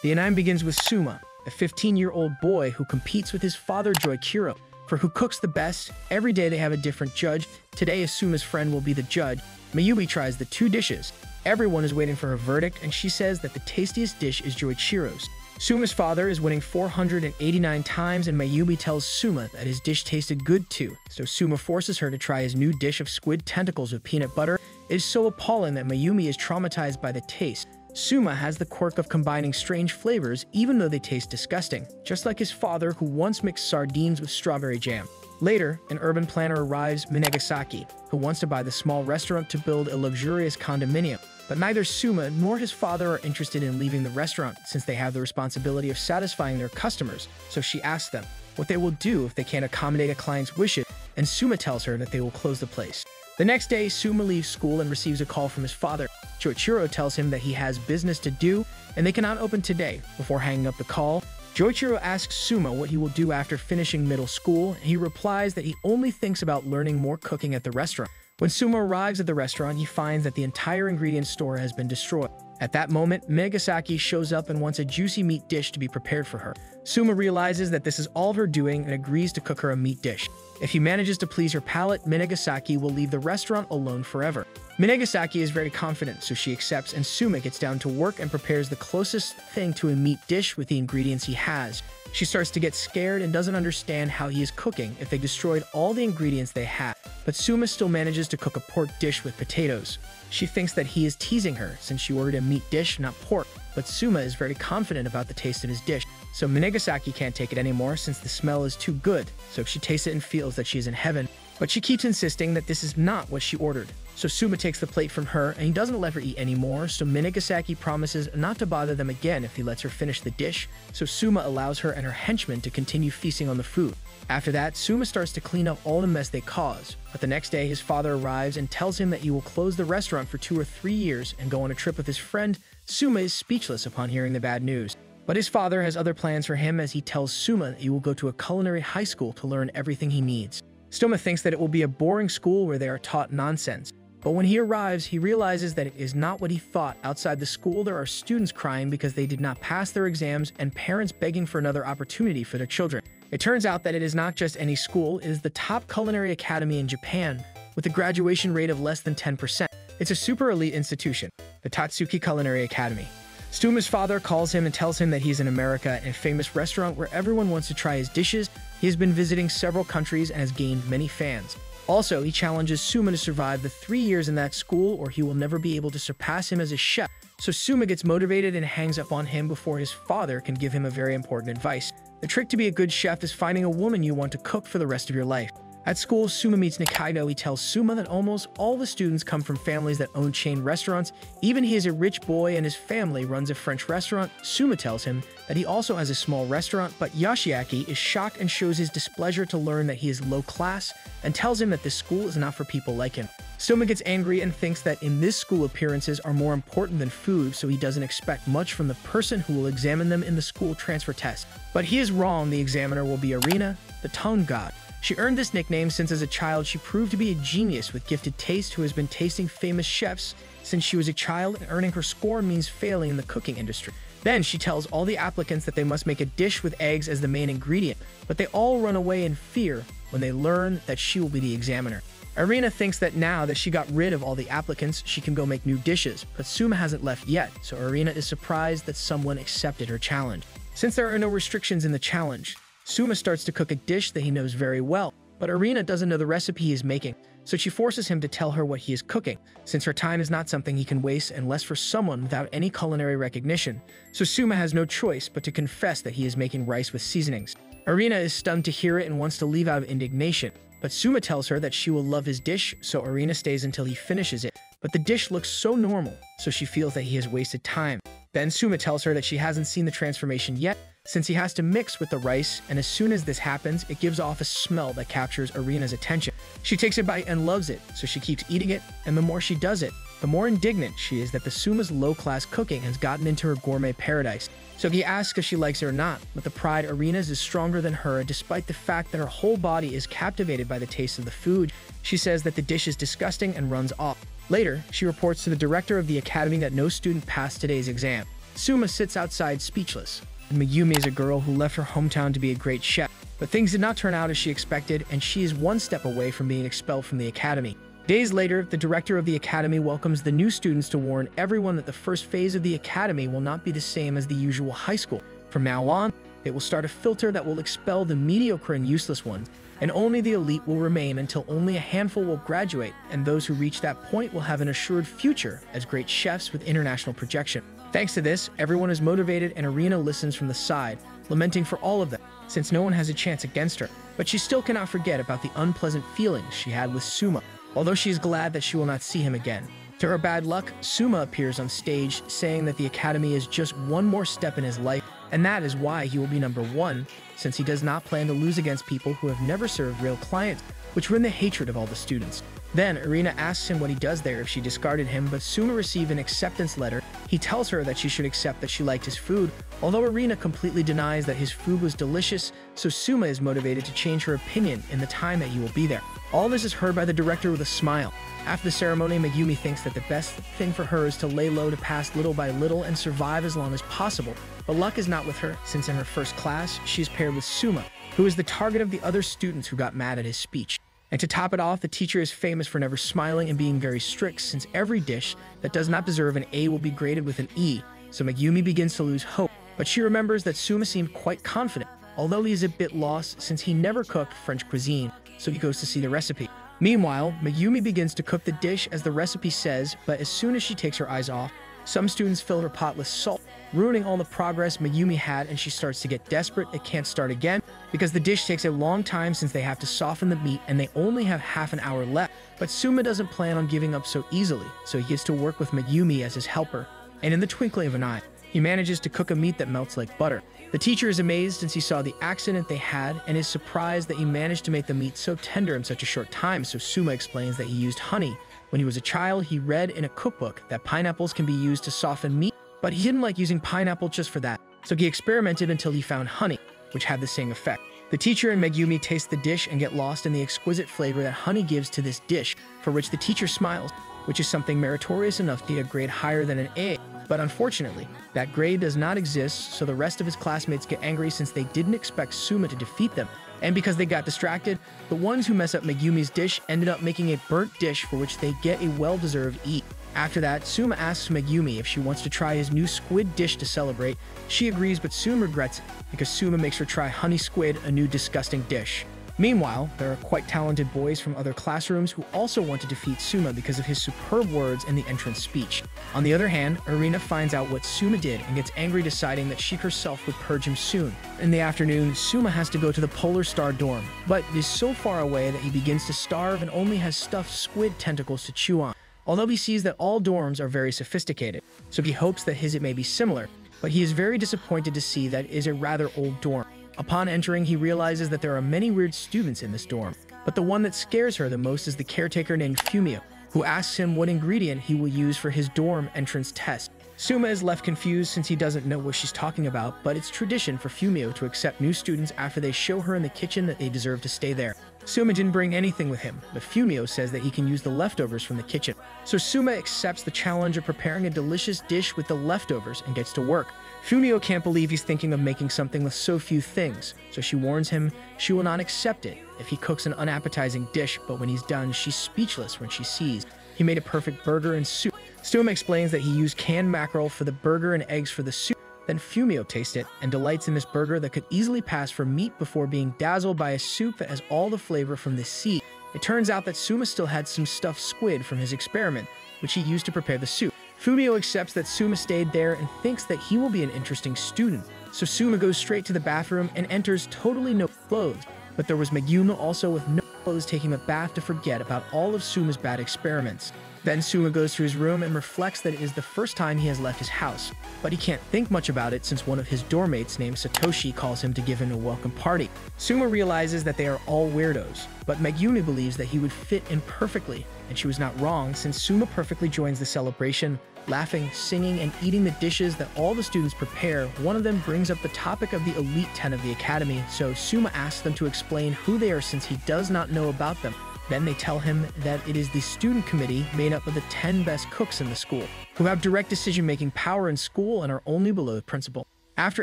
The anime begins with Suma, a 15-year-old boy who competes with his father Joichiro for who cooks the best. Every day they have a different judge. Today, Suma's friend will be the judge. Mayumi tries the two dishes. Everyone is waiting for her verdict, and she says that the tastiest dish is Joichiro's. Suma's father is winning 489 times, and Mayumi tells Suma that his dish tasted good too. So Suma forces her to try his new dish of squid tentacles with peanut butter. It is so appalling that Mayumi is traumatized by the taste. Suma has the quirk of combining strange flavors even though they taste disgusting, just like his father who once mixed sardines with strawberry jam. Later, an urban planner arrives, Minegasaki, who wants to buy the small restaurant to build a luxurious condominium. But neither Suma nor his father are interested in leaving the restaurant since they have the responsibility of satisfying their customers, so she asks them what they will do if they can't accommodate a client's wishes, and Suma tells her that they will close the place. The next day, Suma leaves school and receives a call from his father. Joichiro tells him that he has business to do and they cannot open today. Before hanging up the call, Joichiro asks Suma what he will do after finishing middle school, and he replies that he only thinks about learning more cooking at the restaurant. When Suma arrives at the restaurant, he finds that the entire ingredient store has been destroyed. At that moment, Minegasaki shows up and wants a juicy meat dish to be prepared for her. Suma realizes that this is all her doing and agrees to cook her a meat dish. If he manages to please her palate, Minegasaki will leave the restaurant alone forever. Minegasaki is very confident, so she accepts and Suma gets down to work and prepares the closest thing to a meat dish with the ingredients he has. She starts to get scared and doesn't understand how he is cooking if they destroyed all the ingredients they had. But Suma still manages to cook a pork dish with potatoes. She thinks that he is teasing her since she ordered a meat dish, not pork, but Suma is very confident about the taste of his dish. So Minegasaki can't take it anymore since the smell is too good, so she tastes it and feels that she is in heaven. But she keeps insisting that this is not what she ordered. So Suma takes the plate from her and he doesn't let her eat anymore, so Minegasaki promises not to bother them again if he lets her finish the dish, so Suma allows her and her henchmen to continue feasting on the food. After that, Suma starts to clean up all the mess they cause, but the next day his father arrives and tells him that he will close the restaurant for two or three years and go on a trip with his friend. Suma is speechless upon hearing the bad news. But his father has other plans for him as he tells Suma that he will go to a culinary high school to learn everything he needs. Suma thinks that it will be a boring school where they are taught nonsense, but when he arrives, he realizes that it is not what he thought. Outside the school, there are students crying because they did not pass their exams and parents begging for another opportunity for their children. It turns out that it is not just any school, it is the top culinary academy in Japan, with a graduation rate of less than 10%. It's a super elite institution, the Totsuki Culinary Academy. Suma's father calls him and tells him that he's in America, in a famous restaurant where everyone wants to try his dishes. He has been visiting several countries and has gained many fans. Also, he challenges Suma to survive the three years in that school or he will never be able to surpass him as a chef. So Suma gets motivated and hangs up on him before his father can give him a very important advice. The trick to be a good chef is finding a woman you want to cook for the rest of your life. At school, Suma meets Nikaido. He tells Suma that almost all the students come from families that own chain restaurants. Even he is a rich boy and his family runs a French restaurant. Suma tells him that he also has a small restaurant, but Yoshiaki is shocked and shows his displeasure to learn that he is low class and tells him that this school is not for people like him. Suma gets angry and thinks that in this school appearances are more important than food, so he doesn't expect much from the person who will examine them in the school transfer test. But he is wrong, the examiner will be Erina, the tongue god. She earned this nickname since as a child she proved to be a genius with gifted taste who has been tasting famous chefs since she was a child and earning her score means failing in the cooking industry. Then she tells all the applicants that they must make a dish with eggs as the main ingredient, but they all run away in fear when they learn that she will be the examiner. Erina thinks that now that she got rid of all the applicants, she can go make new dishes, but Suma hasn't left yet, so Erina is surprised that someone accepted her challenge. Since there are no restrictions in the challenge, Suma starts to cook a dish that he knows very well, but Erina doesn't know the recipe he is making, so she forces him to tell her what he is cooking, since her time is not something he can waste unless for someone without any culinary recognition. So Suma has no choice but to confess that he is making rice with seasonings. Erina is stunned to hear it and wants to leave out of indignation, but Suma tells her that she will love his dish, so Erina stays until he finishes it. But the dish looks so normal, so she feels that he has wasted time. Then Suma tells her that she hasn't seen the transformation yet, since he has to mix with the rice, and as soon as this happens, it gives off a smell that captures Erina's attention. She takes a bite and loves it, so she keeps eating it, and the more she does it, the more indignant she is that the Suma's low-class cooking has gotten into her gourmet paradise. So he asks if she likes it or not, but the pride Erina's is stronger than her, despite the fact that her whole body is captivated by the taste of the food. She says that the dish is disgusting and runs off. Later, she reports to the director of the academy that no student passed today's exam. Suma sits outside speechless. Megumi is a girl who left her hometown to be a great chef, but things did not turn out as she expected, and she is one step away from being expelled from the academy. Days later, the director of the academy welcomes the new students to warn everyone that the first phase of the academy will not be the same as the usual high school. From now on, it will start a filter that will expel the mediocre and useless ones, and only the elite will remain until only a handful will graduate, and those who reach that point will have an assured future as great chefs with international projection. Thanks to this, everyone is motivated and Erina listens from the side, lamenting for all of them, since no one has a chance against her. But she still cannot forget about the unpleasant feelings she had with Suma, although she is glad that she will not see him again. To her bad luck, Suma appears on stage saying that the Academy is just one more step in his life, and that is why he will be number one, since he does not plan to lose against people who have never served real clients, which win the hatred of all the students. Then, Erina asks him what he does there if she discarded him, but Suma receives an acceptance letter. He tells her that she should accept that she liked his food, although Erina completely denies that his food was delicious, so Suma is motivated to change her opinion in the time that he will be there. All this is heard by the director with a smile. After the ceremony, Megumi thinks that the best thing for her is to lay low to pass little by little and survive as long as possible. But luck is not with her, since in her first class, she is paired with Suma, who is the target of the other students who got mad at his speech. And to top it off, the teacher is famous for never smiling and being very strict, since every dish that does not deserve an A will be graded with an E, so Megumi begins to lose hope. But she remembers that Suma seemed quite confident, although he is a bit lost since he never cooked French cuisine, so he goes to see the recipe. Meanwhile, Megumi begins to cook the dish as the recipe says, but as soon as she takes her eyes off, some students fill her pot with salt, ruining all the progress Megumi had, and she starts to get desperate it can't start again because the dish takes a long time since they have to soften the meat and they only have half an hour left. But Suma doesn't plan on giving up so easily, so he gets to work with Megumi as his helper, and in the twinkling of an eye, he manages to cook a meat that melts like butter. The teacher is amazed since he saw the accident they had and is surprised that he managed to make the meat so tender in such a short time, so Suma explains that he used honey when he was a child, he read in a cookbook that pineapples can be used to soften meat, but he didn't like using pineapple just for that, so he experimented until he found honey, which had the same effect. The teacher and Megumi taste the dish and get lost in the exquisite flavor that honey gives to this dish, for which the teacher smiles, which is something meritorious enough to get a grade higher than an A. But unfortunately, that grade does not exist, so the rest of his classmates get angry since they didn't expect Suma to defeat them, and because they got distracted, the ones who mess up Megumi's dish ended up making a burnt dish for which they get a well-deserved eat. After that, Suma asks Megumi if she wants to try his new squid dish to celebrate. She agrees but soon regrets it because Suma makes her try honey squid, a new disgusting dish. Meanwhile, there are quite talented boys from other classrooms who also want to defeat Suma because of his superb words in the entrance speech. On the other hand, Erina finds out what Suma did and gets angry deciding that she herself would purge him soon. In the afternoon, Suma has to go to the Polar Star dorm, but is so far away that he begins to starve and only has stuffed squid tentacles to chew on. Although he sees that all dorms are very sophisticated, so he hopes that his it may be similar, but he is very disappointed to see that it is a rather old dorm. Upon entering, he realizes that there are many weird students in this dorm, but the one that scares her the most is the caretaker named Fumio, who asks him what ingredient he will use for his dorm entrance test. Suma is left confused since he doesn't know what she's talking about, but it's tradition for Fumio to accept new students after they show her in the kitchen that they deserve to stay there. Suma didn't bring anything with him, but Fumio says that he can use the leftovers from the kitchen. So Suma accepts the challenge of preparing a delicious dish with the leftovers and gets to work. Fumio can't believe he's thinking of making something with so few things, so she warns him she will not accept it if he cooks an unappetizing dish, but when he's done, she's speechless when she sees he made a perfect burger and soup. Suma explains that he used canned mackerel for the burger and eggs for the soup. Then Fumio tastes it and delights in this burger that could easily pass for meat before being dazzled by a soup that has all the flavor from the sea. It turns out that Suma still had some stuffed squid from his experiment, which he used to prepare the soup. Fumio accepts that Suma stayed there and thinks that he will be an interesting student. So Suma goes straight to the bathroom and enters totally no clothes. But there was Megumi also with no clothes taking a bath to forget about all of Suma's bad experiments. Then Suma goes to his room and reflects that it is the first time he has left his house, but he can't think much about it since one of his doormates named Satoshi calls him to give him a welcome party. Suma realizes that they are all weirdos, but Megumi believes that he would fit in perfectly, and she was not wrong since Suma perfectly joins the celebration, laughing, singing, and eating the dishes that all the students prepare. One of them brings up the topic of the Elite 10 of the Academy, so Suma asks them to explain who they are since he does not know about them. Then they tell him that it is the student committee made up of the 10 best cooks in the school, who have direct decision-making power in school and are only below the principal. After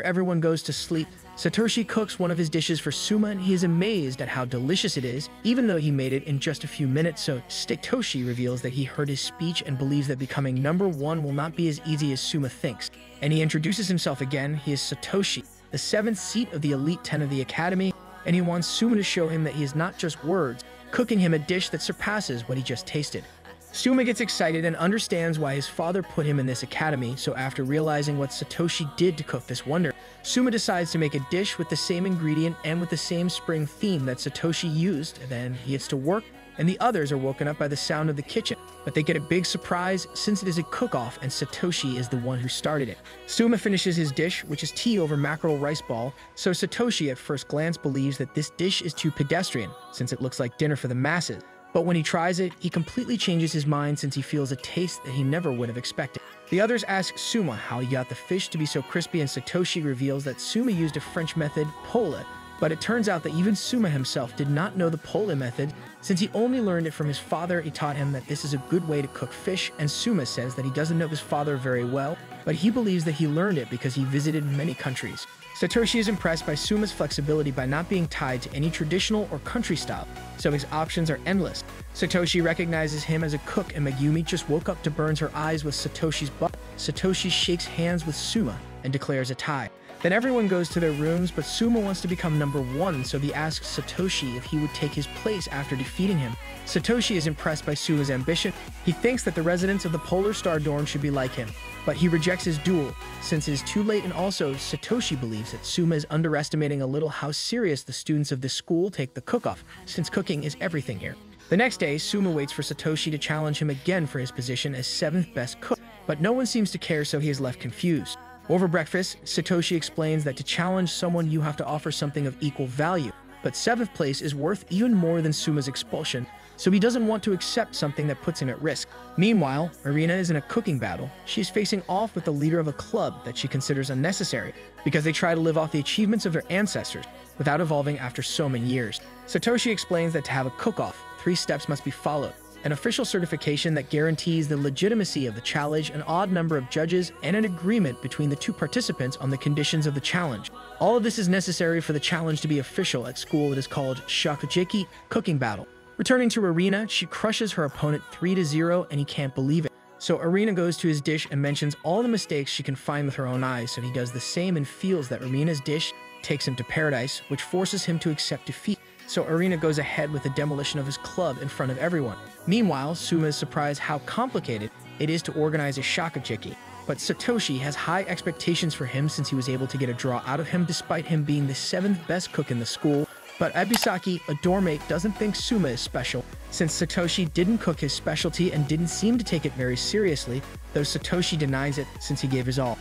everyone goes to sleep, Satoshi cooks one of his dishes for Suma and he is amazed at how delicious it is, even though he made it in just a few minutes. So Satoshi reveals that he heard his speech and believes that becoming number one will not be as easy as Suma thinks. And he introduces himself again. He is Satoshi, the seventh seat of the Elite 10 of the Academy, and he wants Suma to show him that he is not just words, cooking him a dish that surpasses what he just tasted. Suma gets excited and understands why his father put him in this academy, so after realizing what Satoshi did to cook this wonder, Suma decides to make a dish with the same ingredient and with the same spring theme that Satoshi used, and then he gets to work, and the others are woken up by the sound of the kitchen. But they get a big surprise since it is a cook-off and Satoshi is the one who started it. Suma finishes his dish, which is tea over mackerel rice ball, so Satoshi at first glance believes that this dish is too pedestrian, since it looks like dinner for the masses. But when he tries it, he completely changes his mind since he feels a taste that he never would have expected. The others ask Suma how he got the fish to be so crispy and Satoshi reveals that Suma used a French method, poêlé, but it turns out that even Suma himself did not know the poêlé method since he only learned it from his father. He taught him that this is a good way to cook fish and Suma says that he doesn't know his father very well, but he believes that he learned it because he visited many countries. Satoshi is impressed by Suma's flexibility by not being tied to any traditional or country style, so his options are endless. Satoshi recognizes him as a cook and Megumi just woke up to burns her eyes with Satoshi's butt. Satoshi shakes hands with Suma and declares a tie. Then everyone goes to their rooms, but Suma wants to become number one, so he asks Satoshi if he would take his place after defeating him. Satoshi is impressed by Suma's ambition. He thinks that the residents of the Polar Star dorm should be like him, but he rejects his duel since it is too late and also Satoshi believes that Suma is underestimating a little how serious the students of this school take the cook-off, since cooking is everything here. The next day, Suma waits for Satoshi to challenge him again for his position as 7th best cook, but no one seems to care so he is left confused. Over breakfast, Satoshi explains that to challenge someone you have to offer something of equal value, but 7th place is worth even more than Suma's expulsion, so he doesn't want to accept something that puts him at risk. Meanwhile, Marina is in a cooking battle. She is facing off with the leader of a club that she considers unnecessary because they try to live off the achievements of their ancestors without evolving after so many years. Satoshi explains that to have a cook-off, three steps must be followed. An official certification that guarantees the legitimacy of the challenge, an odd number of judges, and an agreement between the two participants on the conditions of the challenge. All of this is necessary for the challenge to be official. At school, it is called Shokugeki Cooking Battle. Returning to Erina, she crushes her opponent 3 to 0 and he can't believe it. So Erina goes to his dish and mentions all the mistakes she can find with her own eyes, so he does the same and feels that Erina's dish takes him to paradise, which forces him to accept defeat. So Erina goes ahead with the demolition of his club in front of everyone. Meanwhile, Suma is surprised how complicated it is to organize a shokugeki, but Satoshi has high expectations for him since he was able to get a draw out of him despite him being the seventh best cook in the school but Ibusaki, a doormate, doesn't think Suma is special, since Satoshi didn't cook his specialty and didn't seem to take it very seriously, though Satoshi denies it since he gave his all.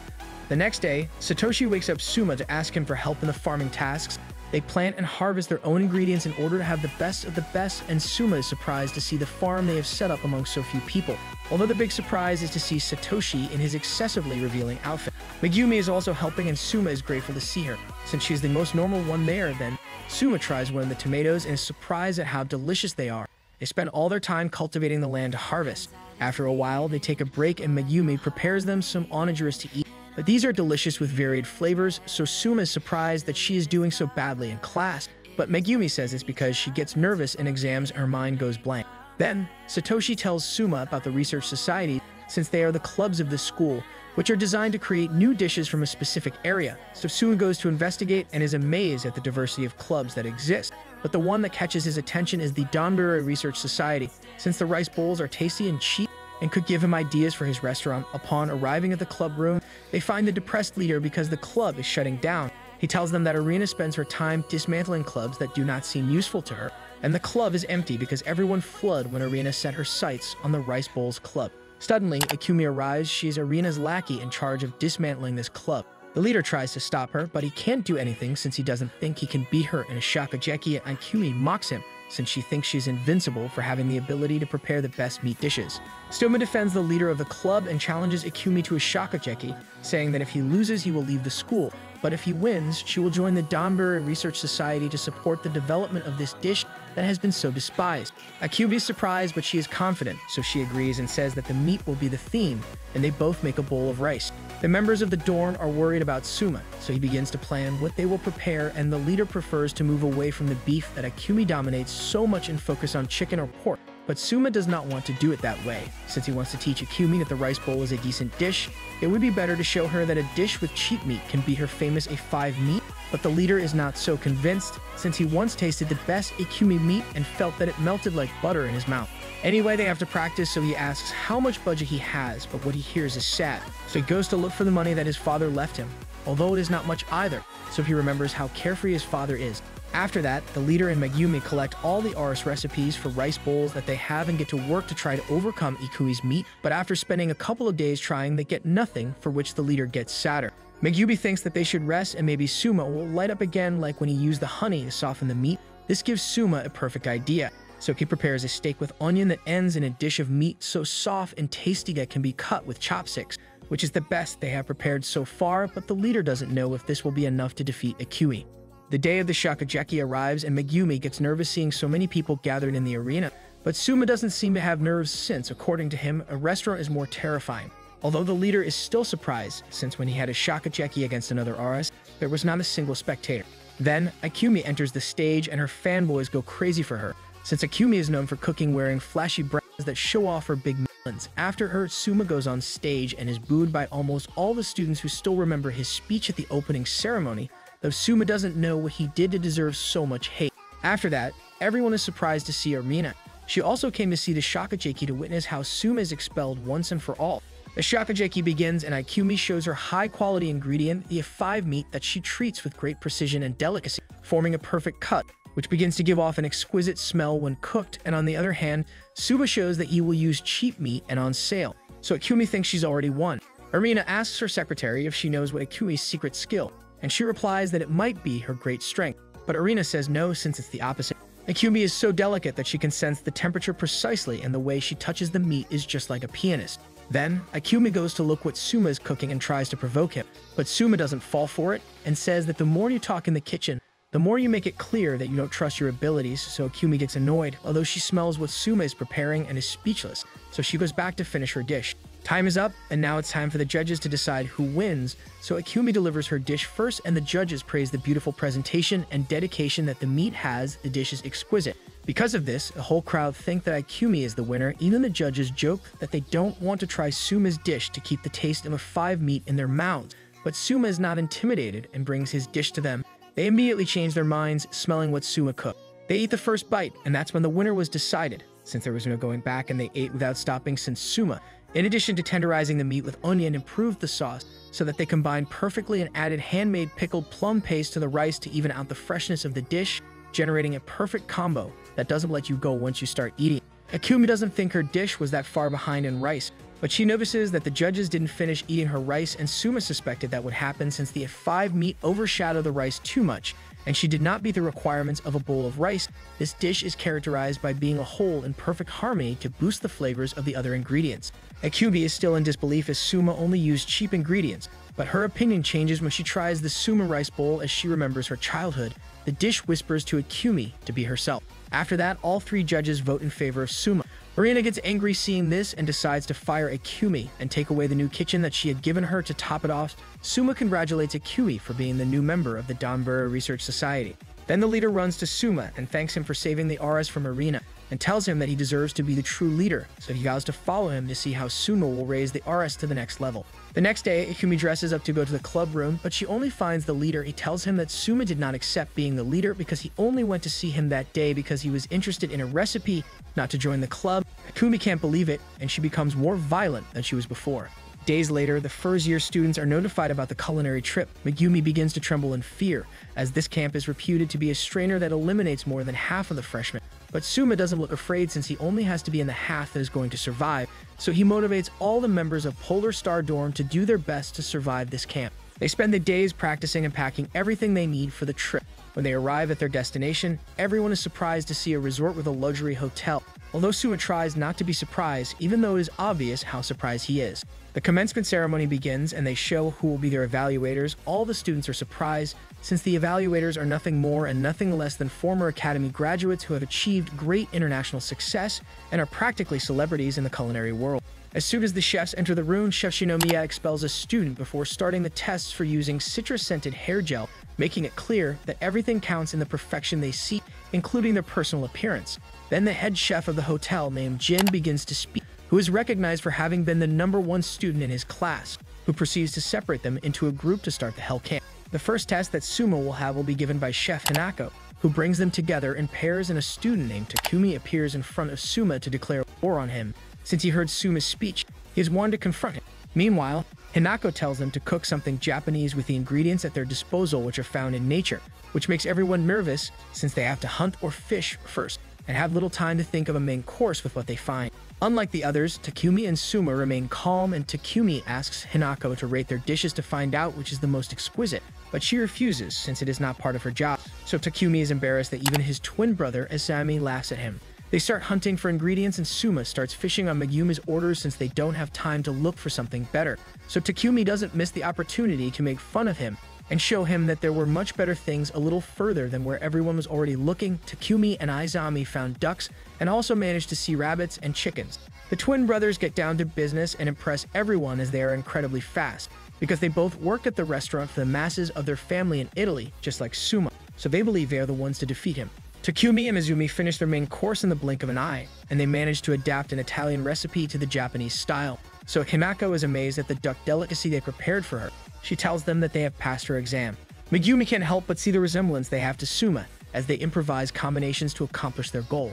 The next day, Satoshi wakes up Suma to ask him for help in the farming tasks. They plant and harvest their own ingredients in order to have the best of the best, and Suma is surprised to see the farm they have set up among so few people. Although the big surprise is to see Satoshi in his excessively revealing outfit. Megumi is also helping and Suma is grateful to see her. Since she is the most normal one there, then Suma tries one of the tomatoes and is surprised at how delicious they are. They spend all their time cultivating the land to harvest. After a while, they take a break and Megumi prepares them some onigiris to eat. But these are delicious with varied flavors, so Suma is surprised that she is doing so badly in class. But Megumi says it's because she gets nervous in exams and her mind goes blank. Then, Satoshi tells Suma about the Research Society since they are the clubs of the school which are designed to create new dishes from a specific area. So Suma goes to investigate and is amazed at the diversity of clubs that exist. But the one that catches his attention is the Donburi Research Society, since the rice bowls are tasty and cheap and could give him ideas for his restaurant. Upon arriving at the club room, they find the depressed leader because the club is shutting down. He tells them that Erina spends her time dismantling clubs that do not seem useful to her, and the club is empty because everyone fled when Erina set her sights on the Rice Bowls Club. Suddenly, Ikumi arrives. She's Erina's lackey in charge of dismantling this club. The leader tries to stop her, but he can't do anything since he doesn't think he can beat her in a shokugeki and Ikumi mocks him since she thinks she's invincible for having the ability to prepare the best meat dishes. Suma defends the leader of the club and challenges Ikumi to a shokugeki, saying that if he loses he will leave the school, but if he wins, she will join the Donburi Research Society to support the development of this dish that has been so despised. Ikumi is surprised, but she is confident, so she agrees and says that the meat will be the theme, and they both make a bowl of rice. The members of the Dorn are worried about Suma, so he begins to plan what they will prepare, and the leader prefers to move away from the beef that Ikumi dominates so much and focus on chicken or pork. But Suma does not want to do it that way. Since he wants to teach Ikumi that the rice bowl is a decent dish, it would be better to show her that a dish with cheap meat can be her famous A5 meat but the leader is not so convinced, since he once tasted the best Ikumi meat and felt that it melted like butter in his mouth. Anyway, they have to practice, so he asks how much budget he has, but what he hears is sad. So he goes to look for the money that his father left him, although it is not much either, so he remembers how carefree his father is. After that, the leader and Megumi collect all the Aris recipes for rice bowls that they have and get to work to try to overcome Ikumi's meat, but after spending a couple of days trying, they get nothing, for which the leader gets sadder. Megumi thinks that they should rest and maybe Suma will light up again like when he used the honey to soften the meat. This gives Suma a perfect idea. So he prepares a steak with onion that ends in a dish of meat so soft and tasty that can be cut with chopsticks, which is the best they have prepared so far, but the leader doesn't know if this will be enough to defeat Ikumi. The day of the Shokugeki arrives and Megumi gets nervous seeing so many people gathered in the arena, but Suma doesn't seem to have nerves since, according to him, a restaurant is more terrifying. Although the leader is still surprised, since when he had a Shokugeki against another Aris, there was not a single spectator. Then, Ikumi enters the stage and her fanboys go crazy for her, since Ikumi is known for cooking wearing flashy brands that show off her big melons. After her, Suma goes on stage and is booed by almost all the students who still remember his speech at the opening ceremony, though Suma doesn't know what he did to deserve so much hate. After that, everyone is surprised to see Armina. She also came to see the Shokugeki to witness how Suma is expelled once and for all. The shokugeki begins and Ikumi shows her high-quality ingredient, the A5 meat that she treats with great precision and delicacy, forming a perfect cut, which begins to give off an exquisite smell when cooked, and on the other hand, Suma shows that he will use cheap meat and on sale, so Ikumi thinks she's already won. Erina asks her secretary if she knows what Ikumi's secret skill, and she replies that it might be her great strength, but Erina says no since it's the opposite. Ikumi is so delicate that she can sense the temperature precisely and the way she touches the meat is just like a pianist. Then, Ikumi goes to look what Suma is cooking and tries to provoke him, but Suma doesn't fall for it and says that the more you talk in the kitchen, the more you make it clear that you don't trust your abilities, so Ikumi gets annoyed, although she smells what Suma is preparing and is speechless, so she goes back to finish her dish. Time is up, and now it's time for the judges to decide who wins, so Ikumi delivers her dish first, and the judges praise the beautiful presentation and dedication that the meat has, the dish is exquisite. Because of this, a whole crowd think that Ikumi is the winner. Even the judges joke that they don't want to try Suma's dish to keep the taste of a five meat in their mouths. But Suma is not intimidated and brings his dish to them. They immediately change their minds, smelling what Suma cooked. They eat the first bite, and that's when the winner was decided, since there was no going back and they ate without stopping since Suma, in addition to tenderizing the meat with onion, improved the sauce so that they combined perfectly and added handmade pickled plum paste to the rice to even out the freshness of the dish generating a perfect combo that doesn't let you go once you start eating. Ikumi doesn't think her dish was that far behind in rice, but she notices that the judges didn't finish eating her rice and Suma suspected that would happen since the A5 meat overshadowed the rice too much, and she did not meet the requirements of a bowl of rice. This dish is characterized by being a whole in perfect harmony to boost the flavors of the other ingredients. Ikumi is still in disbelief as Suma only used cheap ingredients, but her opinion changes when she tries the Suma rice bowl as she remembers her childhood. The dish whispers to Ikumi to be herself. After that, all three judges vote in favor of Suma. Marina gets angry seeing this and decides to fire Ikumi and take away the new kitchen that she had given her to top it off. Suma congratulates Ikumi for being the new member of the Donburi Research Society. Then the leader runs to Suma and thanks him for saving the Aras from Erina and tells him that he deserves to be the true leader, so he vows to follow him to see how Suma will raise the Aras to the next level. The next day, Ikumi dresses up to go to the club room, but she only finds the leader. He tells him that Suma did not accept being the leader because he only went to see him that day because he was interested in a recipe, not to join the club. Ikumi can't believe it, and she becomes more violent than she was before. Days later, the first year students are notified about the culinary trip. Megumi begins to tremble in fear, as this camp is reputed to be a strainer that eliminates more than half of the freshmen. But Suma doesn't look afraid since he only has to be in the half that is going to survive, so he motivates all the members of Polar Star Dorm to do their best to survive this camp. They spend the days practicing and packing everything they need for the trip. When they arrive at their destination, everyone is surprised to see a resort with a luxury hotel, although Suma tries not to be surprised even though it is obvious how surprised he is. The commencement ceremony begins and they show who will be their evaluators. All the students are surprised since the evaluators are nothing more and nothing less than former Academy graduates who have achieved great international success and are practically celebrities in the culinary world. As soon as the chefs enter the room, Chef Shinomiya expels a student before starting the tests for using citrus-scented hair gel, making it clear that everything counts in the perfection they seek, including their personal appearance. Then the head chef of the hotel named Jin begins to speak, who is recognized for having been the number one student in his class, who proceeds to separate them into a group to start the Hell Camp. The first test that Suma will have will be given by Chef Hinako, who brings them together in pairs and a student named Takumi appears in front of Suma to declare war on him, since he heard Suma's speech, he has wanted to confront him. Meanwhile, Hinako tells them to cook something Japanese with the ingredients at their disposal which are found in nature, which makes everyone nervous since they have to hunt or fish first and have little time to think of a main course with what they find. Unlike the others, Takumi and Suma remain calm and Takumi asks Hinako to rate their dishes to find out which is the most exquisite, but she refuses since it is not part of her job. So Takumi is embarrassed that even his twin brother Isami laughs at him. They start hunting for ingredients and Suma starts fishing on Megumi orders since they don't have time to look for something better. So Takumi doesn't miss the opportunity to make fun of him and show him that there were much better things a little further than where everyone was already looking. Takumi and Isami found ducks and also managed to see rabbits and chickens. The twin brothers get down to business and impress everyone as they are incredibly fast, because they both worked at the restaurant for the masses of their family in Italy, just like Suma, so they believe they are the ones to defeat him. Takumi and Mizumi finish their main course in the blink of an eye, and they manage to adapt an Italian recipe to the Japanese style. So Hinako is amazed at the duck delicacy they prepared for her. She tells them that they have passed her exam. Megumi can't help but see the resemblance they have to Suma, as they improvise combinations to accomplish their goal.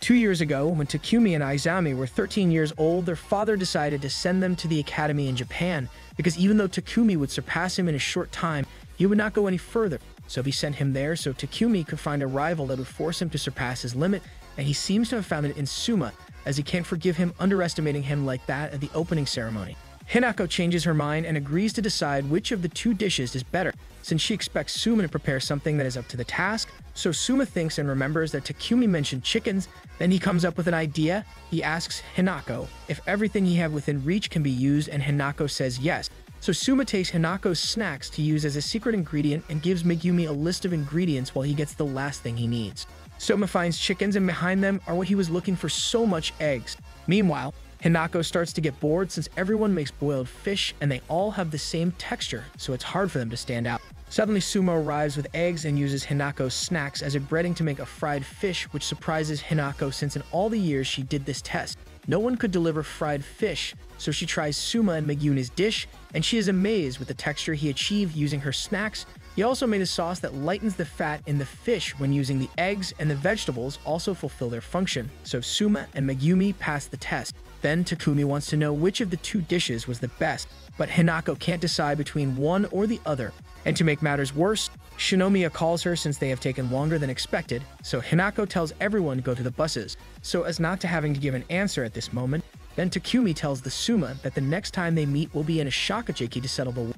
Two years ago, when Takumi and Isami were 13 years old, their father decided to send them to the academy in Japan, because even though Takumi would surpass him in a short time, he would not go any further. So he sent him there so Takumi could find a rival that would force him to surpass his limit, and he seems to have found it in Suma, as he can't forgive him underestimating him like that at the opening ceremony. Hinako changes her mind and agrees to decide which of the two dishes is better, since she expects Suma to prepare something that is up to the task. So Suma thinks and remembers that Takumi mentioned chickens, then he comes up with an idea. He asks Hinako if everything he have within reach can be used and Hinako says yes, so Suma takes Hinako's snacks to use as a secret ingredient and gives Megumi a list of ingredients while he gets the last thing he needs. Soma finds chickens and behind them are what he was looking for so much eggs. Meanwhile, Hinako starts to get bored since everyone makes boiled fish and they all have the same texture, so it's hard for them to stand out. Suddenly, Suma arrives with eggs and uses Hinako's snacks as a breading to make a fried fish, which surprises Hinako since in all the years she did this test, no one could deliver fried fish, so she tries Suma and Megumi's dish, and she is amazed with the texture he achieved using her snacks. He also made a sauce that lightens the fat in the fish when using the eggs and the vegetables also fulfill their function, so Suma and Megumi pass the test. Then Takumi wants to know which of the two dishes was the best, but Hinako can't decide between one or the other. And to make matters worse, Shinomiya calls her since they have taken longer than expected, so Hinako tells everyone to go to the buses, so as not to having to give an answer at this moment. Then Takumi tells the Suma that the next time they meet will be in a Shokugeki to settle the war.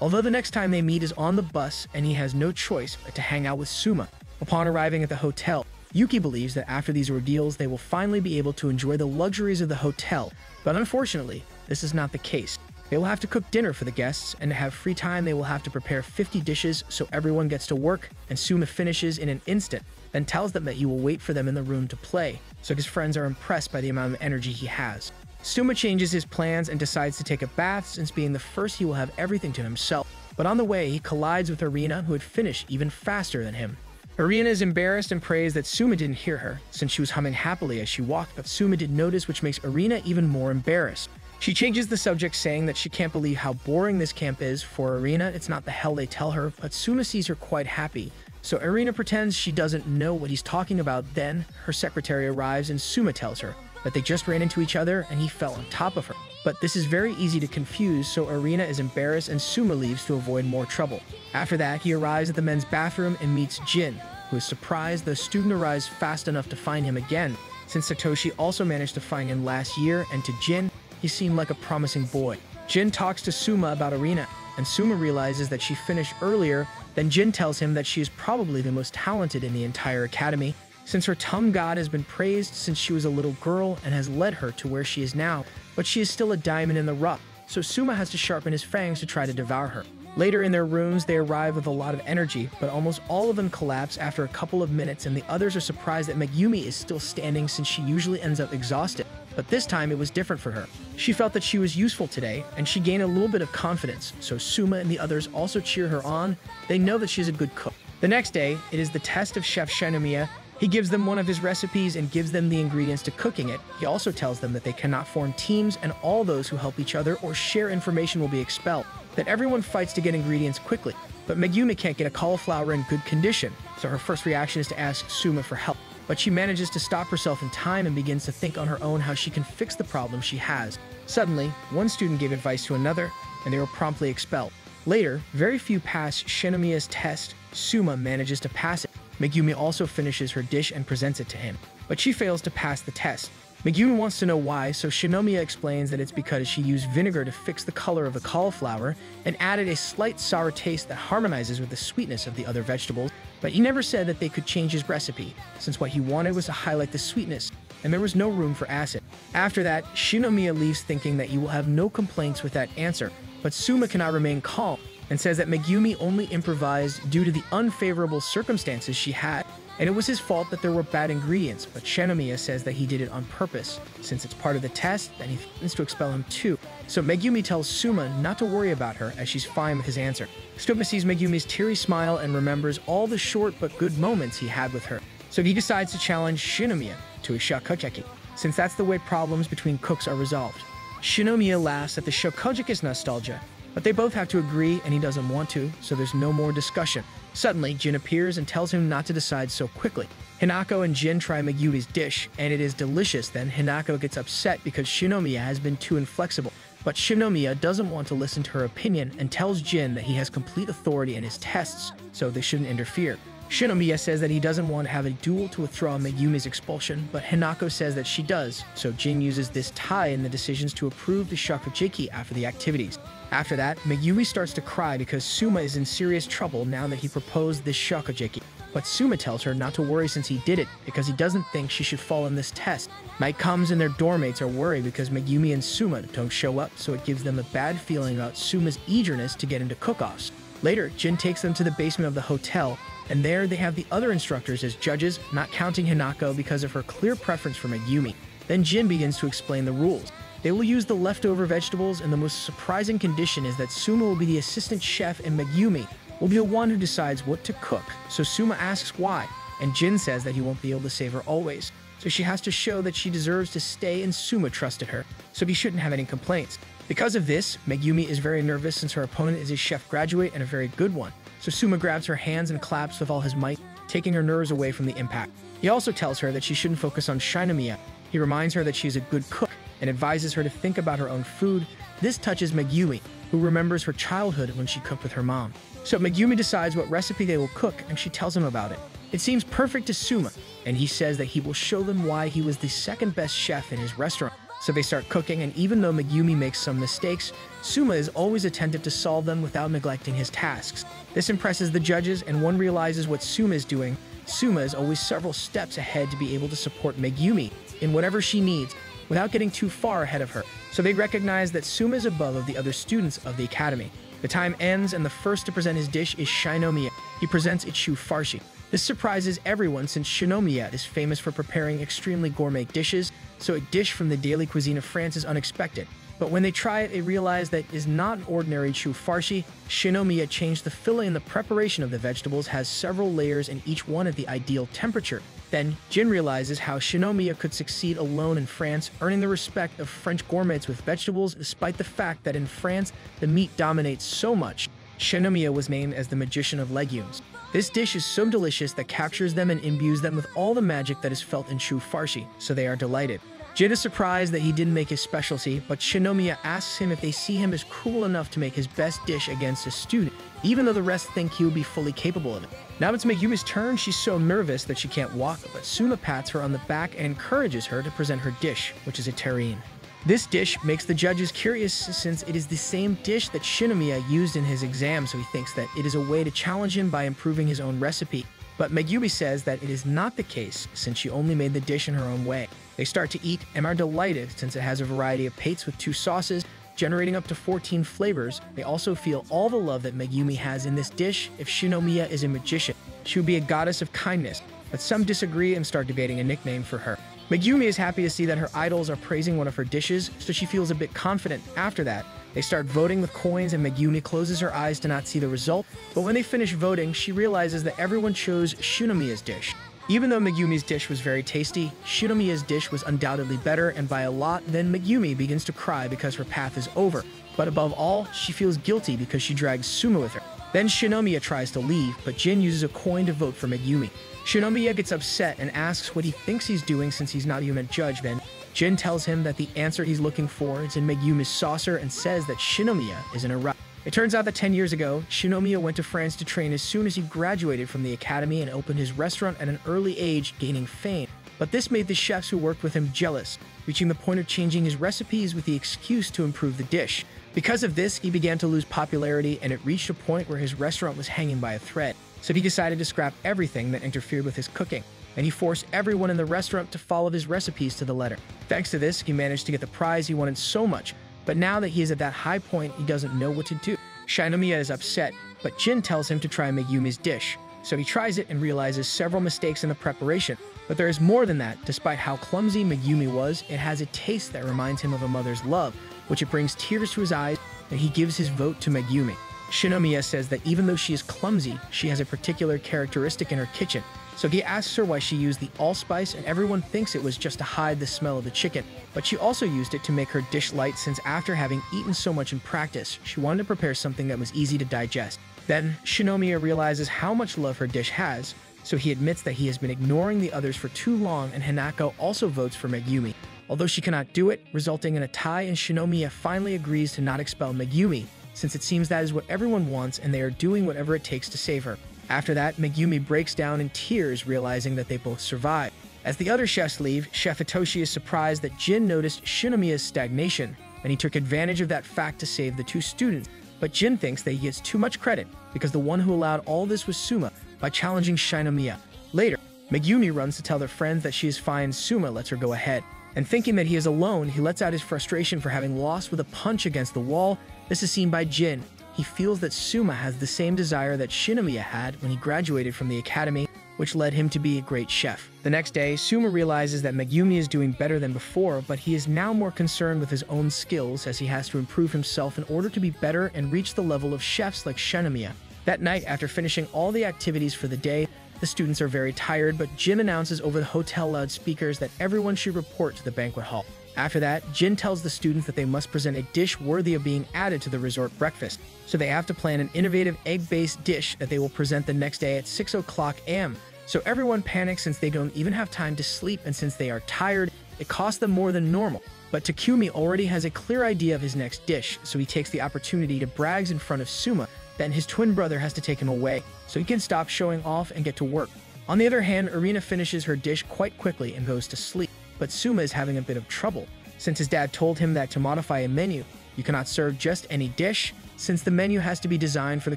Although the next time they meet is on the bus and he has no choice but to hang out with Suma. Upon arriving at the hotel, Yuki believes that after these ordeals they will finally be able to enjoy the luxuries of the hotel, but unfortunately, this is not the case. They will have to cook dinner for the guests, and to have free time, they will have to prepare 50 dishes so everyone gets to work, and Suma finishes in an instant, then tells them that he will wait for them in the room to play, so his friends are impressed by the amount of energy he has. Suma changes his plans and decides to take a bath since being the first he will have everything to himself. But on the way, he collides with Erina, who had finished even faster than him. Erina is embarrassed and prays that Suma didn't hear her, since she was humming happily as she walked, but Suma did notice which makes Erina even more embarrassed. She changes the subject, saying that she can't believe how boring this camp is. For Erina, it's not the hell they tell her, but Suma sees her quite happy. So Erina pretends she doesn't know what he's talking about. Then her secretary arrives and Suma tells her that they just ran into each other and he fell on top of her. But this is very easy to confuse, so Erina is embarrassed and Suma leaves to avoid more trouble. After that, he arrives at the men's bathroom and meets Jin, who is surprised the student arrives fast enough to find him again, since Satoshi also managed to find him last year, and to Jin, he seemed like a promising boy. Jin talks to Suma about Erina, and Suma realizes that she finished earlier. Then Jin tells him that she is probably the most talented in the entire academy, since her tongue god has been praised since she was a little girl and has led her to where she is now, but she is still a diamond in the rough, so Suma has to sharpen his fangs to try to devour her. Later in their rooms, they arrive with a lot of energy, but almost all of them collapse after a couple of minutes, and the others are surprised that Megumi is still standing since she usually ends up exhausted. But this time it was different for her. She felt that she was useful today, and she gained a little bit of confidence, so Suma and the others also cheer her on. They know that she's a good cook. The next day, it is the test of Chef Shinomiya. He gives them one of his recipes and gives them the ingredients to cooking it. He also tells them that they cannot form teams and all those who help each other or share information will be expelled that everyone fights to get ingredients quickly, but Megumi can't get a cauliflower in good condition, so her first reaction is to ask Suma for help. But she manages to stop herself in time and begins to think on her own how she can fix the problem she has. Suddenly, one student gave advice to another, and they were promptly expelled. Later, very few pass Shinomiya's test. Suma manages to pass it. Megumi also finishes her dish and presents it to him, but she fails to pass the test. Megumi wants to know why, so Shinomiya explains that it's because she used vinegar to fix the color of the cauliflower and added a slight sour taste that harmonizes with the sweetness of the other vegetables, but he never said that they could change his recipe, since what he wanted was to highlight the sweetness, and there was no room for acid. After that, Shinomiya leaves thinking that he will have no complaints with that answer, but Suma cannot remain calm and says that Megumi only improvised due to the unfavorable circumstances she had and it was his fault that there were bad ingredients, but Shinomiya says that he did it on purpose. Since it's part of the test, then he threatens to expel him too. So Megumi tells Suma not to worry about her as she's fine with his answer. Suma sees Megumi's teary smile and remembers all the short but good moments he had with her. So he decides to challenge Shinomiya to a shokugeki, since that's the way problems between cooks are resolved. Shinomiya laughs at the shokugeki's nostalgia, but they both have to agree and he doesn't want to, so there's no more discussion. Suddenly, Jin appears and tells him not to decide so quickly. Hinako and Jin try Megumi's dish, and it is delicious. Then Hinako gets upset because Shinomiya has been too inflexible. But Shinomiya doesn't want to listen to her opinion and tells Jin that he has complete authority in his tests, so they shouldn't interfere. Shinomiya says that he doesn't want to have a duel to withdraw Megumi's expulsion, but Hinako says that she does, so Jin uses this tie in the decisions to approve the Shokugeki after the activities. After that, Megumi starts to cry because Suma is in serious trouble now that he proposed this Shokugeki. But Suma tells her not to worry since he did it, because he doesn't think she should fall in this test. Night comes and their dormmates are worried because Megumi and Suma don't show up, so it gives them a bad feeling about Suma's eagerness to get into cook-offs. Later, Jin takes them to the basement of the hotel, and there they have the other instructors as judges, not counting Hinako because of her clear preference for Megumi. Then Jin begins to explain the rules. They will use the leftover vegetables, and the most surprising condition is that Suma will be the assistant chef and Megumi will be the one who decides what to cook. So Suma asks why, and Jin says that he won't be able to save her always. So she has to show that she deserves to stay and Suma trusted her, so he shouldn't have any complaints. Because of this, Megumi is very nervous since her opponent is a chef graduate and a very good one. So Suma grabs her hands and claps with all his might, taking her nerves away from the impact. He also tells her that she shouldn't focus on Shinomiya. He reminds her that she is a good cook and advises her to think about her own food. This touches Megumi, who remembers her childhood when she cooked with her mom. So Megumi decides what recipe they will cook, and she tells him about it. It seems perfect to Suma, and he says that he will show them why he was the second best chef in his restaurant. So they start cooking, and even though Megumi makes some mistakes, Suma is always attentive to solve them without neglecting his tasks. This impresses the judges, and one realizes what Suma is doing. Suma is always several steps ahead to be able to support Megumi in whatever she needs, without getting too far ahead of her, so they recognize that Suma is above of the other students of the academy. The time ends, and the first to present his dish is Shinomiya. He presents a chou farci. This surprises everyone since Shinomiya is famous for preparing extremely gourmet dishes, so a dish from the daily cuisine of France is unexpected. But when they try it, they realize that is not an ordinary chou farci. Shinomiya changed the filling and the preparation of the vegetables has several layers and each one at the ideal temperature. Then, Jin realizes how Shinomiya could succeed alone in France, earning the respect of French gourmets with vegetables despite the fact that in France, the meat dominates so much. Shinomiya was named as the magician of legumes. This dish is so delicious that captures them and imbues them with all the magic that is felt in true farshi, so they are delighted. Jin is surprised that he didn't make his specialty, but Shinomiya asks him if they see him as cruel enough to make his best dish against a student, even though the rest think he will be fully capable of it. Now it's Megumi's turn, she's so nervous that she can't walk, but Suma pats her on the back and encourages her to present her dish, which is a terrine. This dish makes the judges curious since it is the same dish that Shinomiya used in his exam, so he thinks that it is a way to challenge him by improving his own recipe. But Megumi says that it is not the case since she only made the dish in her own way. They start to eat and are delighted since it has a variety of pates with two sauces, generating up to 14 flavors. They also feel all the love that Megumi has in this dish. If Shinomiya is a magician, she would be a goddess of kindness, but some disagree and start debating a nickname for her. Megumi is happy to see that her idols are praising one of her dishes, so she feels a bit confident after that. They start voting with coins, and Megumi closes her eyes to not see the result, but when they finish voting, she realizes that everyone chose Shinomiya's dish. Even though Megumi's dish was very tasty, Shinomiya's dish was undoubtedly better, and by a lot, then Megumi begins to cry because her path is over. But above all, she feels guilty because she drags Suma with her. Then Shinomiya tries to leave, but Jin uses a coin to vote for Megumi. Shinomiya gets upset and asks what he thinks he's doing since he's not even a judge then. Jin tells him that the answer he's looking for is in Megumi's saucer and says that Shinomiya is in a. It turns out that 10 years ago, Shinomiya went to France to train as soon as he graduated from the academy and opened his restaurant at an early age, gaining fame. But this made the chefs who worked with him jealous, reaching the point of changing his recipes with the excuse to improve the dish. Because of this, he began to lose popularity and it reached a point where his restaurant was hanging by a thread so he decided to scrap everything that interfered with his cooking, and he forced everyone in the restaurant to follow his recipes to the letter. Thanks to this, he managed to get the prize he wanted so much, but now that he is at that high point, he doesn't know what to do. Shinomiya is upset, but Jin tells him to try and make Yumi's dish, so he tries it and realizes several mistakes in the preparation. But there is more than that. Despite how clumsy Megumi was, it has a taste that reminds him of a mother's love, which it brings tears to his eyes, and he gives his vote to Megumi. Shinomiya says that even though she is clumsy, she has a particular characteristic in her kitchen. So he asks her why she used the allspice, and everyone thinks it was just to hide the smell of the chicken. But she also used it to make her dish light since after having eaten so much in practice, she wanted to prepare something that was easy to digest. Then, Shinomiya realizes how much love her dish has, so he admits that he has been ignoring the others for too long and Hinako also votes for Megumi. Although she cannot do it, resulting in a tie and Shinomiya finally agrees to not expel Megumi, since it seems that is what everyone wants and they are doing whatever it takes to save her. After that, Megumi breaks down in tears, realizing that they both survive. As the other chefs leave, Chef Hitoshi is surprised that Jin noticed Shinomiya's stagnation, and he took advantage of that fact to save the two students. But Jin thinks that he gets too much credit because the one who allowed all this was Suma by challenging Shinomiya. Later, Megumi runs to tell their friends that she is fine Suma lets her go ahead. And thinking that he is alone, he lets out his frustration for having lost with a punch against the wall this is seen by Jin. He feels that Suma has the same desire that Shinomiya had when he graduated from the academy, which led him to be a great chef. The next day, Suma realizes that Megumi is doing better than before, but he is now more concerned with his own skills as he has to improve himself in order to be better and reach the level of chefs like Shinomiya. That night, after finishing all the activities for the day, the students are very tired, but Jin announces over the hotel loudspeakers that everyone should report to the banquet hall. After that, Jin tells the students that they must present a dish worthy of being added to the resort breakfast, so they have to plan an innovative egg-based dish that they will present the next day at 6 o'clock am. So everyone panics since they don't even have time to sleep, and since they are tired, it costs them more than normal. But Takumi already has a clear idea of his next dish, so he takes the opportunity to brags in front of Suma, then his twin brother has to take him away, so he can stop showing off and get to work. On the other hand, Erina finishes her dish quite quickly and goes to sleep but Suma is having a bit of trouble, since his dad told him that to modify a menu, you cannot serve just any dish. Since the menu has to be designed for the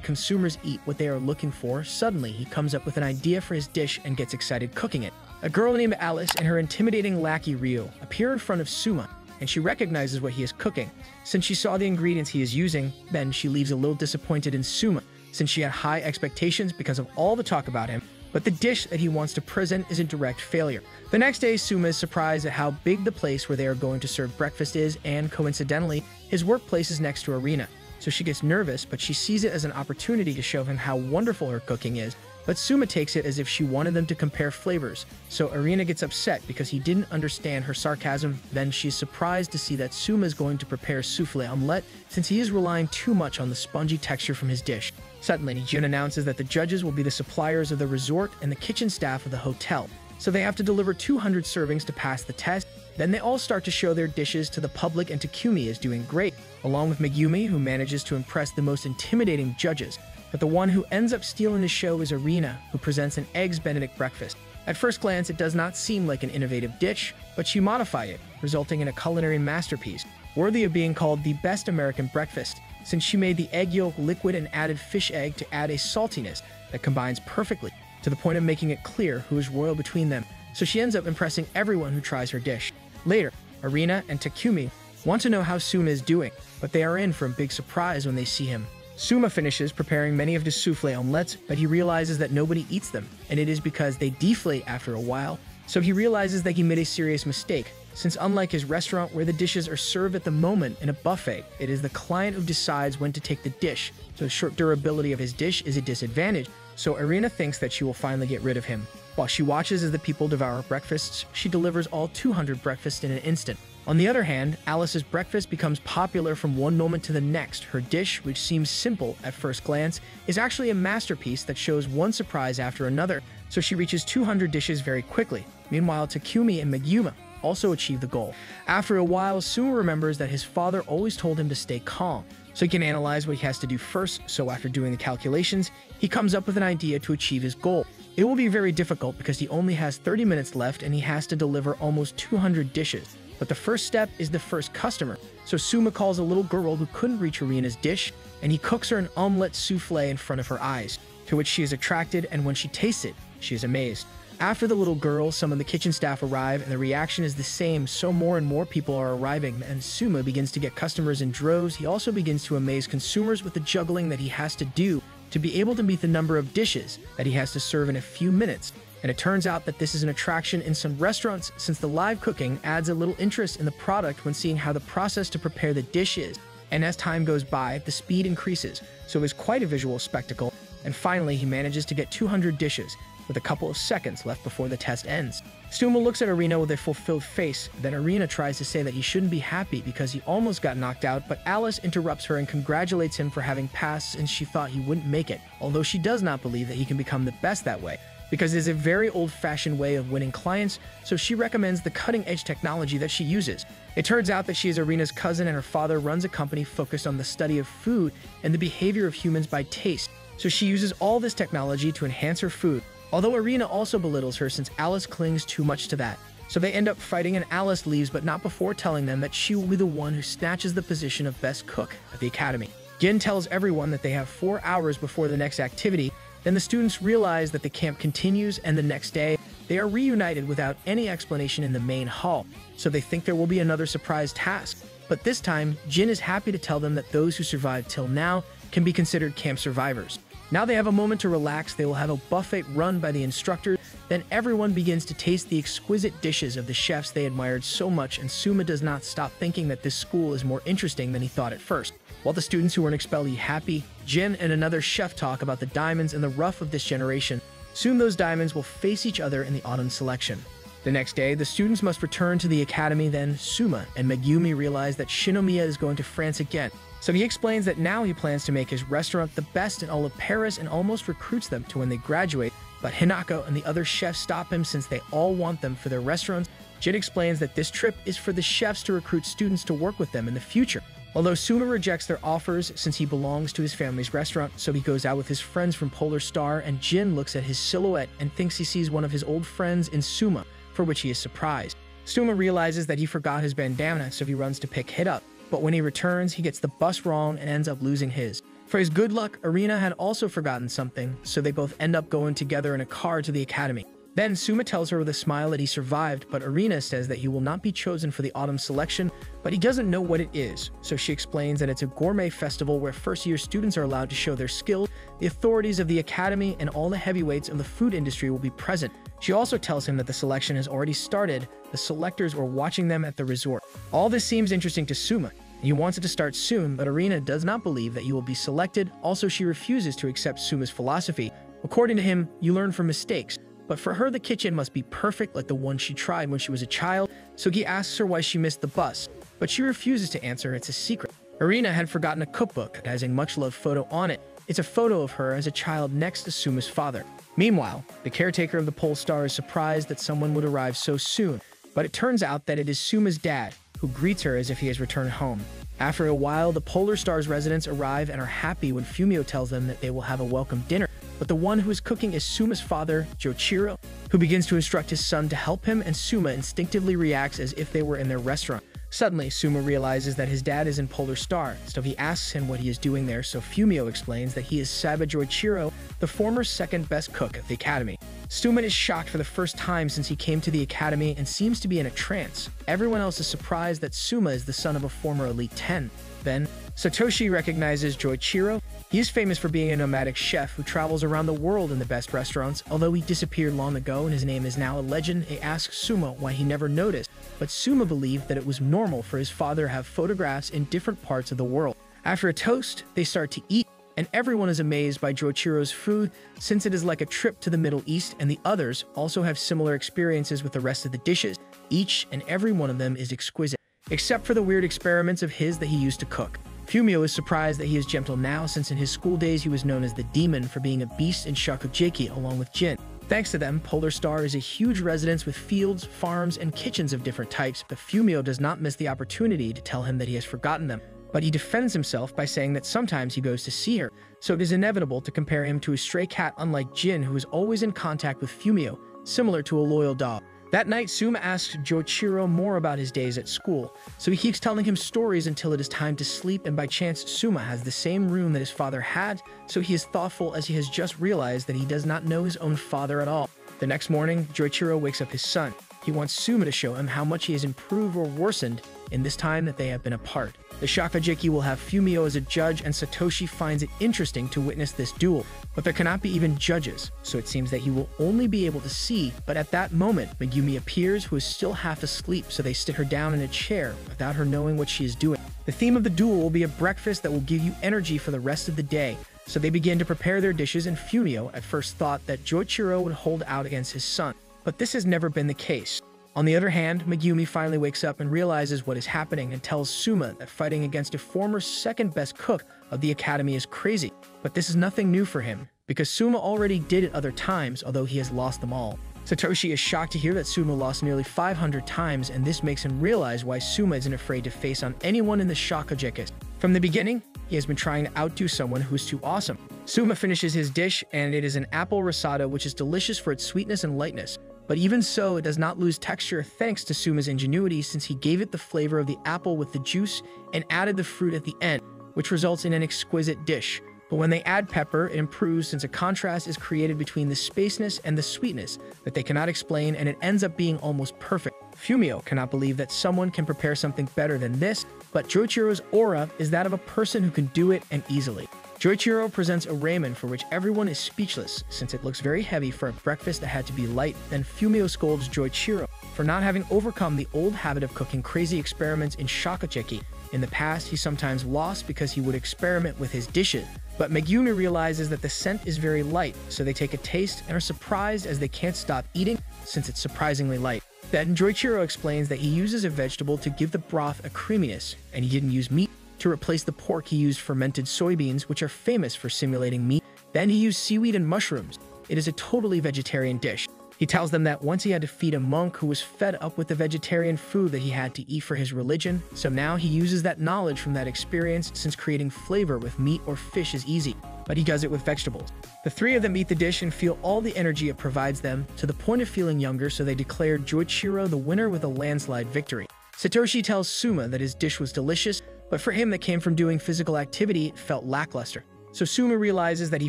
consumers eat what they are looking for, suddenly he comes up with an idea for his dish and gets excited cooking it. A girl named Alice and her intimidating lackey Ryo appear in front of Suma, and she recognizes what he is cooking. Since she saw the ingredients he is using, then she leaves a little disappointed in Suma, since she had high expectations because of all the talk about him, but the dish that he wants to present is a direct failure. The next day, Suma is surprised at how big the place where they are going to serve breakfast is, and coincidentally, his workplace is next to Erina. So she gets nervous, but she sees it as an opportunity to show him how wonderful her cooking is. But Suma takes it as if she wanted them to compare flavors, so Erina gets upset because he didn't understand her sarcasm. Then she's surprised to see that Suma is going to prepare souffle omelette since he is relying too much on the spongy texture from his dish. Suddenly, Jin announces that the judges will be the suppliers of the resort and the kitchen staff of the hotel, so they have to deliver 200 servings to pass the test. Then they all start to show their dishes to the public and Takumi is doing great, along with Megumi who manages to impress the most intimidating judges. But the one who ends up stealing the show is Erina, who presents an Eggs Benedict breakfast. At first glance, it does not seem like an innovative dish, but she modify it, resulting in a culinary masterpiece, worthy of being called the best American breakfast since she made the egg yolk liquid and added fish egg to add a saltiness that combines perfectly. To the point of making it clear who is royal between them, so she ends up impressing everyone who tries her dish. Later, Erina and Takumi want to know how Suma is doing, but they are in for a big surprise when they see him. Suma finishes preparing many of the souffle omelettes, but he realizes that nobody eats them, and it is because they deflate after a while, so he realizes that he made a serious mistake, since unlike his restaurant where the dishes are served at the moment in a buffet, it is the client who decides when to take the dish, so the short durability of his dish is a disadvantage, so Erina thinks that she will finally get rid of him. While she watches as the people devour breakfasts, she delivers all 200 breakfasts in an instant. On the other hand, Alice's breakfast becomes popular from one moment to the next. Her dish, which seems simple at first glance, is actually a masterpiece that shows one surprise after another, so she reaches 200 dishes very quickly. Meanwhile, Takumi and Megumi also achieve the goal. After a while, Suma remembers that his father always told him to stay calm, so he can analyze what he has to do first, so after doing the calculations, he comes up with an idea to achieve his goal. It will be very difficult because he only has 30 minutes left and he has to deliver almost 200 dishes. But the first step is the first customer. So Suma calls a little girl who couldn't reach Erina's dish, and he cooks her an omelette souffle in front of her eyes, to which she is attracted, and when she tastes it, she is amazed. After the little girl, some of the kitchen staff arrive, and the reaction is the same, so more and more people are arriving, and Suma begins to get customers in droves. He also begins to amaze consumers with the juggling that he has to do to be able to meet the number of dishes that he has to serve in a few minutes. And it turns out that this is an attraction in some restaurants since the live cooking adds a little interest in the product when seeing how the process to prepare the dish is. And as time goes by, the speed increases, so it is quite a visual spectacle. And finally, he manages to get 200 dishes, with a couple of seconds left before the test ends. Suma looks at Erina with a fulfilled face, then Erina tries to say that he shouldn't be happy because he almost got knocked out, but Alice interrupts her and congratulates him for having passed since she thought he wouldn't make it, although she does not believe that he can become the best that way because it is a very old fashioned way of winning clients, so she recommends the cutting edge technology that she uses. It turns out that she is Erina's cousin and her father runs a company focused on the study of food and the behavior of humans by taste. So she uses all this technology to enhance her food, Although Erina also belittles her since Alice clings too much to that. So they end up fighting and Alice leaves, but not before telling them that she will be the one who snatches the position of best cook at the academy. Gin tells everyone that they have four hours before the next activity. Then the students realize that the camp continues, and the next day, they are reunited without any explanation in the main hall. So they think there will be another surprise task. But this time, Jin is happy to tell them that those who survived till now can be considered camp survivors. Now they have a moment to relax. They will have a buffet run by the instructor. Then everyone begins to taste the exquisite dishes of the chefs they admired so much, and Suma does not stop thinking that this school is more interesting than he thought at first. While the students who weren't expelled Expelli happy, Jin and another chef talk about the diamonds and the rough of this generation. Soon those diamonds will face each other in the autumn selection. The next day, the students must return to the academy, then Suma and Megumi realize that Shinomiya is going to France again, so he explains that now he plans to make his restaurant the best in all of Paris and almost recruits them to when they graduate. But Hinako and the other chefs stop him since they all want them for their restaurants. Jin explains that this trip is for the chefs to recruit students to work with them in the future. Although Suma rejects their offers since he belongs to his family's restaurant, so he goes out with his friends from Polar Star, and Jin looks at his silhouette and thinks he sees one of his old friends in Suma, for which he is surprised. Suma realizes that he forgot his bandana, so he runs to pick it up but when he returns, he gets the bus wrong and ends up losing his. For his good luck, Erina had also forgotten something, so they both end up going together in a car to the academy. Then Suma tells her with a smile that he survived, but Erina says that he will not be chosen for the autumn selection, but he doesn't know what it is. So she explains that it's a gourmet festival where first year students are allowed to show their skill. The authorities of the academy and all the heavyweights of the food industry will be present. She also tells him that the selection has already started. The selectors were watching them at the resort. All this seems interesting to Suma. He wants it to start soon, but Erina does not believe that you will be selected. Also, she refuses to accept Suma's philosophy. According to him, you learn from mistakes. But for her, the kitchen must be perfect like the one she tried when she was a child, so he asks her why she missed the bus. But she refuses to answer, it's a secret. Erina had forgotten a cookbook that has a much-loved photo on it. It's a photo of her as a child next to Suma's father. Meanwhile, the caretaker of the Polar Star is surprised that someone would arrive so soon, but it turns out that it is Suma's dad, who greets her as if he has returned home. After a while, the Polar Star's residents arrive and are happy when Fumio tells them that they will have a welcome dinner. But the one who is cooking is Suma's father, Joichiro, who begins to instruct his son to help him, and Suma instinctively reacts as if they were in their restaurant. Suddenly, Suma realizes that his dad is in Polar Star, so he asks him what he is doing there, so Fumio explains that he is Saiba Joichiro, the former second best cook at the academy. Suma is shocked for the first time since he came to the academy and seems to be in a trance. Everyone else is surprised that Suma is the son of a former Elite 10. Then, Satoshi recognizes Joichiro. He is famous for being a nomadic chef who travels around the world in the best restaurants. Although he disappeared long ago and his name is now a legend, he asks Suma why he never noticed but Suma believed that it was normal for his father to have photographs in different parts of the world. After a toast, they start to eat, and everyone is amazed by Joichiro's food since it is like a trip to the Middle East, and the others also have similar experiences with the rest of the dishes. Each and every one of them is exquisite, except for the weird experiments of his that he used to cook. Fumio is surprised that he is gentle now since in his school days he was known as the demon for being a beast in Shokugeki along with Jin. Thanks to them, Polar Star is a huge residence with fields, farms, and kitchens of different types, but Fumio does not miss the opportunity to tell him that he has forgotten them. But he defends himself by saying that sometimes he goes to see her, so it is inevitable to compare him to a stray cat unlike Jin who is always in contact with Fumio, similar to a loyal dog. That night, Suma asks Joichiro more about his days at school, so he keeps telling him stories until it is time to sleep, and by chance, Suma has the same room that his father had, so he is thoughtful as he has just realized that he does not know his own father at all. The next morning, Joichiro wakes up his son. He wants Suma to show him how much he has improved or worsened in this time that they have been apart. The Shokugeki will have Fumio as a judge, and Satoshi finds it interesting to witness this duel, but there cannot be even judges, so it seems that he will only be able to see. But at that moment, Megumi appears, who is still half asleep, so they sit her down in a chair without her knowing what she is doing. The theme of the duel will be a breakfast that will give you energy for the rest of the day, so they begin to prepare their dishes, and Fumio at first thought that Joichiro would hold out against his son. But this has never been the case. On the other hand, Megumi finally wakes up and realizes what is happening and tells Suma that fighting against a former second best cook of the academy is crazy. But this is nothing new for him, because Suma already did it other times, although he has lost them all. Satoshi is shocked to hear that Suma lost nearly 500 times, and this makes him realize why Suma isn't afraid to face on anyone in the Shokugeki. From the beginning, he has been trying to outdo someone who's too awesome. Suma finishes his dish, and it is an apple risotto which is delicious for its sweetness and lightness. But even so, it does not lose texture thanks to Suma's ingenuity since he gave it the flavor of the apple with the juice and added the fruit at the end, which results in an exquisite dish. But when they add pepper, it improves since a contrast is created between the spaceness and the sweetness that they cannot explain and it ends up being almost perfect. Fumio cannot believe that someone can prepare something better than this, but Joichiro's aura is that of a person who can do it and easily. Joichiro presents a ramen for which everyone is speechless since it looks very heavy for a breakfast that had to be light. Then Fumio scolds Joichiro for not having overcome the old habit of cooking crazy experiments in Shokugeki. In the past, he sometimes lost because he would experiment with his dishes. But Megumi realizes that the scent is very light, so they take a taste and are surprised as they can't stop eating since it's surprisingly light. Then Joichiro explains that he uses a vegetable to give the broth a creaminess, and he didn't use meat to replace the pork, he used fermented soybeans, which are famous for simulating meat. Then he used seaweed and mushrooms. It is a totally vegetarian dish. He tells them that once he had to feed a monk who was fed up with the vegetarian food that he had to eat for his religion, so now he uses that knowledge from that experience since creating flavor with meat or fish is easy, but he does it with vegetables. The three of them eat the dish and feel all the energy it provides them, to the point of feeling younger, so they declared Joichiro the winner with a landslide victory. Satoshi tells Suma that his dish was delicious, but for him that came from doing physical activity, it felt lackluster. So Suma realizes that he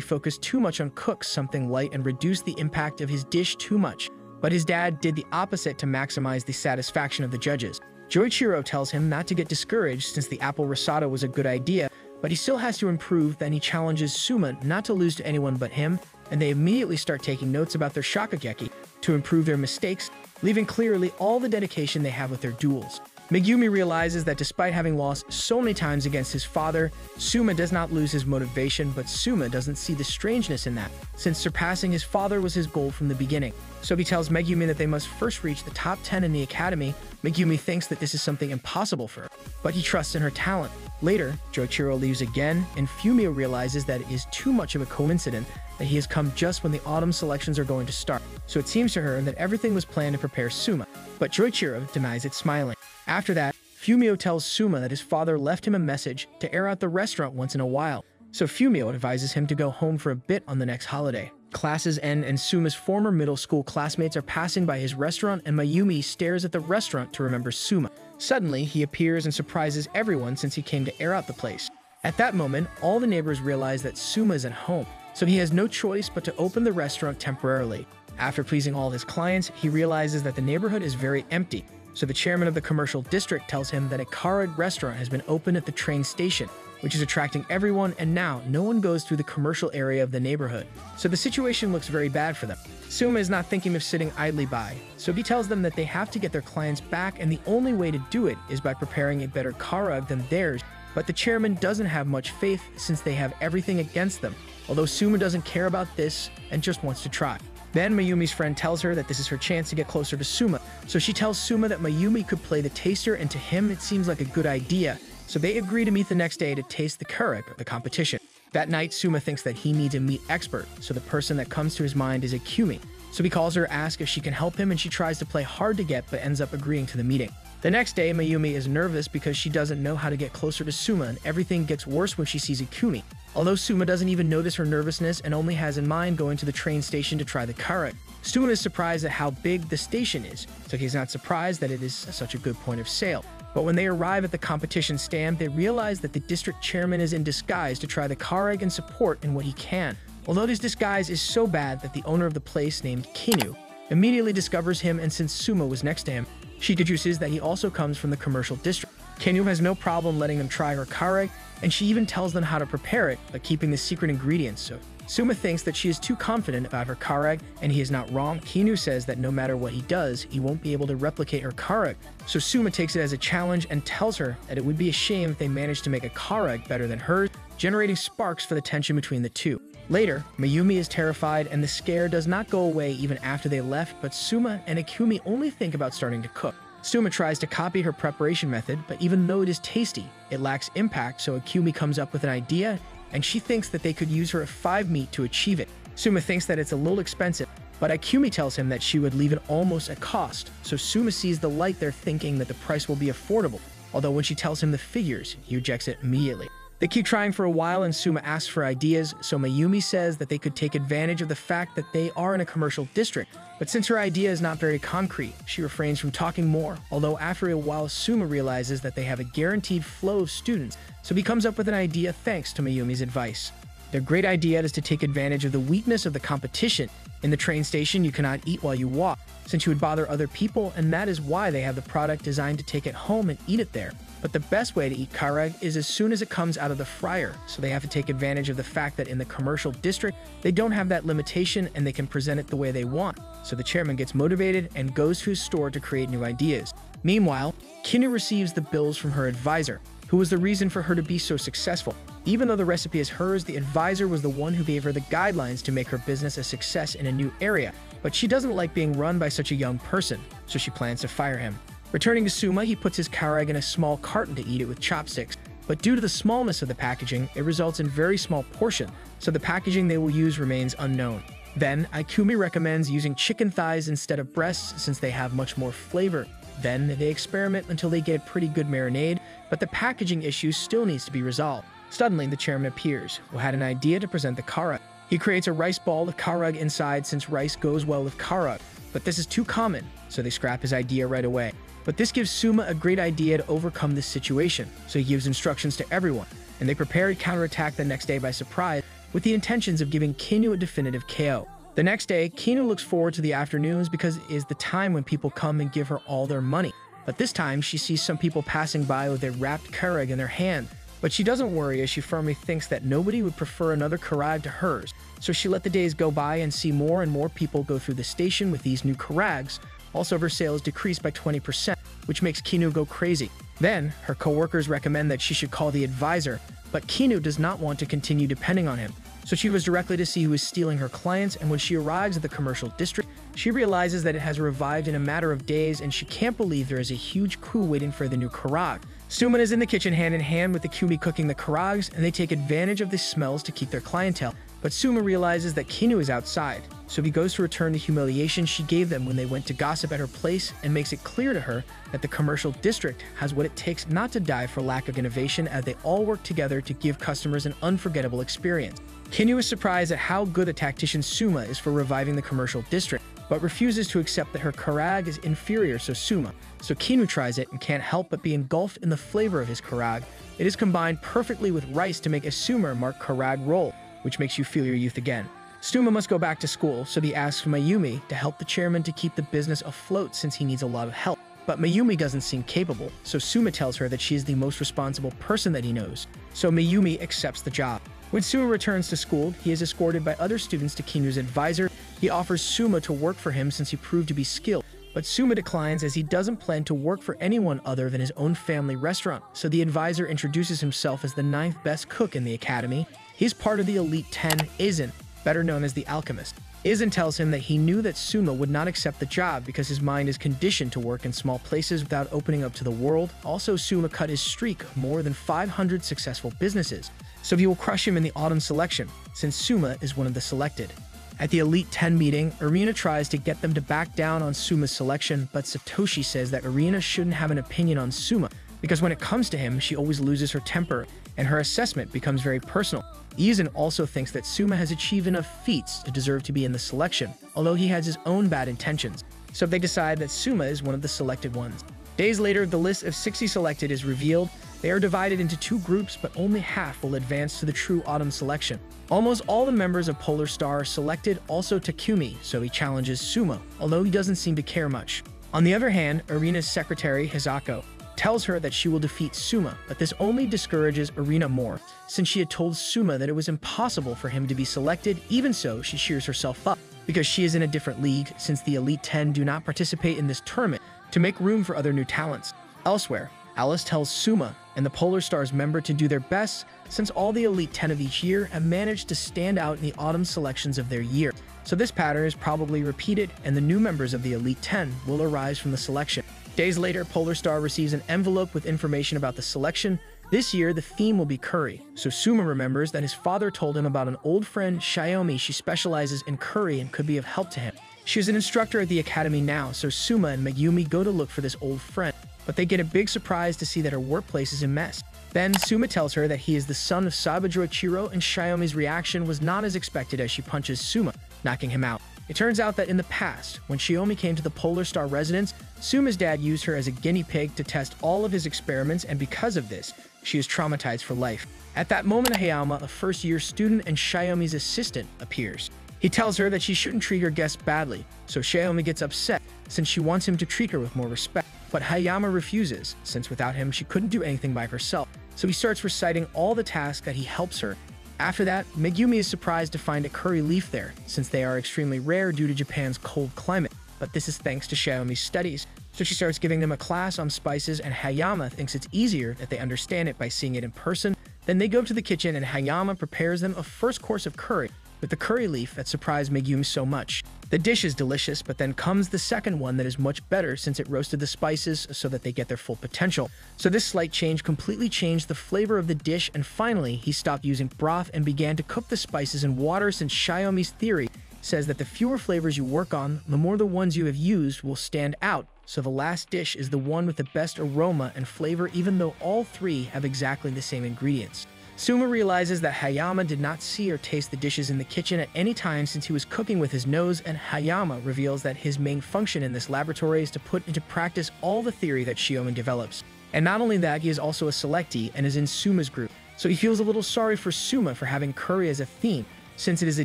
focused too much on cook something light and reduced the impact of his dish too much. But his dad did the opposite to maximize the satisfaction of the judges. Joichiro tells him not to get discouraged since the apple risotto was a good idea, but he still has to improve, then he challenges Suma not to lose to anyone but him, and they immediately start taking notes about their Shokugeki to improve their mistakes, leaving clearly all the dedication they have with their duels. Megumi realizes that despite having lost so many times against his father, Suma does not lose his motivation, but Suma doesn't see the strangeness in that, since surpassing his father was his goal from the beginning. So he tells Megumi that they must first reach the top 10 in the academy. Megumi thinks that this is something impossible for her, but he trusts in her talent. Later, Joichiro leaves again, and Fumio realizes that it is too much of a coincidence that he has come just when the autumn selections are going to start. So it seems to her that everything was planned to prepare Suma, but Joichiro denies it smiling. After that, Fumio tells Suma that his father left him a message to air out the restaurant once in a while, so Fumio advises him to go home for a bit on the next holiday. Classes end and Suma's former middle school classmates are passing by his restaurant and Mayumi stares at the restaurant to remember Suma. Suddenly, he appears and surprises everyone since he came to air out the place. At that moment, all the neighbors realize that Suma is at home, so he has no choice but to open the restaurant temporarily. After pleasing all his clients, he realizes that the neighborhood is very empty, so the chairman of the commercial district tells him that a Karaage restaurant has been opened at the train station, which is attracting everyone, and now no one goes through the commercial area of the neighborhood. So the situation looks very bad for them. Suma is not thinking of sitting idly by, so he tells them that they have to get their clients back, and the only way to do it is by preparing a better Karaage than theirs. But the chairman doesn't have much faith since they have everything against them, although Suma doesn't care about this and just wants to try. Then Mayumi's friend tells her that this is her chance to get closer to Suma, so she tells Suma that Mayumi could play the taster and to him it seems like a good idea, so they agree to meet the next day to taste the karaage of the competition. That night, Suma thinks that he needs a meat expert, so the person that comes to his mind is Ikumi. So he calls her, asks if she can help him, and she tries to play hard to get but ends up agreeing to the meeting. The next day, Mayumi is nervous because she doesn't know how to get closer to Suma, and everything gets worse when she sees Ikumi. Although Suma doesn't even notice her nervousness and only has in mind going to the train station to try the karaage. Suma is surprised at how big the station is, so he's not surprised that it is such a good point of sale. But when they arrive at the competition stand, they realize that the district chairman is in disguise to try the karaage and support in what he can. Although this disguise is so bad that the owner of the place, named Kinu, immediately discovers him and since Suma was next to him, she deduces that he also comes from the commercial district. Kinu has no problem letting them try her karaage, and she even tells them how to prepare it, but keeping the secret ingredients, so Suma thinks that she is too confident about her karaage, and he is not wrong. Kinu says that no matter what he does, he won't be able to replicate her karaage. So Suma takes it as a challenge and tells her that it would be a shame if they managed to make a karaage better than hers, generating sparks for the tension between the two. Later, Mayumi is terrified and the scare does not go away even after they left, but Suma and Ikumi only think about starting to cook. Suma tries to copy her preparation method, but even though it is tasty, it lacks impact, so Ikumi comes up with an idea and she thinks that they could use her 5 meat to achieve it. Suma thinks that it's a little expensive, but Ikumi tells him that she would leave it almost at cost, so Suma sees the light there thinking that the price will be affordable, although when she tells him the figures, he rejects it immediately. They keep trying for a while and Suma asks for ideas, so Mayumi says that they could take advantage of the fact that they are in a commercial district. But since her idea is not very concrete, she refrains from talking more, although after a while Suma realizes that they have a guaranteed flow of students, so he comes up with an idea thanks to Mayumi's advice. Their great idea is to take advantage of the weakness of the competition. In the train station, you cannot eat while you walk, since you would bother other people, and that is why they have the product designed to take it home and eat it there. But the best way to eat karaage is as soon as it comes out of the fryer, so they have to take advantage of the fact that in the commercial district, they don't have that limitation and they can present it the way they want. So the chairman gets motivated and goes to his store to create new ideas. Meanwhile, Kinu receives the bills from her advisor, who was the reason for her to be so successful. Even though the recipe is hers, the advisor was the one who gave her the guidelines to make her business a success in a new area. But she doesn't like being run by such a young person, so she plans to fire him. Returning to Suma, he puts his karaage in a small carton to eat it with chopsticks, but due to the smallness of the packaging, it results in very small portion, so the packaging they will use remains unknown. Then, Ikumi recommends using chicken thighs instead of breasts since they have much more flavor. Then, they experiment until they get pretty good marinade, but the packaging issue still needs to be resolved. Suddenly, the chairman appears, who had an idea to present the karaage. He creates a rice ball with karaage inside since rice goes well with karaage, but this is too common, so they scrap his idea right away. But this gives Suma a great idea to overcome this situation, so he gives instructions to everyone, and they prepare to counterattack the next day by surprise with the intentions of giving Kinu a definitive KO. The next day, Kinu looks forward to the afternoons because it is the time when people come and give her all their money. But this time, she sees some people passing by with a wrapped karaage in their hand. But she doesn't worry as she firmly thinks that nobody would prefer another Karaage to hers. So she let the days go by and see more and more people go through the station with these new karaages, also, her sales decreased by 20%, which makes Kinu go crazy. Then, her coworkers recommend that she should call the advisor, but Kinu does not want to continue depending on him. So she goes directly to see who is stealing her clients, and when she arrives at the commercial district, she realizes that it has revived in a matter of days, and she can't believe there is a huge crew waiting for the new Karaage. Suman is in the kitchen hand in hand with the Kumi cooking the Karaages, and they take advantage of the smells to keep their clientele. But Suma realizes that Kinu is outside, so he goes to return the humiliation she gave them when they went to gossip at her place and makes it clear to her that the commercial district has what it takes not to die for lack of innovation as they all work together to give customers an unforgettable experience. Kinu is surprised at how good a tactician Suma is for reviving the commercial district, but refuses to accept that her karaage is inferior to Suma. So Kinu tries it and can't help but be engulfed in the flavor of his karaage. It is combined perfectly with rice to make a Suma mark karaage roll, which makes you feel your youth again. Suma must go back to school, so he asks Mayumi to help the chairman to keep the business afloat since he needs a lot of help. But Mayumi doesn't seem capable, so Suma tells her that she is the most responsible person that he knows. So Mayumi accepts the job. When Suma returns to school, he is escorted by other students to Kinu's advisor. He offers Suma to work for him since he proved to be skilled, but Suma declines as he doesn't plan to work for anyone other than his own family restaurant. So the advisor introduces himself as the ninth best cook in the academy. He's part of the Elite 10 Eizan, better known as the Alchemist. Eizan tells him that he knew that Suma would not accept the job because his mind is conditioned to work in small places without opening up to the world. Also, Suma cut his streak more than 500 successful businesses, so he will crush him in the autumn selection, since Suma is one of the selected. At the Elite 10 meeting, Erina tries to get them to back down on Suma's selection, but Satoshi says that Erina shouldn't have an opinion on Suma, because when it comes to him, she always loses her temper, and her assessment becomes very personal. Eizan also thinks that Suma has achieved enough feats to deserve to be in the selection, although he has his own bad intentions. So they decide that Suma is one of the selected ones. Days later, the list of 60 selected is revealed. They are divided into two groups, but only half will advance to the true autumn selection. Almost all the members of Polar Star are selected, also Takumi, so he challenges Suma, although he doesn't seem to care much. On the other hand, Erina's secretary, Hisako, tells her that she will defeat Suma, but this only discourages Erina more, since she had told Suma that it was impossible for him to be selected, even so, she cheers herself up, because she is in a different league, since the Elite 10 do not participate in this tournament, to make room for other new talents. Elsewhere, Alice tells Suma and the Polar Stars member to do their best, since all the Elite 10 of each year have managed to stand out in the autumn selections of their year. So this pattern is probably repeated, and the new members of the Elite 10 will arise from the selection. Days later, Polar Star receives an envelope with information about the selection. This year, the theme will be curry, so Suma remembers that his father told him about an old friend, Shiomi. She specializes in curry and could be of help to him. She is an instructor at the academy now, so Suma and Megumi go to look for this old friend, but they get a big surprise to see that her workplace is a mess. Then Suma tells her that he is the son of Saiba Joichiro, and Shiomi's reaction was not as expected as she punches Suma, knocking him out. It turns out that in the past, when Shiomi came to the Polar Star residence, Suma's dad used her as a guinea pig to test all of his experiments, and because of this, she is traumatized for life. At that moment, Hayama, a first year student and Shiomi's assistant, appears. He tells her that she shouldn't treat her guests badly, so Shiomi gets upset since she wants him to treat her with more respect. But Hayama refuses, since without him she couldn't do anything by herself. So he starts reciting all the tasks that he helps her after that, Megumi is surprised to find a curry leaf there, since they are extremely rare due to Japan's cold climate, but this is thanks to Shiomi's studies. So she starts giving them a class on spices, and Hayama thinks it's easier that they understand it by seeing it in person. Then they go to the kitchen, and Hayama prepares them a first course of curry, with the curry leaf that surprised Megumi so much. The dish is delicious, but then comes the second one that is much better since it roasted the spices so that they get their full potential. So this slight change completely changed the flavor of the dish, and finally, he stopped using broth and began to cook the spices in water since Shiomi's theory says that the fewer flavors you work on, the more the ones you have used will stand out. So the last dish is the one with the best aroma and flavor even though all three have exactly the same ingredients. Suma realizes that Hayama did not see or taste the dishes in the kitchen at any time since he was cooking with his nose, and Hayama reveals that his main function in this laboratory is to put into practice all the theory that Shiomi develops. And not only that, he is also a selectee and is in Suma's group, so he feels a little sorry for Suma for having curry as a theme, since it is a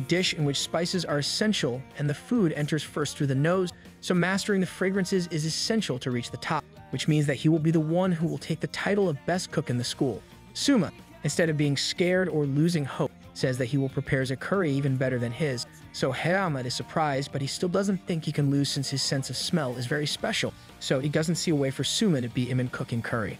dish in which spices are essential and the food enters first through the nose, so mastering the fragrances is essential to reach the top, which means that he will be the one who will take the title of best cook in the school. Suma, Instead of being scared or losing hope, says that he will prepare a curry even better than his. So Hayama is surprised, but he still doesn't think he can lose since his sense of smell is very special. So he doesn't see a way for Suma to beat him in cooking curry.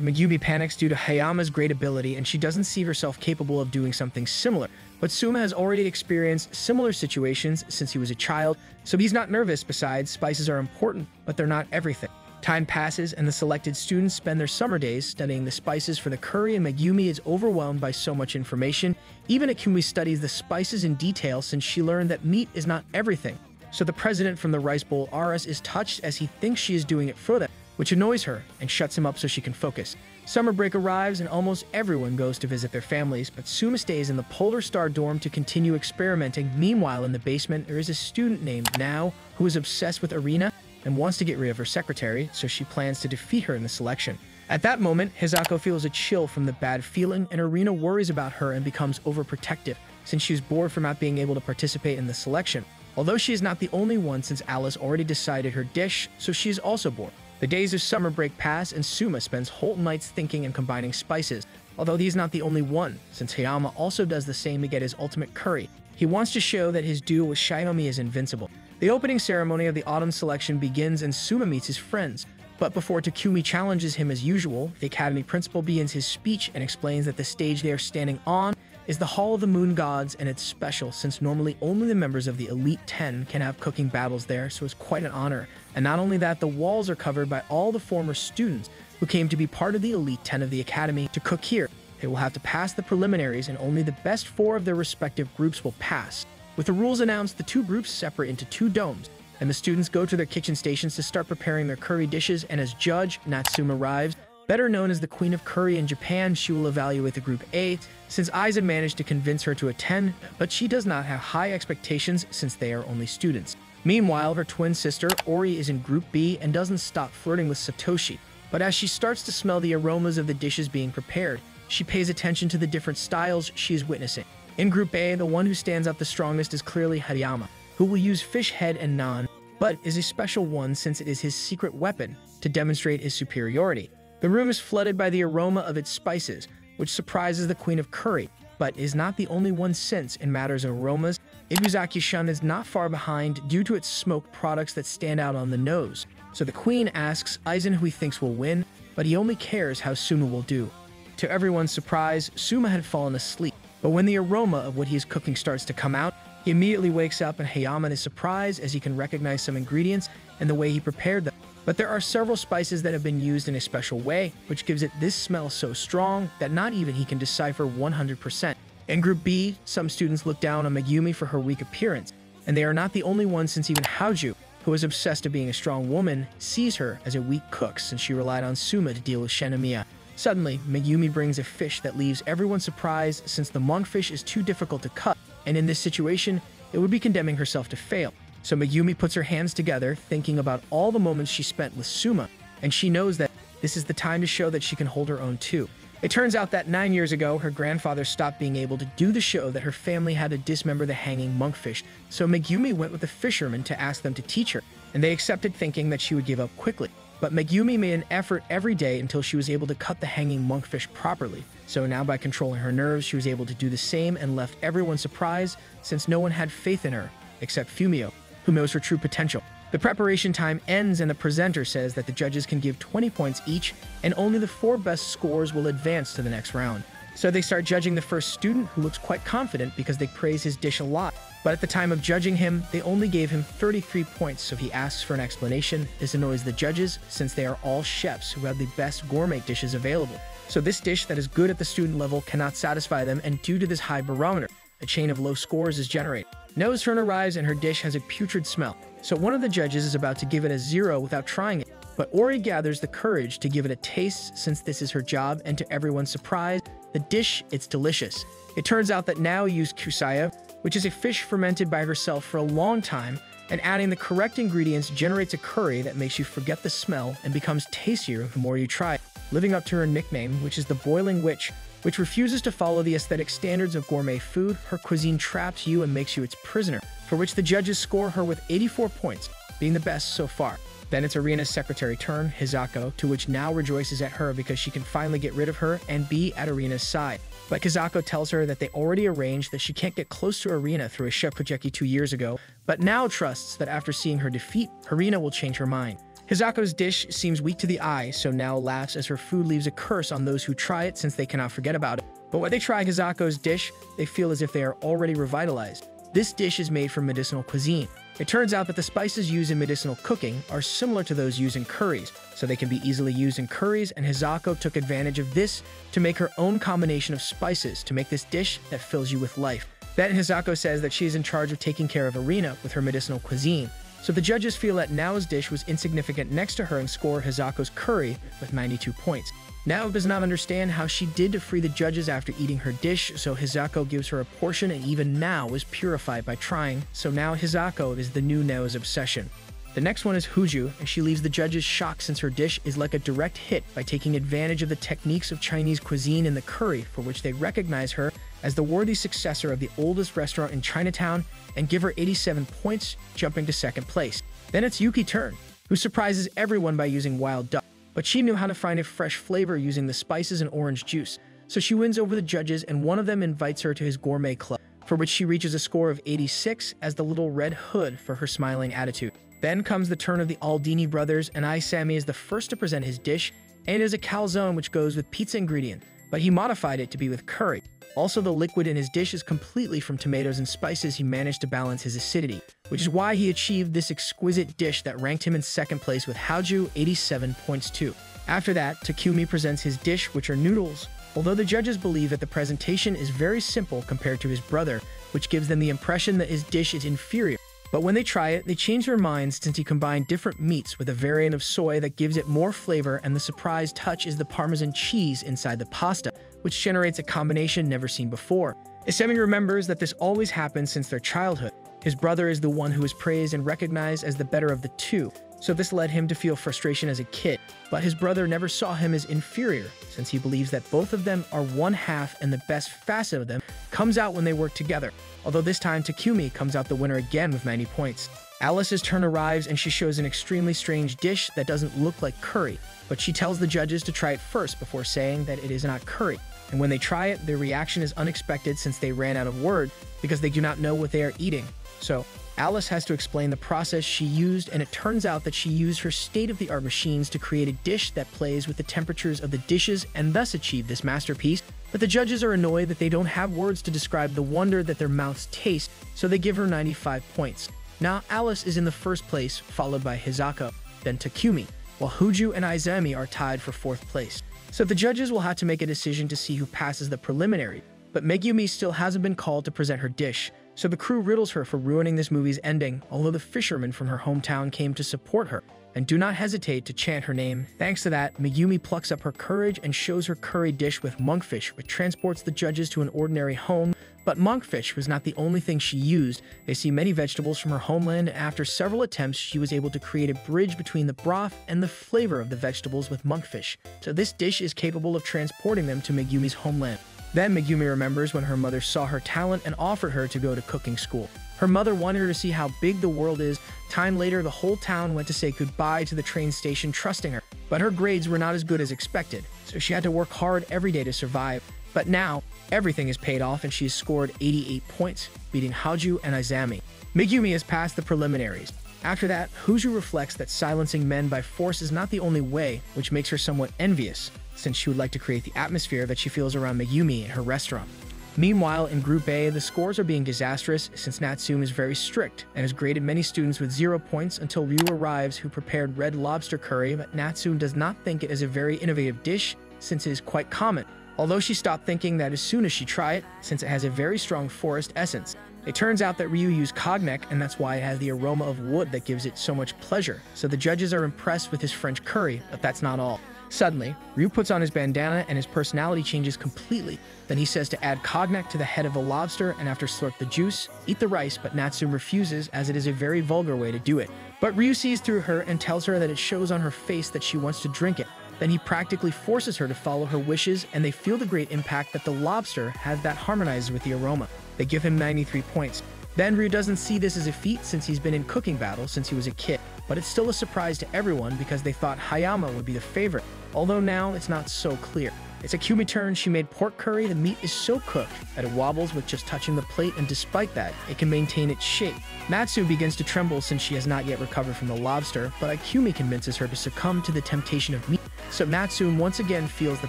Megumi panics due to Hayama's great ability and she doesn't see herself capable of doing something similar. But Suma has already experienced similar situations since he was a child, so he's not nervous besides spices are important, but they're not everything. Time passes, and the selected students spend their summer days studying the spices for the curry, and Megumi is overwhelmed by so much information. Even Ikumi studies the spices in detail since she learned that meat is not everything. So the president from the Rice Bowl, Aras, is touched as he thinks she is doing it for them, which annoys her and shuts him up so she can focus. Summer break arrives and almost everyone goes to visit their families, but Suma stays in the Polar Star dorm to continue experimenting. Meanwhile, in the basement, there is a student named Nao who is obsessed with Erina and wants to get rid of her secretary, so she plans to defeat her in the selection. At that moment, Hisako feels a chill from the bad feeling, and Erina worries about her and becomes overprotective, since she she's bored from not being able to participate in the selection. Although she is not the only one since Alice already decided her dish, so she is also bored. The days of summer break pass, and Suma spends whole nights thinking and combining spices, although he's not the only one, since Hayama also does the same to get his ultimate curry. He wants to show that his duo with Shiomi is invincible. The opening ceremony of the autumn selection begins and Suma meets his friends. But before Takumi challenges him as usual, the academy principal begins his speech and explains that the stage they are standing on is the Hall of the Moon Gods and it's special since normally only the members of the Elite 10 can have cooking battles there, so it's quite an honor. And not only that, the walls are covered by all the former students who came to be part of the Elite 10 of the Academy to cook here. They will have to pass the preliminaries and only the best four of their respective groups will pass. With the rules announced, the two groups separate into two domes, and the students go to their kitchen stations to start preparing their curry dishes, and as judge, Natsume arrives. Better known as the Queen of Curry in Japan, she will evaluate the Group A, since Eizan managed to convince her to attend, but she does not have high expectations since they are only students. Meanwhile, her twin sister, Orie, is in Group B and doesn't stop flirting with Satoshi. But as she starts to smell the aromas of the dishes being prepared, she pays attention to the different styles she is witnessing. In Group A, the one who stands out the strongest is clearly Hayama, who will use fish head and nan, but is a special one since it is his secret weapon to demonstrate his superiority. The room is flooded by the aroma of its spices, which surprises the Queen of Curry, but is not the only one since, in matters of aromas, Ibusaki-shun is not far behind due to its smoke products that stand out on the nose. So the Queen asks Eizan who he thinks will win, but he only cares how Suma will do. To everyone's surprise, Suma had fallen asleep, but when the aroma of what he is cooking starts to come out, he immediately wakes up and Hayama is surprised as he can recognize some ingredients and the way he prepared them. But there are several spices that have been used in a special way, which gives it this smell so strong that not even he can decipher 100%. In Group B, some students look down on Megumi for her weak appearance, and they are not the only ones since even Hojo, who is obsessed with being a strong woman, sees her as a weak cook since she relied on Suma to deal with Shinomiya. Suddenly, Megumi brings a fish that leaves everyone surprised since the monkfish is too difficult to cut, and in this situation, it would be condemning herself to fail. So Megumi puts her hands together, thinking about all the moments she spent with Suma, and she knows that this is the time to show that she can hold her own too. It turns out that nine years ago, her grandfather stopped being able to do the show that her family had to dismember the hanging monkfish, so Megumi went with the fishermen to ask them to teach her, and they accepted thinking that she would give up quickly. But Megumi made an effort every day until she was able to cut the hanging monkfish properly. So now by controlling her nerves, she was able to do the same and left everyone surprised since no one had faith in her, except Fumio, who knows her true potential. The preparation time ends and the presenter says that the judges can give 20 points each and only the four best scores will advance to the next round. So they start judging the first student who looks quite confident because they praise his dish a lot. But at the time of judging him, they only gave him 33 points, so he asks for an explanation. This annoys the judges since they are all chefs who have the best gourmet dishes available. So this dish that is good at the student level cannot satisfy them, and due to this high barometer, a chain of low scores is generated. Nao's turn arrives and her dish has a putrid smell. So one of the judges is about to give it a zero without trying it. But Orie gathers the courage to give it a taste since this is her job, and to everyone's surprise, the dish, it's delicious. It turns out that Nao used kusaya, which is a fish fermented by herself for a long time, and adding the correct ingredients generates a curry that makes you forget the smell and becomes tastier the more you try living up to her nickname, which is the Boiling Witch, which refuses to follow the aesthetic standards of gourmet food. Her cuisine traps you and makes you its prisoner, for which the judges score her with 84 points, being the best so far. Then it's Erina's secretary turn, Hisako, to which Nao rejoices at her because she can finally get rid of her and be at Erina's side. But Kazako tells her that they already arranged that she can't get close to Erina through a chef project two years ago, but now trusts that after seeing her defeat, Erina will change her mind. Hisako's dish seems weak to the eye, so Nao laughs as her food leaves a curse on those who try it since they cannot forget about it. But when they try Hisako's dish, they feel as if they are already revitalized. This dish is made from medicinal cuisine. It turns out that the spices used in medicinal cooking are similar to those used in curries, so they can be easily used in curries, and Hisako took advantage of this to make her own combination of spices to make this dish that fills you with life. Then Hisako says that she is in charge of taking care of Erina with her medicinal cuisine, so the judges feel that Nao's dish was insignificant next to her and score Hisako's curry with 92 points. Nao does not understand how she did to free the judges after eating her dish, so Hisako gives her a portion and even Nao is purified by trying, so now Hisako is the new Nao's obsession. The next one is Hojo, and she leaves the judges shocked since her dish is like a direct hit by taking advantage of the techniques of Chinese cuisine in the curry, for which they recognize her as the worthy successor of the oldest restaurant in Chinatown and give her 87 points, jumping to second place. Then it's Yuki turn, who surprises everyone by using wild duck but she knew how to find a fresh flavor using the spices and orange juice. So she wins over the judges, and one of them invites her to his gourmet club, for which she reaches a score of 86 as the little red hood for her smiling attitude. Then comes the turn of the Aldini brothers, and Isami is the first to present his dish, and it is a calzone which goes with pizza ingredient, but he modified it to be with curry. Also, the liquid in his dish is completely from tomatoes and spices he managed to balance his acidity, which is why he achieved this exquisite dish that ranked him in second place with Hojo 87 points too. After that, Takumi presents his dish, which are noodles. Although the judges believe that the presentation is very simple compared to his brother, which gives them the impression that his dish is inferior. But when they try it, they change their minds since he combined different meats with a variant of soy that gives it more flavor and the surprise touch is the parmesan cheese inside the pasta, which generates a combination never seen before. Isami remembers that this always happens since their childhood. His brother is the one who is praised and recognized as the better of the two, so this led him to feel frustration as a kid. But his brother never saw him as inferior, since he believes that both of them are one half and the best facet of them comes out when they work together although this time Takumi comes out the winner again with 90 points. Alice's turn arrives and she shows an extremely strange dish that doesn't look like curry, but she tells the judges to try it first before saying that it is not curry. And when they try it, their reaction is unexpected since they ran out of words because they do not know what they are eating. So, Alice has to explain the process she used, and it turns out that she used her state of the art machines to create a dish that plays with the temperatures of the dishes and thus achieve this masterpiece. But the judges are annoyed that they don't have words to describe the wonder that their mouths taste, so they give her 95 points. Now, Alice is in the first place, followed by Hisako, then Takumi, while Hojo and Isami are tied for fourth place. So the judges will have to make a decision to see who passes the preliminary, but Megumi still hasn't been called to present her dish, so the crew riddles her for ruining this movie's ending, although the fishermen from her hometown came to support her and do not hesitate to chant her name. Thanks to that, Megumi plucks up her courage and shows her curry dish with monkfish, which transports the judges to an ordinary home. But monkfish was not the only thing she used. They see many vegetables from her homeland. After several attempts, she was able to create a bridge between the broth and the flavor of the vegetables with monkfish. So this dish is capable of transporting them to Megumi's homeland. Then Megumi remembers when her mother saw her talent and offered her to go to cooking school. Her mother wanted her to see how big the world is. Time later, the whole town went to say goodbye to the train station, trusting her. But her grades were not as good as expected, so she had to work hard every day to survive. But now, everything is paid off and she has scored 88 points, beating Hojo and Isami. Megumi has passed the preliminaries. After that, Hojo reflects that silencing men by force is not the only way, which makes her somewhat envious since she would like to create the atmosphere that she feels around Megumi in her restaurant. Meanwhile, in Group A, the scores are being disastrous since Natsume is very strict and has graded many students with zero points until Ryu arrives who prepared red lobster curry, but Natsume does not think it is a very innovative dish since it is quite common, although she stopped thinking that as soon as she try it, since it has a very strong forest essence. It turns out that Ryu used cognac, and that's why it has the aroma of wood that gives it so much pleasure. So the judges are impressed with his French curry, but that's not all. Suddenly, Ryu puts on his bandana and his personality changes completely. Then he says to add cognac to the head of a lobster and after slurp the juice, eat the rice, but Natsume refuses as it is a very vulgar way to do it. But Ryu sees through her and tells her that it shows on her face that she wants to drink it. Then he practically forces her to follow her wishes and they feel the great impact that the lobster has that harmonizes with the aroma. They give him 93 points. Then Ryu doesn't see this as a feat since he's been in cooking battles since he was a kid, but it's still a surprise to everyone because they thought Hayama would be the favorite, although now it's not so clear. It's a Kumi turn, she made pork curry, the meat is so cooked that it wobbles with just touching the plate and despite that, it can maintain its shape. Natsu begins to tremble since she has not yet recovered from the lobster, but Ikumi convinces her to succumb to the temptation of meat. So Natsu once again feels the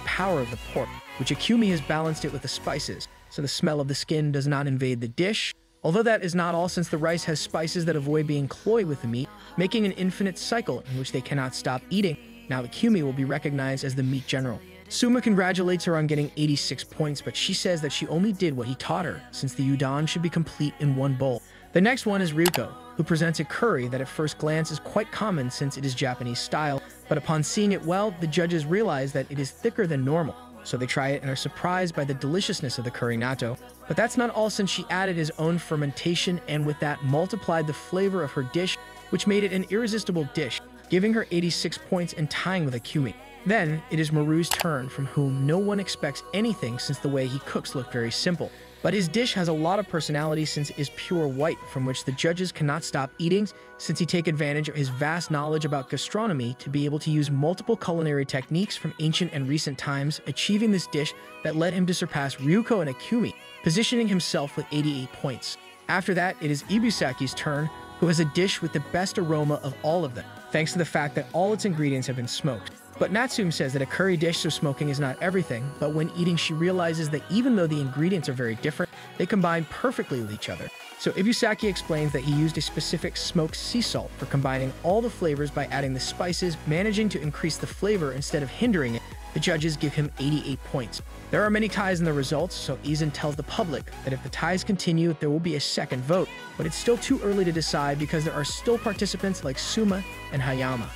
power of the pork, which Ikumi has balanced it with the spices, so the smell of the skin does not invade the dish, Although that is not all since the rice has spices that avoid being cloyed with the meat, making an infinite cycle in which they cannot stop eating, now Ikumi will be recognized as the meat general. Suma congratulates her on getting 86 points, but she says that she only did what he taught her, since the udon should be complete in one bowl. The next one is Ryoko, who presents a curry that at first glance is quite common since it is Japanese style, but upon seeing it well, the judges realize that it is thicker than normal. So they try it and are surprised by the deliciousness of the curry natto. But that's not all since she added his own fermentation and with that multiplied the flavor of her dish, which made it an irresistible dish, giving her 86 points and tying with Ikumi. Then, it is Maru's turn, from whom no one expects anything since the way he cooks look very simple. But his dish has a lot of personality since it is pure white, from which the judges cannot stop eating since he take advantage of his vast knowledge about gastronomy to be able to use multiple culinary techniques from ancient and recent times, achieving this dish that led him to surpass Ryoko and Ikumi, positioning himself with 88 points. After that, it is Ibusaki's turn, who has a dish with the best aroma of all of them, thanks to the fact that all its ingredients have been smoked. But Natsume says that a curry dish so smoking is not everything, but when eating she realizes that even though the ingredients are very different, they combine perfectly with each other. So Ibusaki explains that he used a specific smoked sea salt for combining all the flavors by adding the spices, managing to increase the flavor instead of hindering it. The judges give him 88 points. There are many ties in the results, so Eizan tells the public that if the ties continue, there will be a second vote, but it's still too early to decide because there are still participants like Suma and Hayama.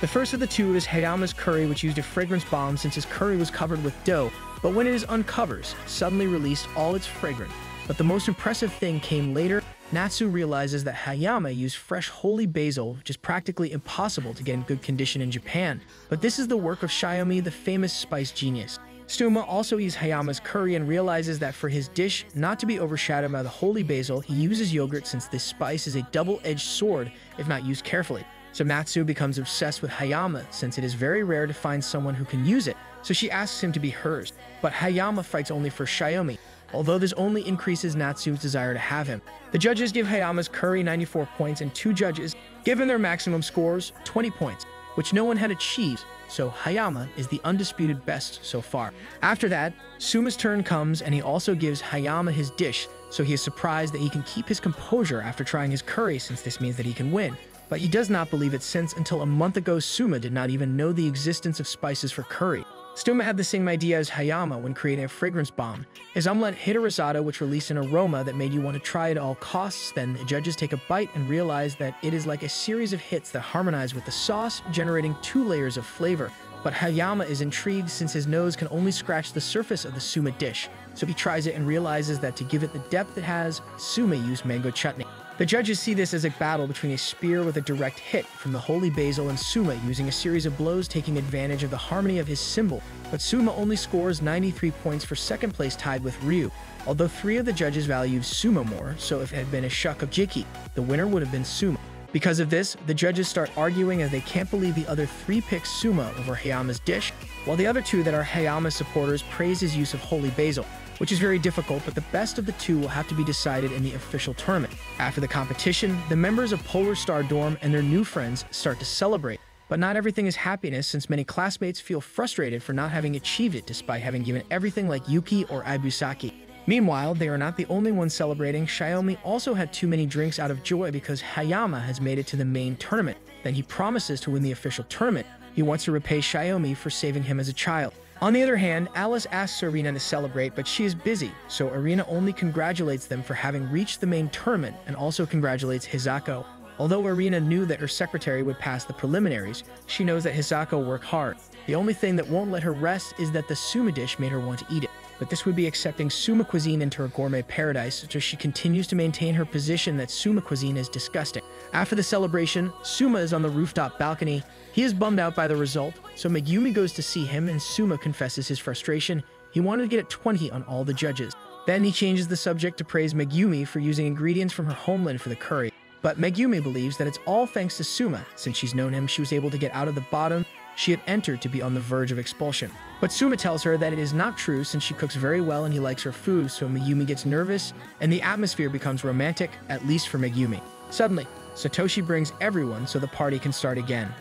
The first of the two is Hayama's curry, which used a fragrance bomb since his curry was covered with dough, but when it is uncovers, suddenly released all its fragrance. But the most impressive thing came later. Natsu realizes that Hayama used fresh holy basil, which is practically impossible to get in good condition in Japan. But this is the work of Shiomi, the famous spice genius. Suma also eats Hayama's curry and realizes that for his dish not to be overshadowed by the holy basil, he uses yogurt since this spice is a double-edged sword if not used carefully. So Natsu becomes obsessed with Hayama since it is very rare to find someone who can use it, so she asks him to be hers. But Hayama fights only for Shiomi, although this only increases Natsu's desire to have him. The judges give Hayama's curry 94 points and two judges, given their maximum scores, 20 points, which no one had achieved, so Hayama is the undisputed best so far. After that, Suma's turn comes and he also gives Hayama his dish, so he is surprised that he can keep his composure after trying his curry since this means that he can win but he does not believe it since until a month ago Suma did not even know the existence of spices for curry. Suma had the same idea as Hayama when creating a fragrance bomb. His omelette hit a risotto which released an aroma that made you want to try at all costs, then the judges take a bite and realize that it is like a series of hits that harmonize with the sauce, generating two layers of flavor. But Hayama is intrigued since his nose can only scratch the surface of the Suma dish, so he tries it and realizes that to give it the depth it has, Suma used mango chutney. The judges see this as a battle between a spear with a direct hit from the Holy Basil and Suma using a series of blows taking advantage of the harmony of his symbol, but Suma only scores 93 points for second place tied with Ryu, although three of the judges valued Suma more, so if it had been a shokugeki, the winner would have been Suma. Because of this, the judges start arguing as they can't believe the other three picked Suma over Hayama's dish, while the other two that are Hayama supporters praise his use of Holy Basil, which is very difficult, but the best of the two will have to be decided in the official tournament. After the competition, the members of Polar Star Dorm and their new friends start to celebrate. But not everything is happiness since many classmates feel frustrated for not having achieved it despite having given everything like Yuki or Ibusaki. Meanwhile, they are not the only ones celebrating. Shiomi also had too many drinks out of joy because Hayama has made it to the main tournament. Then he promises to win the official tournament. He wants to repay Shiomi for saving him as a child. On the other hand, Alice asks Erina to celebrate, but she is busy, so Erina only congratulates them for having reached the main tournament and also congratulates Hisako. Although Erina knew that her secretary would pass the preliminaries, she knows that Hisako worked hard. The only thing that won't let her rest is that the Suma dish made her want to eat it. But this would be accepting Suma cuisine into her gourmet paradise, so she continues to maintain her position that Suma cuisine is disgusting. After the celebration, Suma is on the rooftop balcony. He is bummed out by the result, so Megumi goes to see him and Suma confesses his frustration. He wanted to get a 20 on all the judges. Then he changes the subject to praise Megumi for using ingredients from her homeland for the curry. But Megumi believes that it's all thanks to Suma. Since she's known him, she was able to get out of the bottom she had entered to be on the verge of expulsion. But Suma tells her that it is not true since she cooks very well and he likes her food, so Megumi gets nervous and the atmosphere becomes romantic, at least for Megumi. Suddenly, Satoshi brings everyone so the party can start again.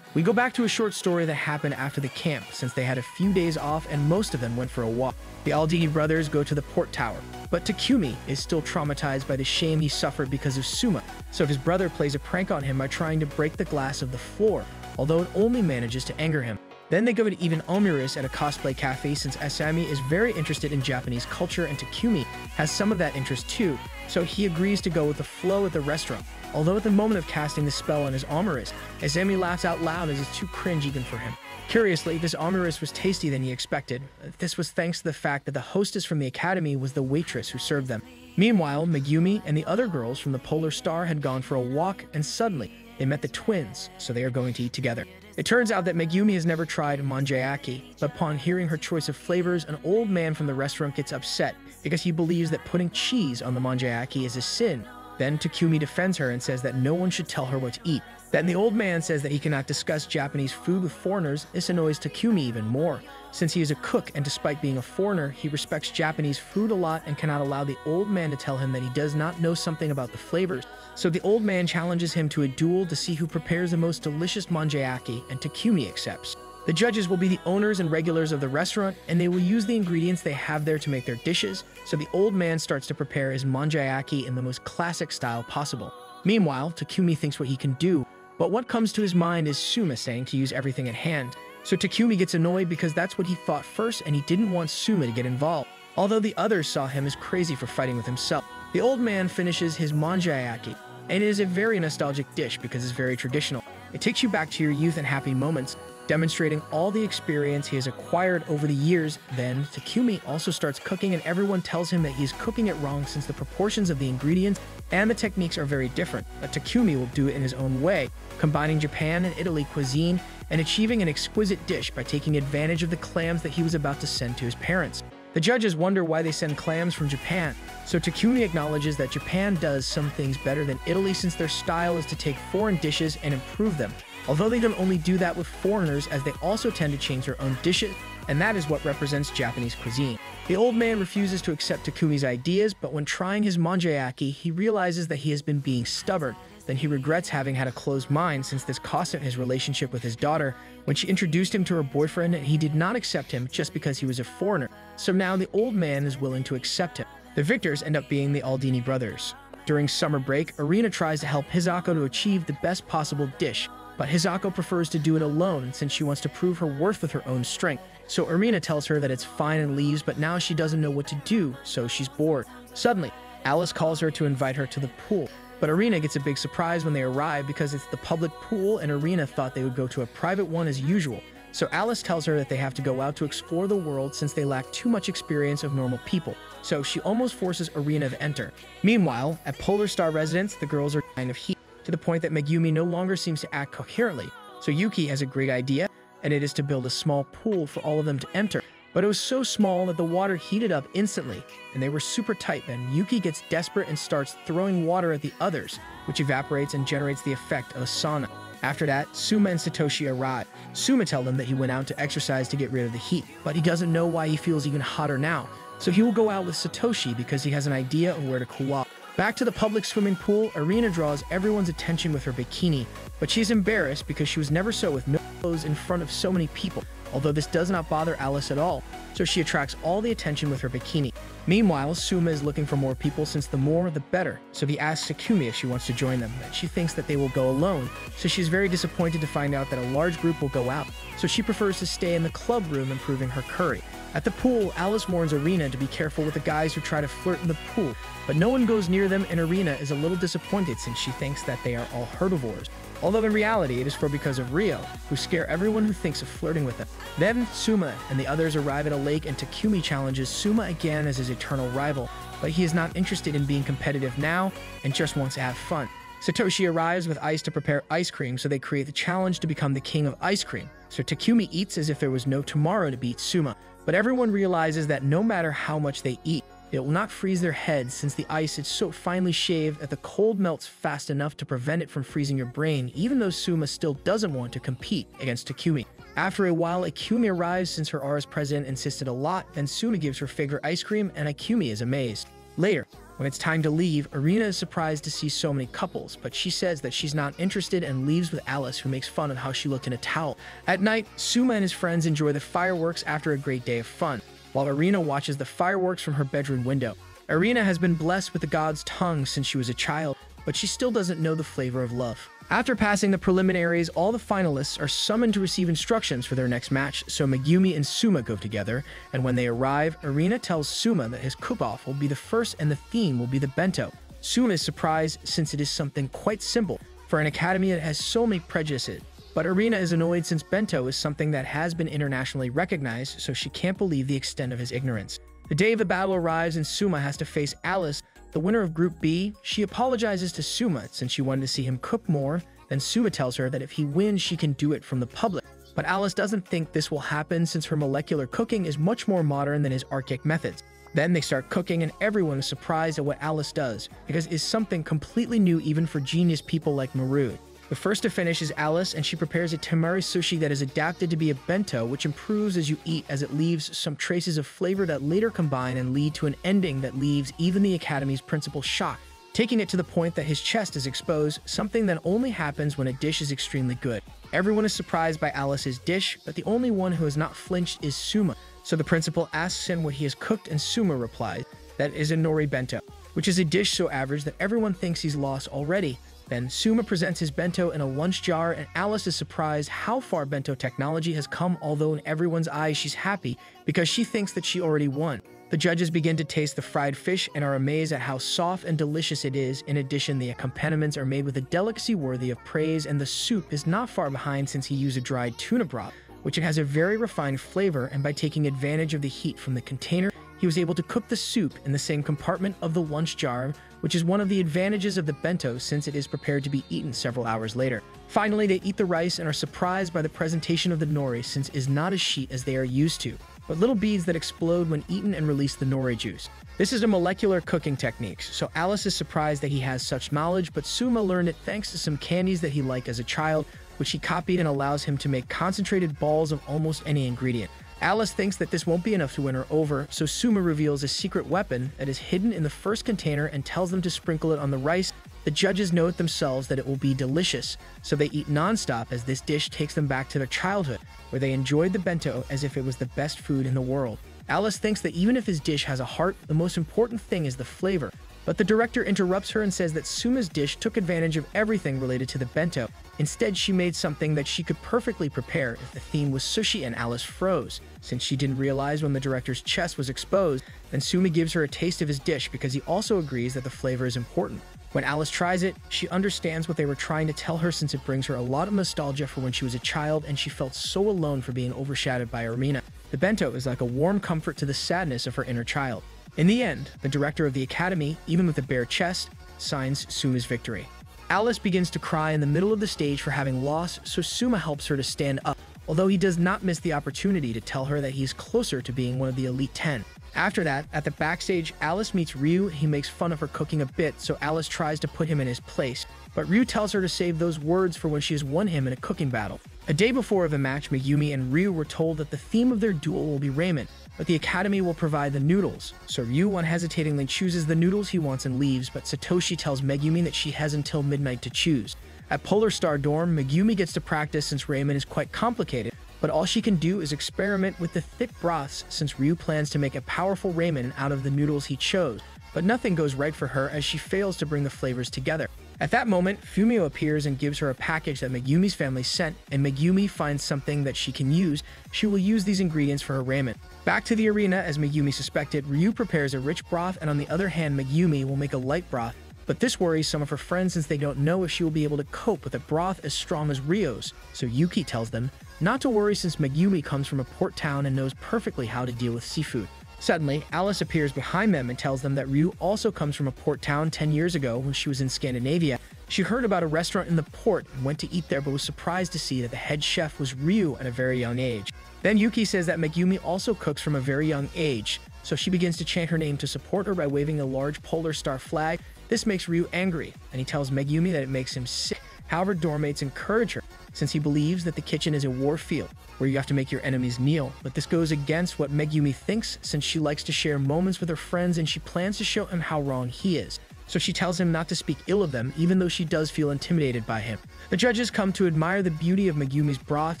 We go back to a short story that happened after the camp, since they had a few days off and most of them went for a walk. The Aldini brothers go to the port tower. But Takumi is still traumatized by the shame he suffered because of Suma, so his brother plays a prank on him by trying to break the glass of the floor, although it only manages to anger him. Then they go to even omurice at a cosplay cafe since Isami is very interested in Japanese culture and Takumi has some of that interest too, so he agrees to go with the flow at the restaurant. Although at the moment of casting the spell on his omurice, Isami laughs out loud as it's too cringe even for him. Curiously, this omurice was tastier than he expected. This was thanks to the fact that the hostess from the academy was the waitress who served them. Meanwhile, Megumi and the other girls from the Polar Star had gone for a walk, and suddenly, they met the twins, so they are going to eat together. It turns out that Megumi has never tried monjayaki, but upon hearing her choice of flavors, an old man from the restaurant gets upset because he believes that putting cheese on the monjayaki is a sin. Then Takumi defends her and says that no one should tell her what to eat. Then the old man says that he cannot discuss Japanese food with foreigners. This annoys Takumi even more, since he is a cook and despite being a foreigner, he respects Japanese food a lot and cannot allow the old man to tell him that he does not know something about the flavors. So the old man challenges him to a duel to see who prepares the most delicious monjayaki, and Takumi accepts. The judges will be the owners and regulars of the restaurant, and they will use the ingredients they have there to make their dishes, so the old man starts to prepare his monjayaki in the most classic style possible. Meanwhile, Takumi thinks what he can do, but what comes to his mind is Suma saying to use everything at hand. So Takumi gets annoyed because that's what he thought first and he didn't want Suma to get involved, although the others saw him as crazy for fighting with himself. The old man finishes his monjayaki, and it is a very nostalgic dish because it's very traditional. It takes you back to your youth and happy moments, demonstrating all the experience he has acquired over the years. Then, Takumi also starts cooking, and everyone tells him that he is cooking it wrong since the proportions of the ingredients and the techniques are very different. But Takumi will do it in his own way, combining Japan and Italy cuisine and achieving an exquisite dish by taking advantage of the clams that he was about to send to his parents. The judges wonder why they send clams from Japan, so Takumi acknowledges that Japan does some things better than Italy since their style is to take foreign dishes and improve them, although they don't only do that with foreigners as they also tend to change their own dishes, and that is what represents Japanese cuisine. The old man refuses to accept Takumi's ideas, but when trying his monjayaki, he realizes that he has been being stubborn then he regrets having had a closed mind since this cost him his relationship with his daughter when she introduced him to her boyfriend and he did not accept him just because he was a foreigner. So now the old man is willing to accept him. The victors end up being the Aldini brothers. During summer break, Erina tries to help Hisako to achieve the best possible dish, but Hisako prefers to do it alone since she wants to prove her worth with her own strength. So Erina tells her that it's fine and leaves, but now she doesn't know what to do, so she's bored. Suddenly, Alice calls her to invite her to the pool. But Erina gets a big surprise when they arrive because it's the public pool and Erina thought they would go to a private one as usual. So Alice tells her that they have to go out to explore the world since they lack too much experience of normal people. So she almost forces Erina to enter. Meanwhile, at Polar Star Residence, the girls are dying of heat, to the point that Megumi no longer seems to act coherently. So Yuki has a great idea, and it is to build a small pool for all of them to enter. But it was so small that the water heated up instantly, and they were super tight then. Yuki gets desperate and starts throwing water at the others, which evaporates and generates the effect of a sauna. After that, Suma and Satoshi arrive. Suma tells them that he went out to exercise to get rid of the heat, but he doesn't know why he feels even hotter now. So he will go out with Satoshi because he has an idea of where to cool off. Back to the public swimming pool, Erina draws everyone's attention with her bikini, but she's embarrassed because she was never so with no clothes in front of so many people although this does not bother Alice at all, so she attracts all the attention with her bikini. Meanwhile, Suma is looking for more people since the more the better, so he asks Takumi if she wants to join them, she thinks that they will go alone, so she's very disappointed to find out that a large group will go out, so she prefers to stay in the club room improving her curry. At the pool, Alice warns Erina to be careful with the guys who try to flirt in the pool, but no one goes near them and Erina is a little disappointed since she thinks that they are all herbivores although in reality it is for because of Ryo, who scare everyone who thinks of flirting with them. Then Suma and the others arrive at a lake and Takumi challenges Suma again as his eternal rival, but he is not interested in being competitive now and just wants to have fun. Satoshi arrives with ice to prepare ice cream, so they create the challenge to become the king of ice cream. So Takumi eats as if there was no tomorrow to beat Suma, but everyone realizes that no matter how much they eat, it will not freeze their heads since the ice is so finely shaved that the cold melts fast enough to prevent it from freezing your brain, even though Suma still doesn't want to compete against Takumi. After a while, Ikumi arrives since her Aura's president insisted a lot, then Suma gives her favorite ice cream and Ikumi is amazed. Later, when it's time to leave, Erina is surprised to see so many couples, but she says that she's not interested and leaves with Alice, who makes fun of how she looked in a towel. At night, Suma and his friends enjoy the fireworks after a great day of fun while Erina watches the fireworks from her bedroom window. Erina has been blessed with the god's tongue since she was a child, but she still doesn't know the flavor of love. After passing the preliminaries, all the finalists are summoned to receive instructions for their next match, so Megumi and Suma go together, and when they arrive, Erina tells Suma that his cook-off will be the first and the theme will be the bento. Suma is surprised since it is something quite simple for an academy that has so many prejudices. But Erina is annoyed since bento is something that has been internationally recognized, so she can't believe the extent of his ignorance. The day of the battle arrives and Suma has to face Alice, the winner of Group B. She apologizes to Suma since she wanted to see him cook more. Then Suma tells her that if he wins, she can do it from the public. But Alice doesn't think this will happen since her molecular cooking is much more modern than his archaic methods. Then they start cooking and everyone is surprised at what Alice does, because it's something completely new even for genius people like Maru. The first to finish is Alice, and she prepares a temari sushi that is adapted to be a bento, which improves as you eat as it leaves some traces of flavor that later combine and lead to an ending that leaves even the Academy's principal shocked, taking it to the point that his chest is exposed, something that only happens when a dish is extremely good. Everyone is surprised by Alice's dish, but the only one who has not flinched is Suma. So the principal asks him what he has cooked, and Suma replies, that is a nori bento, which is a dish so average that everyone thinks he's lost already. Then Suma presents his bento in a lunch jar, and Alice is surprised how far bento technology has come, although in everyone's eyes she's happy because she thinks that she already won. The judges begin to taste the fried fish and are amazed at how soft and delicious it is. In addition, the accompaniments are made with a delicacy worthy of praise, and the soup is not far behind since he used a dried tuna broth, which it has a very refined flavor, and by taking advantage of the heat from the container, he was able to cook the soup in the same compartment of the lunch jar, which is one of the advantages of the bento since it is prepared to be eaten several hours later. Finally, they eat the rice and are surprised by the presentation of the nori since it is not as sheet as they are used to, but little beads that explode when eaten and release the nori juice. This is a molecular cooking technique, so Alice is surprised that he has such knowledge, but Suma learned it thanks to some candies that he liked as a child, which he copied and allows him to make concentrated balls of almost any ingredient. Alice thinks that this won't be enough to win her over, so Suma reveals a secret weapon that is hidden in the first container and tells them to sprinkle it on the rice. The judges know it themselves that it will be delicious, so they eat nonstop as this dish takes them back to their childhood, where they enjoyed the bento as if it was the best food in the world. Alice thinks that even if his dish has a heart, the most important thing is the flavor, but the director interrupts her and says that Suma's dish took advantage of everything related to the bento. Instead, she made something that she could perfectly prepare if the theme was sushi and Alice froze. Since she didn't realize when the director's chest was exposed, then Suma gives her a taste of his dish because he also agrees that the flavor is important. When Alice tries it, she understands what they were trying to tell her since it brings her a lot of nostalgia for when she was a child and she felt so alone for being overshadowed by Erina. The bento is like a warm comfort to the sadness of her inner child. In the end, the director of the academy, even with a bare chest, signs Suma's victory. Alice begins to cry in the middle of the stage for having lost, so Suma helps her to stand up, although he does not miss the opportunity to tell her that he's closer to being one of the Elite 10. After that, at the backstage, Alice meets Ryu. He makes fun of her cooking a bit, so Alice tries to put him in his place. But Ryu tells her to save those words for when she has won him in a cooking battle. A day before of the match, Megumi and Ryu were told that the theme of their duel will be ramen, but the Academy will provide the noodles. So Ryu unhesitatingly chooses the noodles he wants and leaves, but Satoshi tells Megumi that she has until midnight to choose. At Polar Star Dorm, Megumi gets to practice since ramen is quite complicated, but all she can do is experiment with the thick broths since Ryu plans to make a powerful ramen out of the noodles he chose. But nothing goes right for her as she fails to bring the flavors together. At that moment, Fumio appears and gives her a package that Megumi's family sent, and Megumi finds something that she can use. She will use these ingredients for her ramen. Back to the arena, as Megumi suspected, Ryu prepares a rich broth, and on the other hand, Megumi will make a light broth. But this worries some of her friends since they don't know if she will be able to cope with a broth as strong as Ryu's. So Yuki tells them not to worry since Megumi comes from a port town and knows perfectly how to deal with seafood. Suddenly, Alice appears behind them and tells them that Ryu also comes from a port town 10 years ago when she was in Scandinavia. She heard about a restaurant in the port and went to eat there but was surprised to see that the head chef was Ryu at a very young age. Then Yuki says that Megumi also cooks from a very young age, so she begins to chant her name to support her by waving a large polar star flag. This makes Ryu angry, and he tells Megumi that it makes him sick. However, dormmates encourage her, since he believes that the kitchen is a war field where you have to make your enemies kneel. But this goes against what Megumi thinks, since she likes to share moments with her friends and she plans to show him how wrong he is. So she tells him not to speak ill of them, even though she does feel intimidated by him. The judges come to admire the beauty of Megumi's broth,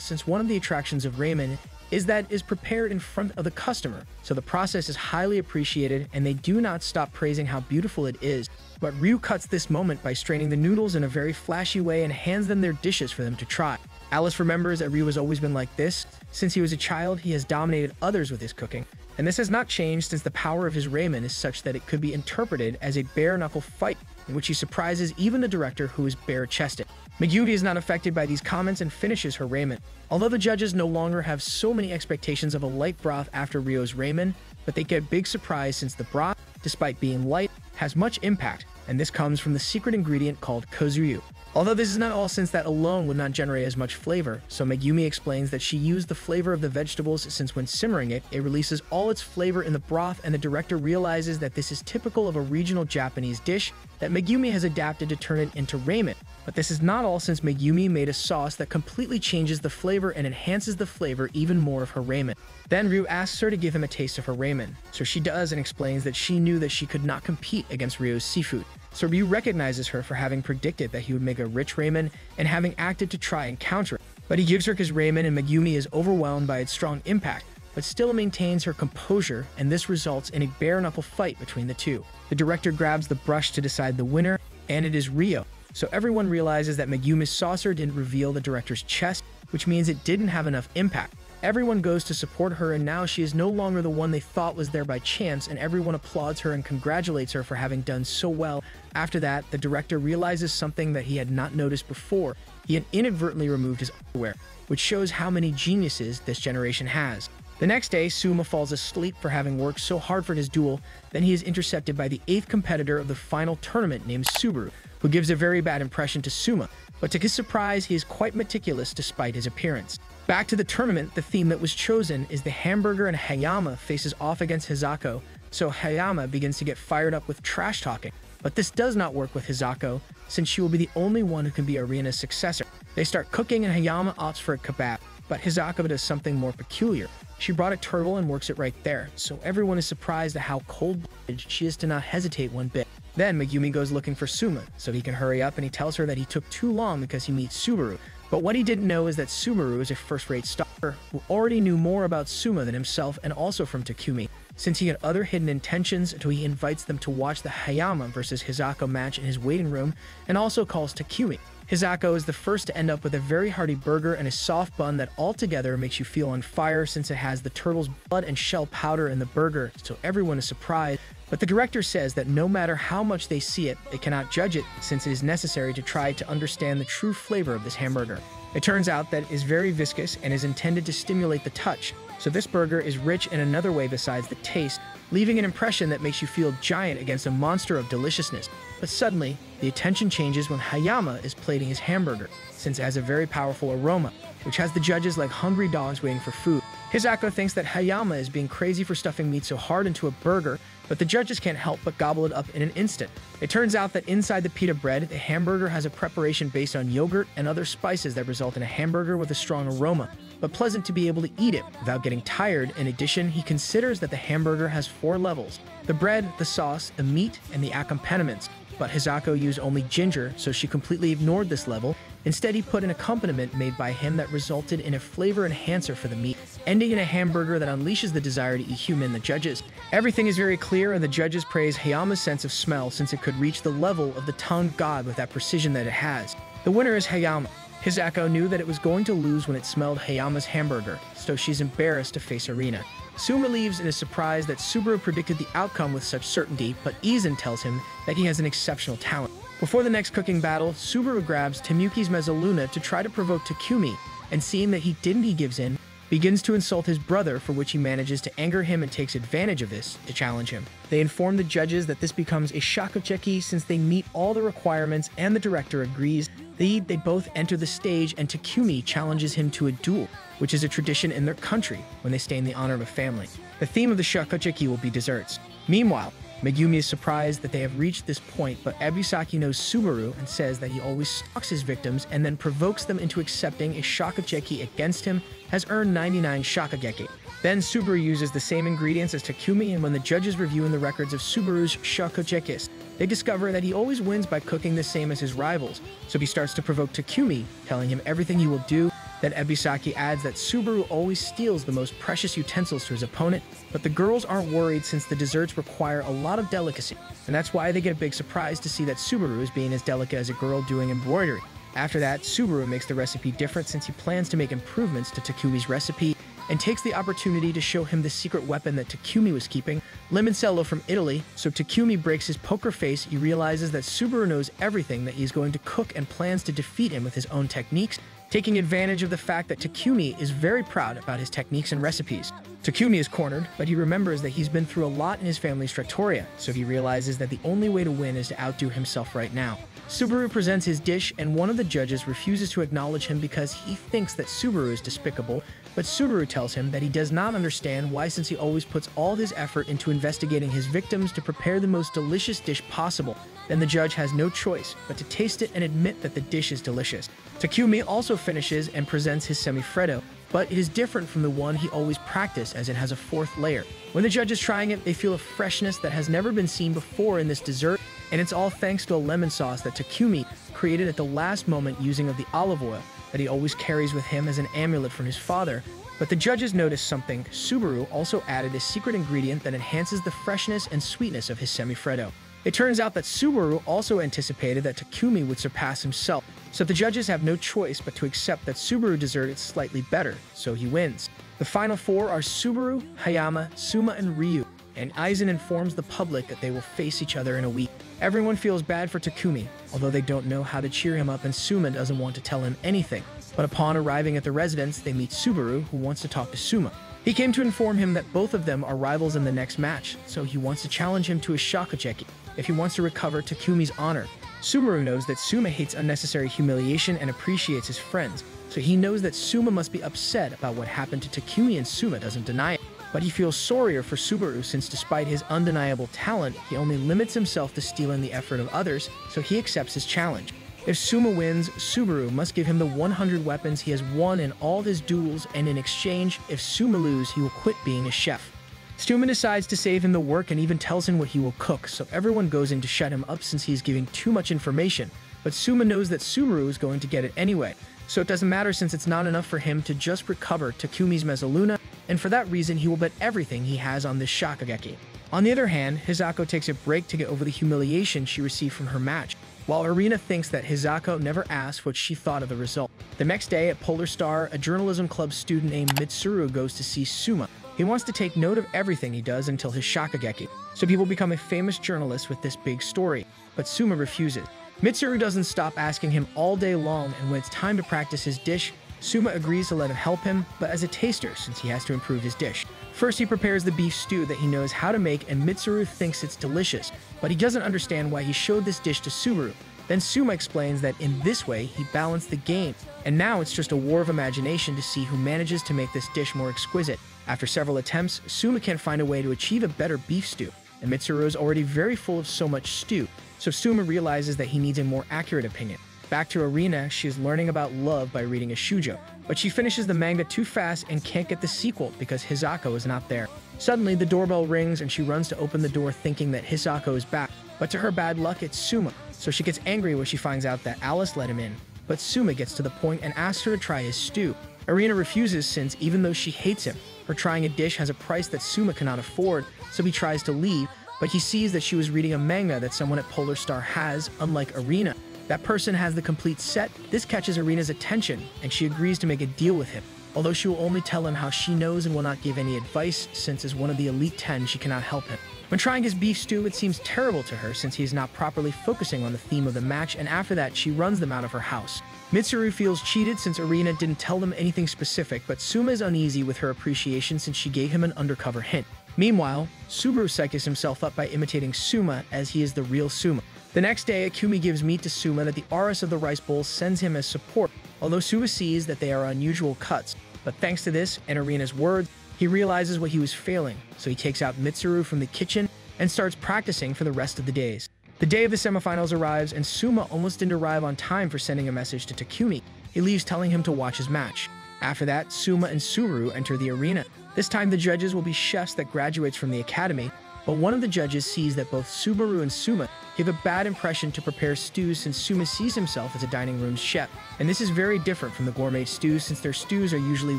since one of the attractions of ramen is that is prepared in front of the customer. So the process is highly appreciated and they do not stop praising how beautiful it is. But Ryu cuts this moment by straining the noodles in a very flashy way and hands them their dishes for them to try. Alice remembers that Ryu has always been like this. Since he was a child, he has dominated others with his cooking. And this has not changed since the power of his ramen is such that it could be interpreted as a bare-knuckle fight in which he surprises even the director who is bare-chested. Megumi is not affected by these comments and finishes her ramen. Although the judges no longer have so many expectations of a light broth after Ryu's ramen, but they get big surprise since the broth, despite being light, has much impact, and this comes from the secret ingredient called kozuyu. Although this is not all since that alone would not generate as much flavor, so Megumi explains that she used the flavor of the vegetables since when simmering it, it releases all its flavor in the broth and the director realizes that this is typical of a regional Japanese dish that Megumi has adapted to turn it into ramen. But this is not all since Megumi made a sauce that completely changes the flavor and enhances the flavor even more of her ramen. Then Ryu asks her to give him a taste of her ramen, so she does and explains that she knew that she could not compete against Ryu's seafood. So Ryu recognizes her for having predicted that he would make a rich ramen and having acted to try and counter it. But he gives her his ramen and Megumi is overwhelmed by its strong impact, but still maintains her composure and this results in a bare-knuckle fight between the two. The director grabs the brush to decide the winner, and it is Ryu. So everyone realizes that Megumi's saucer didn't reveal the director's chest, which means it didn't have enough impact. Everyone goes to support her, and now she is no longer the one they thought was there by chance, and everyone applauds her and congratulates her for having done so well. After that, the director realizes something that he had not noticed before. He had inadvertently removed his underwear, which shows how many geniuses this generation has. The next day, Suma falls asleep for having worked so hard for his duel, then he is intercepted by the eighth competitor of the final tournament named Subaru, who gives a very bad impression to Suma, but to his surprise, he is quite meticulous despite his appearance. Back to the tournament, the theme that was chosen is the hamburger and Hayama faces off against Hisako, so Hayama begins to get fired up with trash talking. But this does not work with Hisako, since she will be the only one who can be Erina's successor. They start cooking and Hayama opts for a kebab, but Hisako does something more peculiar. She brought a turtle and works it right there, so everyone is surprised at how cold-blooded she is to not hesitate one bit. Then Megumi goes looking for Suma, so he can hurry up and he tells her that he took too long because he meets Subaru, but what he didn't know is that Subaru is a first-rate stalker who already knew more about Suma than himself and also from Takumi, since he had other hidden intentions until he invites them to watch the Hayama versus Hisako match in his waiting room and also calls Takumi. Hisako is the first to end up with a very hearty burger and a soft bun that altogether makes you feel on fire since it has the turtle's blood and shell powder in the burger, so everyone is surprised. But the director says that no matter how much they see it, they cannot judge it since it is necessary to try to understand the true flavor of this hamburger. It turns out that it is very viscous and is intended to stimulate the touch, so this burger is rich in another way besides the taste, leaving an impression that makes you feel giant against a monster of deliciousness. But suddenly, the attention changes when Hayama is plating his hamburger, since it has a very powerful aroma, which has the judges like hungry dogs waiting for food. Hisako thinks that Hayama is being crazy for stuffing meat so hard into a burger, but the judges can't help but gobble it up in an instant. It turns out that inside the pita bread, the hamburger has a preparation based on yogurt and other spices that result in a hamburger with a strong aroma, but pleasant to be able to eat it without getting tired. In addition, he considers that the hamburger has four levels the bread, the sauce, the meat, and the accompaniments. But Hisako used only ginger, so she completely ignored this level. Instead, he put an accompaniment made by him that resulted in a flavor enhancer for the meat, ending in a hamburger that unleashes the desire to eat human the judges. Everything is very clear, and the judges praise Hayama's sense of smell since it could reach the level of the tongue god with that precision that it has. The winner is Hayama. Hisako knew that it was going to lose when it smelled Hayama's hamburger, so she's embarrassed to face Erina. Suma leaves and is surprised that Subaru predicted the outcome with such certainty, but Eizan tells him that he has an exceptional talent. Before the next cooking battle, Subaru grabs Takumi's Mezzaluna to try to provoke Takumi, and seeing that he didn't, he gives in, begins to insult his brother, for which he manages to anger him and takes advantage of this to challenge him. They inform the judges that this becomes a shokugeki since they meet all the requirements and the director agrees. They, they both enter the stage and Takumi challenges him to a duel, which is a tradition in their country when they stay in the honor of a family. The theme of the shokugeki will be desserts. Meanwhile, Megumi is surprised that they have reached this point, but Ibusaki knows Subaru and says that he always stalks his victims and then provokes them into accepting a shokugeki against him, has earned 99 shokugeki. Then Subaru uses the same ingredients as Takumi, and when the judges review in the records of Subaru's shokugekis, they discover that he always wins by cooking the same as his rivals. So he starts to provoke Takumi, telling him everything he will do Then Ibusaki adds that Subaru always steals the most precious utensils to his opponent, but the girls aren't worried since the desserts require a lot of delicacy, and that's why they get a big surprise to see that Subaru is being as delicate as a girl doing embroidery. After that, Subaru makes the recipe different since he plans to make improvements to Takumi's recipe and takes the opportunity to show him the secret weapon that Takumi was keeping, Limoncello from Italy. So Takumi breaks his poker face, he realizes that Subaru knows everything that he's going to cook and plans to defeat him with his own techniques, taking advantage of the fact that Takumi is very proud about his techniques and recipes. Takumi is cornered, but he remembers that he's been through a lot in his family's trattoria, so he realizes that the only way to win is to outdo himself right now. Subaru presents his dish, and one of the judges refuses to acknowledge him because he thinks that Subaru is despicable, but Subaru tells him that he does not understand why since he always puts all his effort into investigating his victims to prepare the most delicious dish possible, then the judge has no choice but to taste it and admit that the dish is delicious. Takumi also finishes and presents his semifreddo, but it is different from the one he always practiced as it has a fourth layer. When the judge is trying it, they feel a freshness that has never been seen before in this dessert, and it's all thanks to a lemon sauce that Takumi created at the last moment using of the olive oil that he always carries with him as an amulet from his father. But the judges noticed something. Subaru also added a secret ingredient that enhances the freshness and sweetness of his semifreddo. It turns out that Subaru also anticipated that Takumi would surpass himself, so the judges have no choice but to accept that Subaru dessert is slightly better, so he wins. The final four are Subaru, Hayama, Suma, and Ryu, and Eizan informs the public that they will face each other in a week. Everyone feels bad for Takumi, although they don't know how to cheer him up and Suma doesn't want to tell him anything. But upon arriving at the residence, they meet Subaru, who wants to talk to Suma. He came to inform him that both of them are rivals in the next match, so he wants to challenge him to a shokugeki if he wants to recover Takumi's honor. Subaru knows that Suma hates unnecessary humiliation and appreciates his friends, so he knows that Suma must be upset about what happened to Takumi and Suma doesn't deny it but he feels sorrier for Subaru since despite his undeniable talent, he only limits himself to stealing the effort of others, so he accepts his challenge. If Suma wins, Subaru must give him the 100 weapons he has won in all his duels, and in exchange, if Suma loses, he will quit being a chef. Suma decides to save him the work and even tells him what he will cook, so everyone goes in to shut him up since he is giving too much information. But Suma knows that Subaru is going to get it anyway, so it doesn't matter since it's not enough for him to just recover Takumi's Mezzaluna, and for that reason he will bet everything he has on this Shokugeki. On the other hand, Hisako takes a break to get over the humiliation she received from her match, while Erina thinks that Hisako never asked what she thought of the result. The next day at Polar Star, a journalism club student named Mitsuru goes to see Suma. He wants to take note of everything he does until his Shokugeki, so people become a famous journalist with this big story, but Suma refuses. Mitsuru doesn't stop asking him all day long, and when it's time to practice his dish, Suma agrees to let him help him, but as a taster since he has to improve his dish. First, he prepares the beef stew that he knows how to make, and Mitsuru thinks it's delicious, but he doesn't understand why he showed this dish to Subaru. Then Suma explains that in this way, he balanced the game, and now it's just a war of imagination to see who manages to make this dish more exquisite. After several attempts, Suma can't find a way to achieve a better beef stew, and Mitsuru is already very full of so much stew, so Suma realizes that he needs a more accurate opinion. Back to Erina, she is learning about love by reading a shojo, but she finishes the manga too fast and can't get the sequel because Hisako is not there. Suddenly, the doorbell rings and she runs to open the door thinking that Hisako is back, but to her bad luck, it's Suma, so she gets angry when she finds out that Alice let him in. But Suma gets to the point and asks her to try his stew. Erina refuses since, even though she hates him, her trying a dish has a price that Suma cannot afford, so he tries to leave, but he sees that she was reading a manga that someone at Polar Star has, unlike Erina. That person has the complete set. This catches Erina's attention, and she agrees to make a deal with him. Although she will only tell him how she knows and will not give any advice, since as one of the Elite Ten, she cannot help him. When trying his beef stew, it seems terrible to her since he is not properly focusing on the theme of the match, and after that, she runs them out of her house. Mitsuru feels cheated since Erina didn't tell them anything specific, but Suma is uneasy with her appreciation since she gave him an undercover hint. Meanwhile, Subaru psyches himself up by imitating Suma as he is the real Suma. The next day, Ikumi gives meat to Suma that the Aris of the Rice Bowl sends him as support, although Suma sees that they are unusual cuts. But thanks to this and Erina's words, he realizes what he was failing, so he takes out Mitsuru from the kitchen and starts practicing for the rest of the days. The day of the semifinals arrives, and Suma almost didn't arrive on time for sending a message to Takumi. He leaves telling him to watch his match. After that, Suma and Suru enter the arena. This time the judges will be chefs that graduates from the academy, But one of the judges sees that both Subaru and Suma give a bad impression to prepare stews since Suma sees himself as a dining room chef. And this is very different from the gourmet stews since their stews are usually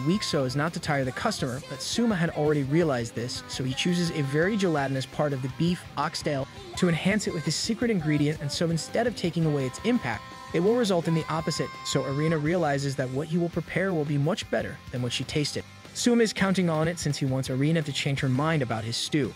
weak so as not to tire the customer, but Suma had already realized this, so he chooses a very gelatinous part of the beef, oxtail, to enhance it with his secret ingredient and so instead of taking away its impact, it will result in the opposite, so Erina realizes that what he will prepare will be much better than what she tasted. Suma is counting on it since he wants Erina to change her mind about his stew.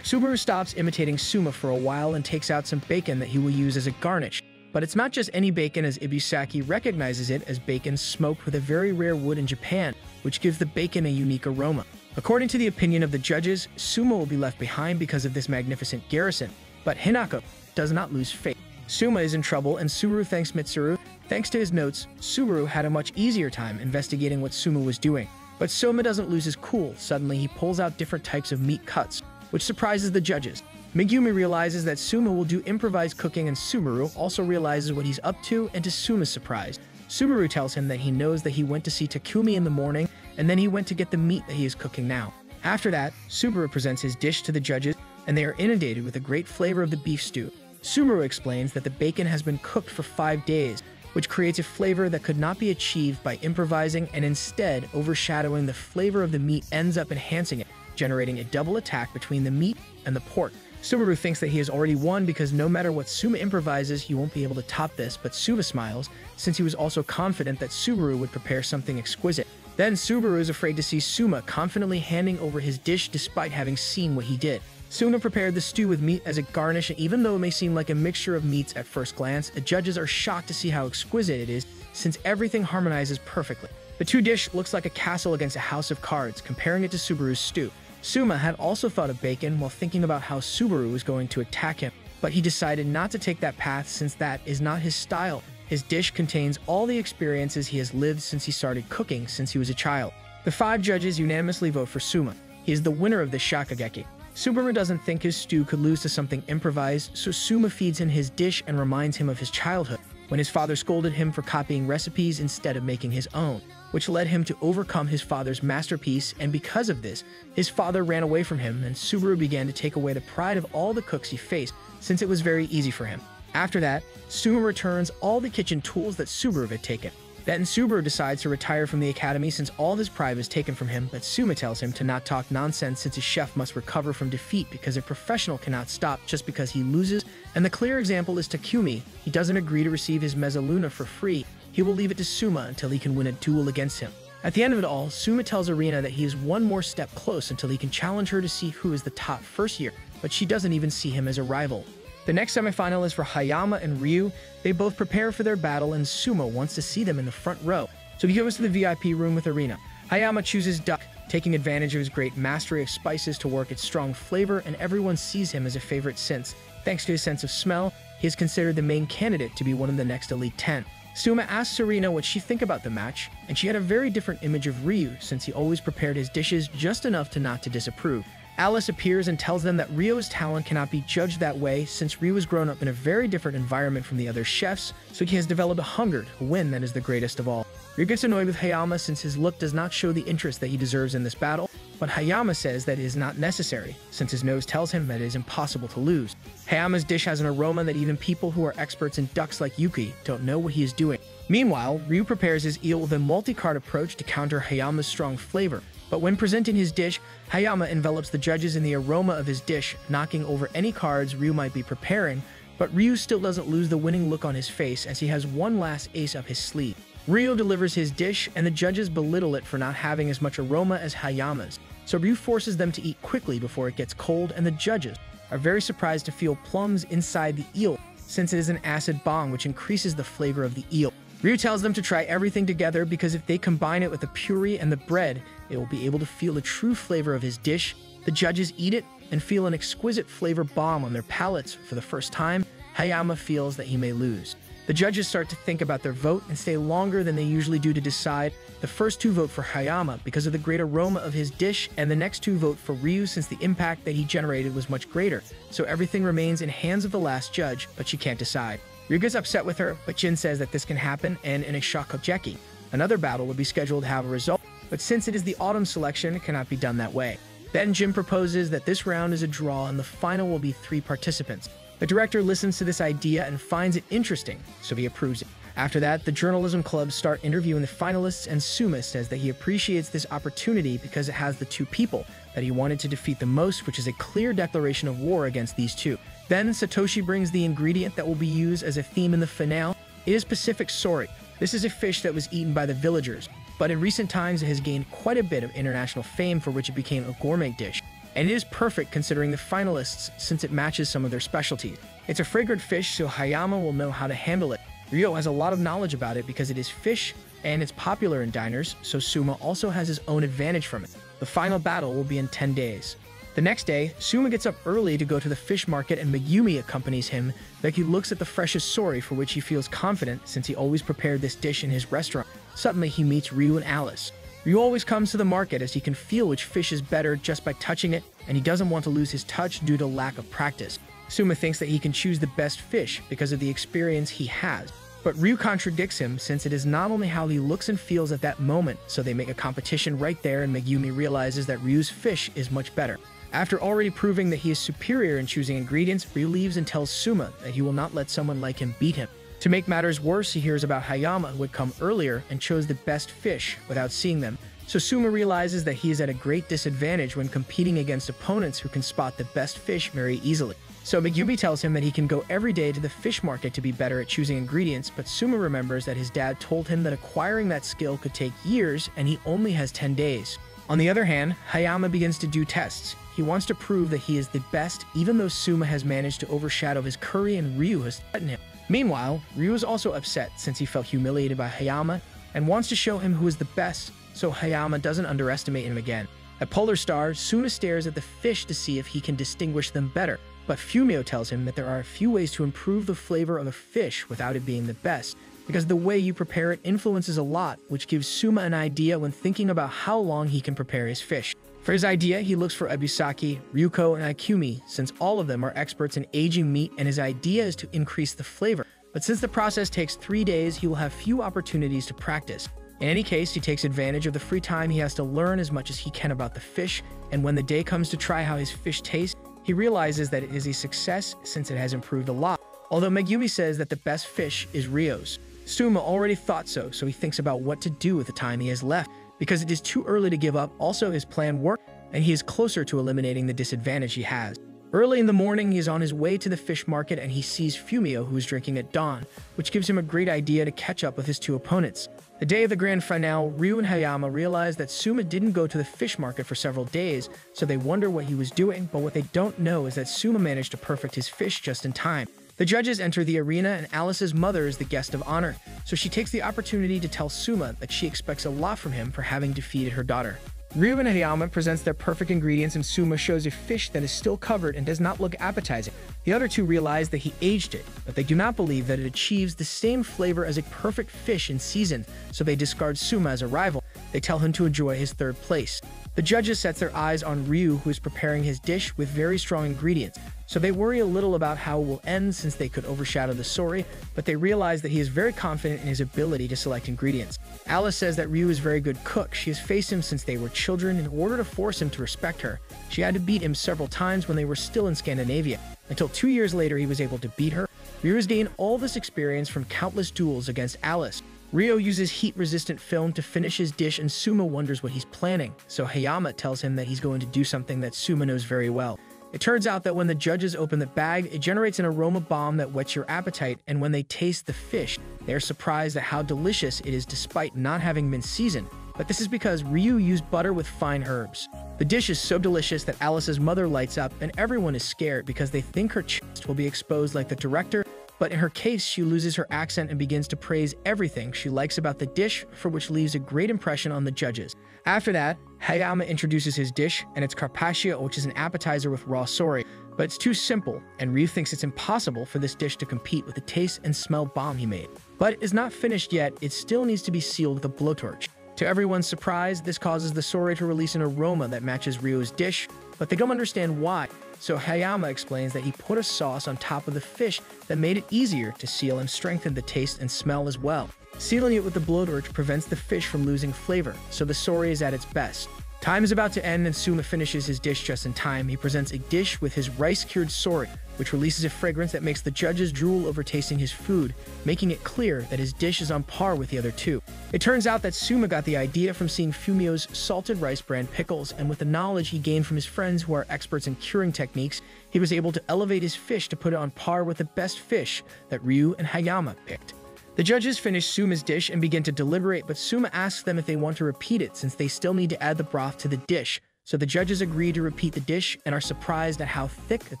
Subaru stops imitating Suma for a while and takes out some bacon that he will use as a garnish. But it's not just any bacon as Ibusaki recognizes it as bacon smoked with a very rare wood in Japan, which gives the bacon a unique aroma. According to the opinion of the judges, Suma will be left behind because of this magnificent garrison, but Hinako does not lose faith. Suma is in trouble and Subaru thanks Mitsuru. Thanks to his notes, Subaru had a much easier time investigating what Suma was doing. But Soma doesn't lose his cool. Suddenly, he pulls out different types of meat cuts, which surprises the judges. Megumi realizes that Suma will do improvised cooking and Subaru also realizes what he's up to and to Suma's surprise. Subaru tells him that he knows that he went to see Takumi in the morning and then he went to get the meat that he is cooking now. After that, Subaru presents his dish to the judges and they are inundated with a great flavor of the beef stew. Subaru explains that the bacon has been cooked for five days, which creates a flavor that could not be achieved by improvising and instead overshadowing the flavor of the meat ends up enhancing it generating a double attack between the meat and the pork. Subaru thinks that he has already won because no matter what Suma improvises, he won't be able to top this, but Suma smiles, since he was also confident that Subaru would prepare something exquisite. Then Subaru is afraid to see Suma confidently handing over his dish despite having seen what he did. Suma prepared the stew with meat as a garnish, and even though it may seem like a mixture of meats at first glance, the judges are shocked to see how exquisite it is, since everything harmonizes perfectly. The two dish looks like a castle against a house of cards, comparing it to Subaru's stew. Suma had also thought of bacon while thinking about how Subaru was going to attack him, but he decided not to take that path since that is not his style. His dish contains all the experiences he has lived since he started cooking since he was a child. The five judges unanimously vote for Suma. He is the winner of the Shokugeki. Subaru doesn't think his stew could lose to something improvised, so Suma feeds him his dish and reminds him of his childhood, when his father scolded him for copying recipes instead of making his own which led him to overcome his father's masterpiece, and because of this, his father ran away from him, and Subaru began to take away the pride of all the cooks he faced, since it was very easy for him. After that, Suma returns all the kitchen tools that Subaru had taken. Then Subaru decides to retire from the academy since all his pride was taken from him, but Suma tells him to not talk nonsense since a chef must recover from defeat because a professional cannot stop just because he loses, and the clear example is Takumi. He doesn't agree to receive his Mezzaluna for free, he will leave it to Suma until he can win a duel against him. At the end of it all, Suma tells Erina that he is one more step close until he can challenge her to see who is the top first year, but she doesn't even see him as a rival. The next semifinal is for Hayama and Ryu. They both prepare for their battle, and Suma wants to see them in the front row. So he goes to the VIP room with Erina. Hayama chooses duck, taking advantage of his great mastery of spices to work its strong flavor, and everyone sees him as a favorite since, thanks to his sense of smell, he is considered the main candidate to be one of the next Elite 10. Suma asked Erina what she think about the match, and she had a very different image of Ryu since he always prepared his dishes just enough to not to disapprove. Alice appears and tells them that Ryo's talent cannot be judged that way since Ryu has grown up in a very different environment from the other chefs, so he has developed a hunger to win that is the greatest of all. Ryu gets annoyed with Hayama since his look does not show the interest that he deserves in this battle, but Hayama says that it is not necessary, since his nose tells him that it is impossible to lose. Hayama's dish has an aroma that even people who are experts in ducks like Yuki don't know what he is doing. Meanwhile, Ryu prepares his eel with a multi-card approach to counter Hayama's strong flavor, but when presenting his dish, Hayama envelops the judges in the aroma of his dish, knocking over any cards Ryu might be preparing, but Ryu still doesn't lose the winning look on his face as he has one last ace up his sleeve. Ryu delivers his dish, and the judges belittle it for not having as much aroma as Hayama's, so Ryu forces them to eat quickly before it gets cold, and the judges are very surprised to feel plums inside the eel, since it is an acid bong which increases the flavor of the eel. Ryu tells them to try everything together because if they combine it with the puree and the bread, they will be able to feel the true flavor of his dish. The judges eat it and feel an exquisite flavor bomb on their palates for the first time. Hayama feels that he may lose. The judges start to think about their vote and stay longer than they usually do to decide. The first two vote for Hayama because of the great aroma of his dish, and the next two vote for Ryu since the impact that he generated was much greater. So everything remains in hands of the last judge, but she can't decide. Ryu gets upset with her, but Jin says that this can happen, and in a Shokugeki, another battle would be scheduled to have a result, but since it is the autumn selection, it cannot be done that way. Then Jim proposes that this round is a draw and the final will be three participants. The director listens to this idea and finds it interesting, so he approves it. After that, the journalism clubs start interviewing the finalists, and Suma says that he appreciates this opportunity because it has the two people that he wanted to defeat the most, which is a clear declaration of war against these two. Then Satoshi brings the ingredient that will be used as a theme in the finale. It is Pacific saury. This is a fish that was eaten by the villagers, but in recent times it has gained quite a bit of international fame for which it became a gourmet dish and it is perfect considering the finalists since it matches some of their specialties. It's a fragrant fish, so Hayama will know how to handle it. Ryo has a lot of knowledge about it because it is fish and it's popular in diners, so Suma also has his own advantage from it. The final battle will be in 10 days. The next day, Suma gets up early to go to the fish market and Megumi accompanies him. Becky looks at the freshest saury for which he feels confident since he always prepared this dish in his restaurant. Suddenly, he meets Ryu and Alice. Ryu always comes to the market as he can feel which fish is better just by touching it, and he doesn't want to lose his touch due to lack of practice. Suma thinks that he can choose the best fish because of the experience he has. But Ryu contradicts him since it is not only how he looks and feels at that moment, so they make a competition right there and Megumi realizes that Ryu's fish is much better. After already proving that he is superior in choosing ingredients, Ryu leaves and tells Suma that he will not let someone like him beat him. To make matters worse, he hears about Hayama, who had come earlier and chose the best fish without seeing them. So Suma realizes that he is at a great disadvantage when competing against opponents who can spot the best fish very easily. So Megumi tells him that he can go every day to the fish market to be better at choosing ingredients, but Suma remembers that his dad told him that acquiring that skill could take years and he only has 10 days. On the other hand, Hayama begins to do tests. He wants to prove that he is the best, even though Suma has managed to overshadow his curry and Ryu has threatened him. Meanwhile, Ryu is also upset since he felt humiliated by Hayama and wants to show him who is the best, so Hayama doesn't underestimate him again. At Polar Star, Suma stares at the fish to see if he can distinguish them better, but Fumio tells him that there are a few ways to improve the flavor of a fish without it being the best, because the way you prepare it influences a lot, which gives Suma an idea when thinking about how long he can prepare his fish. For his idea, he looks for Ibusaki, Ryoko, and Ikumi, since all of them are experts in aging meat and his idea is to increase the flavor. But since the process takes three days, he will have few opportunities to practice. In any case, he takes advantage of the free time he has to learn as much as he can about the fish, and when the day comes to try how his fish tastes, he realizes that it is a success since it has improved a lot. Although Megumi says that the best fish is Ryo's. Suma already thought so, so he thinks about what to do with the time he has left. Because it is too early to give up, also his plan worked, and he is closer to eliminating the disadvantage he has. Early in the morning, he is on his way to the fish market and he sees Fumio, who is drinking at dawn, which gives him a great idea to catch up with his two opponents. The day of the grand finale, Ryu and Hayama realize that Suma didn't go to the fish market for several days, so they wonder what he was doing, but what they don't know is that Suma managed to perfect his fish just in time. The judges enter the arena and Alice's mother is the guest of honor, so she takes the opportunity to tell Suma that she expects a lot from him for having defeated her daughter. Ryu and Hayama presents their perfect ingredients and Suma shows a fish that is still covered and does not look appetizing. The other two realize that he aged it, but they do not believe that it achieves the same flavor as a perfect fish in season, so they discard Suma as a rival. They tell him to enjoy his third place. The judges set their eyes on Ryu, who is preparing his dish with very strong ingredients, so they worry a little about how it will end since they could overshadow the saury, but they realize that he is very confident in his ability to select ingredients. Alice says that Ryu is a very good cook. She has faced him since they were children in order to force him to respect her. She had to beat him several times when they were still in Scandinavia, until two years later he was able to beat her. Ryu has gained all this experience from countless duels against Alice, Ryo uses heat-resistant film to finish his dish and Suma wonders what he's planning, so Hayama tells him that he's going to do something that Suma knows very well. It turns out that when the judges open the bag, it generates an aroma bomb that whets your appetite, and when they taste the fish, they are surprised at how delicious it is despite not having been seasoned. But this is because Ryu used butter with fine herbs. The dish is so delicious that Alice's mother lights up, and everyone is scared because they think her chest will be exposed like the director but in her case, she loses her accent and begins to praise everything she likes about the dish, for which leaves a great impression on the judges. After that, Hayama introduces his dish, and it's carpaccio, which is an appetizer with raw saury, but it's too simple, and Ryu thinks it's impossible for this dish to compete with the taste and smell bomb he made. But it is not finished yet, it still needs to be sealed with a blowtorch. To everyone's surprise, this causes the saury to release an aroma that matches Ryu's dish, but they don't understand why. So Hayama explains that he put a sauce on top of the fish that made it easier to seal and strengthened the taste and smell as well. Sealing it with the blowtorch prevents the fish from losing flavor, so the saury is at its best. Time is about to end and Suma finishes his dish just in time. He presents a dish with his rice-cured saury, which releases a fragrance that makes the judges drool over tasting his food, making it clear that his dish is on par with the other two. It turns out that Suma got the idea from seeing Fumio's salted rice brand pickles, and with the knowledge he gained from his friends who are experts in curing techniques, he was able to elevate his fish to put it on par with the best fish that Ryu and Hayama picked. The judges finish Suma's dish and begin to deliberate, but Suma asks them if they want to repeat it since they still need to add the broth to the dish. So the judges agree to repeat the dish and are surprised at how thick that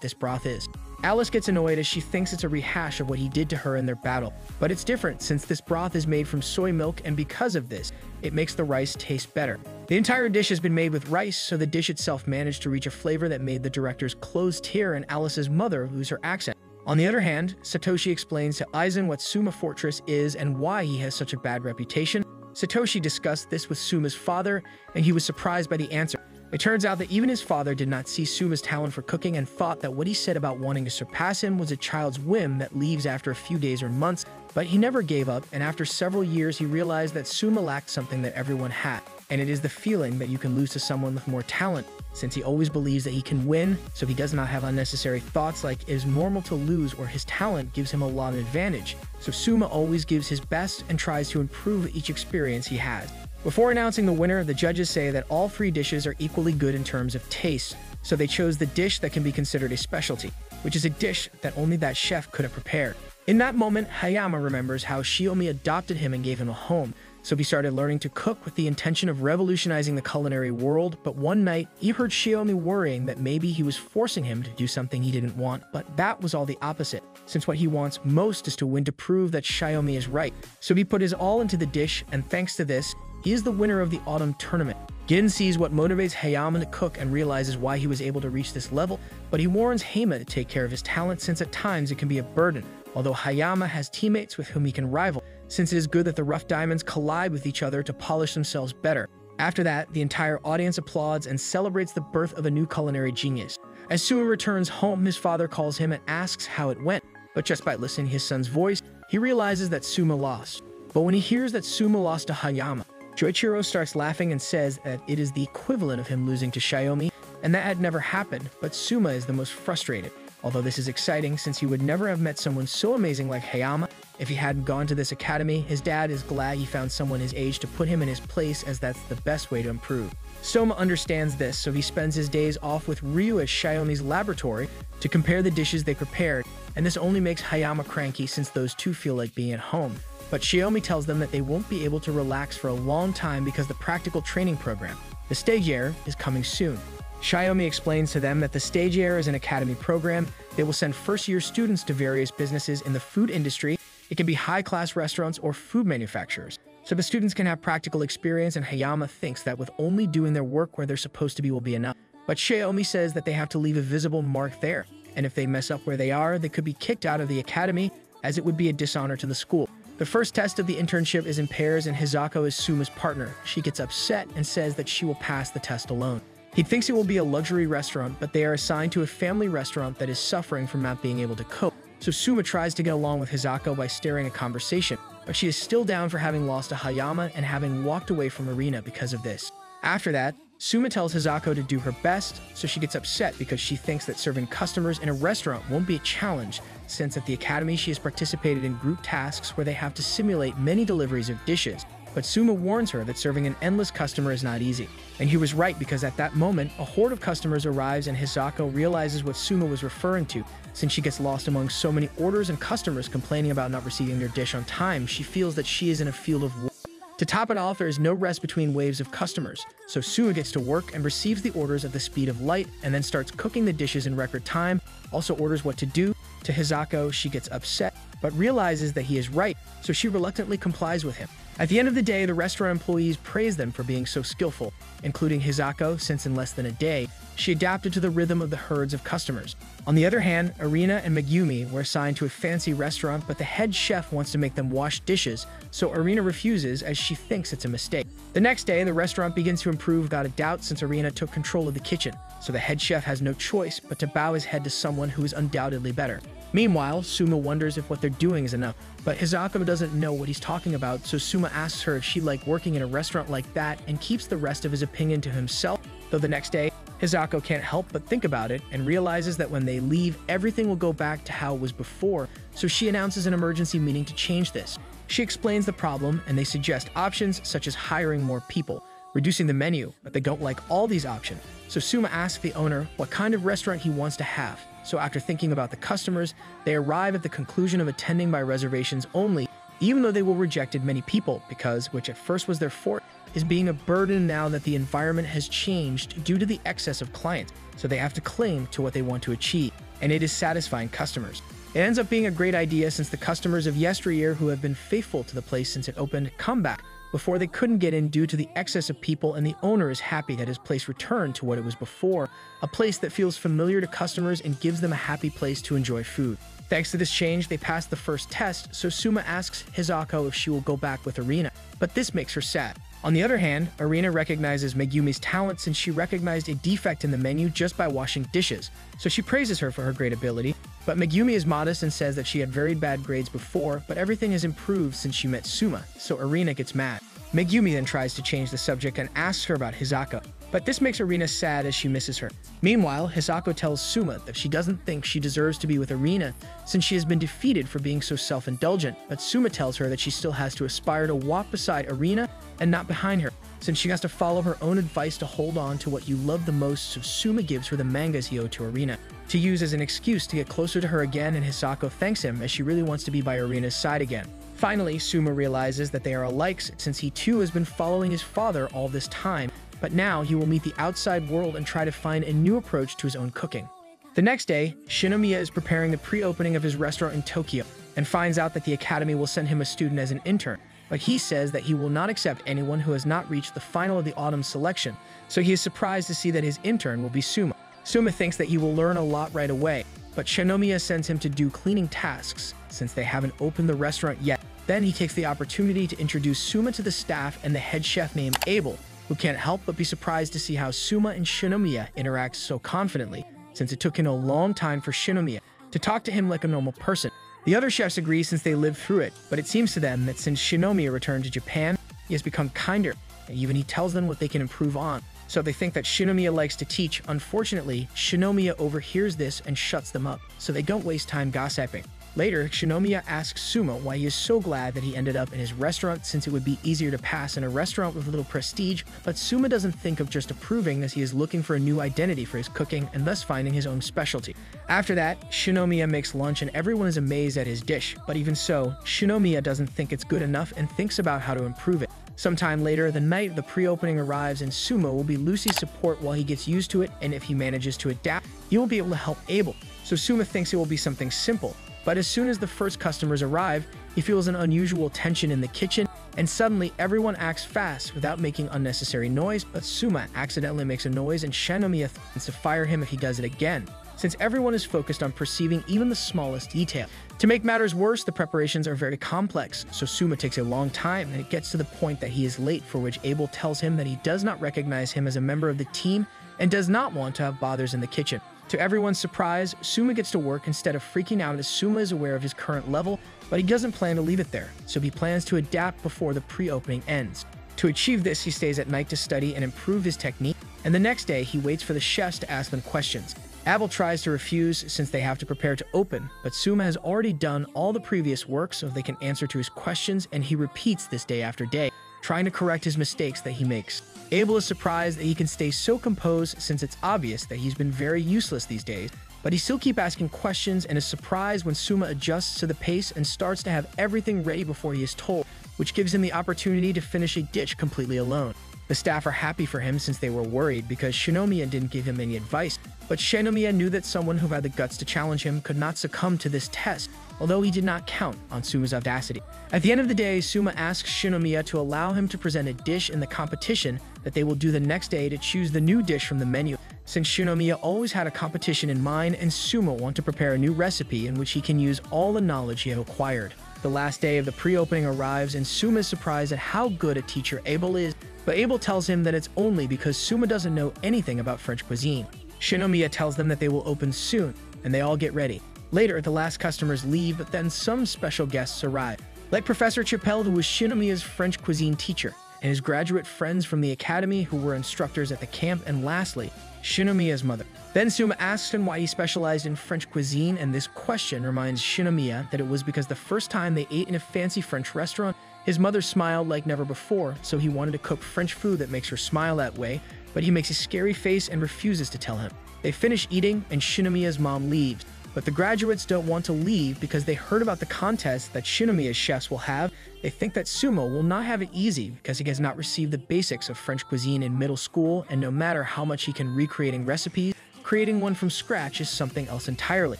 this broth is. Alice gets annoyed as she thinks it's a rehash of what he did to her in their battle. But it's different since this broth is made from soy milk and because of this, it makes the rice taste better. The entire dish has been made with rice, so the dish itself managed to reach a flavor that made the director's closed tear and Alice's mother lose her accent. On the other hand, Satoshi explains to Eizan what Suma Fortress is and why he has such a bad reputation. Satoshi discussed this with Suma's father, and he was surprised by the answer. It turns out that even his father did not see Suma's talent for cooking and thought that what he said about wanting to surpass him was a child's whim that leaves after a few days or months, but he never gave up, and after several years he realized that Suma lacked something that everyone had, and it is the feeling that you can lose to someone with more talent since he always believes that he can win, so he does not have unnecessary thoughts like it is normal to lose or his talent gives him a lot of advantage. So Suma always gives his best and tries to improve each experience he has. Before announcing the winner, the judges say that all three dishes are equally good in terms of taste, so they chose the dish that can be considered a specialty, which is a dish that only that chef could have prepared. In that moment, Hayama remembers how Shiomi adopted him and gave him a home, so he started learning to cook with the intention of revolutionizing the culinary world, but one night he heard Shiomi worrying that maybe he was forcing him to do something he didn't want, but that was all the opposite, since what he wants most is to win to prove that Shiomi is right. So he put his all into the dish, and thanks to this, he is the winner of the autumn tournament. Gin sees what motivates Hayama to cook and realizes why he was able to reach this level, but he warns Hama to take care of his talent since at times it can be a burden, although Hayama has teammates with whom he can rival, since it is good that the rough diamonds collide with each other to polish themselves better. After that, the entire audience applauds and celebrates the birth of a new culinary genius. As Suma returns home, his father calls him and asks how it went, but just by listening to his son's voice, he realizes that Suma lost. But when he hears that Suma lost to Hayama, Joichiro starts laughing and says that it is the equivalent of him losing to Shiomi, and that had never happened, but Suma is the most frustrated. Although this is exciting since he would never have met someone so amazing like Hayama if he hadn't gone to this academy, his dad is glad he found someone his age to put him in his place as that's the best way to improve. Soma understands this, so he spends his days off with Ryu at Shiomi's laboratory to compare the dishes they prepared, and this only makes Hayama cranky since those two feel like being at home. But Shiomi tells them that they won't be able to relax for a long time because the practical training program, the Stagiaire, is coming soon. Shiomi explains to them that the Stagiaire is an academy program. They will send first-year students to various businesses in the food industry it can be high-class restaurants or food manufacturers. So the students can have practical experience and Hayama thinks that with only doing their work where they're supposed to be will be enough. But Shiomi says that they have to leave a visible mark there, and if they mess up where they are, they could be kicked out of the academy, as it would be a dishonor to the school. The first test of the internship is in pairs, and Hisako is Suma's partner. She gets upset and says that she will pass the test alone. He thinks it will be a luxury restaurant, but they are assigned to a family restaurant that is suffering from not being able to cope. So Suma tries to get along with Hisako by staring a conversation, but she is still down for having lost to Hayama and having walked away from Erina because of this. After that, Suma tells Hisako to do her best, so she gets upset because she thinks that serving customers in a restaurant won't be a challenge, since at the academy she has participated in group tasks where they have to simulate many deliveries of dishes, but Suma warns her that serving an endless customer is not easy. And he was right because at that moment, a horde of customers arrives and Hisako realizes what Suma was referring to. Since she gets lost among so many orders and customers complaining about not receiving their dish on time, she feels that she is in a field of war. To top it off, there is no rest between waves of customers, so Suma gets to work and receives the orders at the speed of light and then starts cooking the dishes in record time, also orders what to do. To Hisako, she gets upset, but realizes that he is right, so she reluctantly complies with him. At the end of the day, the restaurant employees praise them for being so skillful, including Hisako, since in less than a day, she adapted to the rhythm of the herds of customers. On the other hand, Erina and Megumi were assigned to a fancy restaurant, but the head chef wants to make them wash dishes, so Erina refuses as she thinks it's a mistake. The next day, the restaurant begins to improve without a doubt since Erina took control of the kitchen, so the head chef has no choice but to bow his head to someone who is undoubtedly better. Meanwhile, Suma wonders if what they're doing is enough, but Hisako doesn't know what he's talking about, so Suma asks her if she'd like working in a restaurant like that and keeps the rest of his opinion to himself, though the next day, Hisako can't help but think about it and realizes that when they leave, everything will go back to how it was before, so she announces an emergency meeting to change this. She explains the problem, and they suggest options such as hiring more people, reducing the menu, but they don't like all these options. So Suma asks the owner what kind of restaurant he wants to have. So after thinking about the customers, they arrive at the conclusion of attending by reservations only, even though they will rejected many people because, which at first was their fort, is being a burden now that the environment has changed due to the excess of clients, so they have to cling to what they want to achieve, and it is satisfying customers. It ends up being a great idea since the customers of yesteryear who have been faithful to the place since it opened come back before they couldn't get in due to the excess of people and the owner is happy that his place returned to what it was before, a place that feels familiar to customers and gives them a happy place to enjoy food. Thanks to this change, they pass the first test, so Suma asks Hisako if she will go back with Erina, but this makes her sad. On the other hand, Erina recognizes Megumi's talent since she recognized a defect in the menu just by washing dishes, so she praises her for her great ability. But Megumi is modest and says that she had very bad grades before, but everything has improved since she met Suma, so Erina gets mad. Megumi then tries to change the subject and asks her about Hisako, but this makes Erina sad as she misses her. Meanwhile, Hisako tells Suma that she doesn't think she deserves to be with Erina since she has been defeated for being so self-indulgent, but Suma tells her that she still has to aspire to walk beside Erina and not behind her, since she has to follow her own advice to hold on to what you love the most, so Suma gives her the mangas he owed to Erina, to use as an excuse to get closer to her again and Hisako thanks him as she really wants to be by Erina's side again. Finally, Suma realizes that they are alikes since he too has been following his father all this time, but now he will meet the outside world and try to find a new approach to his own cooking. The next day, Shinomiya is preparing the pre-opening of his restaurant in Tokyo and finds out that the academy will send him a student as an intern, but he says that he will not accept anyone who has not reached the final of the autumn selection, so he is surprised to see that his intern will be Suma. Suma thinks that he will learn a lot right away, but Shinomiya sends him to do cleaning tasks since they haven't opened the restaurant yet. Then he takes the opportunity to introduce Suma to the staff and the head chef named Abel, who can't help but be surprised to see how Suma and Shinomiya interact so confidently, since it took him a long time for Shinomiya to talk to him like a normal person. The other chefs agree since they lived through it, but it seems to them that since Shinomiya returned to Japan, he has become kinder, and even he tells them what they can improve on. So they think that Shinomiya likes to teach. Unfortunately, Shinomiya overhears this and shuts them up, so they don't waste time gossiping. Later, Shinomiya asks Suma why he is so glad that he ended up in his restaurant since it would be easier to pass in a restaurant with little prestige, but Suma doesn't think of just approving as he is looking for a new identity for his cooking and thus finding his own specialty. After that, Shinomiya makes lunch and everyone is amazed at his dish, but even so, Shinomiya doesn't think it's good enough and thinks about how to improve it. Sometime later, the night of the pre-opening arrives and Suma will be Lucy's support while he gets used to it, and if he manages to adapt, he will be able to help Abel. So Suma thinks it will be something simple, but as soon as the first customers arrive, he feels an unusual tension in the kitchen, and suddenly everyone acts fast without making unnecessary noise, but Suma accidentally makes a noise and Shinomiya threatens to fire him if he does it again, since everyone is focused on perceiving even the smallest detail. To make matters worse, the preparations are very complex, so Suma takes a long time, and it gets to the point that he is late for which Abel tells him that he does not recognize him as a member of the team and does not want to have bothers in the kitchen. To everyone's surprise, Suma gets to work instead of freaking out as Suma is aware of his current level, but he doesn't plan to leave it there, so he plans to adapt before the pre-opening ends. To achieve this, he stays at night to study and improve his technique, and the next day he waits for the chefs to ask them questions. Abel tries to refuse since they have to prepare to open, but Suma has already done all the previous work so they can answer to his questions and he repeats this day after day, trying to correct his mistakes that he makes. Abel is surprised that he can stay so composed since it's obvious that he's been very useless these days, but he still keeps asking questions and is surprised when Suma adjusts to the pace and starts to have everything ready before he is told, which gives him the opportunity to finish a ditch completely alone. The staff are happy for him since they were worried because Shinomiya didn't give him any advice, but Shinomiya knew that someone who had the guts to challenge him could not succumb to this test, although he did not count on Suma's audacity. At the end of the day, Suma asks Shinomiya to allow him to present a dish in the competition that they will do the next day to choose the new dish from the menu, since Shinomiya always had a competition in mind and Suma want to prepare a new recipe in which he can use all the knowledge he had acquired. The last day of the pre-opening arrives and Suma is surprised at how good a teacher Abel is but Abel tells him that it's only because Suma doesn't know anything about French cuisine. Shinomiya tells them that they will open soon, and they all get ready. Later, the last customers leave, but then some special guests arrive, like Professor Chapelle, who was Shinomiya's French cuisine teacher, and his graduate friends from the academy who were instructors at the camp, and lastly, Shinomiya's mother. Then Suma asks him why he specialized in French cuisine, and this question reminds Shinomiya that it was because the first time they ate in a fancy French restaurant, his mother smiled like never before, so he wanted to cook French food that makes her smile that way, but he makes a scary face and refuses to tell him. They finish eating, and Shinomiya's mom leaves, but the graduates don't want to leave because they heard about the contest that Shinomiya's chefs will have. They think that Suma will not have it easy because he has not received the basics of French cuisine in middle school, and no matter how much he can recreating recipes, creating one from scratch is something else entirely.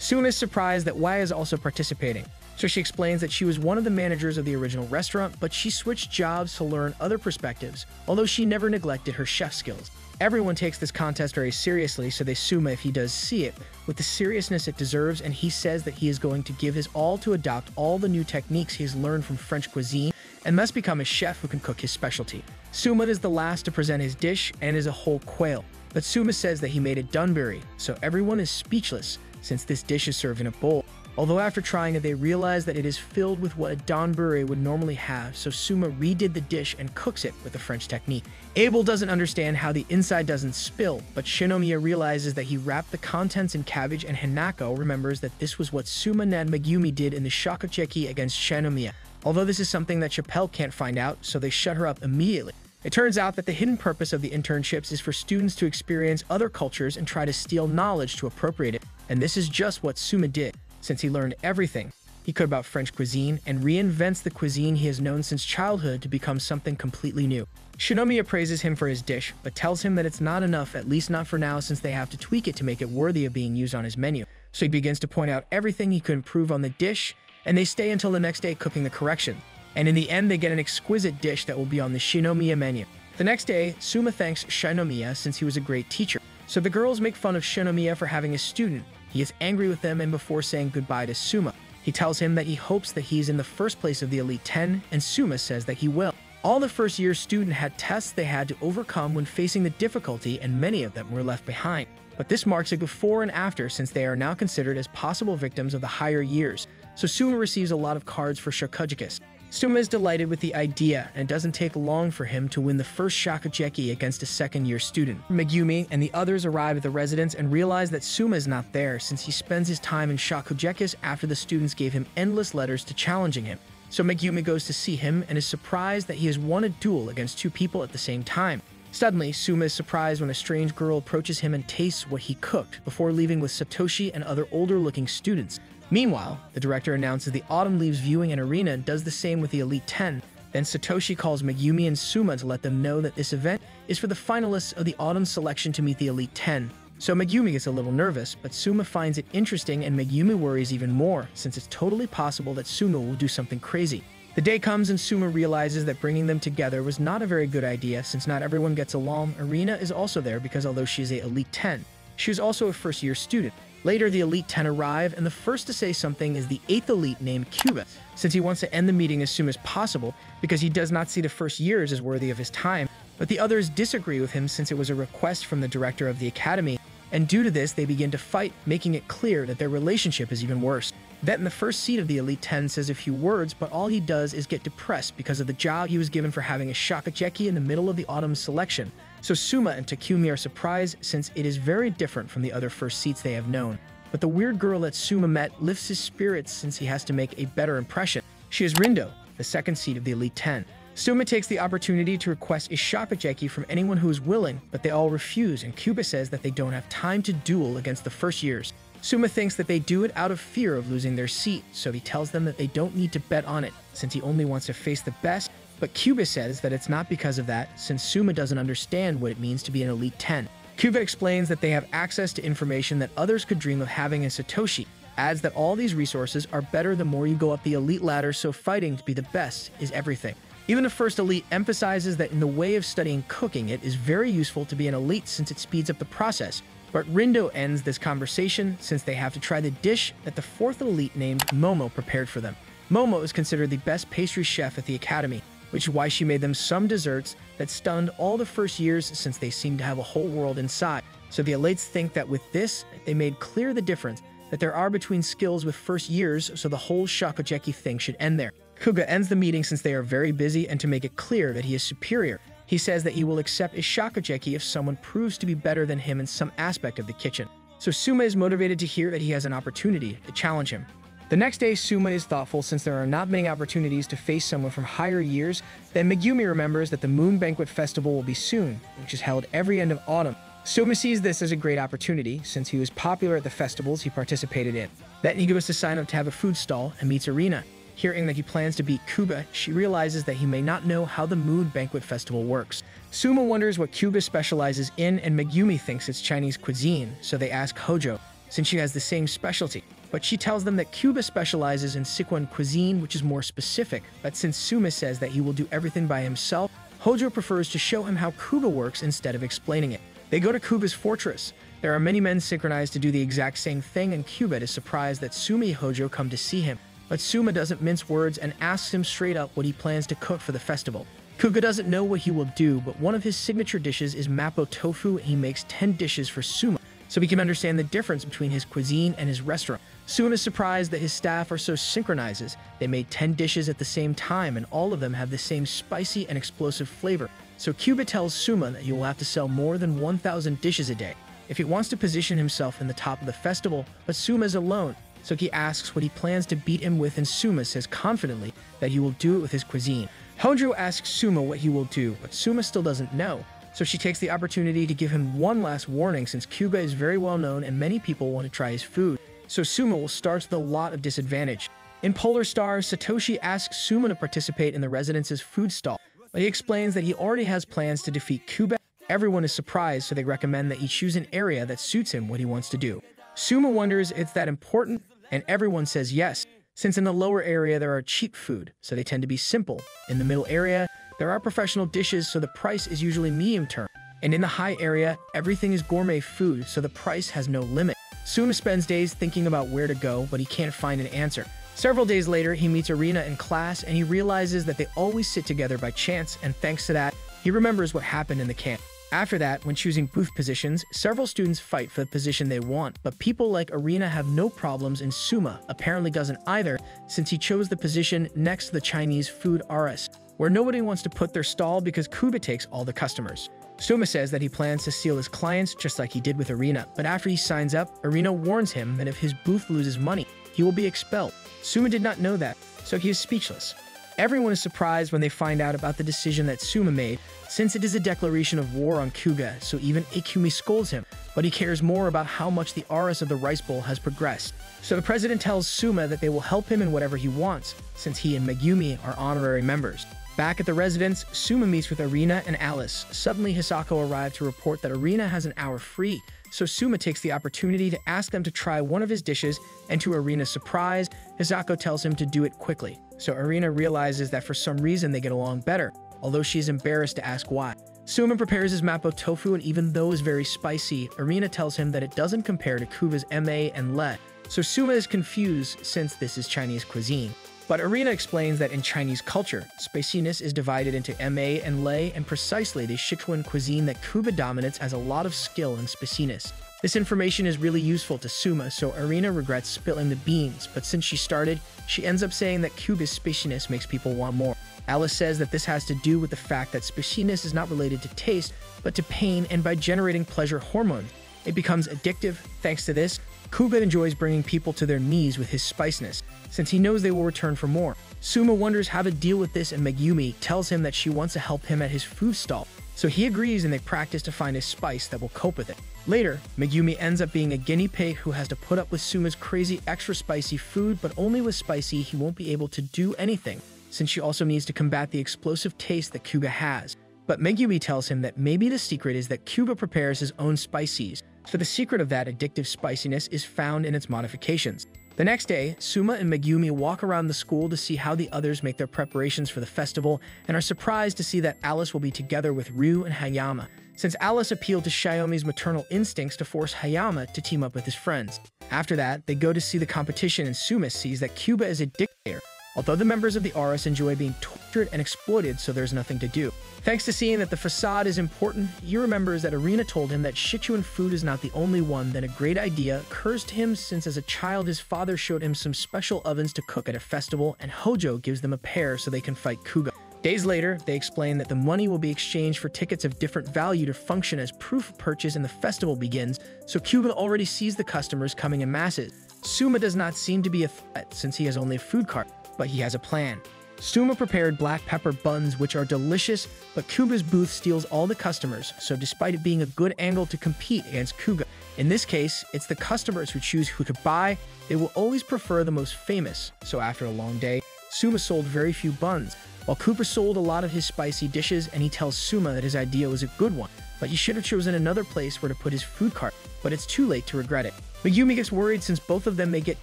Suma is surprised that Y is also participating. So she explains that she was one of the managers of the original restaurant, but she switched jobs to learn other perspectives, although she never neglected her chef skills. Everyone takes this contest very seriously, so they Suma if he does see it, with the seriousness it deserves, and he says that he is going to give his all to adopt all the new techniques he has learned from French cuisine, and must become a chef who can cook his specialty. Suma is the last to present his dish, and is a whole quail, but Suma says that he made it Donburi, so everyone is speechless, since this dish is served in a bowl. Although after trying it, they realize that it is filled with what a donburi would normally have, so Suma redid the dish and cooks it with the French technique. Abel doesn't understand how the inside doesn't spill, but Shinomiya realizes that he wrapped the contents in cabbage and Hinako remembers that this was what Suma and Megumi did in the Shokugeki against Shinomiya. Although this is something that Chapelle can't find out, so they shut her up immediately. It turns out that the hidden purpose of the internships is for students to experience other cultures and try to steal knowledge to appropriate it, and this is just what Suma did since he learned everything he could about French cuisine and reinvents the cuisine he has known since childhood to become something completely new. Shinomiya praises him for his dish, but tells him that it's not enough, at least not for now, since they have to tweak it to make it worthy of being used on his menu. So he begins to point out everything he could improve on the dish, and they stay until the next day cooking the correction. And in the end, they get an exquisite dish that will be on the Shinomiya menu. The next day, Suma thanks Shinomiya since he was a great teacher. So the girls make fun of Shinomiya for having a student, he is angry with them and before saying goodbye to Suma, he tells him that he hopes that he's in the first place of the Elite 10, and Suma says that he will. All the first year student had tests they had to overcome when facing the difficulty, and many of them were left behind. But this marks a before and after since they are now considered as possible victims of the higher years, so Suma receives a lot of cards for Shokugekis. Suma is delighted with the idea, and it doesn't take long for him to win the first Shokugeki against a second-year student. Megumi and the others arrive at the residence and realize that Suma is not there since he spends his time in Shokugekis after the students gave him endless letters to challenging him. So Megumi goes to see him and is surprised that he has won a duel against two people at the same time. Suddenly, Suma is surprised when a strange girl approaches him and tastes what he cooked before leaving with Satoshi and other older-looking students. Meanwhile, the director announces the Autumn Leaves viewing and Erina does the same with the Elite 10. Then Satoshi calls Megumi and Suma to let them know that this event is for the finalists of the Autumn selection to meet the Elite 10. So Megumi gets a little nervous, but Suma finds it interesting and Megumi worries even more, since it's totally possible that Suma will do something crazy. The day comes and Suma realizes that bringing them together was not a very good idea since not everyone gets along. Erina is also there because although she's a Elite 10, she is also a first year student. Later, the Elite 10 arrive, and the first to say something is the 8th Elite named Kuga, since he wants to end the meeting as soon as possible because he does not see the first years as worthy of his time. But the others disagree with him since it was a request from the director of the academy, and due to this, they begin to fight, making it clear that their relationship is even worse. Then the first seat of the Elite 10 says a few words, but all he does is get depressed because of the job he was given for having a Shokugeki in the middle of the autumn selection. So Suma and Takumi are surprised since it is very different from the other first seats they have known. But the weird girl that Suma met lifts his spirits since he has to make a better impression. She is Rindo, the second seat of the Elite 10. Suma takes the opportunity to request a Shokugeki from anyone who is willing, but they all refuse, and Kuga says that they don't have time to duel against the first years. Suma thinks that they do it out of fear of losing their seat, so he tells them that they don't need to bet on it, since he only wants to face the best but Kuga says that it's not because of that, since Suma doesn't understand what it means to be an Elite 10. Kuga explains that they have access to information that others could dream of having in Satoshi, adds that all these resources are better the more you go up the elite ladder, so fighting to be the best is everything. Even the first elite emphasizes that in the way of studying cooking, it is very useful to be an elite since it speeds up the process. But Rindo ends this conversation since they have to try the dish that the fourth elite named Momo prepared for them. Momo is considered the best pastry chef at the academy, which is why she made them some desserts that stunned all the first years since they seemed to have a whole world inside. So the elites think that with this, they made clear the difference that there are between skills with first years, so the whole Shokugeki thing should end there. Kuga ends the meeting since they are very busy and to make it clear that he is superior. He says that he will accept a Shokugeki if someone proves to be better than him in some aspect of the kitchen. So Suma is motivated to hear that he has an opportunity to challenge him. The next day, Suma is thoughtful since there are not many opportunities to face someone from higher years. Then Megumi remembers that the Moon Banquet Festival will be soon, which is held every end of autumn. Suma sees this as a great opportunity since he was popular at the festivals he participated in. Then he goes to sign up to have a food stall and meets Erina. Hearing that he plans to beat Kuga, she realizes that he may not know how the Moon Banquet Festival works. Suma wonders what Kuga specializes in, and Megumi thinks it's Chinese cuisine, so they ask Hojo, since she has the same specialty but she tells them that Kuga specializes in Sichuan cuisine, which is more specific. But since Suma says that he will do everything by himself, Hojo prefers to show him how Kuga works instead of explaining it. They go to Kuga's fortress. There are many men synchronized to do the exact same thing, and Kuga is surprised that Sumi Hojo come to see him. But Suma doesn't mince words and asks him straight up what he plans to cook for the festival. Kuga doesn't know what he will do, but one of his signature dishes is mapo tofu, and he makes 10 dishes for Suma, so he can understand the difference between his cuisine and his restaurant. Suma is surprised that his staff are so synchronizes. They made 10 dishes at the same time, and all of them have the same spicy and explosive flavor. So Kuga tells Suma that he will have to sell more than 1,000 dishes a day if he wants to position himself in the top of the festival, but Suma is alone, so he asks what he plans to beat him with, and Suma says confidently that he will do it with his cuisine. Hojo asks Suma what he will do, but Suma still doesn't know, so she takes the opportunity to give him one last warning since Kuga is very well known and many people want to try his food so Suma will start with a lot of disadvantage. In Polar Star, Satoshi asks Suma to participate in the residents' food stall, but he explains that he already has plans to defeat Kuga. Everyone is surprised, so they recommend that he choose an area that suits him what he wants to do. Suma wonders if it's that important, and everyone says yes, since in the lower area there are cheap food, so they tend to be simple. In the middle area, there are professional dishes, so the price is usually medium term. And in the high area, everything is gourmet food, so the price has no limit. Suma spends days thinking about where to go, but he can't find an answer. Several days later, he meets Erina in class and he realizes that they always sit together by chance, and thanks to that, he remembers what happened in the camp. After that, when choosing booth positions, several students fight for the position they want, but people like Erina have no problems and Suma apparently doesn't either since he chose the position next to the Chinese food RS, where nobody wants to put their stall because Kuga takes all the customers. Suma says that he plans to steal his clients just like he did with Erina, but after he signs up, Erina warns him that if his booth loses money, he will be expelled. Suma did not know that, so he is speechless. Everyone is surprised when they find out about the decision that Suma made, since it is a declaration of war on Kuga, so even Ikumi scolds him, but he cares more about how much the RS of the Rice Bowl has progressed. So the president tells Suma that they will help him in whatever he wants, since he and Megumi are honorary members. Back at the residence, Suma meets with Erina and Alice. Suddenly, Hisako arrived to report that Erina has an hour free, so Suma takes the opportunity to ask them to try one of his dishes, and to Erina's surprise, Hisako tells him to do it quickly. So Erina realizes that for some reason they get along better, although she is embarrassed to ask why. Suma prepares his mapo tofu, and even though it's very spicy, Erina tells him that it doesn't compare to Kuga's ma and le, so Suma is confused since this is Chinese cuisine. But Erina explains that in Chinese culture, spiciness is divided into ma and lei, and precisely the Sichuan cuisine that Kuga dominates has a lot of skill in spiciness. This information is really useful to Suma, so Erina regrets spilling the beans, but since she started, she ends up saying that Kuga's spiciness makes people want more. Alice says that this has to do with the fact that spiciness is not related to taste, but to pain, and by generating pleasure hormones. It becomes addictive. Thanks to this, Kuga enjoys bringing people to their knees with his spiciness, since he knows they will return for more. Suma wonders how to deal with this and Megumi tells him that she wants to help him at his food stall, so he agrees and they practice to find a spice that will cope with it. Later, Megumi ends up being a guinea pig who has to put up with Suma's crazy extra spicy food, but only with spicy he won't be able to do anything, since she also needs to combat the explosive taste that Kuga has. But Megumi tells him that maybe the secret is that Kuga prepares his own spices, so the secret of that addictive spiciness is found in its modifications. The next day, Suma and Megumi walk around the school to see how the others make their preparations for the festival and are surprised to see that Alice will be together with Ryu and Hayama, since Alice appealed to Shiomi's maternal instincts to force Hayama to team up with his friends. After that, they go to see the competition and Suma sees that Kuga is a dictator, although the members of the Aras enjoy being tortured and exploited, so there's nothing to do. Thanks to seeing that the facade is important, he remembers that Erina told him that Sichuan food is not the only one, then a great idea occurs to him since as a child his father showed him some special ovens to cook at a festival, and Hojo gives them a pair so they can fight Kuga. Days later, they explain that the money will be exchanged for tickets of different value to function as proof of purchase and the festival begins, so Kuga already sees the customers coming in masses. Suma does not seem to be a threat since he has only a food cart, but he has a plan. Suma prepared black pepper buns, which are delicious, but Kuga's booth steals all the customers, so despite it being a good angle to compete against Kuga, in this case, it's the customers who choose who to buy. They will always prefer the most famous, so after a long day, Suma sold very few buns, while Kuga sold a lot of his spicy dishes and he tells Suma that his idea was a good one, but he should have chosen another place where to put his food cart, but it's too late to regret it. Megumi gets worried since both of them may get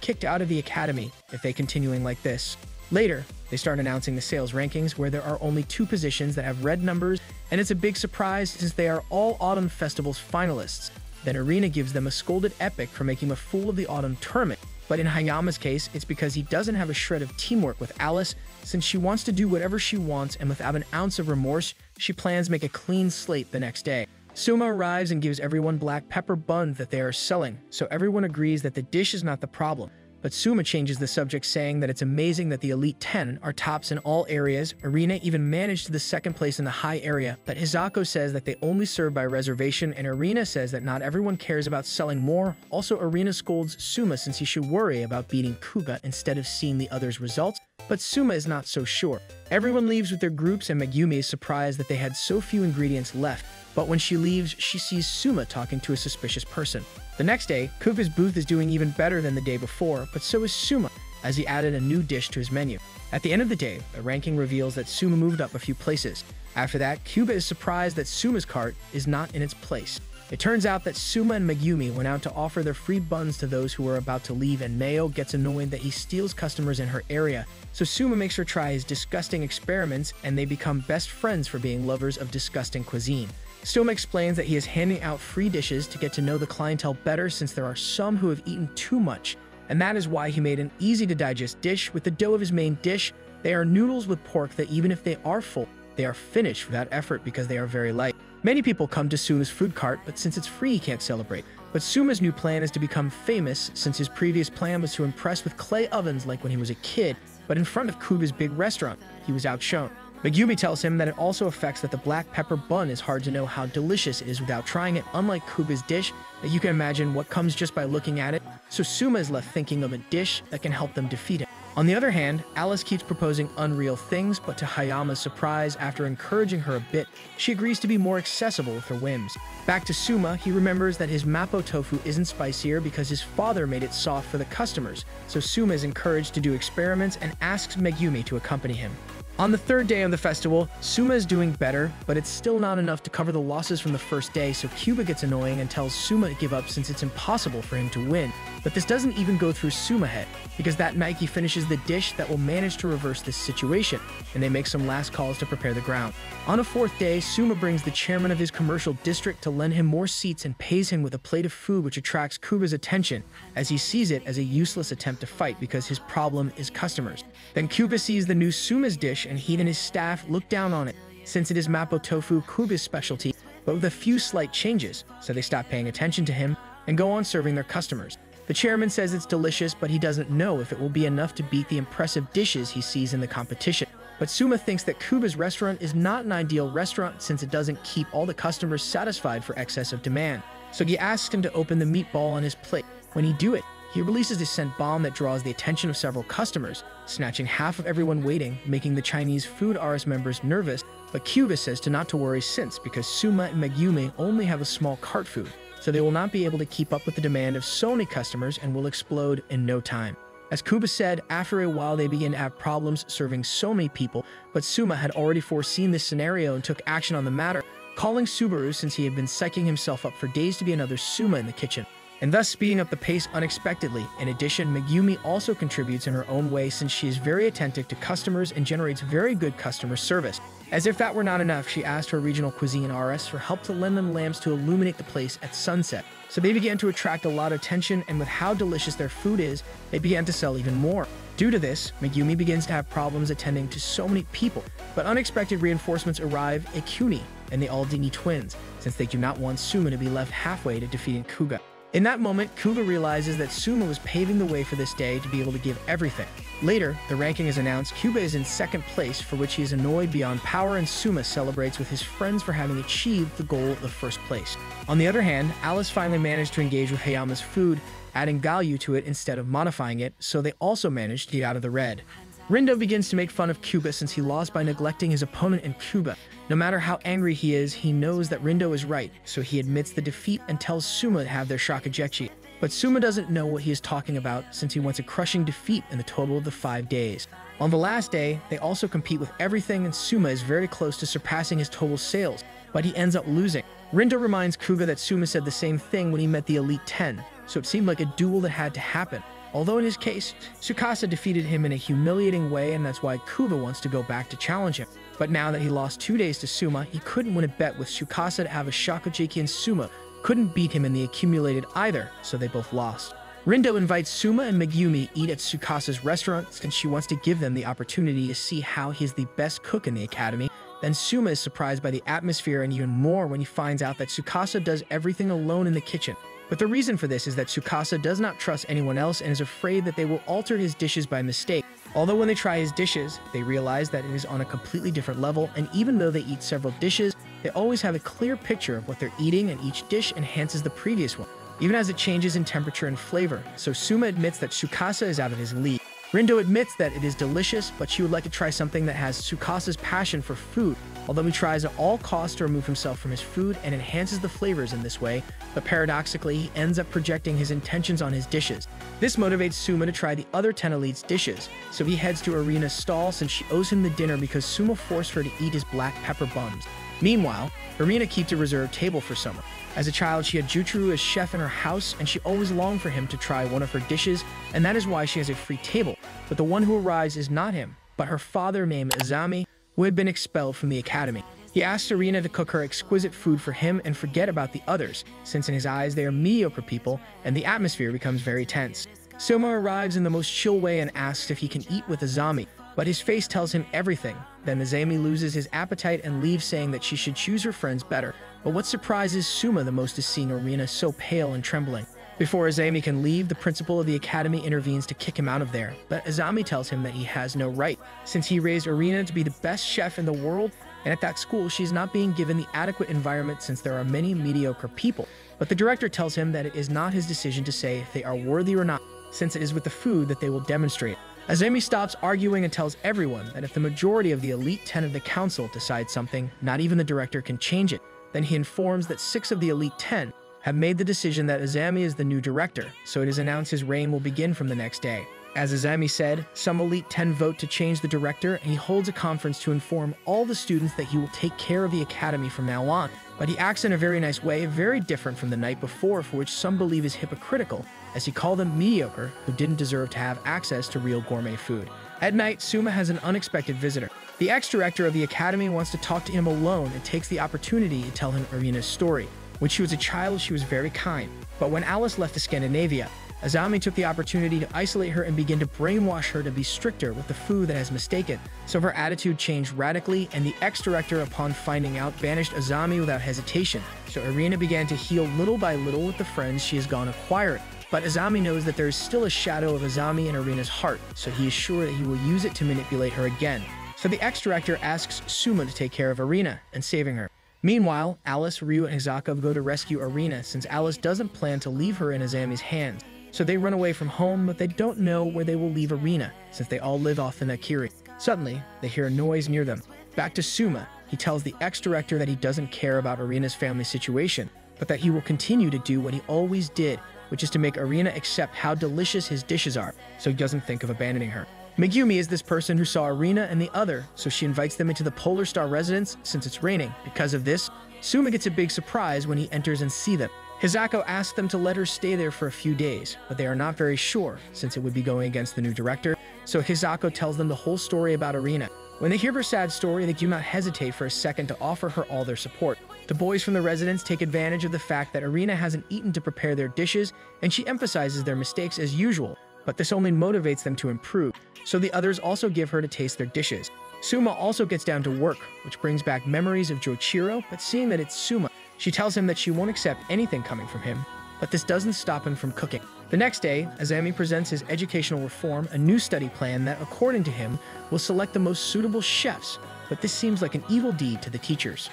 kicked out of the academy if they continuing like this. Later, they start announcing the sales rankings where there are only two positions that have red numbers, and it's a big surprise since they are all Autumn Festival's finalists. Then Erina gives them a scolded epic for making a fool of the Autumn tournament, but in Hayama's case, it's because he doesn't have a shred of teamwork with Alice, since she wants to do whatever she wants and without an ounce of remorse, she plans make a clean slate the next day. Suma arrives and gives everyone black pepper bun that they are selling, so everyone agrees that the dish is not the problem. But Suma changes the subject saying that it's amazing that the Elite 10 are tops in all areas. Erina even managed to the second place in the high area, but Hisako says that they only serve by reservation and Erina says that not everyone cares about selling more. Also, Erina scolds Suma since he should worry about beating Kuga instead of seeing the others' results, but Suma is not so sure. Everyone leaves with their groups and Megumi is surprised that they had so few ingredients left, but when she leaves, she sees Suma talking to a suspicious person. The next day, Kuga's booth is doing even better than the day before, but so is Suma, as he added a new dish to his menu. At the end of the day, the ranking reveals that Suma moved up a few places. After that, Kuga is surprised that Suma's cart is not in its place. It turns out that Suma and Megumi went out to offer their free buns to those who were about to leave, and Mayo gets annoyed that he steals customers in her area. So Suma makes her try his disgusting experiments, and they become best friends for being lovers of disgusting cuisine. Suma explains that he is handing out free dishes to get to know the clientele better since there are some who have eaten too much, and that is why he made an easy to digest dish with the dough of his main dish. They are noodles with pork that even if they are full, they are finished without effort because they are very light. Many people come to Suma's food cart, but since it's free, he can't celebrate. But Suma's new plan is to become famous since his previous plan was to impress with clay ovens like when he was a kid, but in front of Kuga's big restaurant, he was outshone. Megumi tells him that it also affects that the black pepper bun is hard to know how delicious it is without trying it, unlike Kuga's dish, that you can imagine what comes just by looking at it, so Suma is left thinking of a dish that can help them defeat him. On the other hand, Alice keeps proposing unreal things, but to Hayama's surprise, after encouraging her a bit, she agrees to be more accessible with her whims. Back to Suma, he remembers that his mapo tofu isn't spicier because his father made it soft for the customers, so Suma is encouraged to do experiments and asks Megumi to accompany him. On the third day of the festival, Suma is doing better, but it's still not enough to cover the losses from the first day, so Kuga gets annoying and tells Suma to give up since it's impossible for him to win. But this doesn't even go through Suma head, because that Maggie finishes the dish that will manage to reverse this situation, and they make some last calls to prepare the ground. On a fourth day, Suma brings the chairman of his commercial district to lend him more seats and pays him with a plate of food which attracts Kuga's attention, as he sees it as a useless attempt to fight because his problem is customers. Then Kuga sees the new Suma's dish and he and his staff look down on it, since it is Mapo Tofu Kuga's specialty, but with a few slight changes, so they stop paying attention to him and go on serving their customers. The chairman says it's delicious, but he doesn't know if it will be enough to beat the impressive dishes he sees in the competition. But Suma thinks that Kuga's restaurant is not an ideal restaurant since it doesn't keep all the customers satisfied for excess of demand. So he asks him to open the meatball on his plate. When he do it, he releases a scent bomb that draws the attention of several customers, snatching half of everyone waiting, making the Chinese Food RS members nervous, but Kuga says to not to worry since because Suma and Megumi only have a small cart food, so they will not be able to keep up with the demand of so many customers and will explode in no time. As Kuga said, after a while they begin to have problems serving so many people, but Suma had already foreseen this scenario and took action on the matter, calling Subaru since he had been psyching himself up for days to be another Suma in the kitchen. and thus speeding up the pace unexpectedly. In addition, Megumi also contributes in her own way since she is very attentive to customers and generates very good customer service. As if that were not enough, she asked her regional cuisine RS for help to lend them lamps to illuminate the place at sunset. So they began to attract a lot of attention, and with how delicious their food is, they began to sell even more. Due to this, Megumi begins to have problems attending to so many people, but unexpected reinforcements arrive at Kuni and the Aldini twins, since they do not want Suma to be left halfway to defeating Kuga. In that moment, Kuga realizes that Suma was paving the way for this day to be able to give everything. Later, the ranking is announced Kuga is in second place, for which he is annoyed beyond power, and Suma celebrates with his friends for having achieved the goal of the first place. On the other hand, Alice finally managed to engage with Hayama's food, adding value to it instead of modifying it, so they also managed to get out of the red. Rindo begins to make fun of Kuga since he lost by neglecting his opponent in Kuga. No matter how angry he is, he knows that Rindo is right, so he admits the defeat and tells Suma to have their Shokugeki. But Suma doesn't know what he is talking about since he wants a crushing defeat in the total of the five days. On the last day, they also compete with everything and Suma is very close to surpassing his total sales, but he ends up losing. Rindo reminds Kuga that Suma said the same thing when he met the Elite 10, so it seemed like a duel that had to happen. Although in his case, Tsukasa defeated him in a humiliating way and that's why Kuga wants to go back to challenge him. But now that he lost two days to Suma, he couldn't win a bet with Tsukasa to have a Shokugeki and Suma couldn't beat him in the accumulated either, so they both lost. Rindo invites Suma and Megumi eat at Tsukasa's restaurant since she wants to give them the opportunity to see how he's the best cook in the academy. Then Suma is surprised by the atmosphere and even more when he finds out that Tsukasa does everything alone in the kitchen. But the reason for this is that Tsukasa does not trust anyone else and is afraid that they will alter his dishes by mistake. Although when they try his dishes, they realize that it is on a completely different level, and even though they eat several dishes, they always have a clear picture of what they're eating and each dish enhances the previous one, even as it changes in temperature and flavor. So Suma admits that Tsukasa is out of his league. Rindo admits that it is delicious, but she would like to try something that has Tsukasa's passion for food, although he tries at all costs to remove himself from his food and enhances the flavors in this way, but paradoxically, he ends up projecting his intentions on his dishes. This motivates Suma to try the other 10 elites' dishes, so he heads to Erina's stall since she owes him the dinner because Suma forced her to eat his black pepper buns. Meanwhile, Erina keeps a reserved table for Suma. As a child, she had Joichiro as chef in her house, and she always longed for him to try one of her dishes, and that is why she has a free table. But the one who arrives is not him, but her father named Azami, who had been expelled from the academy. He asks Serena to cook her exquisite food for him and forget about the others, since in his eyes they are mediocre people and the atmosphere becomes very tense. Soma arrives in the most chill way and asks if he can eat with Azami, but his face tells him everything. Then Azami loses his appetite and leaves saying that she should choose her friends better. But what surprises Suma the most is seeing Erina so pale and trembling. Before Azami can leave, the principal of the academy intervenes to kick him out of there, but Azami tells him that he has no right, since he raised Erina to be the best chef in the world, and at that school she's not being given the adequate environment since there are many mediocre people. But the director tells him that it is not his decision to say if they are worthy or not, since it is with the food that they will demonstrate. Azami stops arguing and tells everyone that if the majority of the elite 10 of the council decide something, not even the director can change it. Then he informs that six of the elite 10 have made the decision that Azami is the new director, so it is announced his reign will begin from the next day. As Azami said, some Elite 10 vote to change the director, and he holds a conference to inform all the students that he will take care of the academy from now on. But he acts in a very nice way, very different from the night before, for which some believe is hypocritical, as he called them mediocre who didn't deserve to have access to real gourmet food. At night, Suma has an unexpected visitor. The ex-director of the academy wants to talk to him alone and takes the opportunity to tell him Erina's story. When she was a child, she was very kind. But when Alice left to Scandinavia, Azami took the opportunity to isolate her and begin to brainwash her to be stricter with the food that has mistaken. So her attitude changed radically, and the ex-director, upon finding out, banished Azami without hesitation. So Erina began to heal little by little with the friends she has gone acquiring. But Azami knows that there is still a shadow of Azami in Erina's heart, so he is sure that he will use it to manipulate her again. So the ex-director asks Suma to take care of Erina and saving her. Meanwhile, Alice, Ryu, and Hisako go to rescue Erina since Alice doesn't plan to leave her in Azami's hands. So they run away from home, but they don't know where they will leave Erina since they all live off in Akiri. Suddenly, they hear a noise near them. Back to Suma, he tells the ex-director that he doesn't care about Erina's family situation, but that he will continue to do what he always did, which is to make Erina accept how delicious his dishes are, so he doesn't think of abandoning her. Megumi is this person who saw Erina and the other, so she invites them into the Polar Star residence since it's raining. Because of this, Suma gets a big surprise when he enters and see them. Hisako asks them to let her stay there for a few days, but they are not very sure since it would be going against the new director, so Hisako tells them the whole story about Erina. When they hear her sad story, they do not hesitate for a second to offer her all their support. The boys from the residence take advantage of the fact that Erina hasn't eaten to prepare their dishes, and she emphasizes their mistakes as usual, but this only motivates them to improve, so the others also give her to taste their dishes. Suma also gets down to work, which brings back memories of Joichiro, but seeing that it's Suma, she tells him that she won't accept anything coming from him, but this doesn't stop him from cooking. The next day, Azami presents his educational reform, a new study plan that, according to him, will select the most suitable chefs, but this seems like an evil deed to the teachers.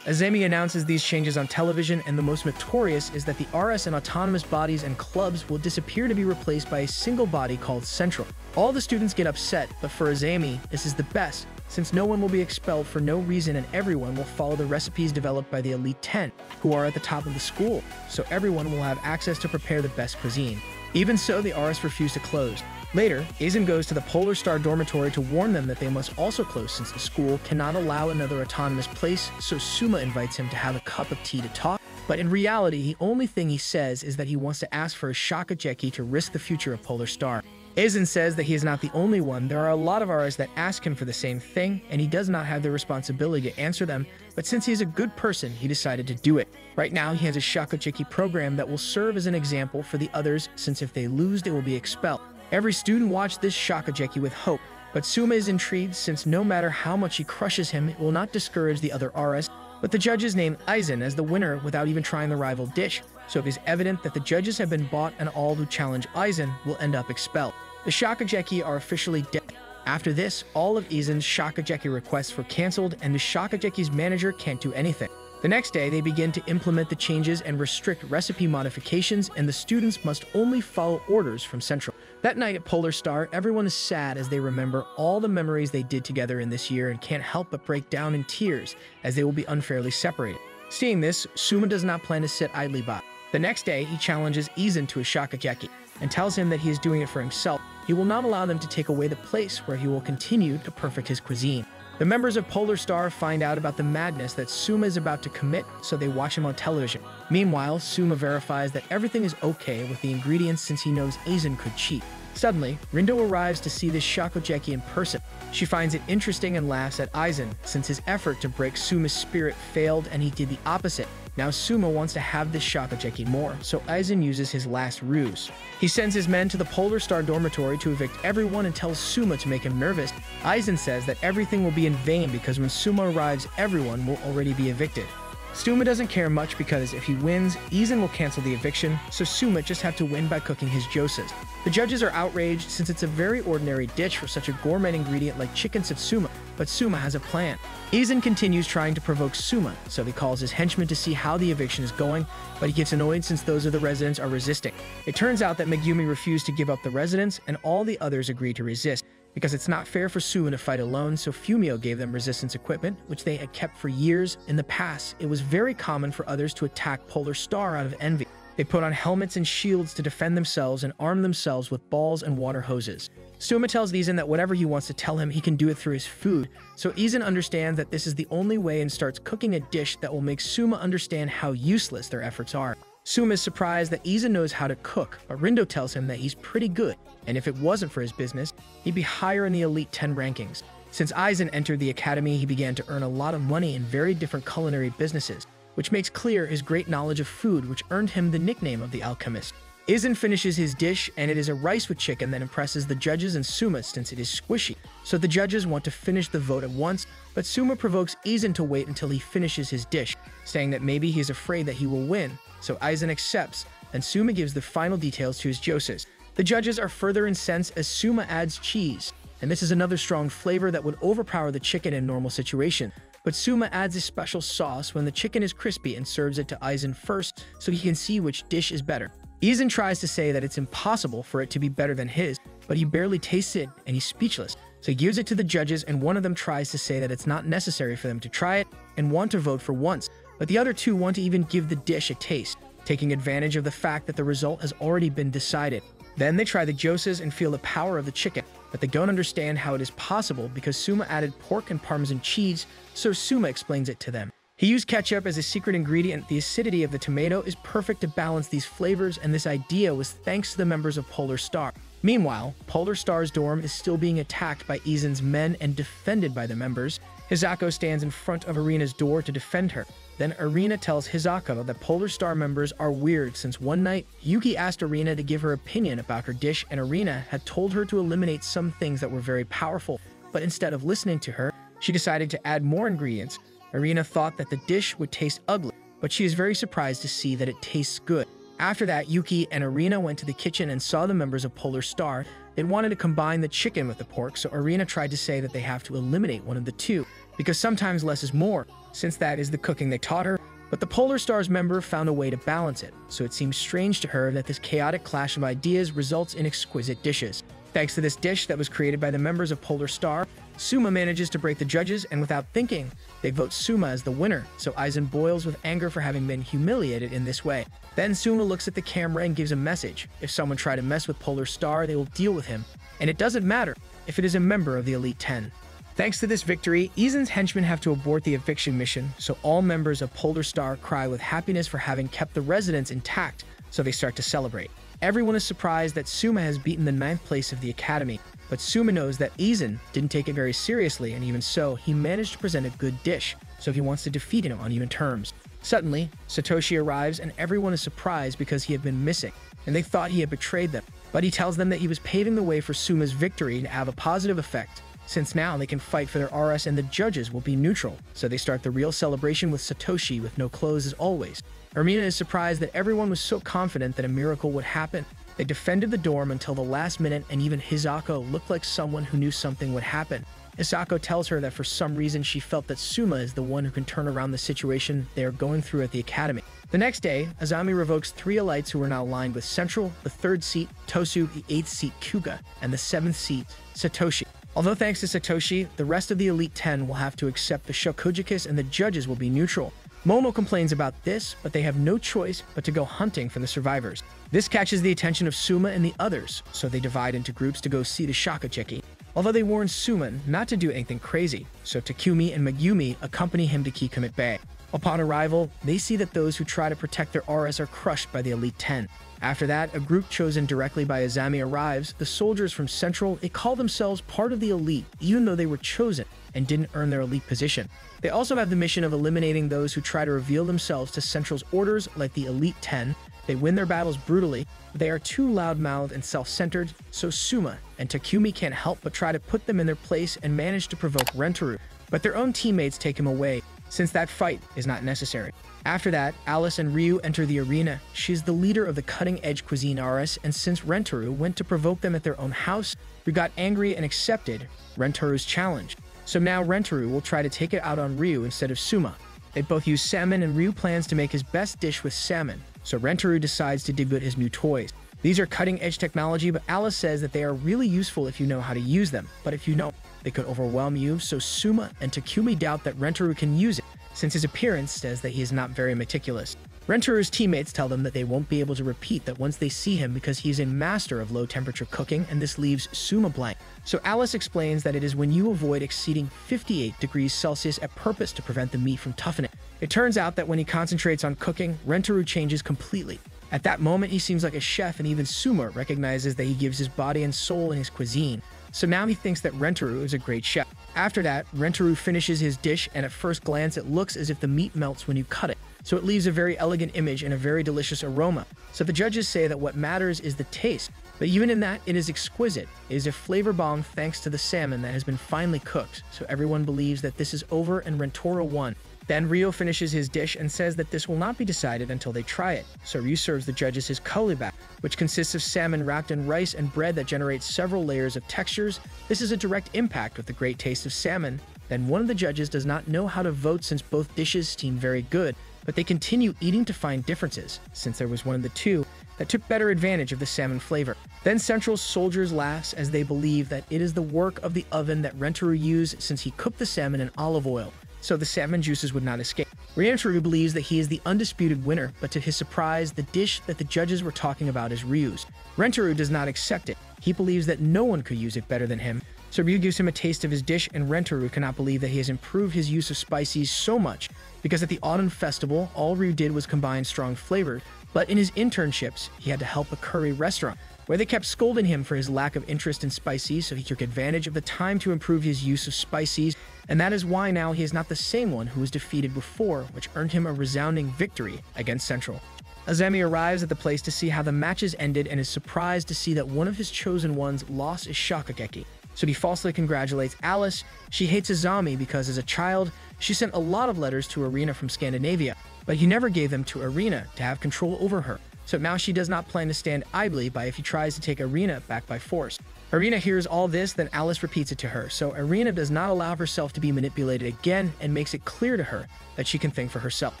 Azami announces these changes on television, and the most notorious is that the RS and autonomous bodies and clubs will disappear to be replaced by a single body called Central. All the students get upset, but for Azami, this is the best, since no one will be expelled for no reason and everyone will follow the recipes developed by the Elite 10, who are at the top of the school, so everyone will have access to prepare the best cuisine. Even so, the RS refuse to close. Later, Eizan goes to the Polar Star dormitory to warn them that they must also close since the school cannot allow another autonomous place, so Suma invites him to have a cup of tea to talk. But in reality, the only thing he says is that he wants to ask for a Shokugeki to risk the future of Polar Star. Eizan says that he is not the only one. There are a lot of RS that ask him for the same thing, and he does not have the responsibility to answer them, but since he is a good person, he decided to do it. Right now, he has a Shokugeki program that will serve as an example for the others, since if they lose, they will be expelled. Every student watched this Shokugeki with hope, but Suma is intrigued since no matter how much he crushes him, it will not discourage the other RS, but the judges name Eizan as the winner without even trying the rival dish, so it is evident that the judges have been bought and all who challenge Eizan will end up expelled. The Shokugeki are officially dead. After this, all of Eizan's Shokugeki requests were cancelled and the Shokugeki's manager can't do anything. The next day, they begin to implement the changes and restrict recipe modifications, and the students must only follow orders from Central. That night at Polar Star, everyone is sad as they remember all the memories they did together in this year and can't help but break down in tears as they will be unfairly separated. Seeing this, Suma does not plan to sit idly by. The next day, he challenges Eizan to a Shokugeki and tells him that he is doing it for himself. He will not allow them to take away the place where he will continue to perfect his cuisine. The members of Polar Star find out about the madness that Suma is about to commit, so they watch him on television. Meanwhile, Suma verifies that everything is okay with the ingredients since he knows Eizan could cheat. Suddenly, Rindo arrives to see this Shokugeki in person. She finds it interesting and laughs at Eizan, since his effort to break Suma's spirit failed and he did the opposite, now Suma wants to have this Shokugeki more, so Eizan uses his last ruse. He sends his men to the Polar Star dormitory to evict everyone and tells Suma to make him nervous. Eizan says that everything will be in vain because when Suma arrives, everyone will already be evicted. Suma doesn't care much because if he wins, Eizan will cancel the eviction, so Suma just have to win by cooking his gyozas. The judges are outraged since it's a very ordinary dish for such a gourmet ingredient like chicken satsuma, but Suma has a plan. Eizan continues trying to provoke Suma, so he calls his henchmen to see how the eviction is going, but he gets annoyed since those of the residents are resisting. It turns out that Megumi refused to give up the residents, and all the others agree to resist because it's not fair for Suma to fight alone, so Fumio gave them resistance equipment, which they had kept for years. In the past, it was very common for others to attack Polar Star out of envy. They put on helmets and shields to defend themselves and arm themselves with balls and water hoses. Suma tells Eizan that whatever he wants to tell him, he can do it through his food, so Eizan understands that this is the only way and starts cooking a dish that will make Suma understand how useless their efforts are. Suma is surprised that Eizan knows how to cook, but Rindo tells him that he's pretty good, and if it wasn't for his business, he'd be higher in the Elite 10 rankings. Since Eizan entered the academy, he began to earn a lot of money in very different culinary businesses, which makes clear his great knowledge of food, which earned him the nickname of the alchemist. Eizan finishes his dish, and it is a rice with chicken that impresses the judges and Suma since it is squishy. So the judges want to finish the vote at once, but Suma provokes Eizan to wait until he finishes his dish, saying that maybe he is afraid that he will win, so Eizan accepts, and Suma gives the final details to his gyozas. The judges are further incensed as Suma adds cheese, and this is another strong flavor that would overpower the chicken in normal situation. But Suma adds a special sauce when the chicken is crispy and serves it to Eizan first so he can see which dish is better. Eizan tries to say that it's impossible for it to be better than his, but he barely tastes it and he's speechless. So he gives it to the judges and one of them tries to say that it's not necessary for them to try it and want to vote for once, but the other two want to even give the dish a taste, taking advantage of the fact that the result has already been decided. Then they try the gyozas and feel the power of the chicken, but they don't understand how it is possible because Suma added pork and parmesan cheese, so Suma explains it to them. He used ketchup as a secret ingredient. The acidity of the tomato is perfect to balance these flavors, and this idea was thanks to the members of Polar Star. Meanwhile, Polar Star's dorm is still being attacked by Eizan's men and defended by the members. Hisako stands in front of Erina's door to defend her. Then Erina tells Hisako that Polar Star members are weird since one night, Yuki asked Erina to give her opinion about her dish and Erina had told her to eliminate some things that were very powerful. But instead of listening to her, she decided to add more ingredients. Erina thought that the dish would taste ugly, but she is very surprised to see that it tastes good. After that, Yuki and Erina went to the kitchen and saw the members of Polar Star. They wanted to combine the chicken with the pork, so Erina tried to say that they have to eliminate one of the two, because sometimes less is more, since that is the cooking they taught her. But the Polar Stars member found a way to balance it, so it seems strange to her that this chaotic clash of ideas results in exquisite dishes. Thanks to this dish that was created by the members of Polar Star, Suma manages to break the judges, and without thinking, they vote Suma as the winner, so Eizan boils with anger for having been humiliated in this way. Then Suma looks at the camera and gives a message. If someone try to mess with Polar Star, they will deal with him, and it doesn't matter if it is a member of the Elite 10. Thanks to this victory, Eizan's henchmen have to abort the eviction mission, so all members of Polar Star cry with happiness for having kept the residents intact, so they start to celebrate. Everyone is surprised that Suma has beaten the ninth place of the academy, but Suma knows that Eizan didn't take it very seriously, and even so, he managed to present a good dish, so he wants to defeat him on even terms. Suddenly, Satoshi arrives and everyone is surprised because he had been missing, and they thought he had betrayed them. But he tells them that he was paving the way for Suma's victory to have a positive effect, since now they can fight for their RS and the judges will be neutral, so they start the real celebration with Satoshi with no clothes as always. Erina is surprised that everyone was so confident that a miracle would happen. They defended the dorm until the last minute, and even Hisako looked like someone who knew something would happen. Hisako tells her that for some reason she felt that Suma is the one who can turn around the situation they are going through at the academy. The next day, Azami revokes three elites who are now aligned with Central, the third seat, Tosu, the eighth seat, Kuga, and the seventh seat, Satoshi. Although thanks to Satoshi, the rest of the Elite 10 will have to accept the Shokugekis and the judges will be neutral. Momo complains about this, but they have no choice but to go hunting for the survivors. This catches the attention of Suma and the others, so they divide into groups to go see the Shokugeki. Although they warn Suma not to do anything crazy, so Takumi and Megumi accompany him to Kikumet Bay. Upon arrival, they see that those who try to protect their RS are crushed by the Elite 10. After that, a group chosen directly by Azami arrives. The soldiers from Central, they call themselves part of the elite, even though they were chosen and didn't earn their elite position. They also have the mission of eliminating those who try to reveal themselves to Central's orders, like the Elite 10. They win their battles brutally, but they are too loud-mouthed and self-centered, so Suma and Takumi can't help but try to put them in their place and manage to provoke Rentaru. But their own teammates take him away, since that fight is not necessary. After that, Alice and Ryu enter the arena. She's the leader of the cutting-edge cuisine RS, and since Rentaru went to provoke them at their own house, Ryu got angry and accepted Rentaru's challenge. So now Rentaru will try to take it out on Ryu instead of Suma. They both use salmon and Ryu plans to make his best dish with salmon, so Rentaru decides to debut his new toys. These are cutting edge technology, but Alice says that they are really useful if you know how to use them, but if you don't, they could overwhelm you, so Suma and Takumi doubt that Rentaru can use it, since his appearance says that he is not very meticulous. Rentaru's teammates tell them that they won't be able to repeat that once they see him because he is a master of low temperature cooking and this leaves Suma blank. So Alice explains that it is when you avoid exceeding 58 degrees Celsius at purpose to prevent the meat from toughening. It turns out that when he concentrates on cooking, Rentaru changes completely. At that moment, he seems like a chef and even Suma recognizes that he gives his body and soul in his cuisine. So now he thinks that Rentaru is a great chef. After that, Rentaru finishes his dish and at first glance it looks as if the meat melts when you cut it so it leaves a very elegant image and a very delicious aroma. So the judges say that what matters is the taste, but even in that, it is exquisite. It is a flavor bomb thanks to the salmon that has been finely cooked, so everyone believes that this is over and Rentoro won. Then Ryo finishes his dish and says that this will not be decided until they try it. So Ryu serves the judges his coulibiac, which consists of salmon wrapped in rice and bread that generates several layers of textures. This is a direct impact with the great taste of salmon. Then one of the judges does not know how to vote since both dishes seem very good, but they continue eating to find differences, since there was one of the two that took better advantage of the salmon flavor. Then Central's soldiers laugh as they believe that it is the work of the oven that Rentaru used since he cooked the salmon in olive oil, so the salmon juices would not escape. Rentaru believes that he is the undisputed winner, but to his surprise, the dish that the judges were talking about is Ryu's. Rentaru does not accept it. He believes that no one could use it better than him, So Ryu gives him a taste of his dish, and Rentaro cannot believe that he has improved his use of spices so much, because at the Autumn Festival, all Ryu did was combine strong flavors, but in his internships, he had to help a curry restaurant, where they kept scolding him for his lack of interest in spices, so he took advantage of the time to improve his use of spices, and that is why now he is not the same one who was defeated before, which earned him a resounding victory against Central. Azami arrives at the place to see how the matches ended and is surprised to see that one of his chosen ones lost is Shokugeki. So he falsely congratulates Alice. She hates Azami because as a child, she sent a lot of letters to Erina from Scandinavia, but he never gave them to Erina to have control over her. So now she does not plan to stand idly by if he tries to take Erina back by force. Erina hears all this, then Alice repeats it to her, so Erina does not allow herself to be manipulated again and makes it clear to her that she can think for herself.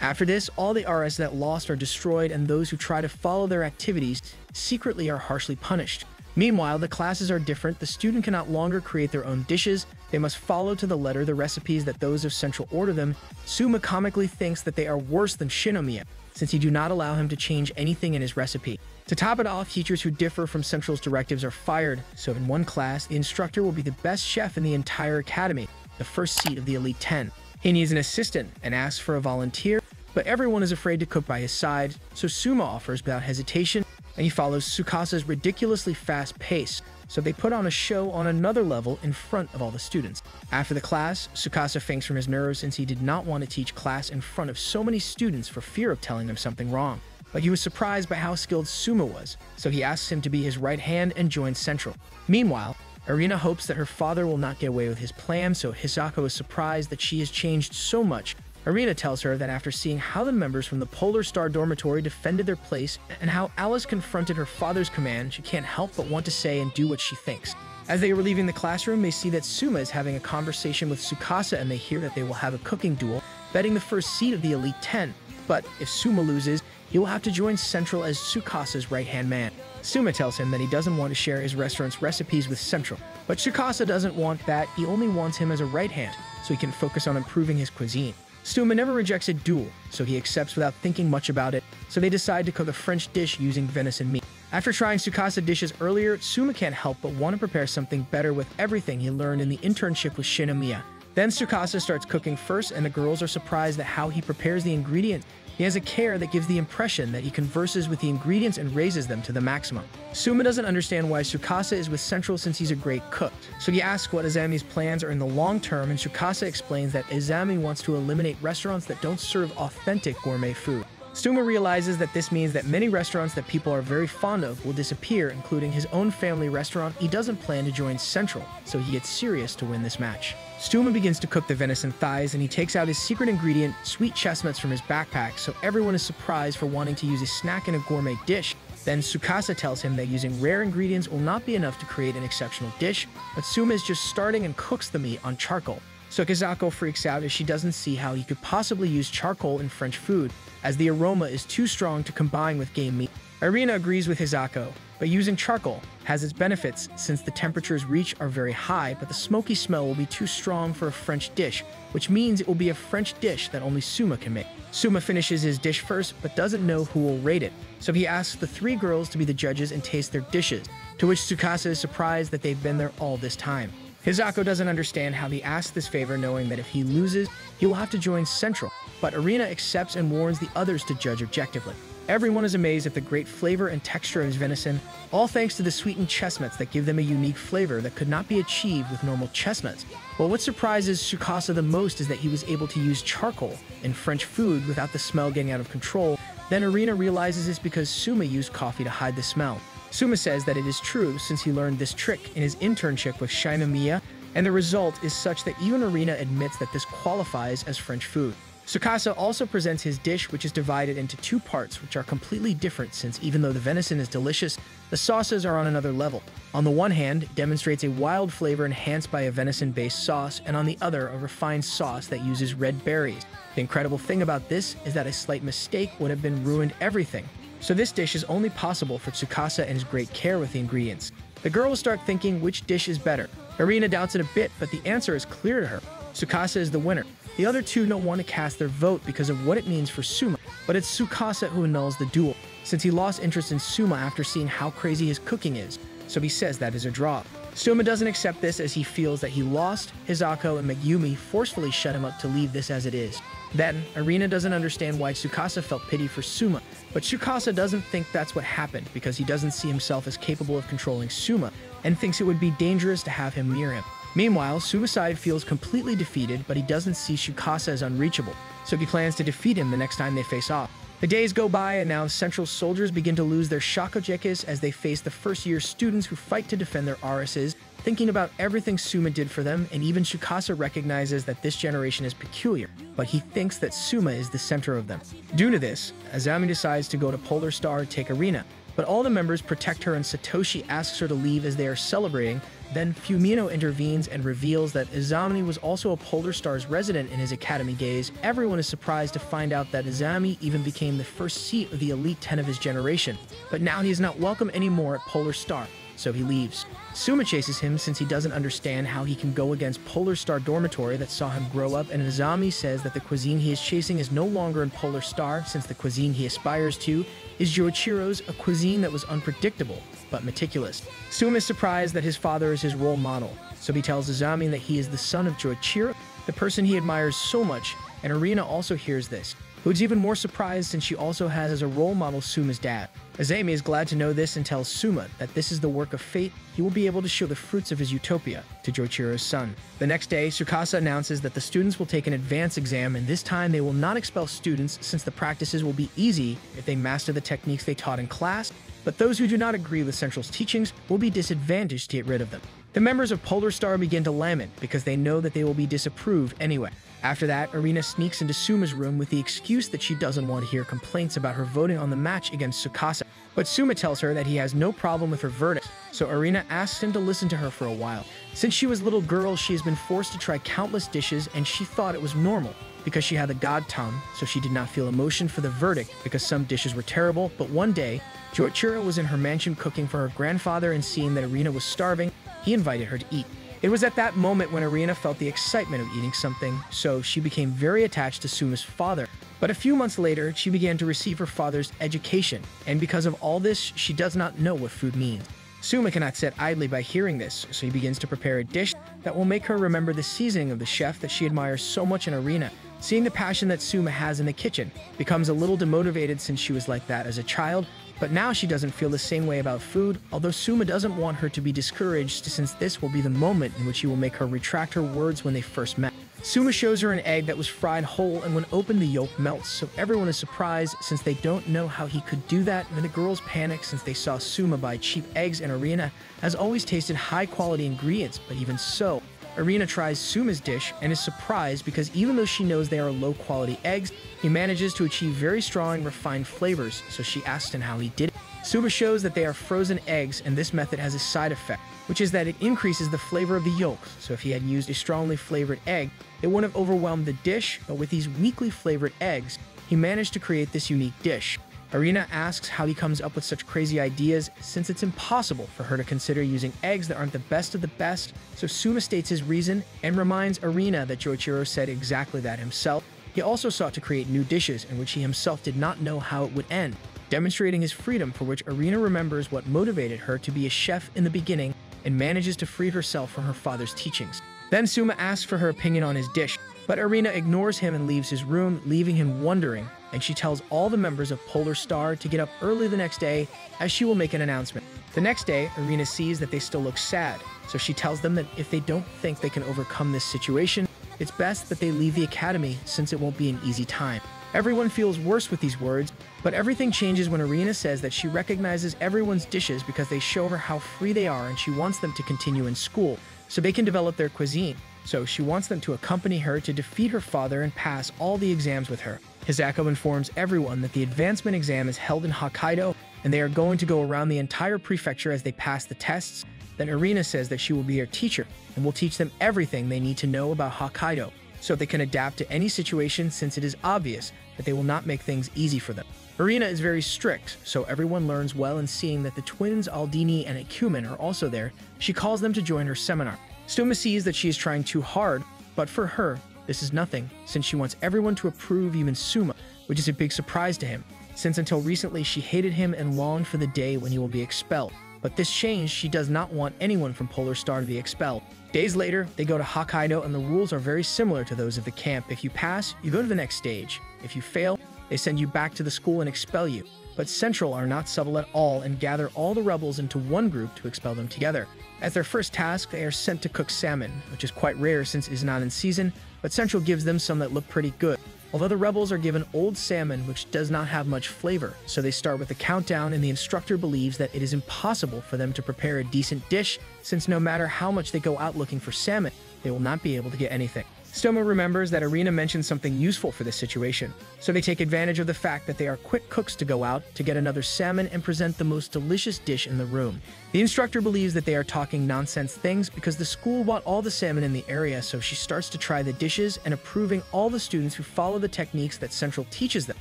After this, all the RS that lost are destroyed and those who try to follow their activities secretly are harshly punished. Meanwhile, the classes are different. The student cannot longer create their own dishes. They must follow to the letter the recipes that those of Central order them. Suma comically thinks that they are worse than Shinomiya, since he do not allow him to change anything in his recipe. To top it off, teachers who differ from Central's directives are fired, so in one class, the instructor will be the best chef in the entire academy, the first seat of the Elite 10. He needs an assistant and asks for a volunteer, but everyone is afraid to cook by his side, so Suma offers without hesitation, and he follows Tsukasa's ridiculously fast pace, so they put on a show on another level in front of all the students. After the class, Tsukasa faints from his nerves since he did not want to teach class in front of so many students for fear of telling them something wrong. But he was surprised by how skilled Suma was, so he asks him to be his right hand and joins Central. Meanwhile, Erina hopes that her father will not get away with his plan, so Hisako is surprised that she has changed so much. Erina tells her that after seeing how the members from the Polar Star Dormitory defended their place and how Alice confronted her father's command, she can't help but want to say and do what she thinks. As they are leaving the classroom, they see that Suma is having a conversation with Tsukasa and they hear that they will have a cooking duel, betting the first seat of the Elite 10. But if Suma loses, he will have to join Central as Tsukasa's right-hand man. Suma tells him that he doesn't want to share his restaurant's recipes with Central, but Tsukasa doesn't want that, he only wants him as a right hand, so he can focus on improving his cuisine. Suma never rejects a duel, so he accepts without thinking much about it, so they decide to cook a French dish using venison meat. After trying Tsukasa dishes earlier, Suma can't help but want to prepare something better with everything he learned in the internship with Shinomiya. Then Tsukasa starts cooking first, and the girls are surprised at how he prepares the ingredients he has a care that gives the impression that he converses with the ingredients and raises them to the maximum. Suma doesn't understand why Tsukasa is with Central since he's a great cook, so he asks what Azami's plans are in the long term and Tsukasa explains that Azami wants to eliminate restaurants that don't serve authentic gourmet food. Suma realizes that this means that many restaurants that people are very fond of will disappear, including his own family restaurant. He doesn't plan to join Central, so he gets serious to win this match. Suma begins to cook the venison thighs and he takes out his secret ingredient, sweet chestnuts, from his backpack, so everyone is surprised for wanting to use a snack in a gourmet dish. Then Tsukasa tells him that using rare ingredients will not be enough to create an exceptional dish, but Suma is just starting and cooks the meat on charcoal. So Hisako freaks out as she doesn't see how he could possibly use charcoal in French food, as the aroma is too strong to combine with game meat. Erina agrees with Hisako, but using charcoal has its benefits since the temperatures reached are very high, but the smoky smell will be too strong for a French dish, which means it will be a French dish that only Suma can make. Suma finishes his dish first, but doesn't know who will rate it, so he asks the three girls to be the judges and taste their dishes, to which Tsukasa is surprised that they've been there all this time. Hisako doesn't understand how he asks this favor knowing that if he loses, he will have to join Central, but Erina accepts and warns the others to judge objectively. Everyone is amazed at the great flavor and texture of his venison, all thanks to the sweetened chestnuts that give them a unique flavor that could not be achieved with normal chestnuts. But what surprises Tsukasa the most is that he was able to use charcoal in French food without the smell getting out of control. Then Erina realizes it's because Suma used coffee to hide the smell. Suma says that it is true since he learned this trick in his internship with Shinomiya, and the result is such that even Erina admits that this qualifies as French food. Tsukasa also presents his dish, which is divided into two parts, which are completely different since even though the venison is delicious, the sauces are on another level. On the one hand, demonstrates a wild flavor enhanced by a venison-based sauce, and on the other, a refined sauce that uses red berries. The incredible thing about this is that a slight mistake would have been ruined everything. So this dish is only possible for Tsukasa and his great care with the ingredients. The girl will start thinking which dish is better. Erina doubts it a bit, but the answer is clear to her. Tsukasa is the winner. The other two don't want to cast their vote because of what it means for Suma, but it's Tsukasa who annuls the duel, since he lost interest in Suma after seeing how crazy his cooking is, so he says that is a draw. Suma doesn't accept this as he feels that he lost. Hisako and Megumi forcefully shut him up to leave this as it is. Then, Erina doesn't understand why Tsukasa felt pity for Suma, but Tsukasa doesn't think that's what happened because he doesn't see himself as capable of controlling Suma and thinks it would be dangerous to have him near him. Meanwhile, Suicide feels completely defeated, but he doesn't see Tsukasa as unreachable, so he plans to defeat him the next time they face off. The days go by, and now Central soldiers begin to lose their shokugekis as they face the first year students who fight to defend their arises, thinking about everything Suma did for them, and even Tsukasa recognizes that this generation is peculiar, but he thinks that Suma is the center of them. Due to this, Azami decides to go to Polar Star take Erina, but all the members protect her and Satoshi asks her to leave as they are celebrating, then Fumio intervenes and reveals that Azami was also a Polar Stars resident in his academy days. Everyone is surprised to find out that Azami even became the first seat of the Elite 10 of his generation. But now he is not welcome anymore at Polar Star, so he leaves. Suma chases him since he doesn't understand how he can go against Polar Star Dormitory that saw him grow up, and Azami says that the cuisine he is chasing is no longer in Polar Star since the cuisine he aspires to is Joichiro's, a cuisine that was unpredictable but meticulous. Suma is surprised that his father is his role model, so he tells Azami that he is the son of Joichiro, the person he admires so much, and Erina also hears this, who's even more surprised since she also has as a role model Suma's dad. Azami is glad to know this and tells Suma that this is the work of fate. He will be able to show the fruits of his utopia to Joichiro's son. The next day, Tsukasa announces that the students will take an advanced exam, and this time they will not expel students since the practices will be easy if they master the techniques they taught in class but those who do not agree with Central's teachings will be disadvantaged to get rid of them. The members of Polar Star begin to lament because they know that they will be disapproved anyway. After that, Erina sneaks into Suma's room with the excuse that she doesn't want to hear complaints about her voting on the match against Tsukasa. But Suma tells her that he has no problem with her verdict, so Erina asks him to listen to her for a while. Since she was a little girl, she has been forced to try countless dishes and she thought it was normal because she had the god tongue, so she did not feel emotion for the verdict because some dishes were terrible. But one day, Joichiro was in her mansion cooking for her grandfather and seeing that Erina was starving, he invited her to eat. It was at that moment when Erina felt the excitement of eating something, so she became very attached to Suma's father. But a few months later, she began to receive her father's education, and because of all this, she does not know what food means. Suma cannot sit idly by hearing this, so he begins to prepare a dish that will make her remember the seasoning of the chef that she admires so much in Erina. Seeing the passion that Suma has in the kitchen becomes a little demotivated since she was like that as a child, but now she doesn't feel the same way about food, although Suma doesn't want her to be discouraged since this will be the moment in which he will make her retract her words when they first met. Suma shows her an egg that was fried whole, and when opened, the yolk melts, so everyone is surprised since they don't know how he could do that, and the girls panic since they saw Suma buy cheap eggs, and Erina has always tasted high quality ingredients, but even so, Erina tries Suma's dish and is surprised because even though she knows they are low quality eggs, he manages to achieve very strong and refined flavors, so she asks him how he did it. Suma shows that they are frozen eggs, and this method has a side effect, which is that it increases the flavor of the yolks. So if he had used a strongly flavored egg, it wouldn't have overwhelmed the dish, but with these weakly flavored eggs, he managed to create this unique dish. Erina asks how he comes up with such crazy ideas since it's impossible for her to consider using eggs that aren't the best of the best, so Suma states his reason and reminds Erina that Joichiro said exactly that himself. He also sought to create new dishes in which he himself did not know how it would end, demonstrating his freedom for which Erina remembers what motivated her to be a chef in the beginning and manages to free herself from her father's teachings. Then Suma asks for her opinion on his dish, but Erina ignores him and leaves his room, leaving him wondering, and she tells all the members of Polar Star to get up early the next day as she will make an announcement. The next day, Erina sees that they still look sad, so she tells them that if they don't think they can overcome this situation, it's best that they leave the academy since it won't be an easy time. Everyone feels worse with these words, but everything changes when Erina says that she recognizes everyone's dishes because they show her how free they are and she wants them to continue in school so they can develop their cuisine. So she wants them to accompany her to defeat her father and pass all the exams with her. Hisako informs everyone that the advancement exam is held in Hokkaido and they are going to go around the entire prefecture as they pass the tests. Then Erina says that she will be their teacher and will teach them everything they need to know about Hokkaido so they can adapt to any situation since it is obvious that they will not make things easy for them. Erina is very strict, so everyone learns well and seeing that the twins Aldini and Ikumi are also there, she calls them to join her seminar. Suma sees that she is trying too hard, but for her, this is nothing, since she wants everyone to approve even Suma, which is a big surprise to him, since until recently she hated him and longed for the day when he will be expelled. But this change, she does not want anyone from Polar Star to be expelled. Days later, they go to Hokkaido and the rules are very similar to those of the camp. If you pass, you go to the next stage. If you fail, they send you back to the school and expel you. But Central are not subtle at all and gather all the rebels into one group to expel them together. As their first task, they are sent to cook salmon, which is quite rare since it is not in season, but Central gives them some that look pretty good. Although the rebels are given old salmon, which does not have much flavor, so they start with the countdown, and the instructor believes that it is impossible for them to prepare a decent dish, since no matter how much they go out looking for salmon, they will not be able to get anything. Suma remembers that Erina mentioned something useful for this situation, so they take advantage of the fact that they are quick cooks to go out to get another salmon and present the most delicious dish in the room. The instructor believes that they are talking nonsense things because the school bought all the salmon in the area, so she starts to try the dishes and approving all the students who follow the techniques that Central teaches them,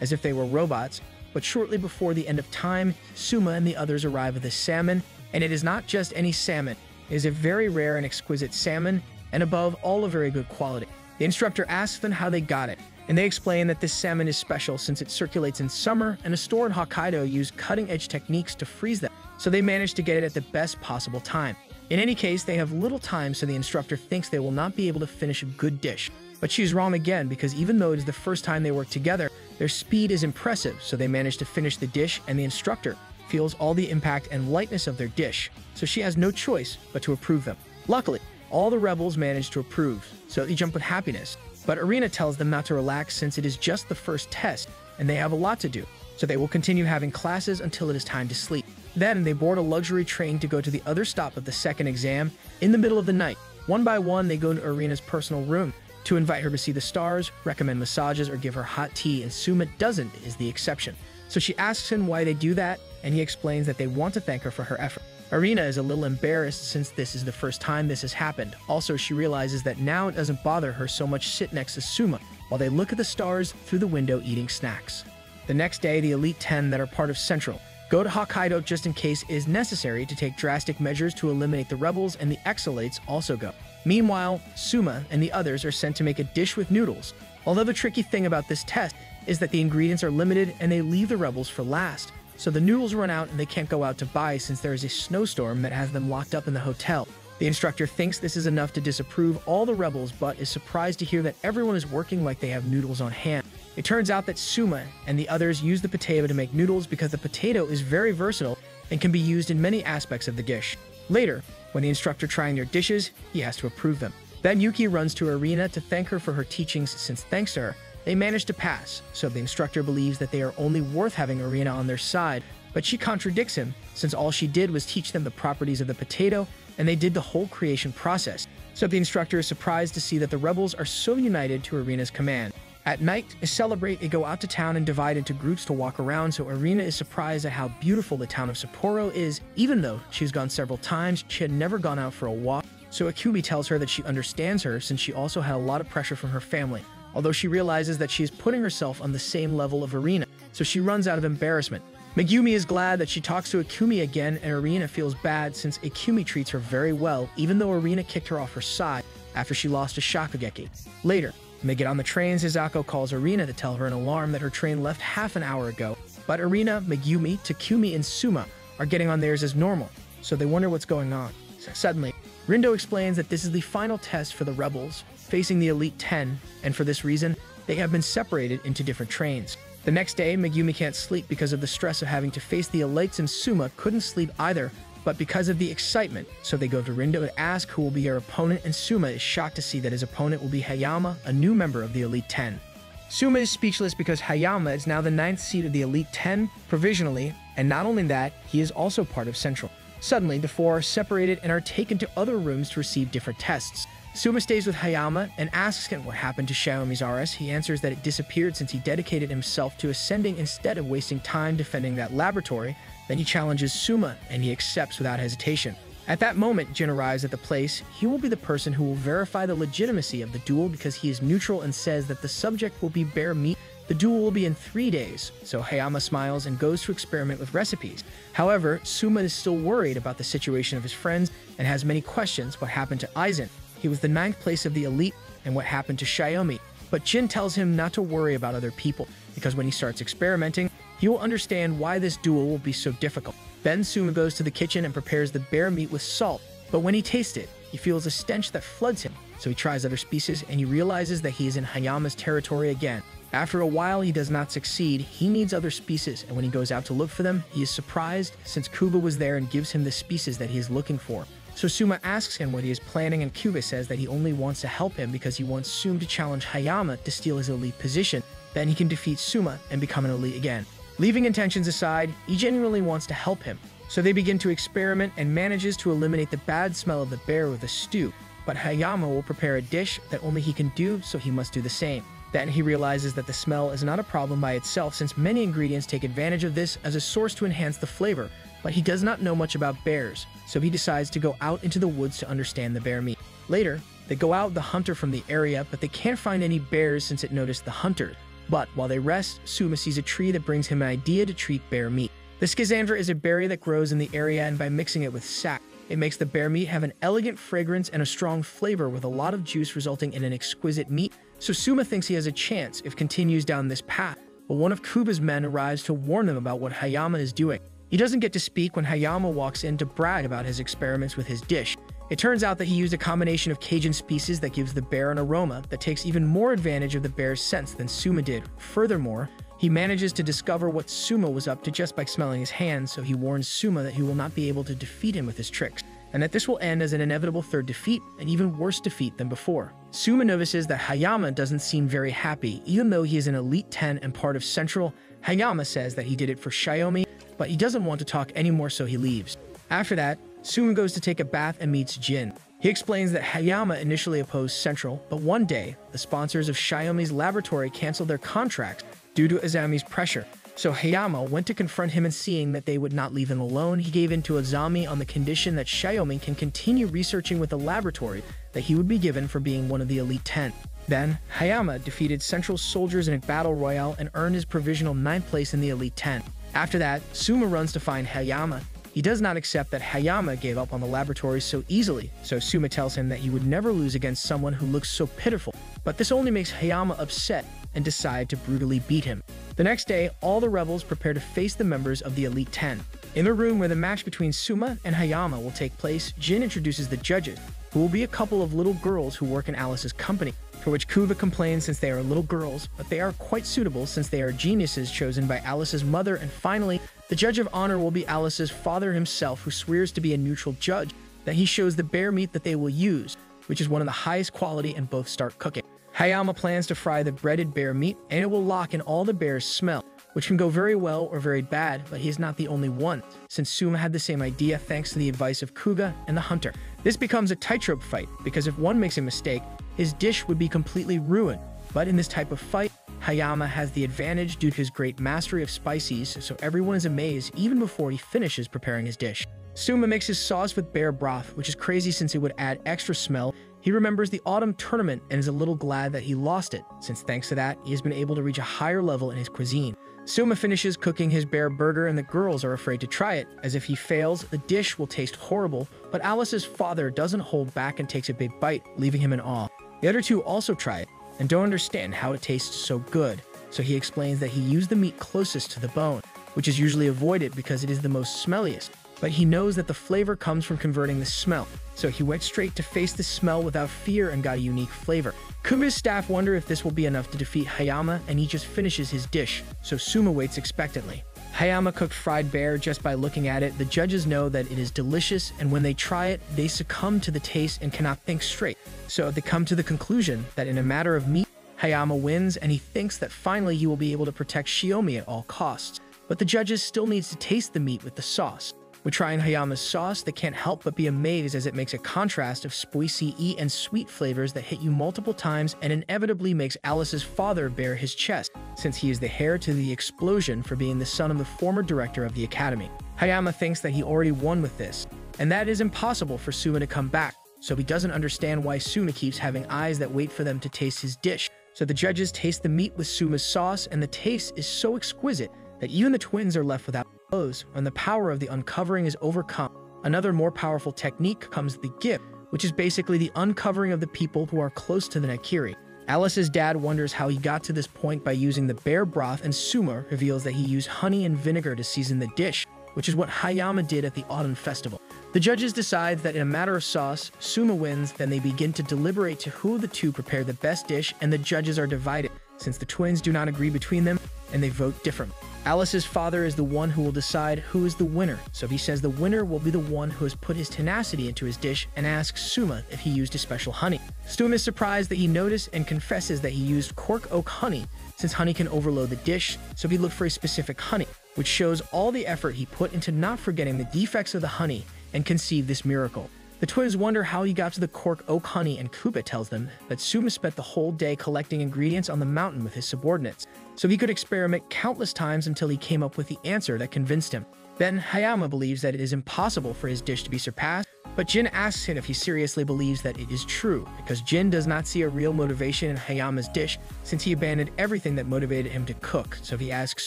as if they were robots. But shortly before the end of time, Suma and the others arrive with the salmon, and it is not just any salmon. Is a very rare and exquisite salmon and above all, a very good quality. The instructor asks them how they got it, and they explain that this salmon is special since it circulates in summer and a store in Hokkaido used cutting edge techniques to freeze them, so they managed to get it at the best possible time. In any case, they have little time, so the instructor thinks they will not be able to finish a good dish. But she's wrong again because even though it is the first time they work together, their speed is impressive, so they manage to finish the dish, and the instructor feels all the impact and lightness of their dish, so she has no choice but to approve them. Luckily, all the rebels manage to approve, so they jump with happiness. But Erina tells them not to relax since it is just the first test, and they have a lot to do, so they will continue having classes until it is time to sleep. Then they board a luxury train to go to the other stop of the second exam in the middle of the night. One by one, they go to Erina's personal room to invite her to see the stars, recommend massages, or give her hot tea, and Suma doesn't is the exception. So she asks him why they do that, and he explains that they want to thank her for her effort. Erina is a little embarrassed since this is the first time this has happened. Also, she realizes that now it doesn't bother her so much sit next to Suma while they look at the stars through the window eating snacks. The next day, the Elite 10 that are part of Central go to Hokkaido just in case is necessary to take drastic measures to eliminate the rebels, and the Exolates also go. Meanwhile, Suma and the others are sent to make a dish with noodles. Although the tricky thing about this test is that the ingredients are limited and they leave the rebels for last. So the noodles run out and they can't go out to buy since there is a snowstorm that has them locked up in the hotel. The instructor thinks this is enough to disapprove all the rebels, but is surprised to hear that everyone is working like they have noodles on hand. It turns out that Suma and the others use the potato to make noodles because the potato is very versatile and can be used in many aspects of the dish. Later, when the instructor trying their dishes, he has to approve them. Then Yuki runs to Erina to thank her for her teachings since thanks to her, they manage to pass, so the instructor believes that they are only worth having Erina on their side, but she contradicts him, since all she did was teach them the properties of the potato, and they did the whole creation process. So the instructor is surprised to see that the rebels are so united to Erina's command. At night, they celebrate, they go out to town and divide into groups to walk around, so Erina is surprised at how beautiful the town of Sapporo is, even though she's gone several times, she had never gone out for a walk. So Ikumi tells her that she understands her since she also had a lot of pressure from her family although she realizes that she is putting herself on the same level of Erina, so she runs out of embarrassment. Megumi is glad that she talks to Ikumi again, and Erina feels bad since Ikumi treats her very well, even though Erina kicked her off her side after she lost to Shokugeki. Later, when they get on the train, Suzaku calls Erina to tell her an alarm that her train left half an hour ago, but Erina, Megumi, Takumi, and Suma are getting on theirs as normal, so they wonder what's going on. Suddenly, Rindo explains that this is the final test for the rebels, facing the Elite 10, and for this reason, they have been separated into different trains. The next day, Megumi can't sleep because of the stress of having to face the Elites and Suma couldn't sleep either, but because of the excitement, so they go to Rindo to ask who will be their opponent, and Suma is shocked to see that his opponent will be Hayama, a new member of the Elite 10. Suma is speechless because Hayama is now the ninth seed of the Elite 10 provisionally, and not only that, he is also part of Central. Suddenly, the four are separated and are taken to other rooms to receive different tests. Suma stays with Hayama and asks him what happened to Shiomi's RS. He answers that it disappeared since he dedicated himself to ascending instead of wasting time defending that laboratory. Then he challenges Suma and he accepts without hesitation. At that moment, Jin arrives at the place. He will be the person who will verify the legitimacy of the duel because he is neutral and says that the subject will be bare meat. The duel will be in three days, so Hayama smiles and goes to experiment with recipes. However, Suma is still worried about the situation of his friends and has many questions what happened to Eizan. He was the ninth place of the elite and what happened to Shiomi. But Jin tells him not to worry about other people, because when he starts experimenting, he will understand why this duel will be so difficult. Ben Suma goes to the kitchen and prepares the bear meat with salt, but when he tastes it, he feels a stench that floods him, so he tries other species and he realizes that he is in Hayama's territory again. After a while, he does not succeed. He needs other species, and when he goes out to look for them, he is surprised since Kuga was there and gives him the species that he is looking for. So Suma asks him what he is planning, and Kuga says that he only wants to help him because he wants Suma to challenge Hayama to steal his elite position. Then he can defeat Suma and become an elite again. Leaving intentions aside, he genuinely wants to help him. So they begin to experiment and manages to eliminate the bad smell of the bear with a stew. But Hayama will prepare a dish that only he can do, so he must do the same. Then he realizes that the smell is not a problem by itself since many ingredients take advantage of this as a source to enhance the flavor, but he does not know much about bears, so he decides to go out into the woods to understand the bear meat. Later, they go out the hunter from the area, but they can't find any bears since it noticed the hunter. But while they rest, Suma sees a tree that brings him an idea to treat bear meat. The schizandra is a berry that grows in the area, and by mixing it with sap, it makes the bear meat have an elegant fragrance and a strong flavor with a lot of juice resulting in an exquisite meat so Suma thinks he has a chance if continues down this path, but one of Kuga's men arrives to warn them about what Hayama is doing. He doesn't get to speak when Hayama walks in to brag about his experiments with his dish. It turns out that he used a combination of Cajun species that gives the bear an aroma that takes even more advantage of the bear's sense than Suma did. Furthermore, he manages to discover what Suma was up to just by smelling his hands, so he warns Suma that he will not be able to defeat him with his tricks and that this will end as an inevitable third defeat, an even worse defeat than before. Suma notices that Hayama doesn't seem very happy, even though he is an Elite 10 and part of Central. Hayama says that he did it for Shiomi, but he doesn't want to talk anymore so he leaves. After that, Suma goes to take a bath and meets Jin. He explains that Hayama initially opposed Central, but one day, the sponsors of Shiomi's laboratory canceled their contract due to Azami's pressure, so Hayama went to confront him and seeing that they would not leave him alone, he gave in to Azami on the condition that Shiomi can continue researching with the laboratory that he would be given for being one of the Elite 10. Then, Hayama defeated Central's soldiers in a battle royale and earned his provisional 9th place in the Elite 10. After that, Suma runs to find Hayama. He does not accept that Hayama gave up on the laboratory so easily, so Suma tells him that he would never lose against someone who looks so pitiful. But this only makes Hayama upset and decide to brutally beat him. The next day, all the rebels prepare to face the members of the Elite 10. In the room where the match between Suma and Hayama will take place, Jin introduces the judges, who will be a couple of little girls who work in Alice's company, for which Kuga complains since they are little girls, but they are quite suitable since they are geniuses chosen by Alice's mother, and finally, the judge of honor will be Alice's father himself, who swears to be a neutral judge, that he shows the bear meat that they will use, which is one of the highest quality, and both start cooking. Hayama plans to fry the breaded bear meat, and it will lock in all the bear's smell, which can go very well or very bad, but he is not the only one, since Suma had the same idea thanks to the advice of Kuga and the hunter. This becomes a tightrope fight, because if one makes a mistake, his dish would be completely ruined. But in this type of fight, Hayama has the advantage due to his great mastery of spices, so everyone is amazed even before he finishes preparing his dish. Suma mixes sauce with bear broth, which is crazy since it would add extra smell he remembers the autumn tournament and is a little glad that he lost it, since thanks to that, he has been able to reach a higher level in his cuisine. Suma finishes cooking his bear burger and the girls are afraid to try it, as if he fails, the dish will taste horrible, but Alice's father doesn't hold back and takes a big bite, leaving him in awe. The other two also try it, and don't understand how it tastes so good, so he explains that he used the meat closest to the bone, which is usually avoided because it is the most smelliest, but he knows that the flavor comes from converting the smell, so he went straight to face the smell without fear and got a unique flavor. Kuga's staff wonder if this will be enough to defeat Hayama, and he just finishes his dish, so Suma waits expectantly. Hayama cooked fried bear just by looking at it. The judges know that it is delicious, and when they try it, they succumb to the taste and cannot think straight. So they come to the conclusion that in a matter of meat, Hayama wins, and he thinks that finally he will be able to protect Shiomi at all costs. But the judges still needs to taste the meat with the sauce. With trying Hayama's sauce, that can't help but be amazed as it makes a contrast of spicy and sweet flavors that hit you multiple times and inevitably makes Alice's father bare his chest, since he is the heir to the explosion for being the son of the former director of the academy. Hayama thinks that he already won with this, and that it is impossible for Suma to come back, so he doesn't understand why Suma keeps having eyes that wait for them to taste his dish. So the judges taste the meat with Suma's sauce, and the taste is so exquisite that even the twins are left without clothes. When the power of the uncovering is overcome, another more powerful technique comes the gift, which is basically the uncovering of the people who are close to the Nakiri. Alice's dad wonders how he got to this point by using the bear broth, and Suma reveals that he used honey and vinegar to season the dish, which is what Hayama did at the autumn festival. The judges decide that in a matter of sauce, Suma wins, then they begin to deliberate to who the two prepared the best dish, and the judges are divided, since the twins do not agree between them, and they vote differently. Alice's father is the one who will decide who is the winner, so he says the winner will be the one who has put his tenacity into his dish and asks Suma if he used a special honey. Suma is surprised that he noticed and confesses that he used cork oak honey, since honey can overload the dish, so he looked for a specific honey, which shows all the effort he put into not forgetting the defects of the honey and conceive this miracle. The twins wonder how he got to the cork oak honey, and Kuga tells them that Suma spent the whole day collecting ingredients on the mountain with his subordinates, so he could experiment countless times until he came up with the answer that convinced him. Then Hayama believes that it is impossible for his dish to be surpassed, but Jin asks him if he seriously believes that it is true, because Jin does not see a real motivation in Hayama's dish since he abandoned everything that motivated him to cook, so he asks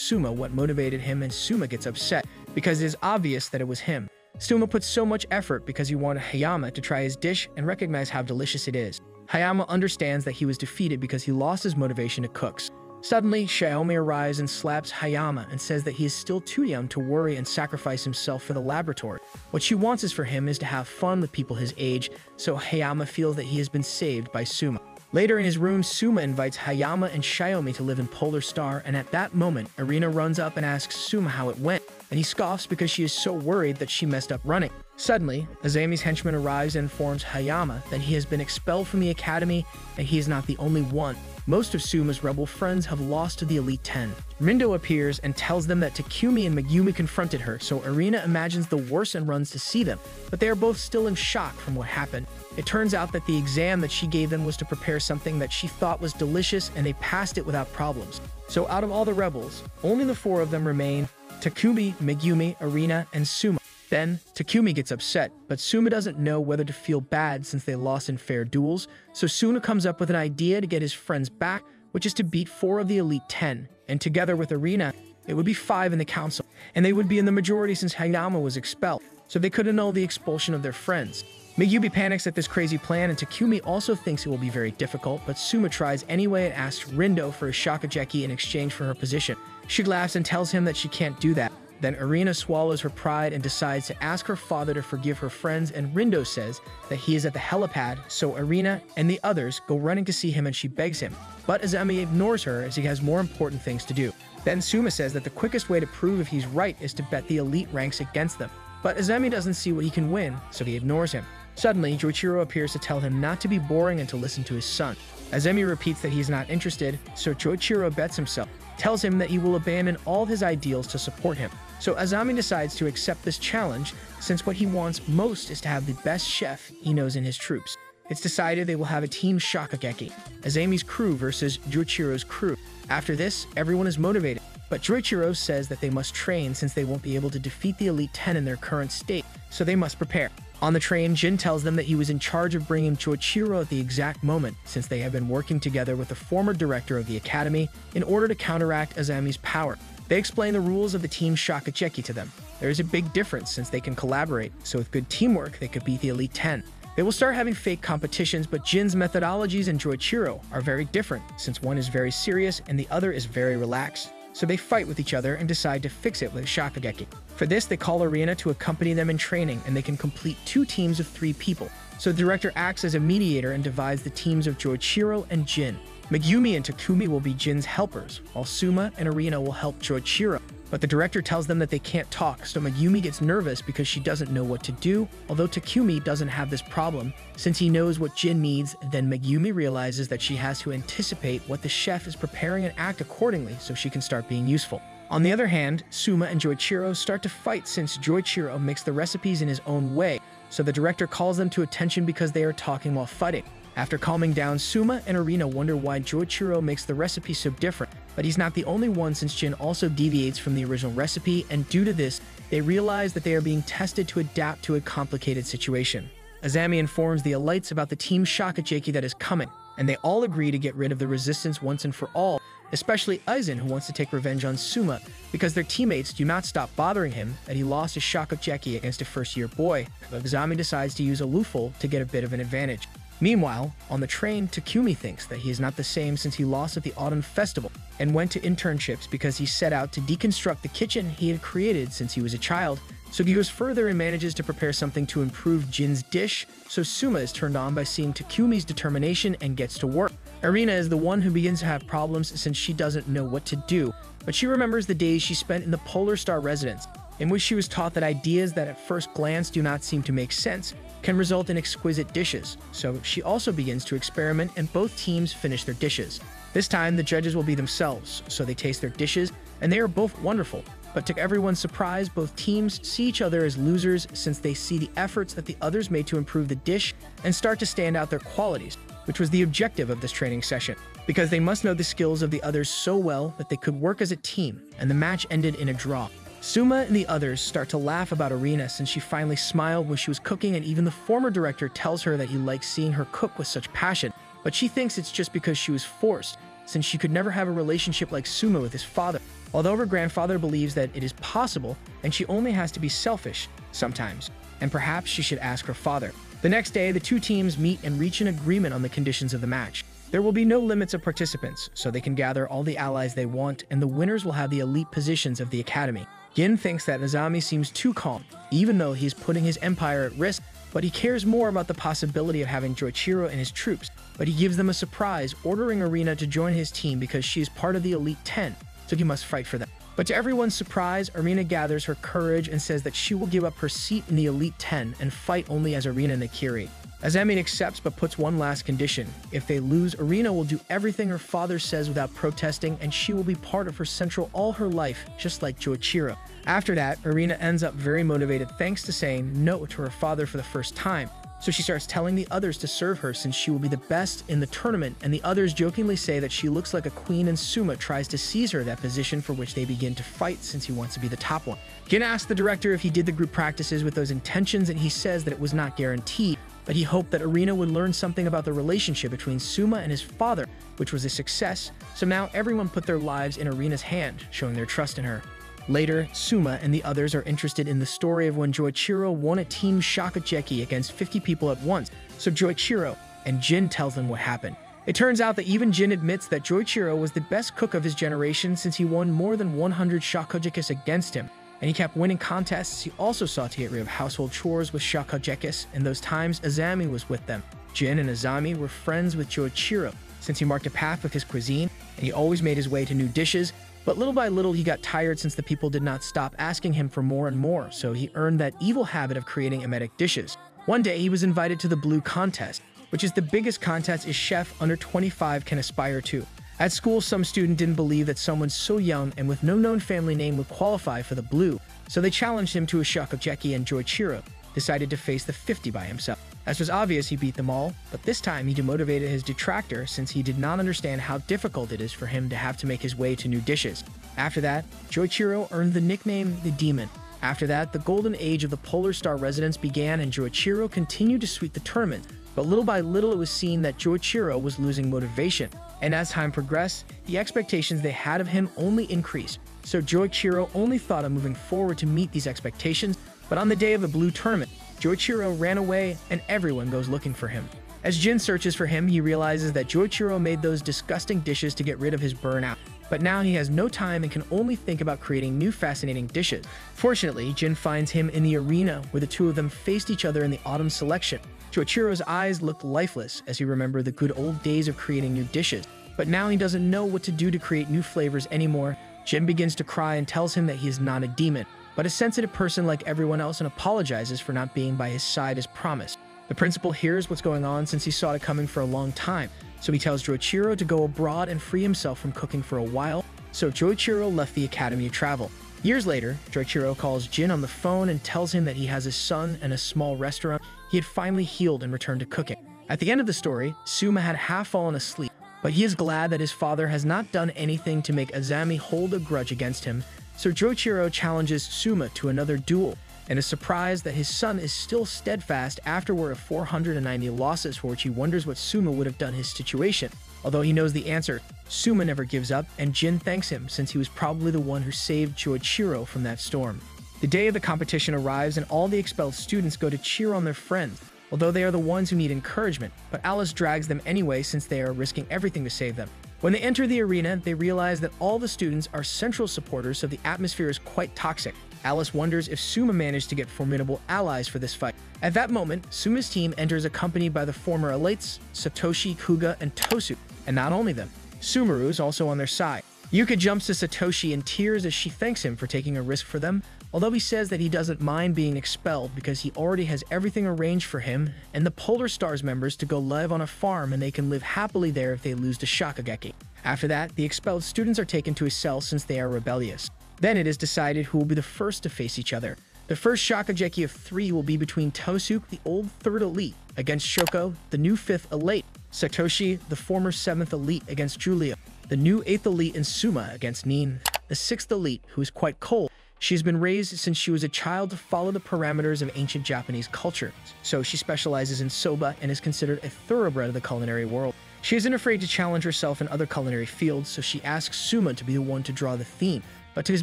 Suma what motivated him and Suma gets upset because it is obvious that it was him. Suma puts so much effort because he wanted Hayama to try his dish and recognize how delicious it is. Hayama understands that he was defeated because he lost his motivation to cook. Suddenly, Shiomi arrives and slaps Hayama and says that he is still too young to worry and sacrifice himself for the laboratory. What she wants is for him is to have fun with people his age, so Hayama feels that he has been saved by Suma. Later in his room, Suma invites Hayama and Shiomi to live in Polar Star, and at that moment, Erina runs up and asks Suma how it went and he scoffs because she is so worried that she messed up running. Suddenly, Azami's henchman arrives and informs Hayama that he has been expelled from the academy and he is not the only one. Most of Suma's rebel friends have lost to the Elite Ten. Rindo appears and tells them that Takumi and Megumi confronted her, so Erina imagines the worst and runs to see them, but they are both still in shock from what happened. It turns out that the exam that she gave them was to prepare something that she thought was delicious and they passed it without problems. So out of all the rebels, only the four of them remain Takumi, Megumi, Erina, and Suma. Then, Takumi gets upset, but Suma doesn't know whether to feel bad since they lost in fair duels, so Suma comes up with an idea to get his friends back, which is to beat four of the Elite Ten, and together with Erina, it would be five in the council, and they would be in the majority since Hayama was expelled, so they could annul the expulsion of their friends. Megumi panics at this crazy plan, and Takumi also thinks it will be very difficult, but Suma tries anyway and asks Rindo for a Shokugeki in exchange for her position. She laughs and tells him that she can't do that. Then Erina swallows her pride and decides to ask her father to forgive her friends, and Rindo says that he is at the helipad, so Erina and the others go running to see him and she begs him. But Azami ignores her as he has more important things to do. Then Suma says that the quickest way to prove if he's right is to bet the elite ranks against them. But Azami doesn't see what he can win, so he ignores him. Suddenly, Joichiro appears to tell him not to be boring and to listen to his son. Azami repeats that he's not interested, so Joichiro bets himself tells him that he will abandon all his ideals to support him. So Azami decides to accept this challenge since what he wants most is to have the best chef he knows in his troops. It's decided they will have a team Shokugeki, Azami's crew versus Joichiro's crew. After this, everyone is motivated, but Joichiro says that they must train since they won't be able to defeat the Elite 10 in their current state, so they must prepare. On the train, Jin tells them that he was in charge of bringing Joichiro at the exact moment, since they have been working together with the former director of the academy in order to counteract Azami's power. They explain the rules of the team Shokugeki to them. There is a big difference since they can collaborate, so with good teamwork, they could beat the Elite 10. They will start having fake competitions, but Jin's methodologies and Joichiro are very different, since one is very serious and the other is very relaxed so they fight with each other and decide to fix it with a Shokugeki. For this, they call Erina to accompany them in training, and they can complete two teams of three people. So the director acts as a mediator and divides the teams of Joichiro and Jin. Megumi and Takumi will be Jin's helpers, while Suma and Erina will help Joichiro. But the director tells them that they can't talk, so Megumi gets nervous because she doesn't know what to do, although Takumi doesn't have this problem. Since he knows what Jin needs, then Megumi realizes that she has to anticipate what the chef is preparing and act accordingly so she can start being useful. On the other hand, Suma and Joichiro start to fight since Joichiro makes the recipes in his own way, so the director calls them to attention because they are talking while fighting. After calming down, Suma and Erina wonder why Joichiro makes the recipe so different, but he's not the only one since Jin also deviates from the original recipe, and due to this, they realize that they are being tested to adapt to a complicated situation. Azami informs the elites about the Team Shokugeki that is coming, and they all agree to get rid of the resistance once and for all, especially Eizan who wants to take revenge on Suma because their teammates do not stop bothering him that he lost his Shokugeki against a first-year boy, but Azami decides to use a loophole to get a bit of an advantage. Meanwhile, on the train, Takumi thinks that he is not the same since he lost at the Autumn Festival and went to internships because he set out to deconstruct the kitchen he had created since he was a child. So he goes further and manages to prepare something to improve Jin's dish, so Suma is turned on by seeing Takumi's determination and gets to work. Erina is the one who begins to have problems since she doesn't know what to do, but she remembers the days she spent in the Polar Star residence, in which she was taught that ideas that at first glance do not seem to make sense can result in exquisite dishes, so she also begins to experiment and both teams finish their dishes. This time, the judges will be themselves, so they taste their dishes, and they are both wonderful. But to everyone's surprise, both teams see each other as losers since they see the efforts that the others made to improve the dish and start to stand out their qualities, which was the objective of this training session. Because they must know the skills of the others so well that they could work as a team, and the match ended in a draw. Suma and the others start to laugh about Erina since she finally smiled when she was cooking and even the former director tells her that he likes seeing her cook with such passion, but she thinks it's just because she was forced, since she could never have a relationship like Suma with his father. Although her grandfather believes that it is possible and she only has to be selfish sometimes, and perhaps she should ask her father. The next day, the two teams meet and reach an agreement on the conditions of the match. There will be no limits of participants, so they can gather all the allies they want, and the winners will have the elite positions of the academy. Gin thinks that Azami seems too calm, even though he's putting his empire at risk, but he cares more about the possibility of having Joichiro and his troops. But he gives them a surprise, ordering Erina to join his team because she is part of the Elite 10, so he must fight for them. But to everyone's surprise, Erina gathers her courage and says that she will give up her seat in the Elite 10 and fight only as Erina Nakiri. Azami accepts but puts one last condition. If they lose, Erina will do everything her father says without protesting, and she will be part of her central all her life, just like Joichiro. After that, Erina ends up very motivated thanks to saying no to her father for the first time. So she starts telling the others to serve her since she will be the best in the tournament, and the others jokingly say that she looks like a queen and Suma tries to seize her that position for which they begin to fight since he wants to be the top one. Gin asks the director if he did the group practices with those intentions, and he says that it was not guaranteed, but he hoped that Erina would learn something about the relationship between Suma and his father, which was a success, so now everyone put their lives in Erina's hand, showing their trust in her. Later, Suma and the others are interested in the story of when Joichiro won a team Shokugeki against 50 people at once, so Joichiro and Jin tells them what happened. It turns out that even Jin admits that Joichiro was the best cook of his generation since he won more than 100 Shokugekis against him, and he kept winning contests. He also sought to get rid of household chores with Shokugekis, and those times Azami was with them. Jin and Azami were friends with Joichiro, since he marked a path with his cuisine, and he always made his way to new dishes, but little by little he got tired since the people did not stop asking him for more and more, so he earned that evil habit of creating emetic dishes. One day he was invited to the Blue Contest, which is the biggest contest a chef under 25 can aspire to. At school, some student didn't believe that someone so young and with no known family name would qualify for the blue, so they challenged him to a Shokugeki and Joichiro decided to face the 50 by himself. As was obvious, he beat them all, but this time he demotivated his detractor since he did not understand how difficult it is for him to have to make his way to new dishes. After that, Joichiro earned the nickname the Demon. After that, the golden age of the Polar Star residents began and Joichiro continued to sweep the tournament, but little by little it was seen that Joichiro was losing motivation and as time progressed, the expectations they had of him only increased. So Joichiro only thought of moving forward to meet these expectations, but on the day of the Blue Tournament, Joichiro ran away and everyone goes looking for him. As Jin searches for him, he realizes that Joichiro made those disgusting dishes to get rid of his burnout. But now he has no time and can only think about creating new fascinating dishes. Fortunately, Jin finds him in the arena where the two of them faced each other in the autumn selection. Joichiro's eyes looked lifeless as he remembered the good old days of creating new dishes. But now he doesn't know what to do to create new flavors anymore. Jin begins to cry and tells him that he is not a demon, but a sensitive person like everyone else and apologizes for not being by his side as promised. The principal hears what's going on since he saw it coming for a long time, so he tells Joichiro to go abroad and free himself from cooking for a while, so Joichiro left the Academy to travel. Years later, Joichiro calls Jin on the phone and tells him that he has a son and a small restaurant. He had finally healed and returned to cooking. At the end of the story, Suma had half fallen asleep, but he is glad that his father has not done anything to make Azami hold a grudge against him, so Joichiro challenges Suma to another duel and is surprised that his son is still steadfast after we're at 490 losses for which he wonders what Suma would have done his situation. Although he knows the answer, Suma never gives up, and Jin thanks him since he was probably the one who saved Joichiro from that storm. The day of the competition arrives and all the expelled students go to cheer on their friends, although they are the ones who need encouragement, but Alice drags them anyway since they are risking everything to save them. When they enter the arena, they realize that all the students are central supporters, so the atmosphere is quite toxic. Alice wonders if Suma managed to get formidable allies for this fight. At that moment, Suma's team enters accompanied by the former elites, Satoshi, Kuga, and Tosu. And not only them, Subaru is also on their side. Yuka jumps to Satoshi in tears as she thanks him for taking a risk for them, although he says that he doesn't mind being expelled because he already has everything arranged for him and the Polar Stars members to go live on a farm and they can live happily there if they lose to Shokugeki. After that, the expelled students are taken to a cell since they are rebellious. Then it is decided who will be the first to face each other. The first Shokugeki of three will be between Tosuke, the old third elite, against Shoko, the new fifth elite, Satoshi, the former seventh elite, against Julia, the new 8th elite in Suma against Nene, the 6th elite, who is quite cold. She has been raised since she was a child to follow the parameters of ancient Japanese culture, so she specializes in soba and is considered a thoroughbred of the culinary world. She isn't afraid to challenge herself in other culinary fields, so she asks Suma to be the one to draw the theme. But to his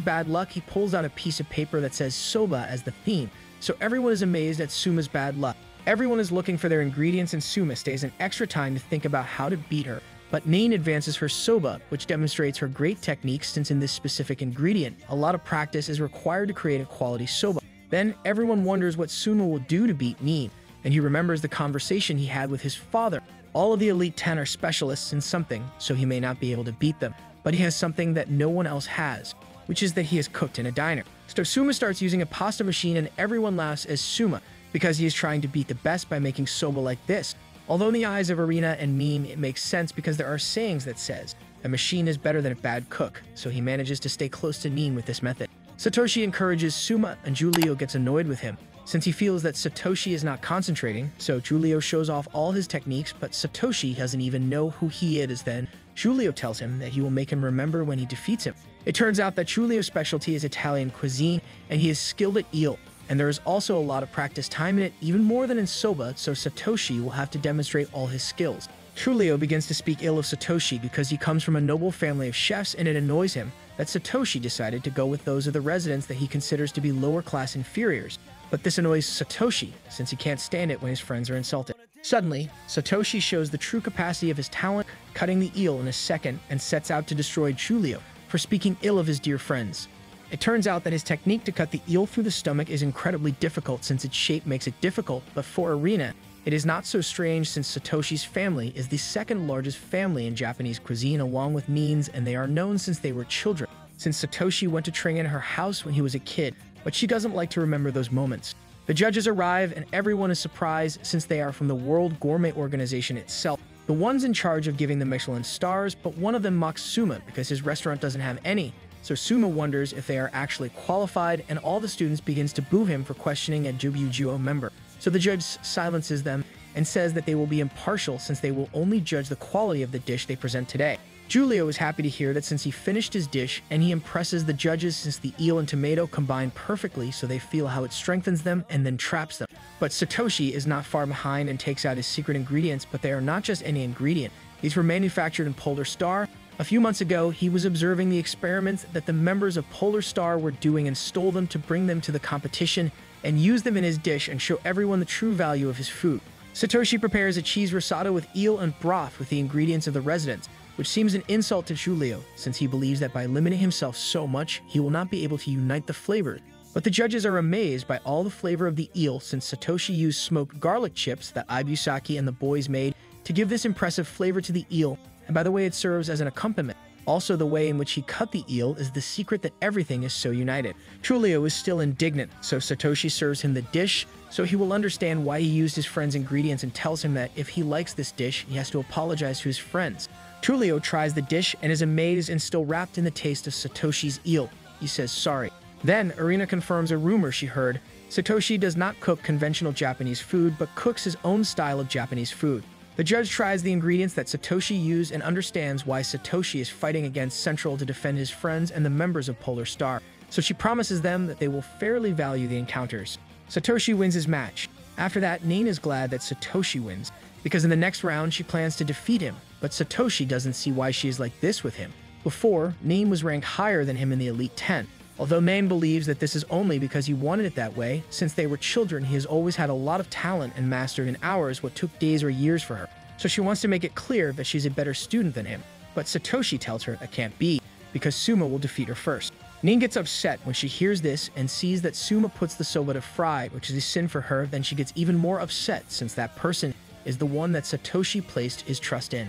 bad luck, he pulls out a piece of paper that says soba as the theme, so everyone is amazed at Suma's bad luck. Everyone is looking for their ingredients and Suma stays an extra time to think about how to beat her. But Nene advances her soba, which demonstrates her great technique since in this specific ingredient, a lot of practice is required to create a quality soba. Then everyone wonders what Suma will do to beat Nene, and he remembers the conversation he had with his father. All of the Elite 10 are specialists in something, so he may not be able to beat them, but he has something that no one else has, which is that he is cooked in a diner. So Suma starts using a pasta machine and everyone laughs as Suma, because he is trying to beat the best by making soba like this, Although in the eyes of Erina and Meme, it makes sense because there are sayings that says, a machine is better than a bad cook, so he manages to stay close to Nene with this method. Satoshi encourages Suma and Julio gets annoyed with him, since he feels that Satoshi is not concentrating, so Julio shows off all his techniques, but Satoshi doesn't even know who he is then. Julio tells him that he will make him remember when he defeats him. It turns out that Julio's specialty is Italian cuisine, and he is skilled at eel, and there is also a lot of practice time in it, even more than in Soba, so Satoshi will have to demonstrate all his skills. Julio begins to speak ill of Satoshi because he comes from a noble family of chefs and it annoys him that Satoshi decided to go with those of the residents that he considers to be lower class inferiors. But this annoys Satoshi since he can't stand it when his friends are insulted. Suddenly, Satoshi shows the true capacity of his talent, cutting the eel in a second, and sets out to destroy Julio for speaking ill of his dear friends. It turns out that his technique to cut the eel through the stomach is incredibly difficult since its shape makes it difficult, but for Erina, it is not so strange since Satoshi's family is the second largest family in Japanese cuisine along with Means and they are known since they were children, since Satoshi went to train in her house when he was a kid, but she doesn't like to remember those moments. The judges arrive and everyone is surprised since they are from the World Gourmet Organization itself, the ones in charge of giving the Michelin stars, but one of them mocks Suma because his restaurant doesn't have any, so Suma wonders if they are actually qualified, and all the students begins to boo him for questioning a WGO member. So the judge silences them and says that they will be impartial since they will only judge the quality of the dish they present today. Julio is happy to hear that since he finished his dish and he impresses the judges since the eel and tomato combine perfectly so they feel how it strengthens them and then traps them. But Satoshi is not far behind and takes out his secret ingredients, but they are not just any ingredient. These were manufactured in Polar Star a few months ago, he was observing the experiments that the members of Polar Star were doing and stole them to bring them to the competition and use them in his dish and show everyone the true value of his food. Satoshi prepares a cheese risotto with eel and broth with the ingredients of the residents, which seems an insult to Julio, since he believes that by limiting himself so much, he will not be able to unite the flavor. But the judges are amazed by all the flavor of the eel since Satoshi used smoked garlic chips that Ibusaki and the boys made to give this impressive flavor to the eel and by the way it serves as an accompaniment. Also, the way in which he cut the eel is the secret that everything is so united. Julio is still indignant, so Satoshi serves him the dish, so he will understand why he used his friend's ingredients and tells him that if he likes this dish, he has to apologize to his friends. Julio tries the dish and is amazed and still wrapped in the taste of Satoshi's eel. He says sorry. Then, Erina confirms a rumor she heard. Satoshi does not cook conventional Japanese food, but cooks his own style of Japanese food. The judge tries the ingredients that Satoshi used and understands why Satoshi is fighting against Central to defend his friends and the members of Polar Star, so she promises them that they will fairly value the encounters. Satoshi wins his match. After that, Nene is glad that Satoshi wins, because in the next round she plans to defeat him, but Satoshi doesn't see why she is like this with him. Before, Nene was ranked higher than him in the Elite 10, Although Main believes that this is only because he wanted it that way, since they were children, he has always had a lot of talent and mastered in hours what took days or years for her. So she wants to make it clear that she's a better student than him. But Satoshi tells her that can't be, because Suma will defeat her first. Nene gets upset when she hears this and sees that Suma puts the soba to fry, which is a sin for her, then she gets even more upset since that person is the one that Satoshi placed his trust in.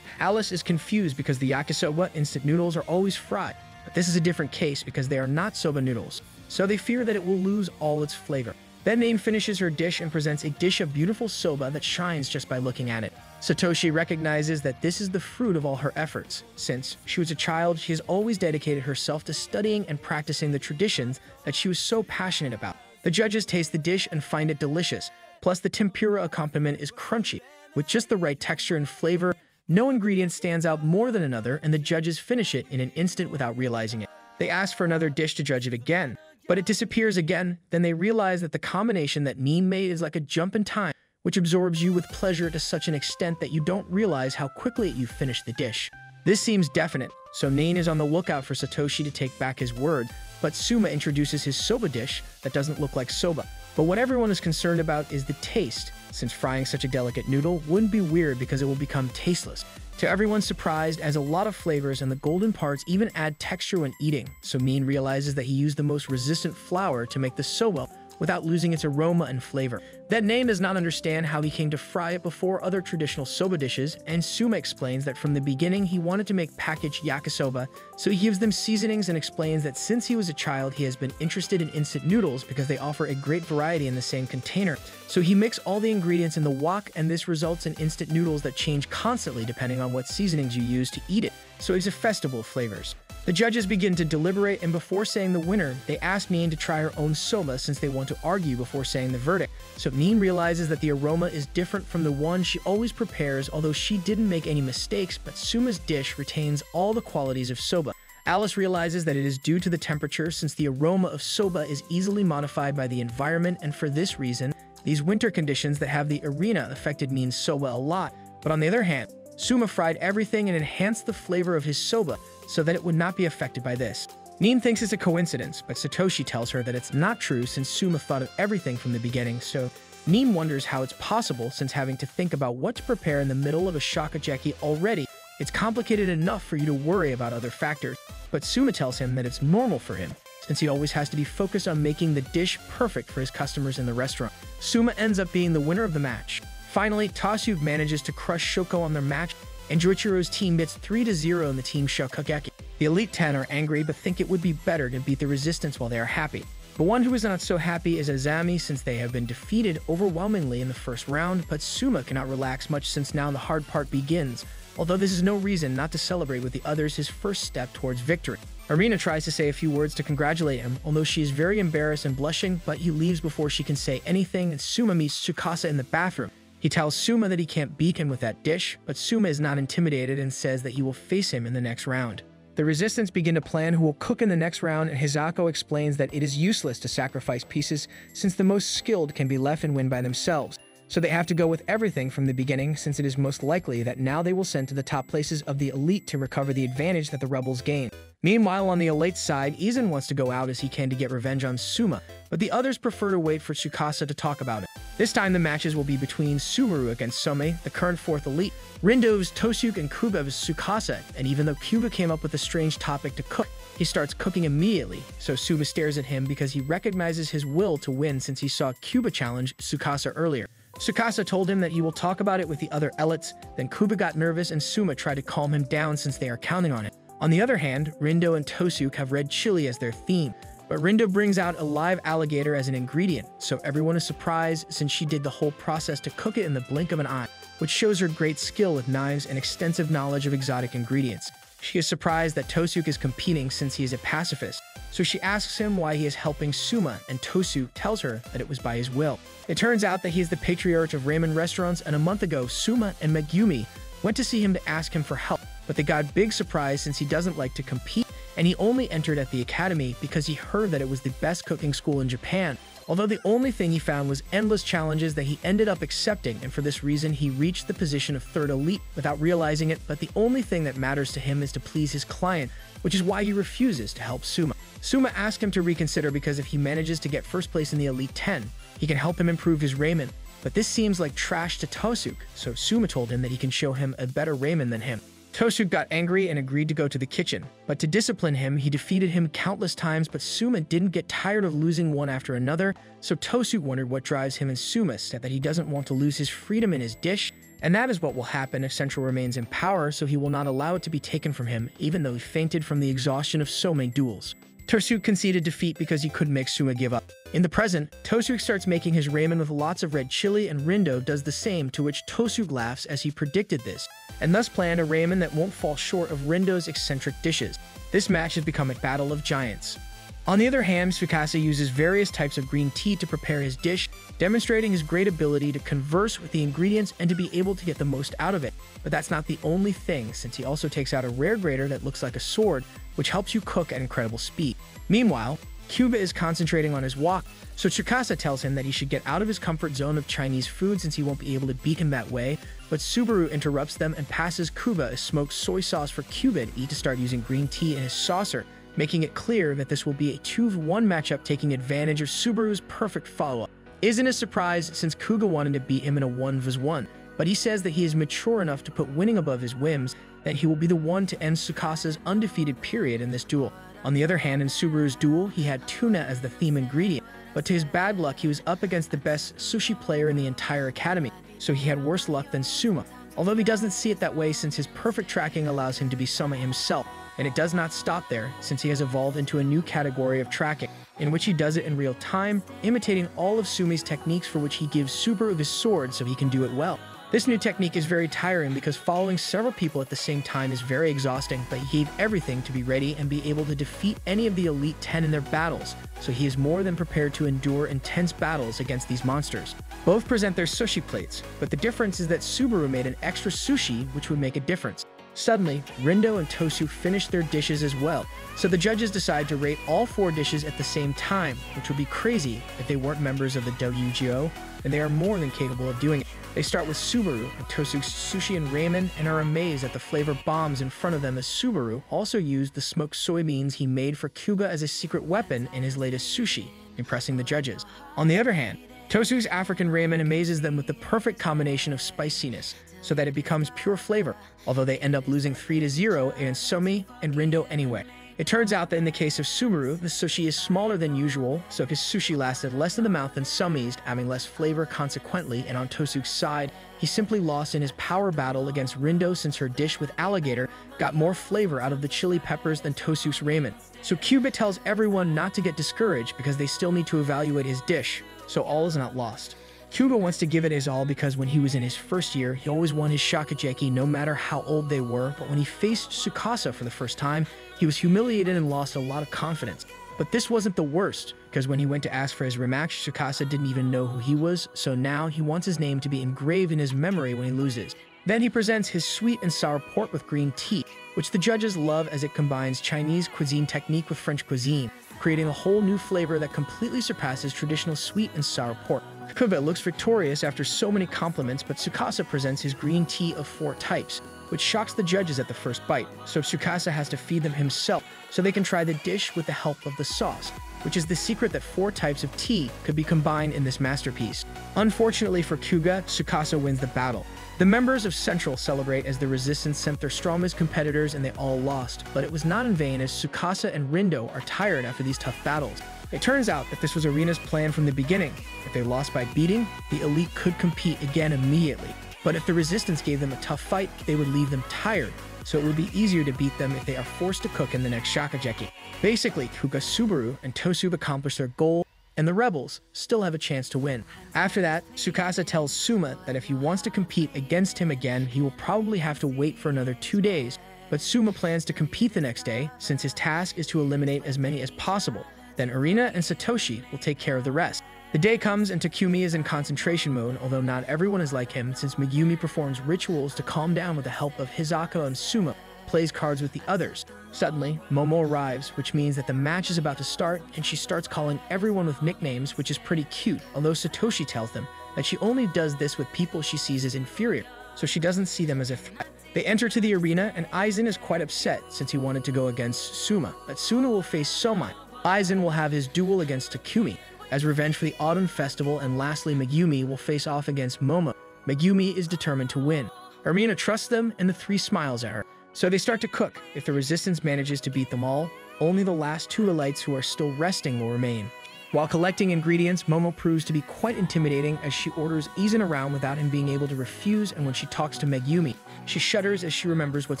Alice is confused because the yakisoba instant noodles are always fried, but this is a different case because they are not soba noodles, so they fear that it will lose all its flavor. Then Main finishes her dish and presents a dish of beautiful soba that shines just by looking at it. Satoshi recognizes that this is the fruit of all her efforts. Since she was a child, she has always dedicated herself to studying and practicing the traditions that she was so passionate about. The judges taste the dish and find it delicious, plus the tempura accompaniment is crunchy, with just the right texture and flavor no ingredient stands out more than another, and the judges finish it in an instant without realizing it. They ask for another dish to judge it again, but it disappears again. Then they realize that the combination that Nene made is like a jump in time, which absorbs you with pleasure to such an extent that you don't realize how quickly you finish the dish. This seems definite, so Nene is on the lookout for Satoshi to take back his word, but Suma introduces his soba dish that doesn't look like soba. But what everyone is concerned about is the taste, since frying such a delicate noodle wouldn't be weird because it will become tasteless. To everyone's surprise, adds a lot of flavors and the golden parts even add texture when eating, so Nene realizes that he used the most resistant flour to make the soba without losing its aroma and flavor. That name does not understand how he came to fry it before other traditional soba dishes, and Suma explains that from the beginning he wanted to make packaged yakisoba, so he gives them seasonings and explains that since he was a child he has been interested in instant noodles because they offer a great variety in the same container. So he mixes all the ingredients in the wok and this results in instant noodles that change constantly depending on what seasonings you use to eat it, so it's a festival of flavors. The judges begin to deliberate, and before saying the winner, they ask Nene to try her own soba since they want to argue before saying the verdict. So Nene realizes that the aroma is different from the one she always prepares, although she didn't make any mistakes, but Suma's dish retains all the qualities of soba. Alice realizes that it is due to the temperature since the aroma of soba is easily modified by the environment, and for this reason, these winter conditions that have the arena affected Nene's soba a lot. But on the other hand, Suma fried everything and enhanced the flavor of his soba, so that it would not be affected by this. Nene thinks it's a coincidence, but Satoshi tells her that it's not true since Suma thought of everything from the beginning, so Nene wonders how it's possible since having to think about what to prepare in the middle of a shokugeki already, it's complicated enough for you to worry about other factors. But Suma tells him that it's normal for him, since he always has to be focused on making the dish perfect for his customers in the restaurant. Suma ends up being the winner of the match. Finally, Tosuke manages to crush Shoko on their match and Joichiro's team beats 3-0 in the Team Shokugeki. The Elite 10 are angry but think it would be better to beat the Resistance while they are happy. But one who is not so happy is Azami since they have been defeated overwhelmingly in the first round, but Suma cannot relax much since now the hard part begins, although this is no reason not to celebrate with the others his first step towards victory. Erina tries to say a few words to congratulate him, although she is very embarrassed and blushing, but he leaves before she can say anything and Suma meets Tsukasa in the bathroom. He tells Suma that he can't beat him with that dish, but Suma is not intimidated and says that he will face him in the next round. The resistance begin to plan who will cook in the next round, and Hisako explains that it is useless to sacrifice pieces since the most skilled can be left and win by themselves. So they have to go with everything from the beginning since it is most likely that now they will send to the top places of the elite to recover the advantage that the rebels gain. Meanwhile, on the elite side, Eizan wants to go out as he can to get revenge on Suma, but the others prefer to wait for Tsukasa to talk about it. This time the matches will be between Subaru against Somei, the current 4th elite, Rindo's Tosuke and Kuga's Tsukasa, and even though Kuga came up with a strange topic to cook, he starts cooking immediately, so Suma stares at him because he recognizes his will to win since he saw Kuga challenge Tsukasa earlier. Tsukasa told him that he will talk about it with the other elites, then Kuga got nervous and Suma tried to calm him down since they are counting on it. On the other hand, Rindo and Tosuke have red chili as their theme, but Rindo brings out a live alligator as an ingredient, so everyone is surprised since she did the whole process to cook it in the blink of an eye, which shows her great skill with knives and extensive knowledge of exotic ingredients. She is surprised that Tosuke is competing since he is a pacifist, so she asks him why he is helping Suma, and Tosuke tells her that it was by his will. It turns out that he is the patriarch of ramen restaurants, and a month ago, Suma and Megumi went to see him to ask him for help but they got big surprise since he doesn't like to compete and he only entered at the academy because he heard that it was the best cooking school in Japan. although the only thing he found was endless challenges that he ended up accepting, and for this reason, he reached the position of third elite without realizing it. But the only thing that matters to him is to please his client, which is why he refuses to help Suma. Suma asked him to reconsider because if he manages to get first place in the Elite 10, he can help him improve his ramen. But this seems like trash to Tosuke, so Suma told him that he can show him a better ramen than him. Tosuke got angry and agreed to go to the kitchen, but to discipline him, he defeated him countless times, but Suma didn't get tired of losing one after another, so Tosuke wondered what drives him and Suma said that he doesn't want to lose his freedom in his dish, and that is what will happen if Central remains in power, so he will not allow it to be taken from him, even though he fainted from the exhaustion of so many duels. Tosuke conceded defeat because he couldn't make Suma give up. In the present, Tosuke starts making his ramen with lots of red chili and Rindo does the same to which Tosuke laughs as he predicted this, and thus planned a ramen that won't fall short of Rindo's eccentric dishes. This match has become a battle of giants. On the other hand, Tsukasa uses various types of green tea to prepare his dish, demonstrating his great ability to converse with the ingredients and to be able to get the most out of it. But that's not the only thing, since he also takes out a rare grater that looks like a sword, which helps you cook at incredible speed. Meanwhile, Kuga is concentrating on his walk, so Tsukasa tells him that he should get out of his comfort zone of Chinese food since he won't be able to beat him that way, but Subaru interrupts them and passes Kuga a smoked soy sauce for Kuga to eat to start using green tea in his saucer, making it clear that this will be a 2-1 matchup taking advantage of Subaru's perfect follow-up. Isn't a surprise since Kuga wanted to beat him in a 1 vs 1, but he says that he is mature enough to put winning above his whims, that he will be the one to end Tsukasa's undefeated period in this duel. On the other hand, in Subaru's duel, he had tuna as the theme ingredient, but to his bad luck, he was up against the best sushi player in the entire academy, so he had worse luck than Suma. Although he doesn't see it that way since his perfect tracking allows him to be Suma himself, and it does not stop there since he has evolved into a new category of tracking, in which he does it in real time, imitating all of Sumi's techniques for which he gives Subaru his sword so he can do it well. This new technique is very tiring because following several people at the same time is very exhausting, but he gave everything to be ready and be able to defeat any of the Elite 10 in their battles, so he is more than prepared to endure intense battles against these monsters. Both present their sushi plates, but the difference is that Subaru made an extra sushi which would make a difference. Suddenly, Rindo and Tosu finish their dishes as well, so the judges decide to rate all four dishes at the same time, which would be crazy if they weren't members of the WGO, and they are more than capable of doing it. They start with Subaru Tosu's sushi and ramen and are amazed at the flavor bombs in front of them as Subaru also used the smoked soybeans he made for Kuga as a secret weapon in his latest sushi, impressing the judges. On the other hand, Tosu's African ramen amazes them with the perfect combination of spiciness, so that it becomes pure flavor, although they end up losing 3 to 0 against Somei and Rindo anyway. It turns out that in the case of Subaru, the sushi is smaller than usual, so his sushi lasted less in the mouth than Somei's, having less flavor consequently, and on Tosu's side, he simply lost in his power battle against Rindo since her dish with alligator got more flavor out of the chili peppers than Tosu's ramen. So Kuga tells everyone not to get discouraged because they still need to evaluate his dish, so all is not lost. Kuga wants to give it his all because when he was in his first year, he always won his Shokugeki no matter how old they were, but when he faced Tsukasa for the first time, he was humiliated and lost a lot of confidence. But this wasn't the worst, because when he went to ask for his rematch, Tsukasa didn't even know who he was, so now he wants his name to be engraved in his memory when he loses. Then he presents his sweet and sour pork with green tea, which the judges love as it combines Chinese cuisine technique with French cuisine, creating a whole new flavor that completely surpasses traditional sweet and sour pork. Kuga looks victorious after so many compliments, but Tsukasa presents his green tea of four types, which shocks the judges at the first bite, so Tsukasa has to feed them himself so they can try the dish with the help of the sauce, which is the secret that four types of tea could be combined in this masterpiece. Unfortunately for Kuga, Tsukasa wins the battle. The members of Central celebrate as the Resistance sent their strongest competitors and they all lost, but it was not in vain as Tsukasa and Rindo are tired after these tough battles. It turns out that this was Erina's plan from the beginning. If they lost by beating, the Elite could compete again immediately. But if the Resistance gave them a tough fight, they would leave them tired, so it would be easier to beat them if they are forced to cook in the next Shokugeki. Basically, Kuga Subaru and Tosuke accomplish their goal, and the rebels still have a chance to win. After that, Tsukasa tells Suma that if he wants to compete against him again, he will probably have to wait for another two days, but Suma plans to compete the next day since his task is to eliminate as many as possible. Then Erina and Satoshi will take care of the rest. The day comes and Takumi is in concentration mode, although not everyone is like him, since Megumi performs rituals to calm down with the help of Hisako and Suma. plays cards with the others. Suddenly, Momo arrives, which means that the match is about to start, and she starts calling everyone with nicknames, which is pretty cute, although Satoshi tells them that she only does this with people she sees as inferior, so she doesn't see them as a threat. They enter to the arena, and Eizan is quite upset since he wanted to go against Suma, but Suma will face Somei. Eizan will have his duel against Takumi, as revenge for the Autumn Festival, and lastly, Megumi will face off against Momo. Megumi is determined to win. Erina trusts them, and the three smiles at her. So they start to cook. If the resistance manages to beat them all, only the last two elites who are still resting will remain. While collecting ingredients, Momo proves to be quite intimidating as she orders Eizan around without him being able to refuse and when she talks to Megumi, she shudders as she remembers what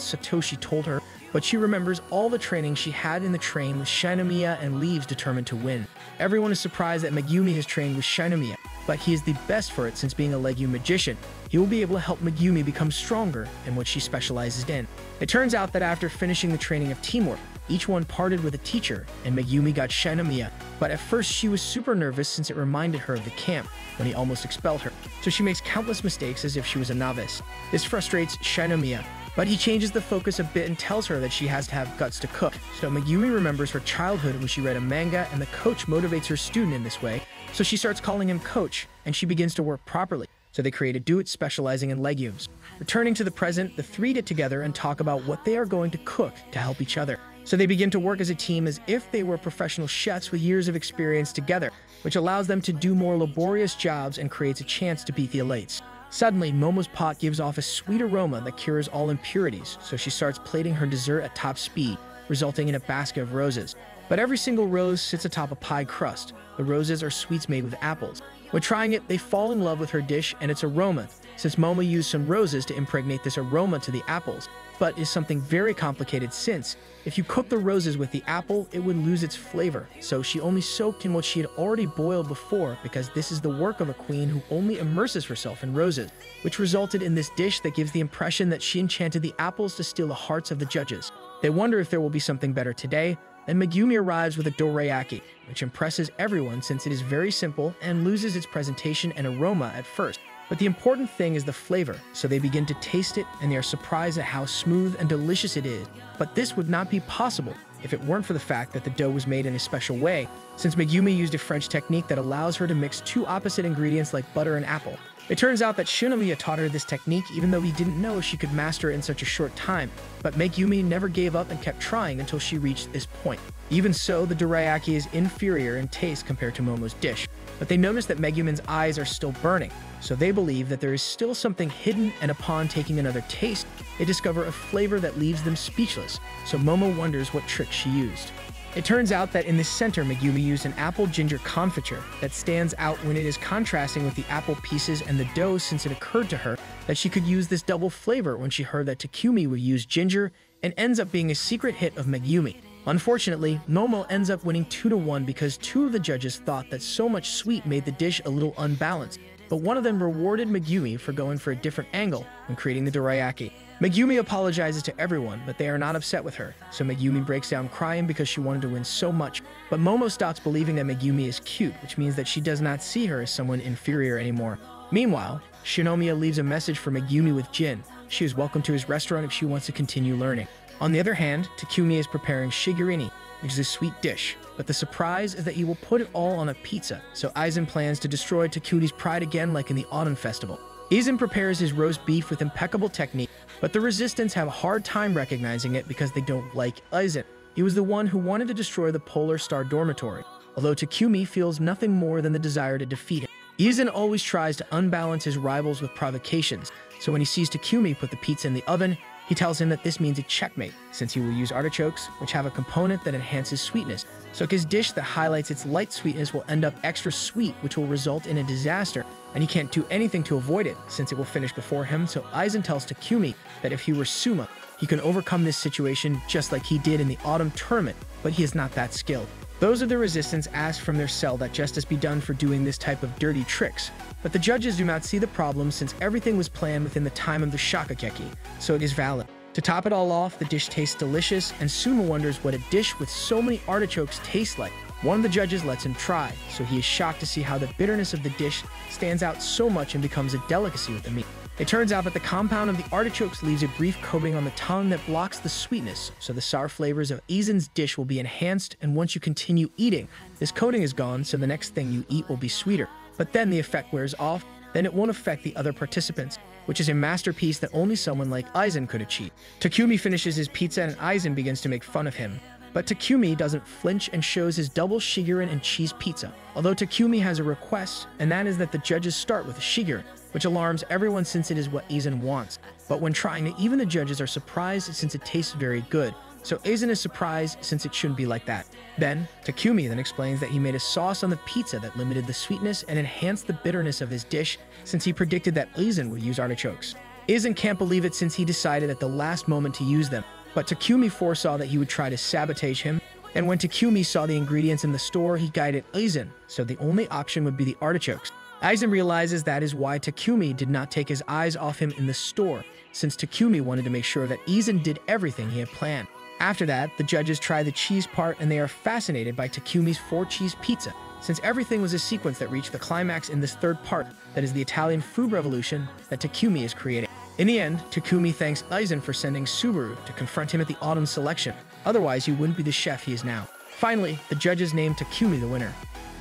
Satoshi told her, but she remembers all the training she had in the train with Shinomiya and leaves determined to win. Everyone is surprised that Megumi has trained with Shinomiya, but he is the best for it since being a legume magician. He will be able to help Megumi become stronger in what she specializes in. It turns out that after finishing the training of teamwork, each one parted with a teacher, and Megumi got Shinomiya, but at first she was super nervous since it reminded her of the camp when he almost expelled her, so she makes countless mistakes as if she was a novice. This frustrates Shinomiya, but he changes the focus a bit and tells her that she has to have guts to cook. So Megumi remembers her childhood when she read a manga and the coach motivates her student in this way, so she starts calling him coach, and she begins to work properly. So they create a duet specializing in legumes. Returning to the present, the three get together and talk about what they are going to cook to help each other. So they begin to work as a team as if they were professional chefs with years of experience together, which allows them to do more laborious jobs and creates a chance to beat the elites. Suddenly, Momo's pot gives off a sweet aroma that cures all impurities, so she starts plating her dessert at top speed, resulting in a basket of roses. But every single rose sits atop a pie crust. The roses are sweets made with apples. When trying it, they fall in love with her dish and its aroma, since Momo used some roses to impregnate this aroma to the apples, but is something very complicated since, if you cook the roses with the apple, it would lose its flavor, so she only soaked in what she had already boiled before because this is the work of a queen who only immerses herself in roses, which resulted in this dish that gives the impression that she enchanted the apples to steal the hearts of the judges. They wonder if there will be something better today, and Megumi arrives with a dorayaki, which impresses everyone since it is very simple and loses its presentation and aroma at first. But the important thing is the flavor, so they begin to taste it and they are surprised at how smooth and delicious it is. But this would not be possible if it weren't for the fact that the dough was made in a special way, since Megumi used a French technique that allows her to mix two opposite ingredients like butter and apple. It turns out that Shinomiya taught her this technique even though he didn't know she could master it in such a short time, but Megumi never gave up and kept trying until she reached this point. Even so, the dorayaki is inferior in taste compared to Momo's dish, but they notice that Megumin's eyes are still burning, so they believe that there is still something hidden and upon taking another taste, they discover a flavor that leaves them speechless, so Momo wonders what trick she used. It turns out that in the center, Megumi used an apple ginger confiture that stands out when it is contrasting with the apple pieces and the dough since it occurred to her that she could use this double flavor when she heard that Takumi would use ginger and ends up being a secret hit of Megumi. Unfortunately, Momo ends up winning 2 to 1 because two of the judges thought that so much sweet made the dish a little unbalanced, but one of them rewarded Megumi for going for a different angle when creating the dorayaki. Megumi apologizes to everyone, but they are not upset with her, so Megumi breaks down crying because she wanted to win so much. But Momo stops believing that Megumi is cute, which means that she does not see her as someone inferior anymore. Meanwhile, Shinomiya leaves a message for Megumi with Jin. She is welcome to his restaurant if she wants to continue learning. On the other hand, Takumi is preparing shigureni, which is a sweet dish, but the surprise is that he will put it all on a pizza, so Eizan plans to destroy Takumi's pride again like in the Autumn Festival. Eizan prepares his roast beef with impeccable technique, but the Resistance have a hard time recognizing it because they don't like Eizan. He was the one who wanted to destroy the Polar Star Dormitory, although Takumi feels nothing more than the desire to defeat him. Eizan always tries to unbalance his rivals with provocations, so when he sees Takumi put the pizza in the oven, he tells him that this means a checkmate, since he will use artichokes, which have a component that enhances sweetness. So his dish that highlights its light sweetness will end up extra sweet, which will result in a disaster, and he can't do anything to avoid it, since it will finish before him, so Eizan tells Takumi that if he were Suma, he can overcome this situation just like he did in the autumn tournament, but he is not that skilled. Those of the resistance ask from their cell that justice be done for doing this type of dirty tricks, but the judges do not see the problem since everything was planned within the time of the shokugeki, so it is valid. To top it all off, the dish tastes delicious, and Suma wonders what a dish with so many artichokes tastes like. One of the judges lets him try, so he is shocked to see how the bitterness of the dish stands out so much and becomes a delicacy with the meat. It turns out that the compound of the artichokes leaves a brief coating on the tongue that blocks the sweetness, so the sour flavors of Eizan's dish will be enhanced, and once you continue eating, this coating is gone, so the next thing you eat will be sweeter. But then the effect wears off, then it won't affect the other participants, which is a masterpiece that only someone like Eizan could achieve. Takumi finishes his pizza and Eizan begins to make fun of him. But Takumi doesn't flinch and shows his double shigureni and cheese pizza. Although Takumi has a request, and that is that the judges start with a shigureni, which alarms everyone since it is what Eizan wants. But when trying it, even the judges are surprised since it tastes very good. So Eizan is surprised since it shouldn't be like that. Then, Takumi then explains that he made a sauce on the pizza that limited the sweetness and enhanced the bitterness of his dish since he predicted that Eizan would use artichokes. Eizan can't believe it since he decided at the last moment to use them, but Takumi foresaw that he would try to sabotage him, and when Takumi saw the ingredients in the store, he guided Eizan, so the only option would be the artichokes. Eizan realizes that is why Takumi did not take his eyes off him in the store, since Takumi wanted to make sure that Eizan did everything he had planned. After that, the judges try the cheese part and they are fascinated by Takumi's four cheese pizza, since everything was a sequence that reached the climax in this third part, that is the Italian food revolution that Takumi is creating. In the end, Takumi thanks Eizan for sending Subaru to confront him at the autumn selection. Otherwise, he wouldn't be the chef he is now. Finally, the judges named Takumi the winner.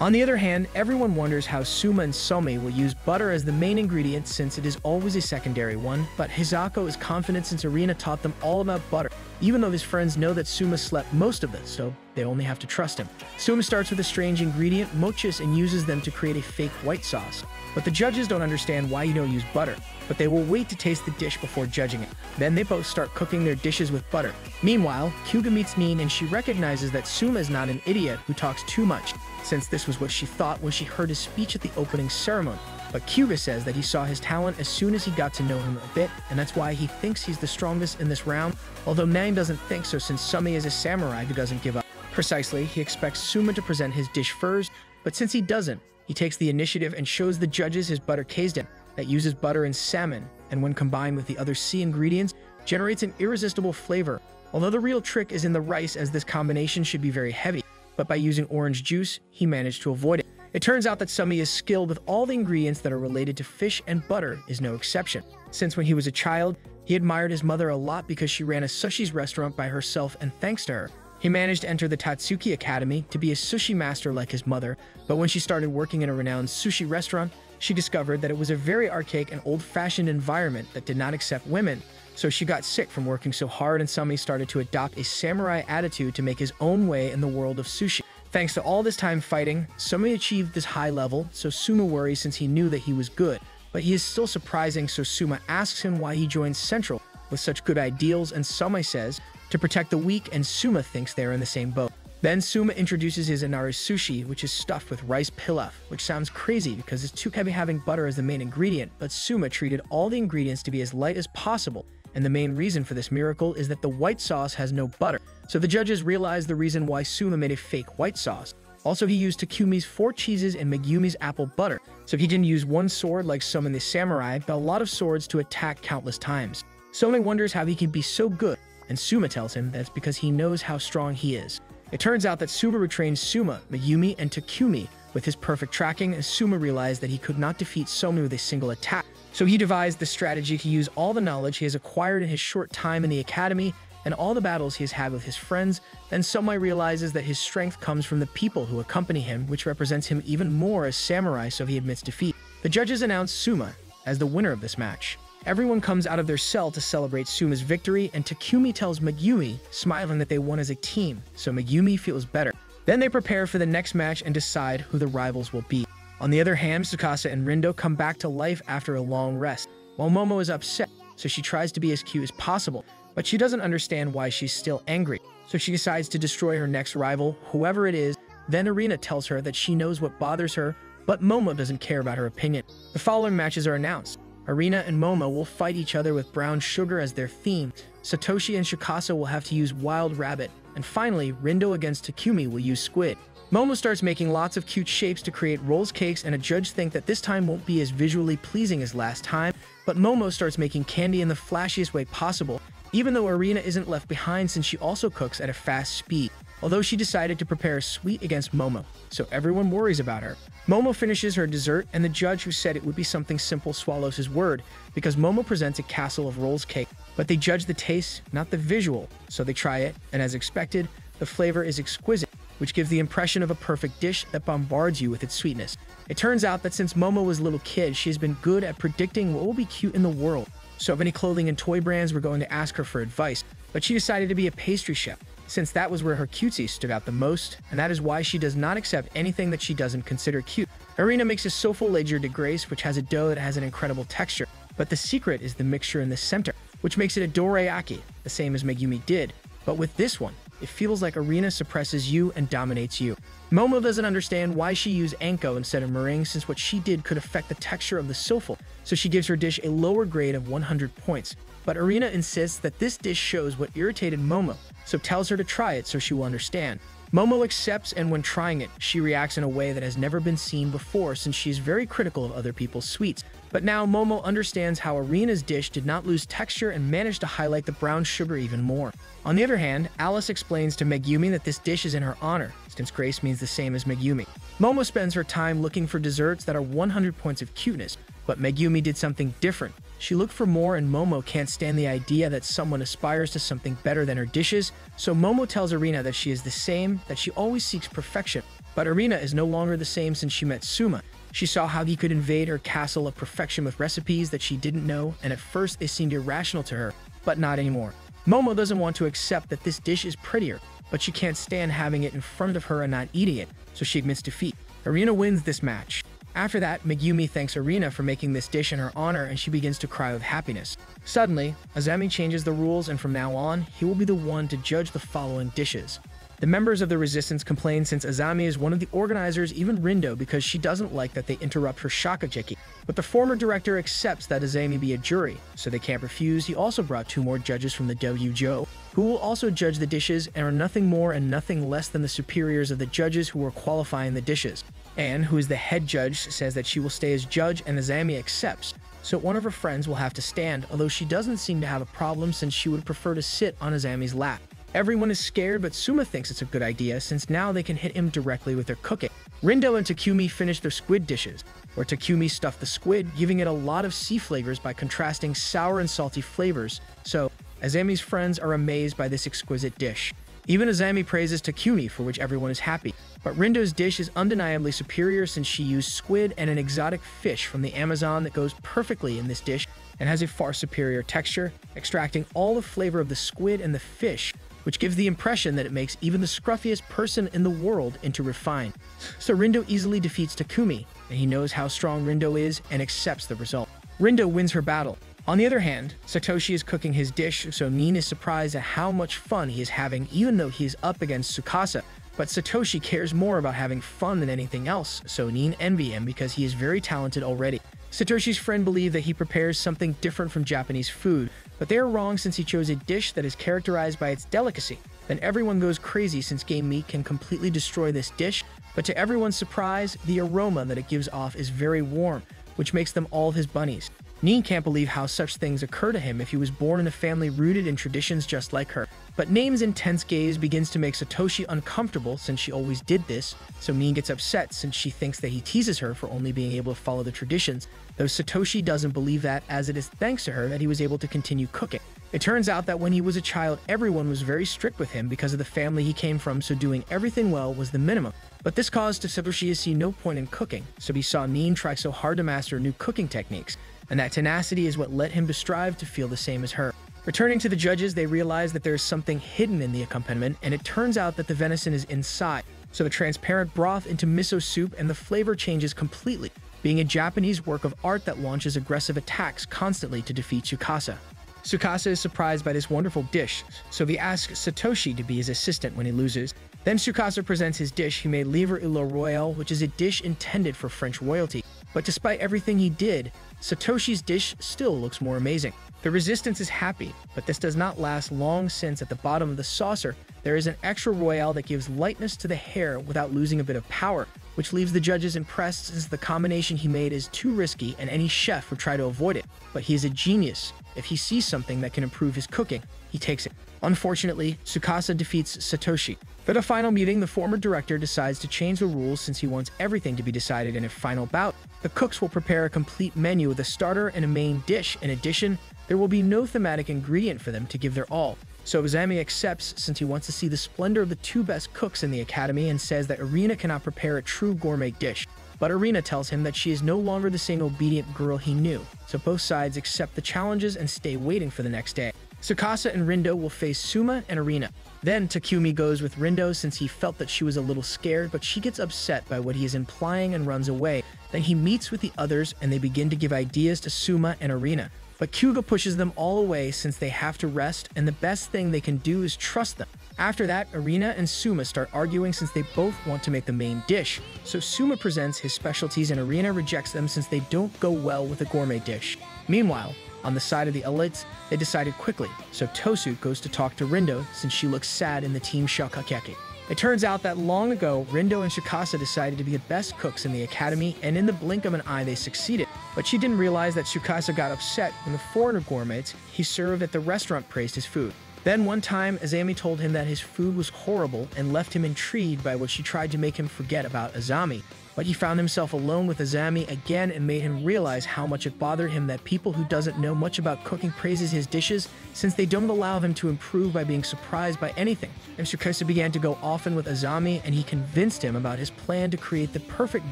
On the other hand, everyone wonders how Suma and Somei will use butter as the main ingredient since it is always a secondary one, but Hisako is confident since Erina taught them all about butter, even though his friends know that Suma slept most of this, so they only have to trust him. Suma starts with a strange ingredient, mochis, and uses them to create a fake white sauce. But the judges don't understand why you don't use butter, but they will wait to taste the dish before judging it. Then they both start cooking their dishes with butter. Meanwhile, Hyuga meets Nene and she recognizes that Suma is not an idiot who talks too much, since this was what she thought when she heard his speech at the opening ceremony. But Hyuga says that he saw his talent as soon as he got to know him a bit, and that's why he thinks he's the strongest in this round, although Nene doesn't think so since Somei is a samurai who doesn't give up. Precisely, he expects Suma to present his dish first, but since he doesn't, he takes the initiative and shows the judges his butter kaisendon that uses butter and salmon, and when combined with the other sea ingredients, generates an irresistible flavor. Although the real trick is in the rice as this combination should be very heavy, but by using orange juice, he managed to avoid it. It turns out that Somei is skilled with all the ingredients that are related to fish and butter is no exception. Since when he was a child, he admired his mother a lot because she ran a sushi's restaurant by herself and thanks to her, he managed to enter the Totsuki Academy to be a sushi master like his mother, but when she started working in a renowned sushi restaurant, she discovered that it was a very archaic and old-fashioned environment that did not accept women. So she got sick from working so hard and Somei started to adopt a samurai attitude to make his own way in the world of sushi. Thanks to all this time fighting, Somei achieved this high level, so Suma worries since he knew that he was good. But he is still surprising, so Suma asks him why he joined Central with such good ideals, and Somei says to protect the weak, and Suma thinks they're in the same boat. Then Suma introduces his Inari sushi, which is stuffed with rice pilaf, which sounds crazy because it's too heavy having butter as the main ingredient, but Suma treated all the ingredients to be as light as possible, and the main reason for this miracle is that the white sauce has no butter. So the judges realized the reason why Suma made a fake white sauce. Also, he used Takumi's four cheeses and Megumi's apple butter, so he didn't use one sword like some in the samurai, but a lot of swords to attack countless times. Soma wonders how he can be so good, and Suma tells him that it's because he knows how strong he is. It turns out that Subaru trained Suma, Megumi, and Takumi with his perfect tracking, and Suma realized that he could not defeat Somei with a single attack. So he devised the strategy to use all the knowledge he has acquired in his short time in the academy and all the battles he has had with his friends, then Somei realizes that his strength comes from the people who accompany him, which represents him even more as samurai, so he admits defeat. The judges announce Suma as the winner of this match. Everyone comes out of their cell to celebrate Suma's victory, and Takumi tells Megumi, smiling that they won as a team, so Megumi feels better. Then they prepare for the next match and decide who the rivals will be. On the other hand, Tsukasa and Rindo come back to life after a long rest, while Momo is upset, so she tries to be as cute as possible, but she doesn't understand why she's still angry, so she decides to destroy her next rival, whoever it is. Then Erina tells her that she knows what bothers her, but Momo doesn't care about her opinion. The following matches are announced. Erina and Momo will fight each other with brown sugar as their theme. Satoshi and Tsukasa will have to use Wild Rabbit. And finally, Rindo against Takumi will use Squid. Momo starts making lots of cute shapes to create rolls cakes and a judge think that this time won't be as visually pleasing as last time, but Momo starts making candy in the flashiest way possible, even though Erina isn't left behind since she also cooks at a fast speed. although she decided to prepare a sweet against Momo, so everyone worries about her. Momo finishes her dessert, and the judge who said it would be something simple swallows his word because Momo presents a castle of rolls cake. But they judge the taste, not the visual, so they try it, and as expected, the flavor is exquisite, which gives the impression of a perfect dish that bombards you with its sweetness. It turns out that since Momo was a little kid, she has been good at predicting what will be cute in the world. So if any clothing and toy brands were going to ask her for advice, but she decided to be a pastry chef since that was where her cutesy stood out the most, and that is why she does not accept anything that she doesn't consider cute. Erina makes a Sofo Leger de Grace, which has a dough that has an incredible texture, but the secret is the mixture in the center, which makes it a dorayaki, the same as Megumi did. But with this one, it feels like Erina suppresses you and dominates you. Momo doesn't understand why she used Anko instead of meringue since what she did could affect the texture of the sofo, so she gives her dish a lower grade of 100 points. But Erina insists that this dish shows what irritated Momo, so tells her to try it so she will understand. Momo accepts, and when trying it, she reacts in a way that has never been seen before since she is very critical of other people's sweets. But now Momo understands how Erina's dish did not lose texture and managed to highlight the brown sugar even more. On the other hand, Alice explains to Megumi that this dish is in her honor, since Grace means the same as Megumi. Momo spends her time looking for desserts that are 100 points of cuteness, but Megumi did something different. She looked for more and Momo can't stand the idea that someone aspires to something better than her dishes, so Momo tells Erina that she is the same, that she always seeks perfection. But Erina is no longer the same since she met Suma. She saw how he could invade her castle of perfection with recipes that she didn't know, and at first they seemed irrational to her, but not anymore. Momo doesn't want to accept that this dish is prettier, but she can't stand having it in front of her and not eating it, so she admits defeat. Erina wins this match. After that, Megumi thanks Erina for making this dish in her honor and she begins to cry with happiness. Suddenly, Azami changes the rules and from now on, he will be the one to judge the following dishes. The members of the resistance complain since Azami is one of the organizers, even Rindo, because she doesn't like that they interrupt her shokugeki. But the former director accepts that Azami be a jury, so they can't refuse. He also brought two more judges from the WGO, who will also judge the dishes and are nothing more and nothing less than the superiors of the judges who are qualifying the dishes. Anne, who is the head judge, says that she will stay as judge and Azami accepts, so one of her friends will have to stand, although she doesn't seem to have a problem since she would prefer to sit on Azami's lap. Everyone is scared, but Suma thinks it's a good idea since now they can hit him directly with their cooking. Rindo and Takumi finish their squid dishes, where Takumi stuffed the squid, giving it a lot of sea flavors by contrasting sour and salty flavors, so Azami's friends are amazed by this exquisite dish. Even Azami praises Takumi, for which everyone is happy. But Rindo's dish is undeniably superior since she used squid and an exotic fish from the Amazon that goes perfectly in this dish and has a far superior texture, extracting all the flavor of the squid and the fish which gives the impression that it makes even the scruffiest person in the world into refined. So Rindo easily defeats Takumi, and he knows how strong Rindo is and accepts the result. Rindo wins her battle. On the other hand, Satoshi is cooking his dish, so Nene is surprised at how much fun he is having even though he is up against Tsukasa. But Satoshi cares more about having fun than anything else, so Nene envy him because he is very talented already. Satoshi's friend believe that he prepares something different from Japanese food, but they are wrong since he chose a dish that is characterized by its delicacy. Then everyone goes crazy since game meat can completely destroy this dish, but to everyone's surprise, the aroma that it gives off is very warm, which makes them all his bunnies. Nene can't believe how such things occur to him if he was born in a family rooted in traditions just like her. But Nene's intense gaze begins to make Satoshi uncomfortable since she always did this, so Nene gets upset since she thinks that he teases her for only being able to follow the traditions, though Satoshi doesn't believe that as it is thanks to her that he was able to continue cooking. It turns out that when he was a child, everyone was very strict with him because of the family he came from, so doing everything well was the minimum. But this caused Satoshi to see no point in cooking, so he saw Nene try so hard to master new cooking techniques and that tenacity is what led him to strive to feel the same as her. Returning to the judges, they realize that there is something hidden in the accompaniment, and it turns out that the venison is inside. So the transparent broth into miso soup and the flavor changes completely, being a Japanese work of art that launches aggressive attacks constantly to defeat Tsukasa. Tsukasa is surprised by this wonderful dish, so he asks Satoshi to be his assistant when he loses. Then Tsukasa presents his dish he made Lièvre à la Royale, which is a dish intended for French royalty. But despite everything he did, Satoshi's dish still looks more amazing. The resistance is happy, but this does not last long since at the bottom of the saucer, there is an extra royale that gives lightness to the hare without losing a bit of power, which leaves the judges impressed since the combination he made is too risky and any chef would try to avoid it. But he is a genius. If he sees something that can improve his cooking, he takes it. Unfortunately, Tsukasa defeats Satoshi. For the final meeting, the former director decides to change the rules since he wants everything to be decided in a final bout. The cooks will prepare a complete menu with a starter and a main dish. In addition, there will be no thematic ingredient for them to give their all. So Azami accepts since he wants to see the splendor of the two best cooks in the academy and says that Erina cannot prepare a true gourmet dish. But Erina tells him that she is no longer the same obedient girl he knew, so both sides accept the challenges and stay waiting for the next day. Tsukasa and Rindo will face Suma and Erina. Then Takumi goes with Rindo since he felt that she was a little scared, but she gets upset by what he is implying and runs away. Then he meets with the others and they begin to give ideas to Suma and Erina. But Kuga pushes them all away since they have to rest, and the best thing they can do is trust them. After that, Erina and Suma start arguing since they both want to make the main dish. So Suma presents his specialties and Erina rejects them since they don't go well with a gourmet dish. Meanwhile, on the side of the elites, they decided quickly, so Tosuke goes to talk to Rindo since she looks sad in the team Shokugeki. It turns out that long ago, Rindo and Tsukasa decided to be the best cooks in the academy, and in the blink of an eye, they succeeded. But she didn't realize that Tsukasa got upset when the foreigner gourmets he served at the restaurant praised his food. Then one time, Azami told him that his food was horrible and left him intrigued by what she tried to make him forget about Azami. But he found himself alone with Azami again and made him realize how much it bothered him that people who doesn't know much about cooking praises his dishes since they don't allow him to improve by being surprised by anything. And began to go often with Azami and he convinced him about his plan to create the perfect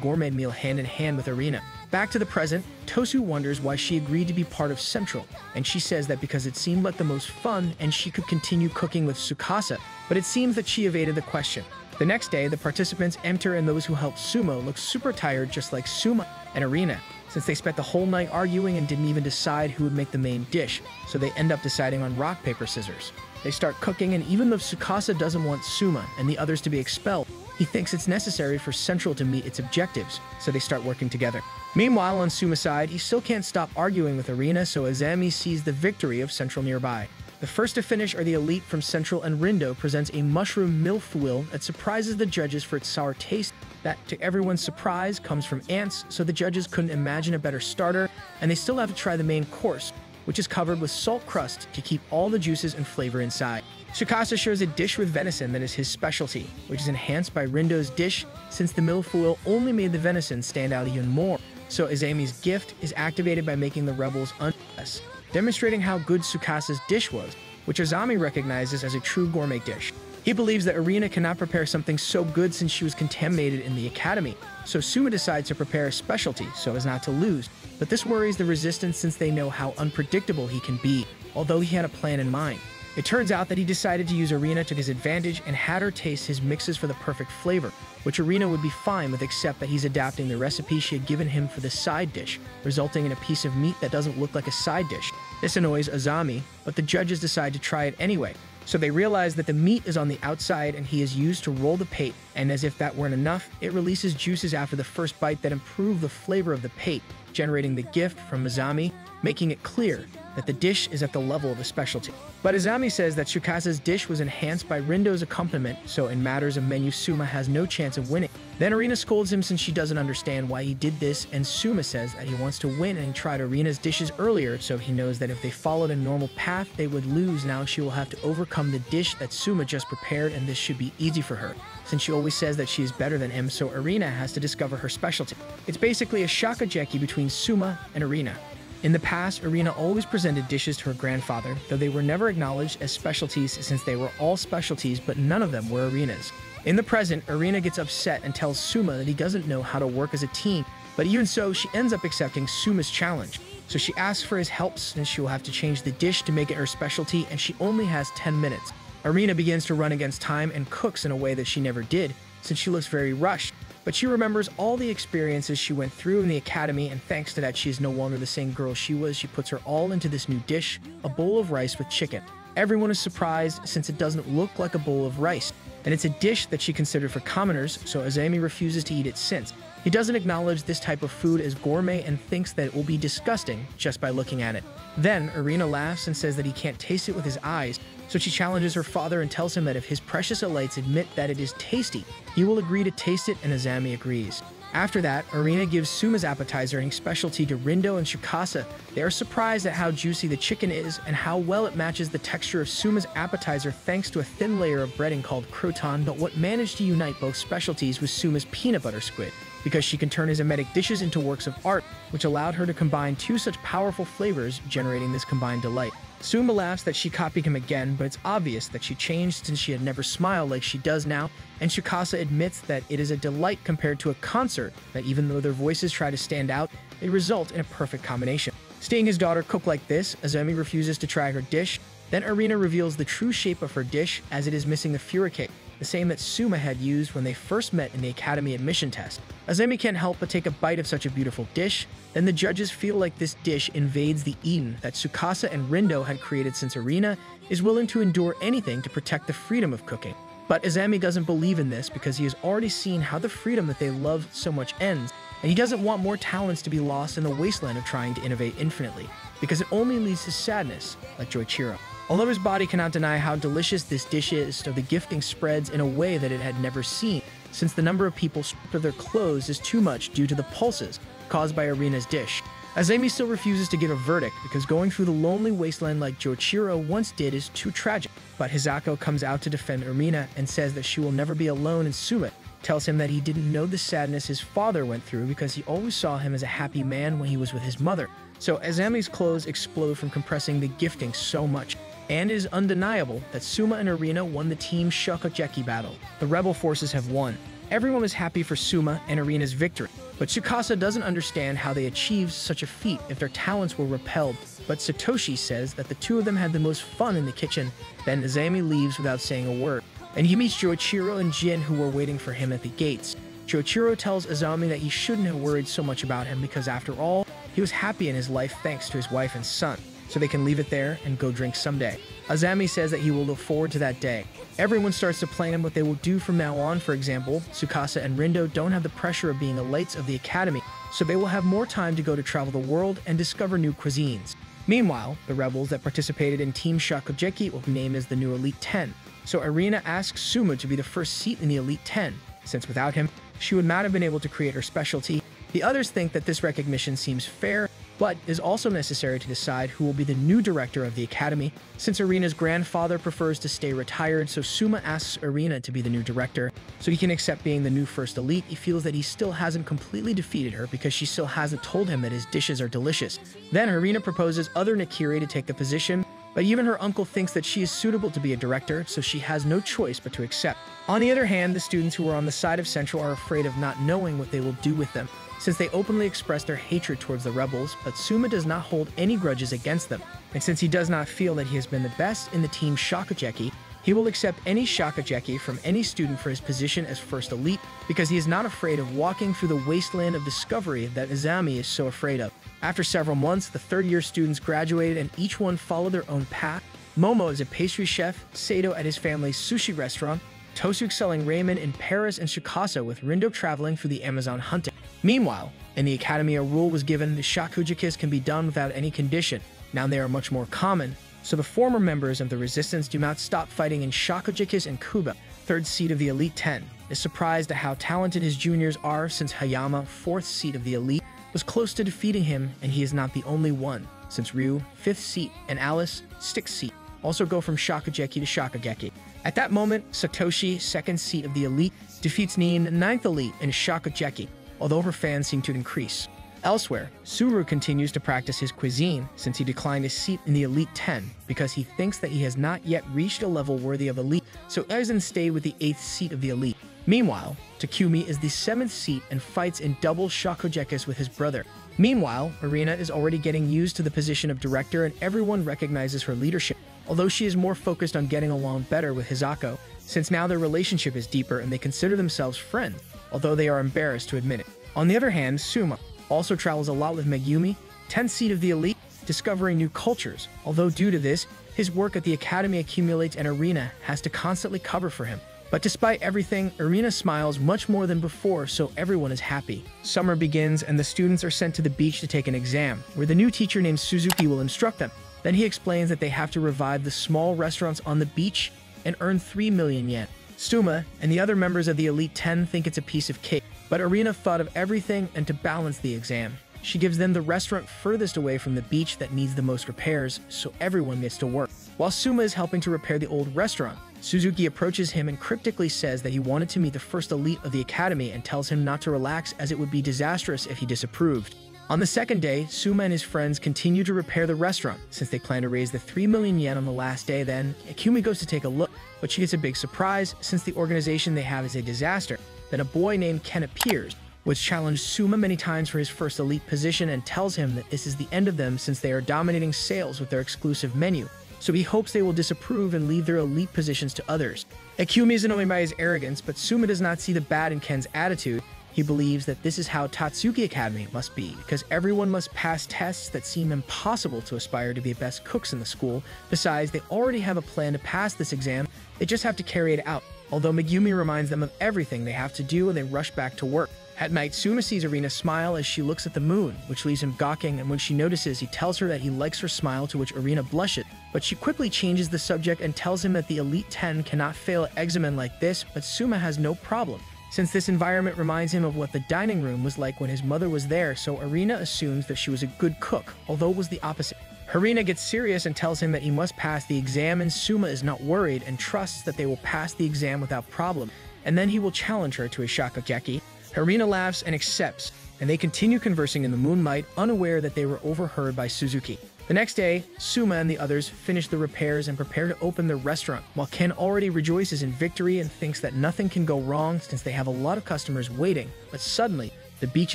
gourmet meal hand in hand with Erina. Back to the present, Tosuke wonders why she agreed to be part of Central, and she says that because it seemed like the most fun and she could continue cooking with Tsukasa, but it seems that she evaded the question. The next day, the participants enter and those who help Sumo look super tired just like Suma and Erina, since they spent the whole night arguing and didn't even decide who would make the main dish, so they end up deciding on rock, paper, scissors. They start cooking, and even though Tsukasa doesn't want Suma and the others to be expelled, he thinks it's necessary for Central to meet its objectives, so they start working together. Meanwhile, on Suma's side, he still can't stop arguing with Erina, so Azami sees the victory of Central nearby. The first to finish are the elite from Central and Rindo presents a mushroom mille-feuille that surprises the judges for its sour taste that, to everyone's surprise, comes from ants, so the judges couldn't imagine a better starter, and they still have to try the main course, which is covered with salt crust to keep all the juices and flavor inside. Tsukasa shares a dish with venison that is his specialty, which is enhanced by Rindo's dish since the mille-feuille only made the venison stand out even more. So Azami's gift is activated by making the rebels unless demonstrating how good Tsukasa's dish was, which Azami recognizes as a true gourmet dish. He believes that Erina cannot prepare something so good since she was contaminated in the academy, so Suma decides to prepare a specialty so as not to lose, but this worries the resistance since they know how unpredictable he can be, although he had a plan in mind. It turns out that he decided to use Erina to his advantage and had her taste his mixes for the perfect flavor, which Erina would be fine with except that he's adapting the recipe she had given him for the side dish, resulting in a piece of meat that doesn't look like a side dish. This annoys Azami, but the judges decide to try it anyway. So they realize that the meat is on the outside and he is used to roll the pate, and as if that weren't enough, it releases juices after the first bite that improve the flavor of the pate, generating the gift from Azami, making it clear that the dish is at the level of a specialty. But Azami says that Tsukasa's dish was enhanced by Rindo's accompaniment, so in matters of menu, Suma has no chance of winning. Then Erina scolds him since she doesn't understand why he did this, and Suma says that he wants to win and tried Erina's dishes earlier, so he knows that if they followed a normal path, they would lose. Now she will have to overcome the dish that Suma just prepared, and this should be easy for her since she always says that she is better than him, so Erina has to discover her specialty. It's basically a shaka shokugeki between Suma and Erina. In the past, Erina always presented dishes to her grandfather, though they were never acknowledged as specialties since they were all specialties, but none of them were Erina's. In the present, Erina gets upset and tells Suma that he doesn't know how to work as a team, but even so, she ends up accepting Suma's challenge. So she asks for his help since she will have to change the dish to make it her specialty, and she only has 10 minutes. Erina begins to run against time and cooks in a way that she never did, since she looks very rushed but she remembers all the experiences she went through in the academy, and thanks to that, she is no longer the same girl she was. She puts her all into this new dish a bowl of rice with chicken. Everyone is surprised since it doesn't look like a bowl of rice, and it's a dish that she considered for commoners, so Azami refuses to eat it since. He doesn't acknowledge this type of food as gourmet and thinks that it will be disgusting just by looking at it. Then, Erina laughs and says that he can't taste it with his eyes, So she challenges her father and tells him that if his precious elites admit that it is tasty, he will agree to taste it and Azami agrees. After that, Erina gives Suma's appetizer and specialty to Rindo and Tsukasa. They are surprised at how juicy the chicken is and how well it matches the texture of Suma's appetizer thanks to a thin layer of breading called croton, but what managed to unite both specialties was Suma's peanut butter squid, because she can turn his emetic dishes into works of art, which allowed her to combine two such powerful flavors, generating this combined delight. Suma laughs that she copied him again, but it's obvious that she changed since she had never smiled like she does now, and Tsukasa admits that it is a delight compared to a concert, that even though their voices try to stand out, they result in a perfect combination. Seeing his daughter cook like this, Azami refuses to try her dish, then Erina reveals the true shape of her dish as it is missing the furikake, the same that Suma had used when they first met in the Academy admission test. Azami can't help but take a bite of such a beautiful dish, then the judges feel like this dish invades the Eden that Tsukasa and Rindo had created since Erina is willing to endure anything to protect the freedom of cooking. But Azami doesn't believe in this because he has already seen how the freedom that they love so much ends, and he doesn't want more talents to be lost in the wasteland of trying to innovate infinitely, because it only leads to sadness, like Joichiro. Although his body cannot deny how delicious this dish is, so the gifting spreads in a way that it had never seen, since the number of people stripped of their clothes is too much due to the pulses caused by Erina's dish. Azami still refuses to give a verdict because going through the lonely wasteland like Joichiro once did is too tragic. But Hisako comes out to defend Erina and says that she will never be alone in Suma tells him that he didn't know the sadness his father went through because he always saw him as a happy man when he was with his mother. So Azami's clothes explode from compressing the gifting so much and it is undeniable that Suma and Erina won the Team Shokugeki battle. The rebel forces have won. Everyone was happy for Suma and Erina's victory, but Tsukasa doesn't understand how they achieved such a feat if their talents were repelled. But Satoshi says that the two of them had the most fun in the kitchen. Then Azami leaves without saying a word, and he meets Joichiro and Jin who were waiting for him at the gates. Joichiro tells Azami that he shouldn't have worried so much about him because after all, he was happy in his life thanks to his wife and son so they can leave it there and go drink someday. Azami says that he will look forward to that day. Everyone starts to plan what they will do from now on, for example, Tsukasa and Rindo don't have the pressure of being elites of the academy, so they will have more time to go to travel the world and discover new cuisines. Meanwhile, the rebels that participated in Team Shokugeki will be named as the new Elite 10, so Erina asks Suma to be the first seat in the Elite 10, since without him, she would not have been able to create her specialty. The others think that this recognition seems fair but is also necessary to decide who will be the new director of the academy. Since Erina's grandfather prefers to stay retired, so Suma asks Erina to be the new director, so he can accept being the new first elite. He feels that he still hasn't completely defeated her because she still hasn't told him that his dishes are delicious. Then Erina proposes other Nakiri to take the position, but even her uncle thinks that she is suitable to be a director, so she has no choice but to accept. On the other hand, the students who are on the side of Central are afraid of not knowing what they will do with them since they openly express their hatred towards the rebels, but Suma does not hold any grudges against them. And since he does not feel that he has been the best in the team Shokugeki, he will accept any Shokugeki from any student for his position as first elite because he is not afraid of walking through the wasteland of discovery that Azami is so afraid of. After several months, the third year students graduated and each one followed their own path. Momo is a pastry chef, Sato at his family's sushi restaurant, Tosuke selling ramen in Paris and Tsukasa with Rindo traveling through the Amazon hunting. Meanwhile, in the Academy a rule was given the Shokugekis can be done without any condition. Now they are much more common, so the former members of the resistance do not stop fighting in Shokugekis and Kuga, third seat of the Elite 10, is surprised at how talented his juniors are since Hayama, fourth seat of the Elite, was close to defeating him and he is not the only one, since Ryo, fifth seat, and Alice, sixth seat, also go from Shokugeki to Shokugeki. At that moment, Satoshi, second seat of the Elite, defeats Nene, ninth Elite, in Shokugeki, although her fans seem to increase. Elsewhere, Suru continues to practice his cuisine since he declined his seat in the Elite 10 because he thinks that he has not yet reached a level worthy of Elite, so Eizan stayed with the 8th seat of the Elite. Meanwhile, Takumi is the 7th seat and fights in double Shokugekis with his brother. Meanwhile, Erina is already getting used to the position of director and everyone recognizes her leadership, although she is more focused on getting along better with Hisako, since now their relationship is deeper and they consider themselves friends although they are embarrassed to admit it. On the other hand, Suma also travels a lot with Megumi, 10th seat of the elite, discovering new cultures, although due to this, his work at the academy accumulates and Erina has to constantly cover for him. But despite everything, Erina smiles much more than before, so everyone is happy. Summer begins, and the students are sent to the beach to take an exam, where the new teacher named Suzuki will instruct them. Then he explains that they have to revive the small restaurants on the beach and earn 3 million yen. Suma and the other members of the Elite 10 think it's a piece of cake, but Erina thought of everything and to balance the exam. She gives them the restaurant furthest away from the beach that needs the most repairs, so everyone gets to work. While Suma is helping to repair the old restaurant, Suzuki approaches him and cryptically says that he wanted to meet the first elite of the academy and tells him not to relax as it would be disastrous if he disapproved. On the second day, Suma and his friends continue to repair the restaurant, since they plan to raise the 3 million yen on the last day then, Ikumi goes to take a look, but she gets a big surprise since the organization they have is a disaster. Then a boy named Ken appears, which challenged Suma many times for his first elite position and tells him that this is the end of them since they are dominating sales with their exclusive menu, so he hopes they will disapprove and leave their elite positions to others. Ikumi is annoyed by his arrogance, but Suma does not see the bad in Ken's attitude. He believes that this is how Totsuki Academy must be, because everyone must pass tests that seem impossible to aspire to be the best cooks in the school. Besides, they already have a plan to pass this exam, they just have to carry it out. Although Megumi reminds them of everything they have to do and they rush back to work. At night, Suma sees Erina smile as she looks at the moon, which leaves him gawking, and when she notices, he tells her that he likes her smile, to which Erina blushes. But she quickly changes the subject and tells him that the Elite 10 cannot fail examen like this, but Suma has no problem. Since this environment reminds him of what the dining room was like when his mother was there, so Erina assumes that she was a good cook, although it was the opposite. Erina gets serious and tells him that he must pass the exam, and Suma is not worried and trusts that they will pass the exam without problem. And then he will challenge her to a shokugeki, Erina laughs and accepts, and they continue conversing in the moonlight, unaware that they were overheard by Suzuki. The next day, Suma and the others finish the repairs and prepare to open their restaurant, while Ken already rejoices in victory and thinks that nothing can go wrong since they have a lot of customers waiting. But suddenly, the beach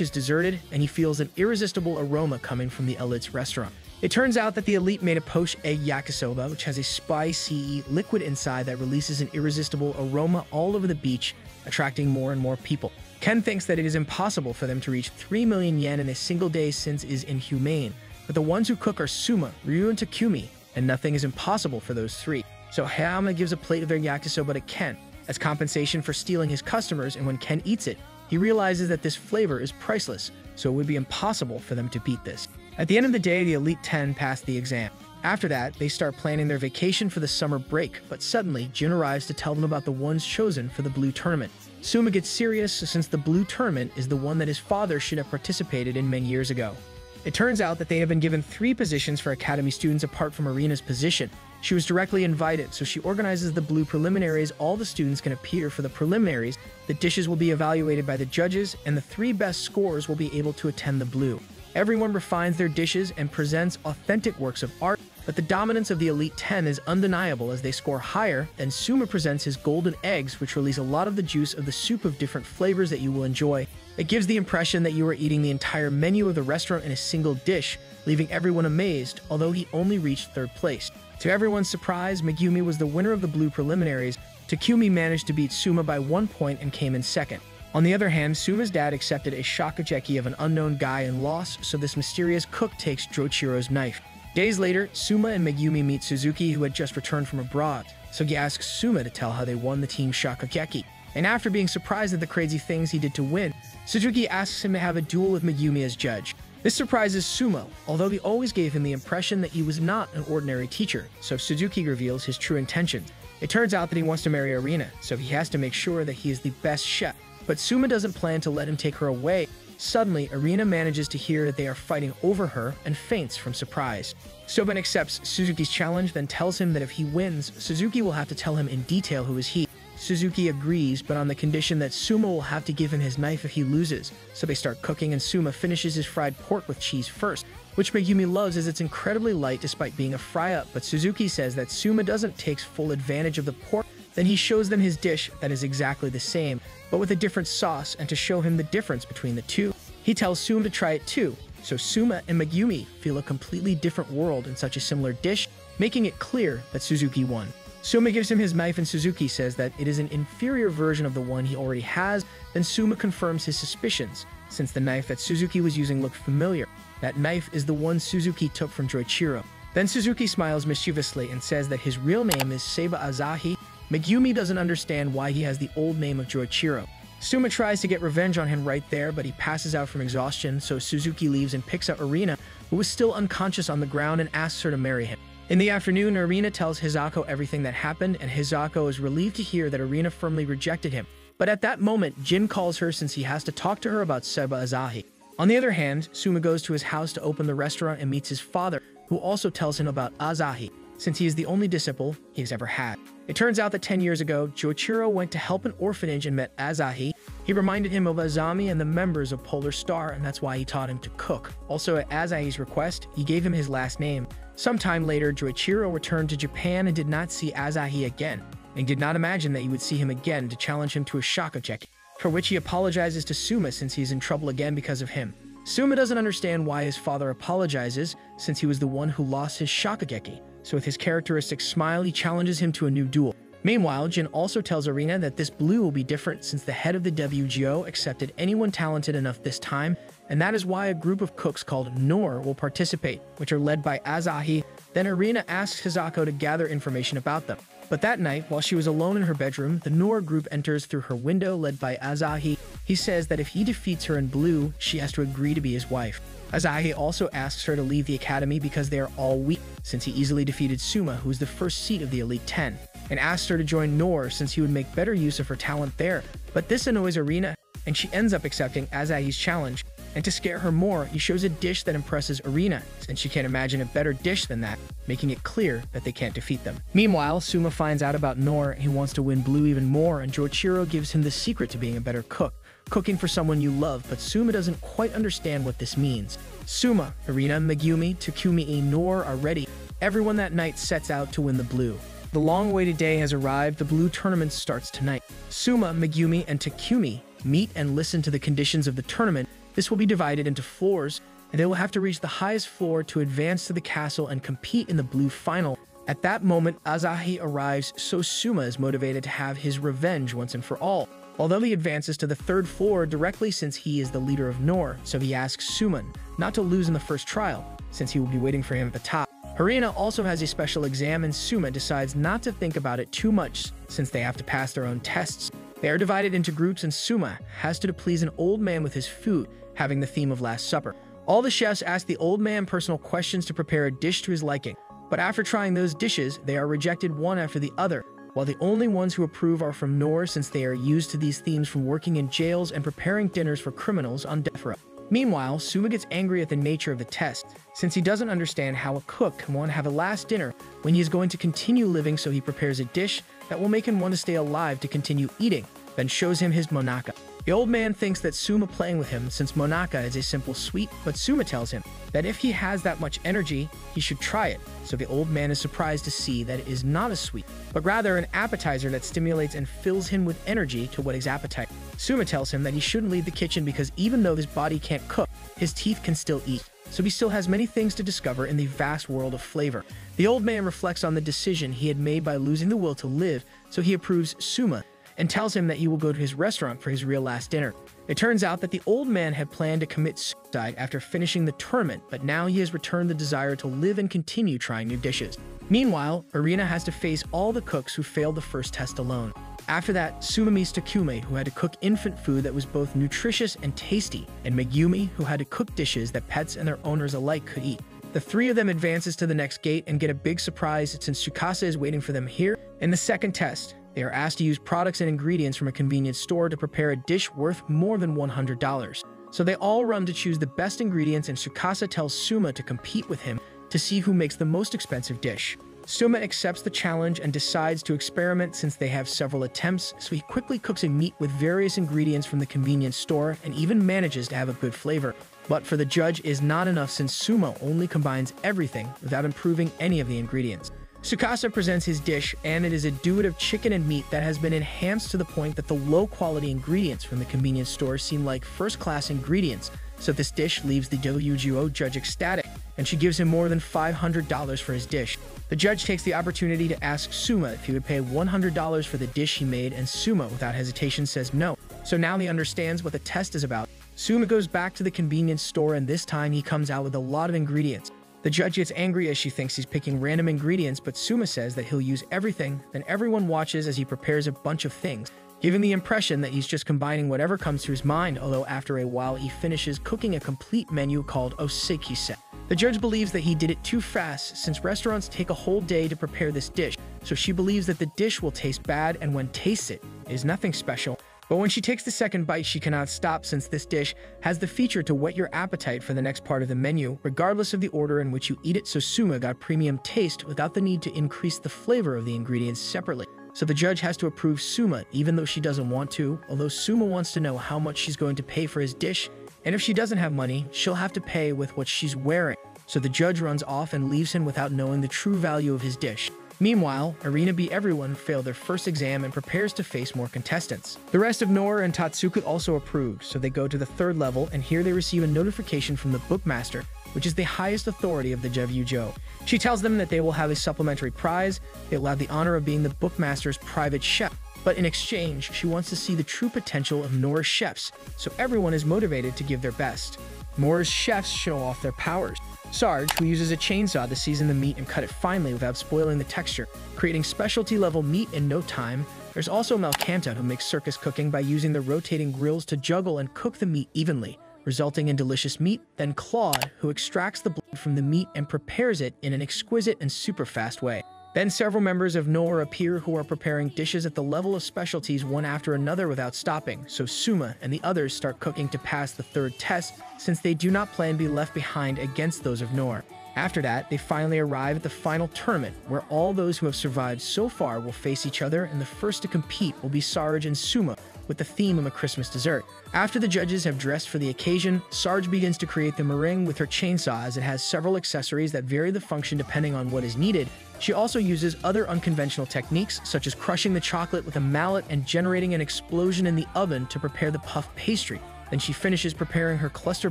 is deserted, and he feels an irresistible aroma coming from the Elite's restaurant. It turns out that the Elite made a poached egg yakisoba, which has a spicy liquid inside that releases an irresistible aroma all over the beach, attracting more and more people. Ken thinks that it is impossible for them to reach 3 million yen in a single day since is inhumane, but the ones who cook are Suma, Ryo, and Takumi, and nothing is impossible for those three. So Hayama gives a plate of their yakisoba to Ken as compensation for stealing his customers, and when Ken eats it, he realizes that this flavor is priceless, so it would be impossible for them to beat this. At the end of the day, the Elite 10 pass the exam. After that, they start planning their vacation for the summer break, but suddenly, Jun arrives to tell them about the ones chosen for the Blue Tournament. Suma gets serious since the Blue Tournament is the one that his father should have participated in many years ago. It turns out that they have been given three positions for Academy students apart from Erina's position. She was directly invited, so she organizes the Blue Preliminaries. All the students can appear for the preliminaries, the dishes will be evaluated by the judges, and the three best scores will be able to attend the Blue. Everyone refines their dishes and presents authentic works of art but the dominance of the Elite 10 is undeniable as they score higher, then Suma presents his golden eggs, which release a lot of the juice of the soup of different flavors that you will enjoy. It gives the impression that you are eating the entire menu of the restaurant in a single dish, leaving everyone amazed, although he only reached third place. To everyone's surprise, Megumi was the winner of the blue preliminaries. Takumi managed to beat Suma by one point and came in second. On the other hand, Suma's dad accepted a shokugeki of an unknown guy and lost, so this mysterious cook takes Joichiro's knife. Days later, Suma and Megumi meet Suzuki, who had just returned from abroad. so he asks Suma to tell how they won the team shokugeki. And after being surprised at the crazy things he did to win, Suzuki asks him to have a duel with Megumi as judge. This surprises Sumo, although he always gave him the impression that he was not an ordinary teacher, so Suzuki reveals his true intentions. It turns out that he wants to marry Erina, so he has to make sure that he is the best chef. But Suma doesn't plan to let him take her away, Suddenly, Erina manages to hear that they are fighting over her and faints from surprise. Soben accepts Suzuki's challenge, then tells him that if he wins, Suzuki will have to tell him in detail who is he. Suzuki agrees, but on the condition that Suma will have to give him his knife if he loses. So they start cooking, and Suma finishes his fried pork with cheese first, which Megumi loves as it's incredibly light despite being a fry up. But Suzuki says that Suma doesn't take full advantage of the pork then he shows them his dish that is exactly the same, but with a different sauce, and to show him the difference between the two, he tells Suma to try it too. So Suma and Megumi feel a completely different world in such a similar dish, making it clear that Suzuki won. Suma gives him his knife and Suzuki says that it is an inferior version of the one he already has, then Suma confirms his suspicions, since the knife that Suzuki was using looked familiar. That knife is the one Suzuki took from Joichiro. Then Suzuki smiles mischievously and says that his real name is Saiba Asahi, Megumi doesn't understand why he has the old name of Joichiro. Suma tries to get revenge on him right there, but he passes out from exhaustion, so Suzuki leaves and picks up Erina, who was still unconscious on the ground, and asks her to marry him. In the afternoon, Erina tells Hisako everything that happened, and Hisako is relieved to hear that Erina firmly rejected him. But at that moment, Jin calls her since he has to talk to her about Saiba Asahi. On the other hand, Suma goes to his house to open the restaurant and meets his father, who also tells him about Asahi, since he is the only disciple he has ever had. It turns out that 10 years ago, Joichiro went to help an orphanage and met Asahi. He reminded him of Azami and the members of Polar Star, and that's why he taught him to cook. Also, at Asahi's request, he gave him his last name. Sometime later, Joichiro returned to Japan and did not see Asahi again, and did not imagine that he would see him again to challenge him to a Shokugeki, for which he apologizes to Suma since he's in trouble again because of him. Suma doesn't understand why his father apologizes, since he was the one who lost his Shokugeki, so with his characteristic smile, he challenges him to a new duel. Meanwhile, Jin also tells Erina that this blue will be different since the head of the WGO accepted anyone talented enough this time, and that is why a group of cooks called Noir will participate, which are led by Asahi. Then Erina asks Hisako to gather information about them. But that night, while she was alone in her bedroom, the Noir group enters through her window led by Asahi. He says that if he defeats her in blue, she has to agree to be his wife. Asahi also asks her to leave the academy because they are all weak, since he easily defeated Suma, who is the first seat of the Elite 10, and asks her to join Noir since he would make better use of her talent there. But this annoys Erina, and she ends up accepting Asahi's challenge, and to scare her more, he shows a dish that impresses Erina, since she can't imagine a better dish than that, making it clear that they can't defeat them. Meanwhile, Suma finds out about Noir he wants to win Blue even more, and Joichiro gives him the secret to being a better cook, cooking for someone you love, but Suma doesn't quite understand what this means. Suma, Erina, Megumi, Takumi, and Noir are ready. Everyone that night sets out to win the Blue. The long-awaited day has arrived. The Blue tournament starts tonight. Suma, Megumi, and Takumi meet and listen to the conditions of the tournament this will be divided into floors, and they will have to reach the highest floor to advance to the castle and compete in the blue final. At that moment, Asahi arrives, so Suma is motivated to have his revenge once and for all. Although he advances to the third floor directly since he is the leader of Noir, so he asks Suma not to lose in the first trial, since he will be waiting for him at the top. Erina also has a special exam and Suma decides not to think about it too much since they have to pass their own tests. They are divided into groups and Suma has to please an old man with his food having the theme of Last Supper. All the chefs ask the old man personal questions to prepare a dish to his liking, but after trying those dishes, they are rejected one after the other, while the only ones who approve are from Noir since they are used to these themes from working in jails and preparing dinners for criminals on death row. Meanwhile, Suma gets angry at the nature of the test, since he doesn't understand how a cook can want to have a last dinner when he is going to continue living so he prepares a dish that will make him want to stay alive to continue eating, then shows him his monaka. The old man thinks that Suma playing with him since Monaka is a simple sweet, but Suma tells him that if he has that much energy, he should try it. So the old man is surprised to see that it is not a sweet, but rather an appetizer that stimulates and fills him with energy to what his appetite. Suma tells him that he shouldn't leave the kitchen because even though his body can't cook, his teeth can still eat. So he still has many things to discover in the vast world of flavor. The old man reflects on the decision he had made by losing the will to live, so he approves Suma and tells him that he will go to his restaurant for his real last dinner. It turns out that the old man had planned to commit suicide after finishing the tournament, but now he has returned the desire to live and continue trying new dishes. Meanwhile, Erina has to face all the cooks who failed the first test alone. After that, Suma meets Takumi, who had to cook infant food that was both nutritious and tasty, and Megumi, who had to cook dishes that pets and their owners alike could eat. The three of them advances to the next gate and get a big surprise since Tsukasa is waiting for them here. In the second test, they are asked to use products and ingredients from a convenience store to prepare a dish worth more than $100. So they all run to choose the best ingredients and Tsukasa tells Suma to compete with him to see who makes the most expensive dish. Suma accepts the challenge and decides to experiment since they have several attempts, so he quickly cooks a meat with various ingredients from the convenience store and even manages to have a good flavor. But for the judge is not enough since Suma only combines everything without improving any of the ingredients. Tsukasa presents his dish, and it is a duet of chicken and meat that has been enhanced to the point that the low quality ingredients from the convenience store seem like first class ingredients. So this dish leaves the WGO judge ecstatic, and she gives him more than $500 for his dish. The judge takes the opportunity to ask Suma if he would pay $100 for the dish he made, and Suma, without hesitation, says no. So now he understands what the test is about. Suma goes back to the convenience store, and this time he comes out with a lot of ingredients. The judge gets angry as she thinks he's picking random ingredients, but Suma says that he'll use everything, then everyone watches as he prepares a bunch of things, giving the impression that he's just combining whatever comes to his mind, although after a while he finishes cooking a complete menu called Osekise. The judge believes that he did it too fast since restaurants take a whole day to prepare this dish, so she believes that the dish will taste bad and when tastes it is nothing special. But when she takes the second bite, she cannot stop since this dish has the feature to whet your appetite for the next part of the menu, regardless of the order in which you eat it, so Suma got premium taste without the need to increase the flavor of the ingredients separately. So the judge has to approve Suma, even though she doesn't want to, although Suma wants to know how much she's going to pay for his dish, and if she doesn't have money, she'll have to pay with what she's wearing. So the judge runs off and leaves him without knowing the true value of his dish. Meanwhile, Erina B everyone failed their first exam and prepares to face more contestants. The rest of Noir and Tsukasa also approved, so they go to the third level and here they receive a notification from the Bookmaster, which is the highest authority of the Jevyu-jo. She tells them that they will have a supplementary prize, they will have the honor of being the Bookmaster's private chef, but in exchange, she wants to see the true potential of Noir's chefs, so everyone is motivated to give their best. Noir's chefs show off their powers. Sarge, who uses a chainsaw to season the meat and cut it finely without spoiling the texture, creating specialty level meat in no time. There's also Malkanta, who makes circus cooking by using the rotating grills to juggle and cook the meat evenly, resulting in delicious meat. Then Claude, who extracts the blood from the meat and prepares it in an exquisite and super fast way. Then several members of Noir appear who are preparing dishes at the level of specialties one after another without stopping, so Suma and the others start cooking to pass the third test since they do not plan to be left behind against those of Noir. After that, they finally arrive at the final tournament, where all those who have survived so far will face each other, and the first to compete will be Sarge and Suma, with the theme of a Christmas dessert. After the judges have dressed for the occasion, Sarge begins to create the meringue with her chainsaw as it has several accessories that vary the function depending on what is needed, she also uses other unconventional techniques, such as crushing the chocolate with a mallet and generating an explosion in the oven to prepare the puff pastry. Then she finishes preparing her cluster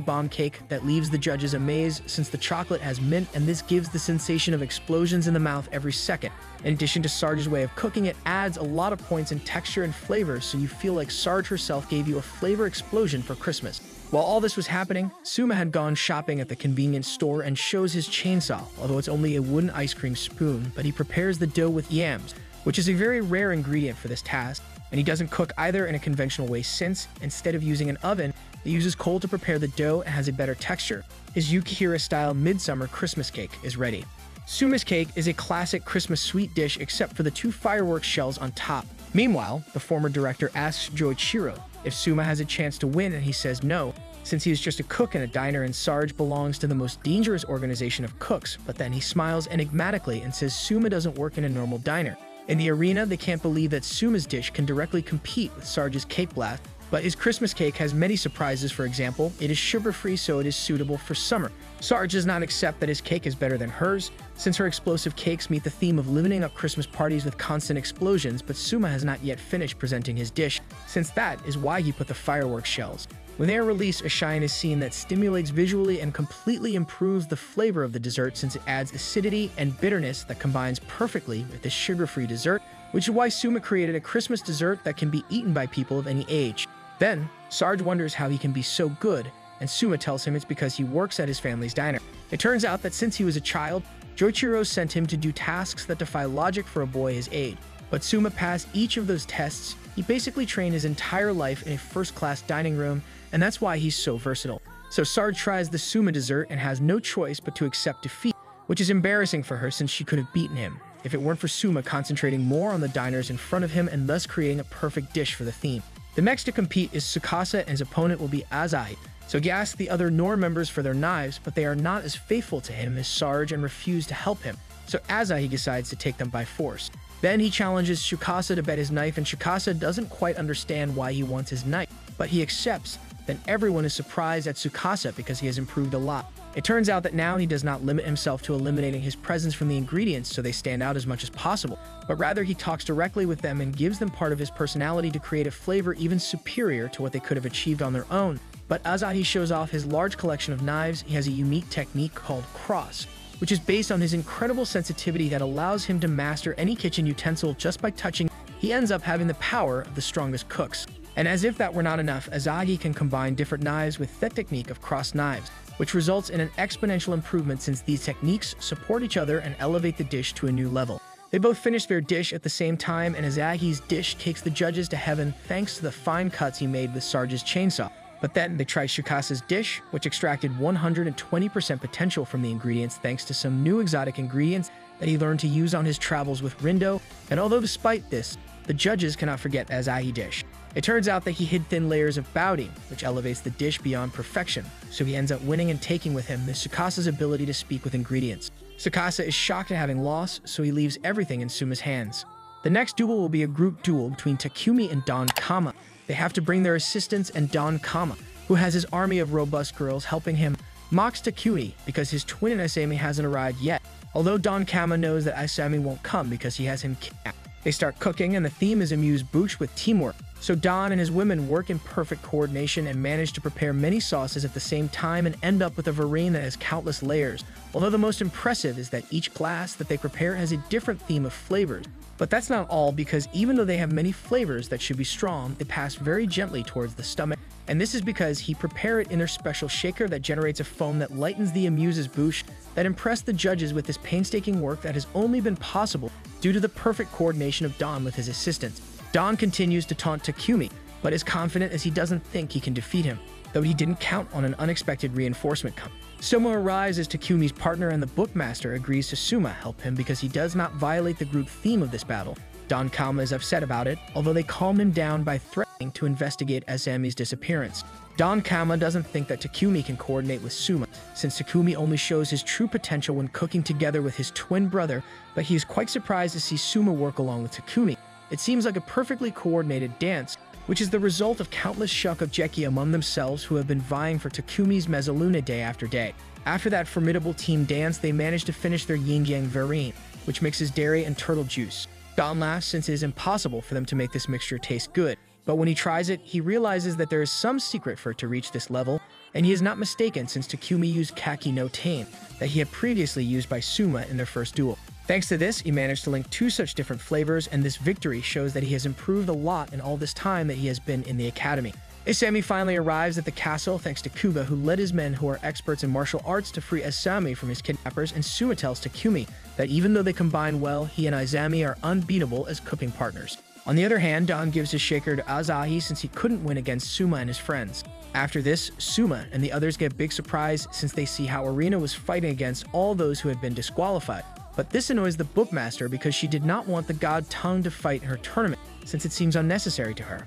bomb cake that leaves the judges amazed since the chocolate has mint and this gives the sensation of explosions in the mouth every second. In addition to Sarge's way of cooking, it adds a lot of points in texture and flavor so you feel like Sarge herself gave you a flavor explosion for Christmas. While all this was happening, Suma had gone shopping at the convenience store and shows his chainsaw, although it's only a wooden ice cream spoon, but he prepares the dough with yams, which is a very rare ingredient for this task, and he doesn't cook either in a conventional way since, instead of using an oven, he uses coal to prepare the dough and has a better texture. His Yukihira-style midsummer Christmas cake is ready. Suma's cake is a classic Christmas sweet dish except for the two fireworks shells on top. Meanwhile, the former director asks Joichiro if Suma has a chance to win and he says no, since he is just a cook in a diner and Sarge belongs to the most dangerous organization of cooks, but then he smiles enigmatically and says Suma doesn't work in a normal diner. In the arena, they can't believe that Suma's dish can directly compete with Sarge's cake blast, but his Christmas cake has many surprises, for example, it is sugar-free so it is suitable for summer. Sarge does not accept that his cake is better than hers, since her explosive cakes meet the theme of livening up Christmas parties with constant explosions, but Suma has not yet finished presenting his dish, since that is why he put the fireworks shells. When they are released, a shine is seen that stimulates visually and completely improves the flavor of the dessert since it adds acidity and bitterness that combines perfectly with the sugar-free dessert, which is why Suma created a Christmas dessert that can be eaten by people of any age. Then, Sarge wonders how he can be so good, and Suma tells him it's because he works at his family's diner. It turns out that since he was a child, Joichiro sent him to do tasks that defy logic for a boy his age. But Suma passed each of those tests. He basically trained his entire life in a first-class dining room, and that's why he's so versatile. So Sarge tries the Suma dessert and has no choice but to accept defeat, which is embarrassing for her since she could have beaten him, if it weren't for Suma concentrating more on the diners in front of him and thus creating a perfect dish for the theme. The next to compete is Tsukasa and his opponent will be Asahi, So he asks the other Noir members for their knives, but they are not as faithful to him as Sarge and refuse to help him. So Asahi decides to take them by force. Then he challenges Tsukasa to bet his knife and Tsukasa doesn't quite understand why he wants his knife, but he accepts. Then everyone is surprised at Tsukasa because he has improved a lot. It turns out that now he does not limit himself to eliminating his presence from the ingredients so they stand out as much as possible, but rather he talks directly with them and gives them part of his personality to create a flavor even superior to what they could have achieved on their own. But Asahi shows off his large collection of knives, he has a unique technique called cross, which is based on his incredible sensitivity that allows him to master any kitchen utensil just by touching. He ends up having the power of the strongest cooks. And as if that were not enough, Asahi can combine different knives with the technique of cross knives, which results in an exponential improvement since these techniques support each other and elevate the dish to a new level. They both finish their dish at the same time, and Asahi's dish takes the judges to heaven thanks to the fine cuts he made with Sarge's chainsaw. But then they try Tsukasa's dish, which extracted 120% potential from the ingredients thanks to some new exotic ingredients that he learned to use on his travels with Rindo, and although despite this, the judges cannot forget Asahi dish. It turns out that he hid thin layers of baoding, which elevates the dish beyond perfection, so he ends up winning and taking with him Miss Tsukasa's ability to speak with ingredients. Tsukasa is shocked at having lost, so he leaves everything in Suma's hands. The next duel will be a group duel between Takumi and Don Kama. They have to bring their assistants and Don Kama, who has his army of robust girls helping him, mocks Takumi because his twin in Isami hasn't arrived yet, although Don Kama knows that Isami won't come because he has him kidnapped. They start cooking and the theme is amuse bouche with teamwork. So Don and his women work in perfect coordination and manage to prepare many sauces at the same time and end up with a verrine that has countless layers. Although the most impressive is that each glass that they prepare has a different theme of flavors. But that's not all because even though they have many flavors that should be strong, they pass very gently towards the stomach. And this is because he prepare it in their special shaker that generates a foam that lightens the amuse's bouche that impressed the judges with this painstaking work that has only been possible due to the perfect coordination of Don with his assistants. Don continues to taunt Takumi, but is confident as he doesn't think he can defeat him, though he didn't count on an unexpected reinforcement come. Soma arrives as Takumi's partner and the bookmaster agrees to Suma help him because he does not violate the group theme of this battle. Don Kama is upset about it, although they calm him down by threatening to investigate Isami's disappearance. Don Kama doesn't think that Takumi can coordinate with Suma, since Takumi only shows his true potential when cooking together with his twin brother, but he is quite surprised to see Suma work along with Takumi, it seems like a perfectly coordinated dance, which is the result of countless Shokugeki among themselves who have been vying for Takumi's Mezzaluna day after day. After that formidable team dance, they manage to finish their yin yang verrine, which mixes dairy and turtle juice. Don laughs since it is impossible for them to make this mixture taste good, but when he tries it, he realizes that there is some secret for it to reach this level, and he is not mistaken since Takumi used Kaki no Tame that he had previously used by Suma in their first duel. Thanks to this, he managed to link two such different flavors, and this victory shows that he has improved a lot in all this time that he has been in the academy. Isami finally arrives at the castle thanks to Kuga, who led his men who are experts in martial arts to free Isami from his kidnappers, and Suma tells Takumi that even though they combine well, he and Isami are unbeatable as cooking partners. On the other hand, Don gives his shaker to Asahi since he couldn't win against Suma and his friends. After this, Suma and the others get a big surprise since they see how Erina was fighting against all those who had been disqualified. But this annoys the bookmaster because she did not want the god Tongue to fight in her tournament, since it seems unnecessary to her.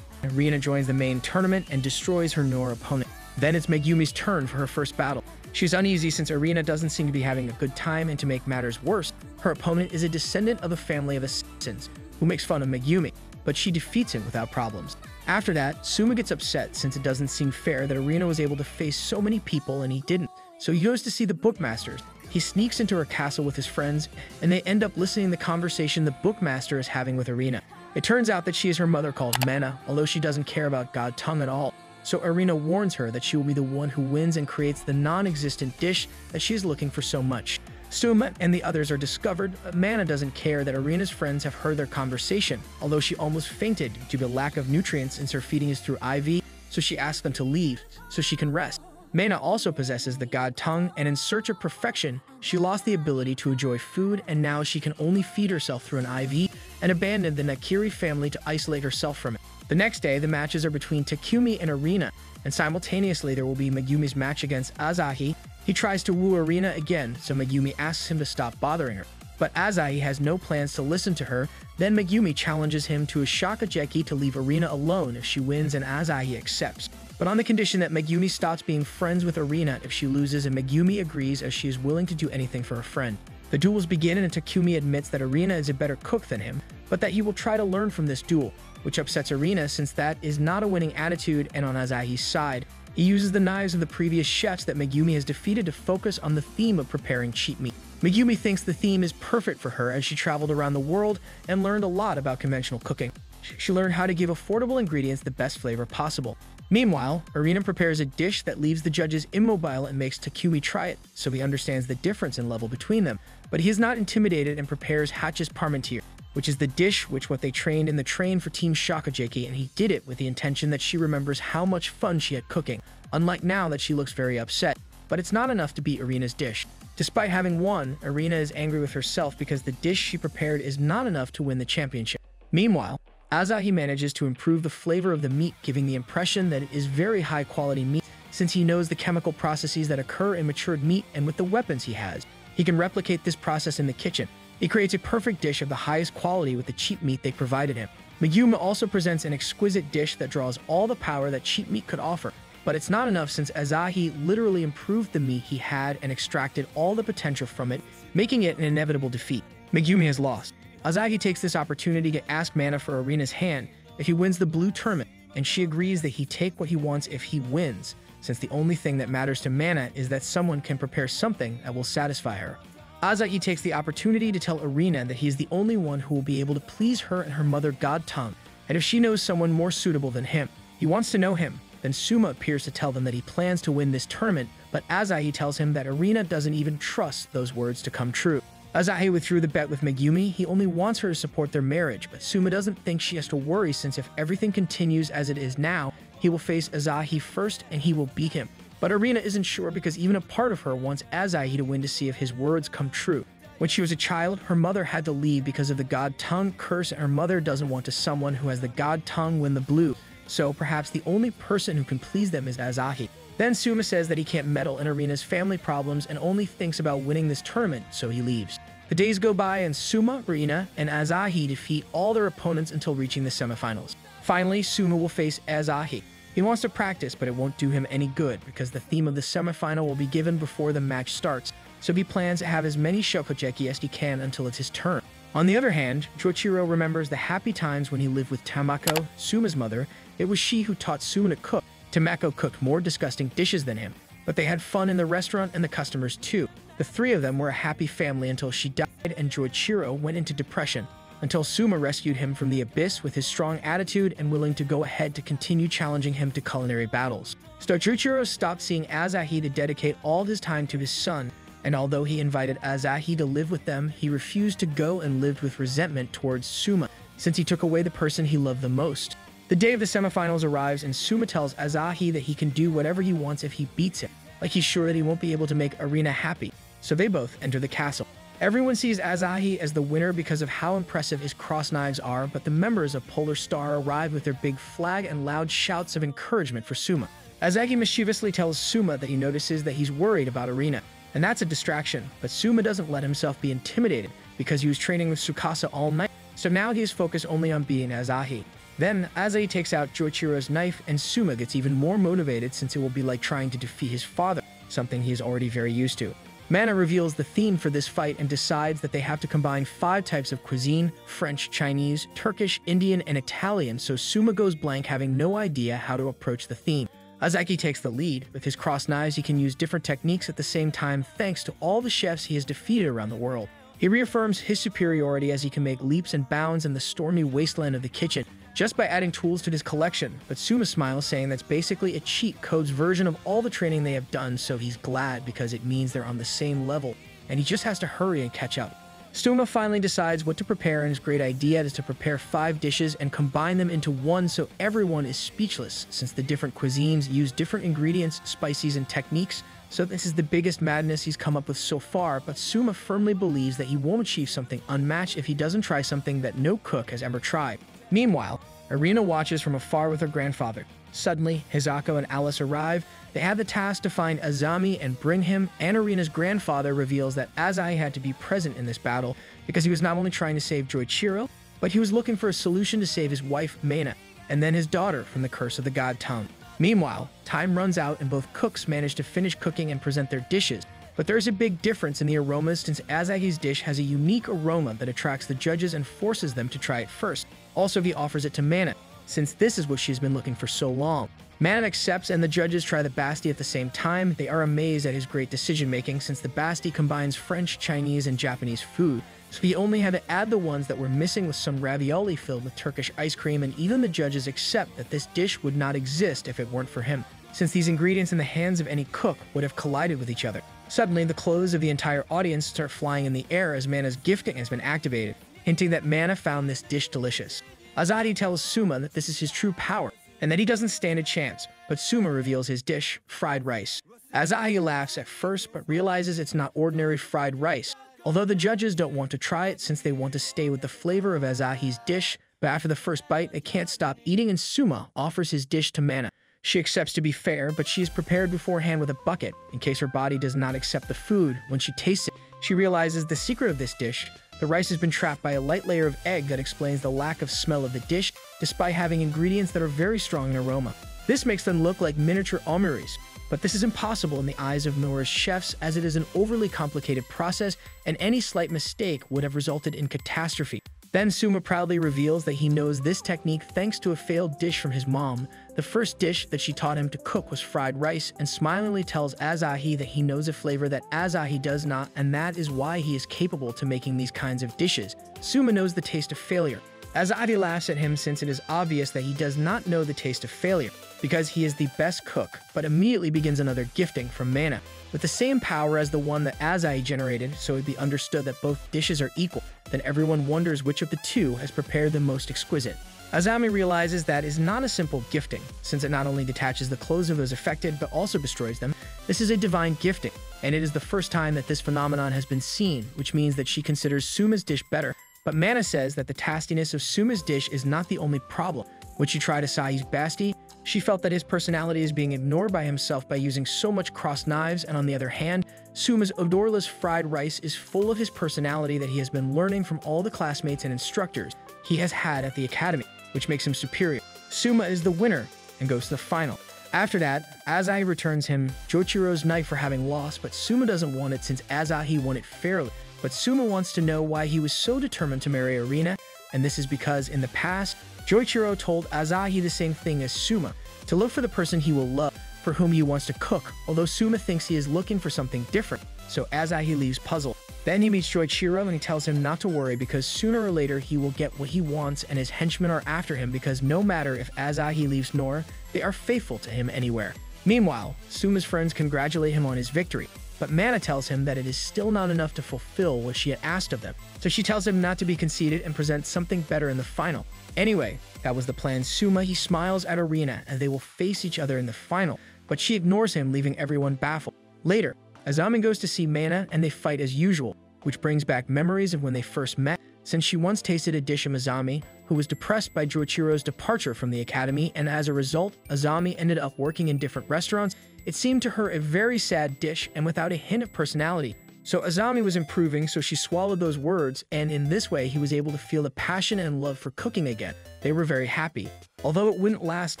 Erina joins the main tournament and destroys her Noir opponent. Then it's Megumi's turn for her first battle. She's uneasy since Erina doesn't seem to be having a good time, and to make matters worse, her opponent is a descendant of the family of assassins, who makes fun of Megumi, but she defeats him without problems. After that, Suma gets upset since it doesn't seem fair that Erina was able to face so many people and he didn't, so he goes to see the bookmasters, he sneaks into her castle with his friends, and they end up listening to the conversation the bookmaster is having with Erina. It turns out that she is her mother called Mana, although she doesn't care about God Tongue at all. So Erina warns her that she will be the one who wins and creates the non-existent dish that she is looking for so much. Suma and the others are discovered, but Mana doesn't care that Erina's friends have heard their conversation, although she almost fainted due to lack of nutrients since her feeding is through IV, so she asks them to leave so she can rest. Mana also possesses the god tongue, and in search of perfection, she lost the ability to enjoy food, and now she can only feed herself through an IV and abandoned the Nakiri family to isolate herself from it. The next day, the matches are between Takumi and Erina, and simultaneously there will be Megumi's match against Asahi. He tries to woo Erina again, so Megumi asks him to stop bothering her. But Asahi has no plans to listen to her, then Megumi challenges him to a Shokugeki to leave Erina alone if she wins and Asahi accepts but on the condition that Megumi stops being friends with Erina if she loses and Megumi agrees as she is willing to do anything for a friend. The duels begin and Takumi admits that Erina is a better cook than him, but that he will try to learn from this duel, which upsets Erina since that is not a winning attitude and on Asahi's side. He uses the knives of the previous chefs that Megumi has defeated to focus on the theme of preparing cheap meat. Megumi thinks the theme is perfect for her as she traveled around the world and learned a lot about conventional cooking. She learned how to give affordable ingredients the best flavor possible. Meanwhile, Erina prepares a dish that leaves the judges immobile and makes Takumi try it, so he understands the difference in level between them. But he is not intimidated and prepares hachis parmentier. which is the dish which what they trained in the train for Team Shokugeki, and he did it with the intention that she remembers how much fun she had cooking, unlike now that she looks very upset. But it's not enough to beat Erina's dish. Despite having won, Erina is angry with herself because the dish she prepared is not enough to win the championship. Meanwhile, Asahi manages to improve the flavor of the meat, giving the impression that it is very high quality meat since he knows the chemical processes that occur in matured meat and with the weapons he has. He can replicate this process in the kitchen. He creates a perfect dish of the highest quality with the cheap meat they provided him. Megumi also presents an exquisite dish that draws all the power that cheap meat could offer. But it's not enough since Asahi literally improved the meat he had and extracted all the potential from it, making it an inevitable defeat. Megumi has lost. Asahi takes this opportunity to ask Mana for Erina's hand if he wins the blue tournament, and she agrees that he take what he wants if he wins, since the only thing that matters to Mana is that someone can prepare something that will satisfy her. Asahi takes the opportunity to tell Erina that he is the only one who will be able to please her and her mother God Tongue, and if she knows someone more suitable than him, he wants to know him. Then Suma appears to tell them that he plans to win this tournament, but Asahi tells him that Erina doesn't even trust those words to come true. Asahi withdrew the bet with Megumi, he only wants her to support their marriage, but Suma doesn't think she has to worry since if everything continues as it is now, he will face Asahi first and he will beat him. But Erina isn't sure because even a part of her wants Asahi to win to see if his words come true. When she was a child, her mother had to leave because of the god tongue curse and her mother doesn't want to someone who has the god tongue win the blue. So perhaps the only person who can please them is Asahi. Then Suma says that he can't meddle in Erina's family problems and only thinks about winning this tournament, so he leaves. The days go by and Suma, Erina, and Asahi defeat all their opponents until reaching the semifinals. Finally, Suma will face Asahi. He wants to practice, but it won't do him any good because the theme of the semifinal will be given before the match starts, so he plans to have as many Shokugeki as he can until it's his turn. On the other hand, Joichiro remembers the happy times when he lived with Tamako, Suma's mother. It was she who taught Suma to cook. Tamako cooked more disgusting dishes than him, but they had fun in the restaurant and the customers too. The three of them were a happy family until she died and Joichiro went into depression until Suma rescued him from the abyss with his strong attitude and willing to go ahead to continue challenging him to culinary battles. Joichiro stopped seeing Asahi to dedicate all his time to his son, and although he invited Asahi to live with them, he refused to go and lived with resentment towards Suma, since he took away the person he loved the most. The day of the semifinals arrives and Suma tells Asahi that he can do whatever he wants if he beats him, like he's sure that he won't be able to make Erina happy. So they both enter the castle. Everyone sees Asahi as the winner because of how impressive his cross knives are, but the members of Polar Star arrive with their big flag and loud shouts of encouragement for Suma. Asahi mischievously tells Suma that he notices that he's worried about Erina, and that's a distraction, but Suma doesn't let himself be intimidated because he was training with Tsukasa all night, so now he is focused only on being Asahi. Then, Asahi takes out Joichiro's knife, and Suma gets even more motivated since it will be like trying to defeat his father, something he is already very used to. Mana reveals the theme for this fight and decides that they have to combine five types of cuisine French, Chinese, Turkish, Indian, and Italian, so Suma goes blank having no idea how to approach the theme. Asahi takes the lead. With his cross knives, he can use different techniques at the same time thanks to all the chefs he has defeated around the world. He reaffirms his superiority as he can make leaps and bounds in the stormy wasteland of the kitchen, just by adding tools to his collection, but Suma smiles saying that's basically a cheat code's version of all the training they have done, so he's glad because it means they're on the same level, and he just has to hurry and catch up. Suma finally decides what to prepare, and his great idea is to prepare five dishes and combine them into one so everyone is speechless, since the different cuisines use different ingredients, spices, and techniques. So this is the biggest madness he's come up with so far, but Suma firmly believes that he won't achieve something unmatched if he doesn't try something that no cook has ever tried. Meanwhile, Erina watches from afar with her grandfather. Suddenly, Hisako and Alice arrive. They have the task to find Azami and bring him, and Erina's grandfather reveals that Azami had to be present in this battle because he was not only trying to save Joichiro, but he was looking for a solution to save his wife, Mana, and then his daughter from the curse of the god Tongue. Meanwhile, time runs out and both cooks manage to finish cooking and present their dishes, but there's a big difference in the aromas since Asahi's dish has a unique aroma that attracts the judges and forces them to try it first. Also, he offers it to Mana, since this is what she's been looking for so long. Mana accepts and the judges try the Basti at the same time. They are amazed at his great decision making since the Basti combines French, Chinese, and Japanese food. So he only had to add the ones that were missing with some ravioli filled with Turkish ice cream, and even the judges accept that this dish would not exist if it weren't for him, since these ingredients in the hands of any cook would have collided with each other. Suddenly, the clothes of the entire audience start flying in the air as Mana's gifting has been activated. Hinting that Mana found this dish delicious. Asahi tells Suma that this is his true power and that he doesn't stand a chance, but Suma reveals his dish, fried rice. Asahi laughs at first but realizes it's not ordinary fried rice, although the judges don't want to try it since they want to stay with the flavor of Asahi's dish, but after the first bite, they can't stop eating and Suma offers his dish to Mana. She accepts to be fair, but she is prepared beforehand with a bucket in case her body does not accept the food. When she tastes it, she realizes the secret of this dish. The rice has been trapped by a light layer of egg that explains the lack of smell of the dish, despite having ingredients that are very strong in aroma. This makes them look like miniature omuris, but this is impossible in the eyes of Noir's chefs as it is an overly complicated process and any slight mistake would have resulted in catastrophe. Then Suma proudly reveals that he knows this technique thanks to a failed dish from his mom. The first dish that she taught him to cook was fried rice, and smilingly tells Asahi that he knows a flavor that Asahi does not, and that is why he is capable to making these kinds of dishes. Suma knows the taste of failure. Asahi laughs at him since it is obvious that he does not know the taste of failure because he is the best cook, but immediately begins another gifting from Mana. With the same power as the one that Asahi generated, so it be understood that both dishes are equal, then everyone wonders which of the two has prepared the most exquisite. Azami realizes that is not a simple gifting, since it not only detaches the clothes of those affected, but also destroys them. This is a divine gifting, and it is the first time that this phenomenon has been seen, which means that she considers Suma's dish better. But Mana says that the tastiness of Suma's dish is not the only problem. Would she try Asahi's basti? She felt that his personality is being ignored by himself by using so much cross knives, and on the other hand, Suma's odorless fried rice is full of his personality that he has been learning from all the classmates and instructors he has had at the academy, which makes him superior. Suma is the winner and goes to the final. After that, Asahi returns him Joichiro's knife for having lost, but Suma doesn't want it since Asahi won it fairly. But Suma wants to know why he was so determined to marry Erina, and this is because in the past, Joichiro told Asahi the same thing as Suma, to look for the person he will love, for whom he wants to cook, although Suma thinks he is looking for something different, so Asahi leaves puzzled. Then he meets Joichiro and he tells him not to worry because sooner or later he will get what he wants and his henchmen are after him because no matter if Asahi leaves Noir, they are faithful to him anywhere. Meanwhile, Suma's friends congratulate him on his victory, but Mana tells him that it is still not enough to fulfill what she had asked of them. So she tells him not to be conceited and present something better in the final. Anyway, that was the plan. Suma, he smiles at Erina and they will face each other in the final, but she ignores him, leaving everyone baffled. Later, Azami goes to see Mana and they fight as usual, which brings back memories of when they first met, since she once tasted a dish of Azami, who was depressed by Joichiro's departure from the academy, and as a result, Azami ended up working in different restaurants it seemed to her a very sad dish and without a hint of personality. So Azami was improving, so she swallowed those words, and in this way, he was able to feel the passion and love for cooking again. They were very happy, although it wouldn't last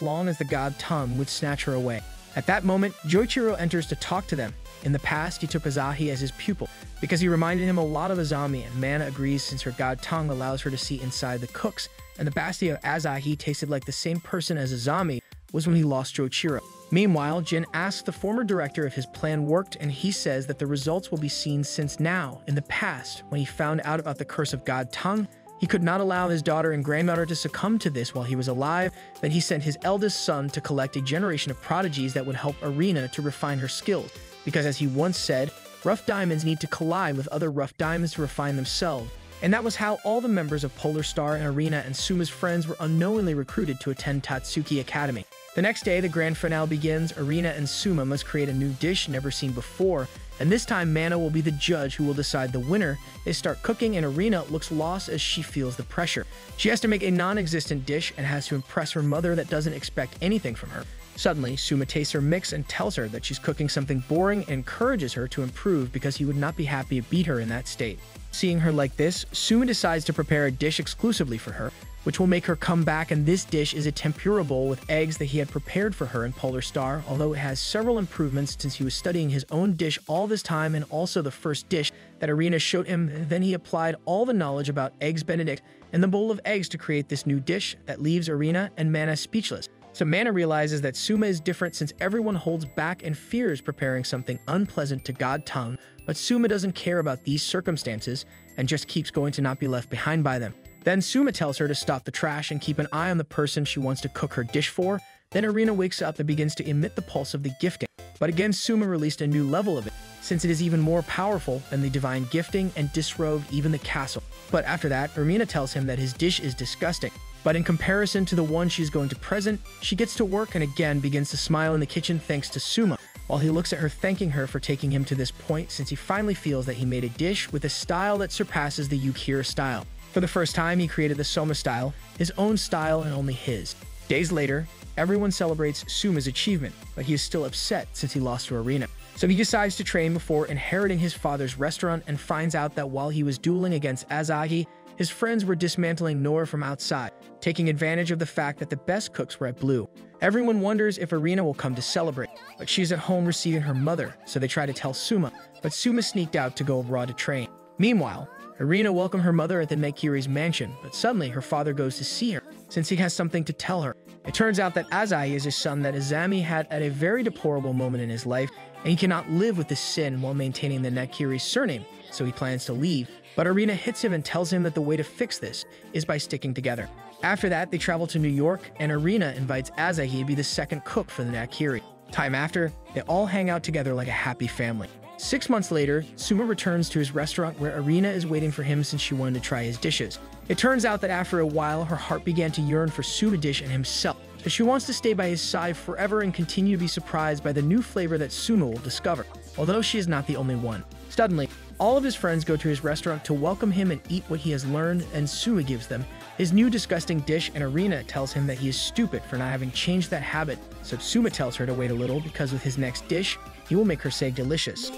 long as the god tongue would snatch her away. At that moment, Joichiro enters to talk to them. In the past, he took Asahi as his pupil because he reminded him a lot of Azami, and Mana agrees since her god tongue allows her to see inside the cooks, and the Basti of Asahi tasted like the same person as Azami was when he lost Joichiro. Meanwhile, Jin asks the former director if his plan worked, and he says that the results will be seen since now, in the past, when he found out about the curse of God Tongue, he could not allow his daughter and granddaughter to succumb to this while he was alive. Then he sent his eldest son to collect a generation of prodigies that would help Erina to refine her skills. Because as he once said, rough diamonds need to collide with other rough diamonds to refine themselves. And that was how all the members of Polar Star and Erina and Suma's friends were unknowingly recruited to attend Totsuki Academy. The next day, the grand finale begins. Erina and Suma must create a new dish never seen before, and this time Mana will be the judge who will decide the winner. They start cooking, and Erina looks lost as she feels the pressure. She has to make a non existent dish and has to impress her mother that doesn't expect anything from her. Suddenly, Suma tastes her mix and tells her that she's cooking something boring and encourages her to improve because he would not be happy to beat her in that state. Seeing her like this, Suma decides to prepare a dish exclusively for her, which will make her come back. And this dish is a tempura bowl with eggs that he had prepared for her in Polar Star, although it has several improvements since he was studying his own dish all this time and also the first dish that Erina showed him. Then he applied all the knowledge about eggs Benedict and the bowl of eggs to create this new dish that leaves Erina and Mana speechless. So Mana realizes that Suma is different since everyone holds back and fears preparing something unpleasant to God Tongue, but Suma doesn't care about these circumstances and just keeps going to not be left behind by them. Then Suma tells her to stop the trash and keep an eye on the person she wants to cook her dish for. Then Erina wakes up and begins to emit the pulse of the gifting. But again, Suma released a new level of it. since it is even more powerful than the divine gifting and disrobed even the castle. But after that, Erina tells him that his dish is disgusting. But in comparison to the one she's going to present, she gets to work and again begins to smile in the kitchen thanks to Suma, while he looks at her thanking her for taking him to this point since he finally feels that he made a dish with a style that surpasses the Yukihira style. For the first time, he created the Soma style, his own style and only his. Days later, everyone celebrates Suma's achievement, but he is still upset since he lost to Erina. So he decides to train before inheriting his father's restaurant and finds out that while he was dueling against Asahi, his friends were dismantling Noir from outside, taking advantage of the fact that the best cooks were at Blue. Everyone wonders if Erina will come to celebrate, but she's at home receiving her mother, so they try to tell Suma, but Suma sneaked out to go abroad to train. Meanwhile, Erina welcomed her mother at the Nakiri's mansion, but suddenly her father goes to see her, since he has something to tell her. It turns out that Asahi is a son that Azami had at a very deplorable moment in his life, and he cannot live with this sin while maintaining the Nakiri surname, so he plans to leave. But Erina hits him and tells him that the way to fix this is by sticking together. After that, they travel to New York, and Erina invites Asahi to be the second cook for the Nakiri. Time after, they all hang out together like a happy family. Six months later, Suma returns to his restaurant where Erina is waiting for him since she wanted to try his dishes. It turns out that after a while, her heart began to yearn for Suma dish and himself, that she wants to stay by his side forever and continue to be surprised by the new flavor that Suma will discover, although she is not the only one. Suddenly, all of his friends go to his restaurant to welcome him and eat what he has learned, and Suma gives them his new disgusting dish, and Erina tells him that he is stupid for not having changed that habit. So Suma tells her to wait a little because with his next dish, he will make her say delicious.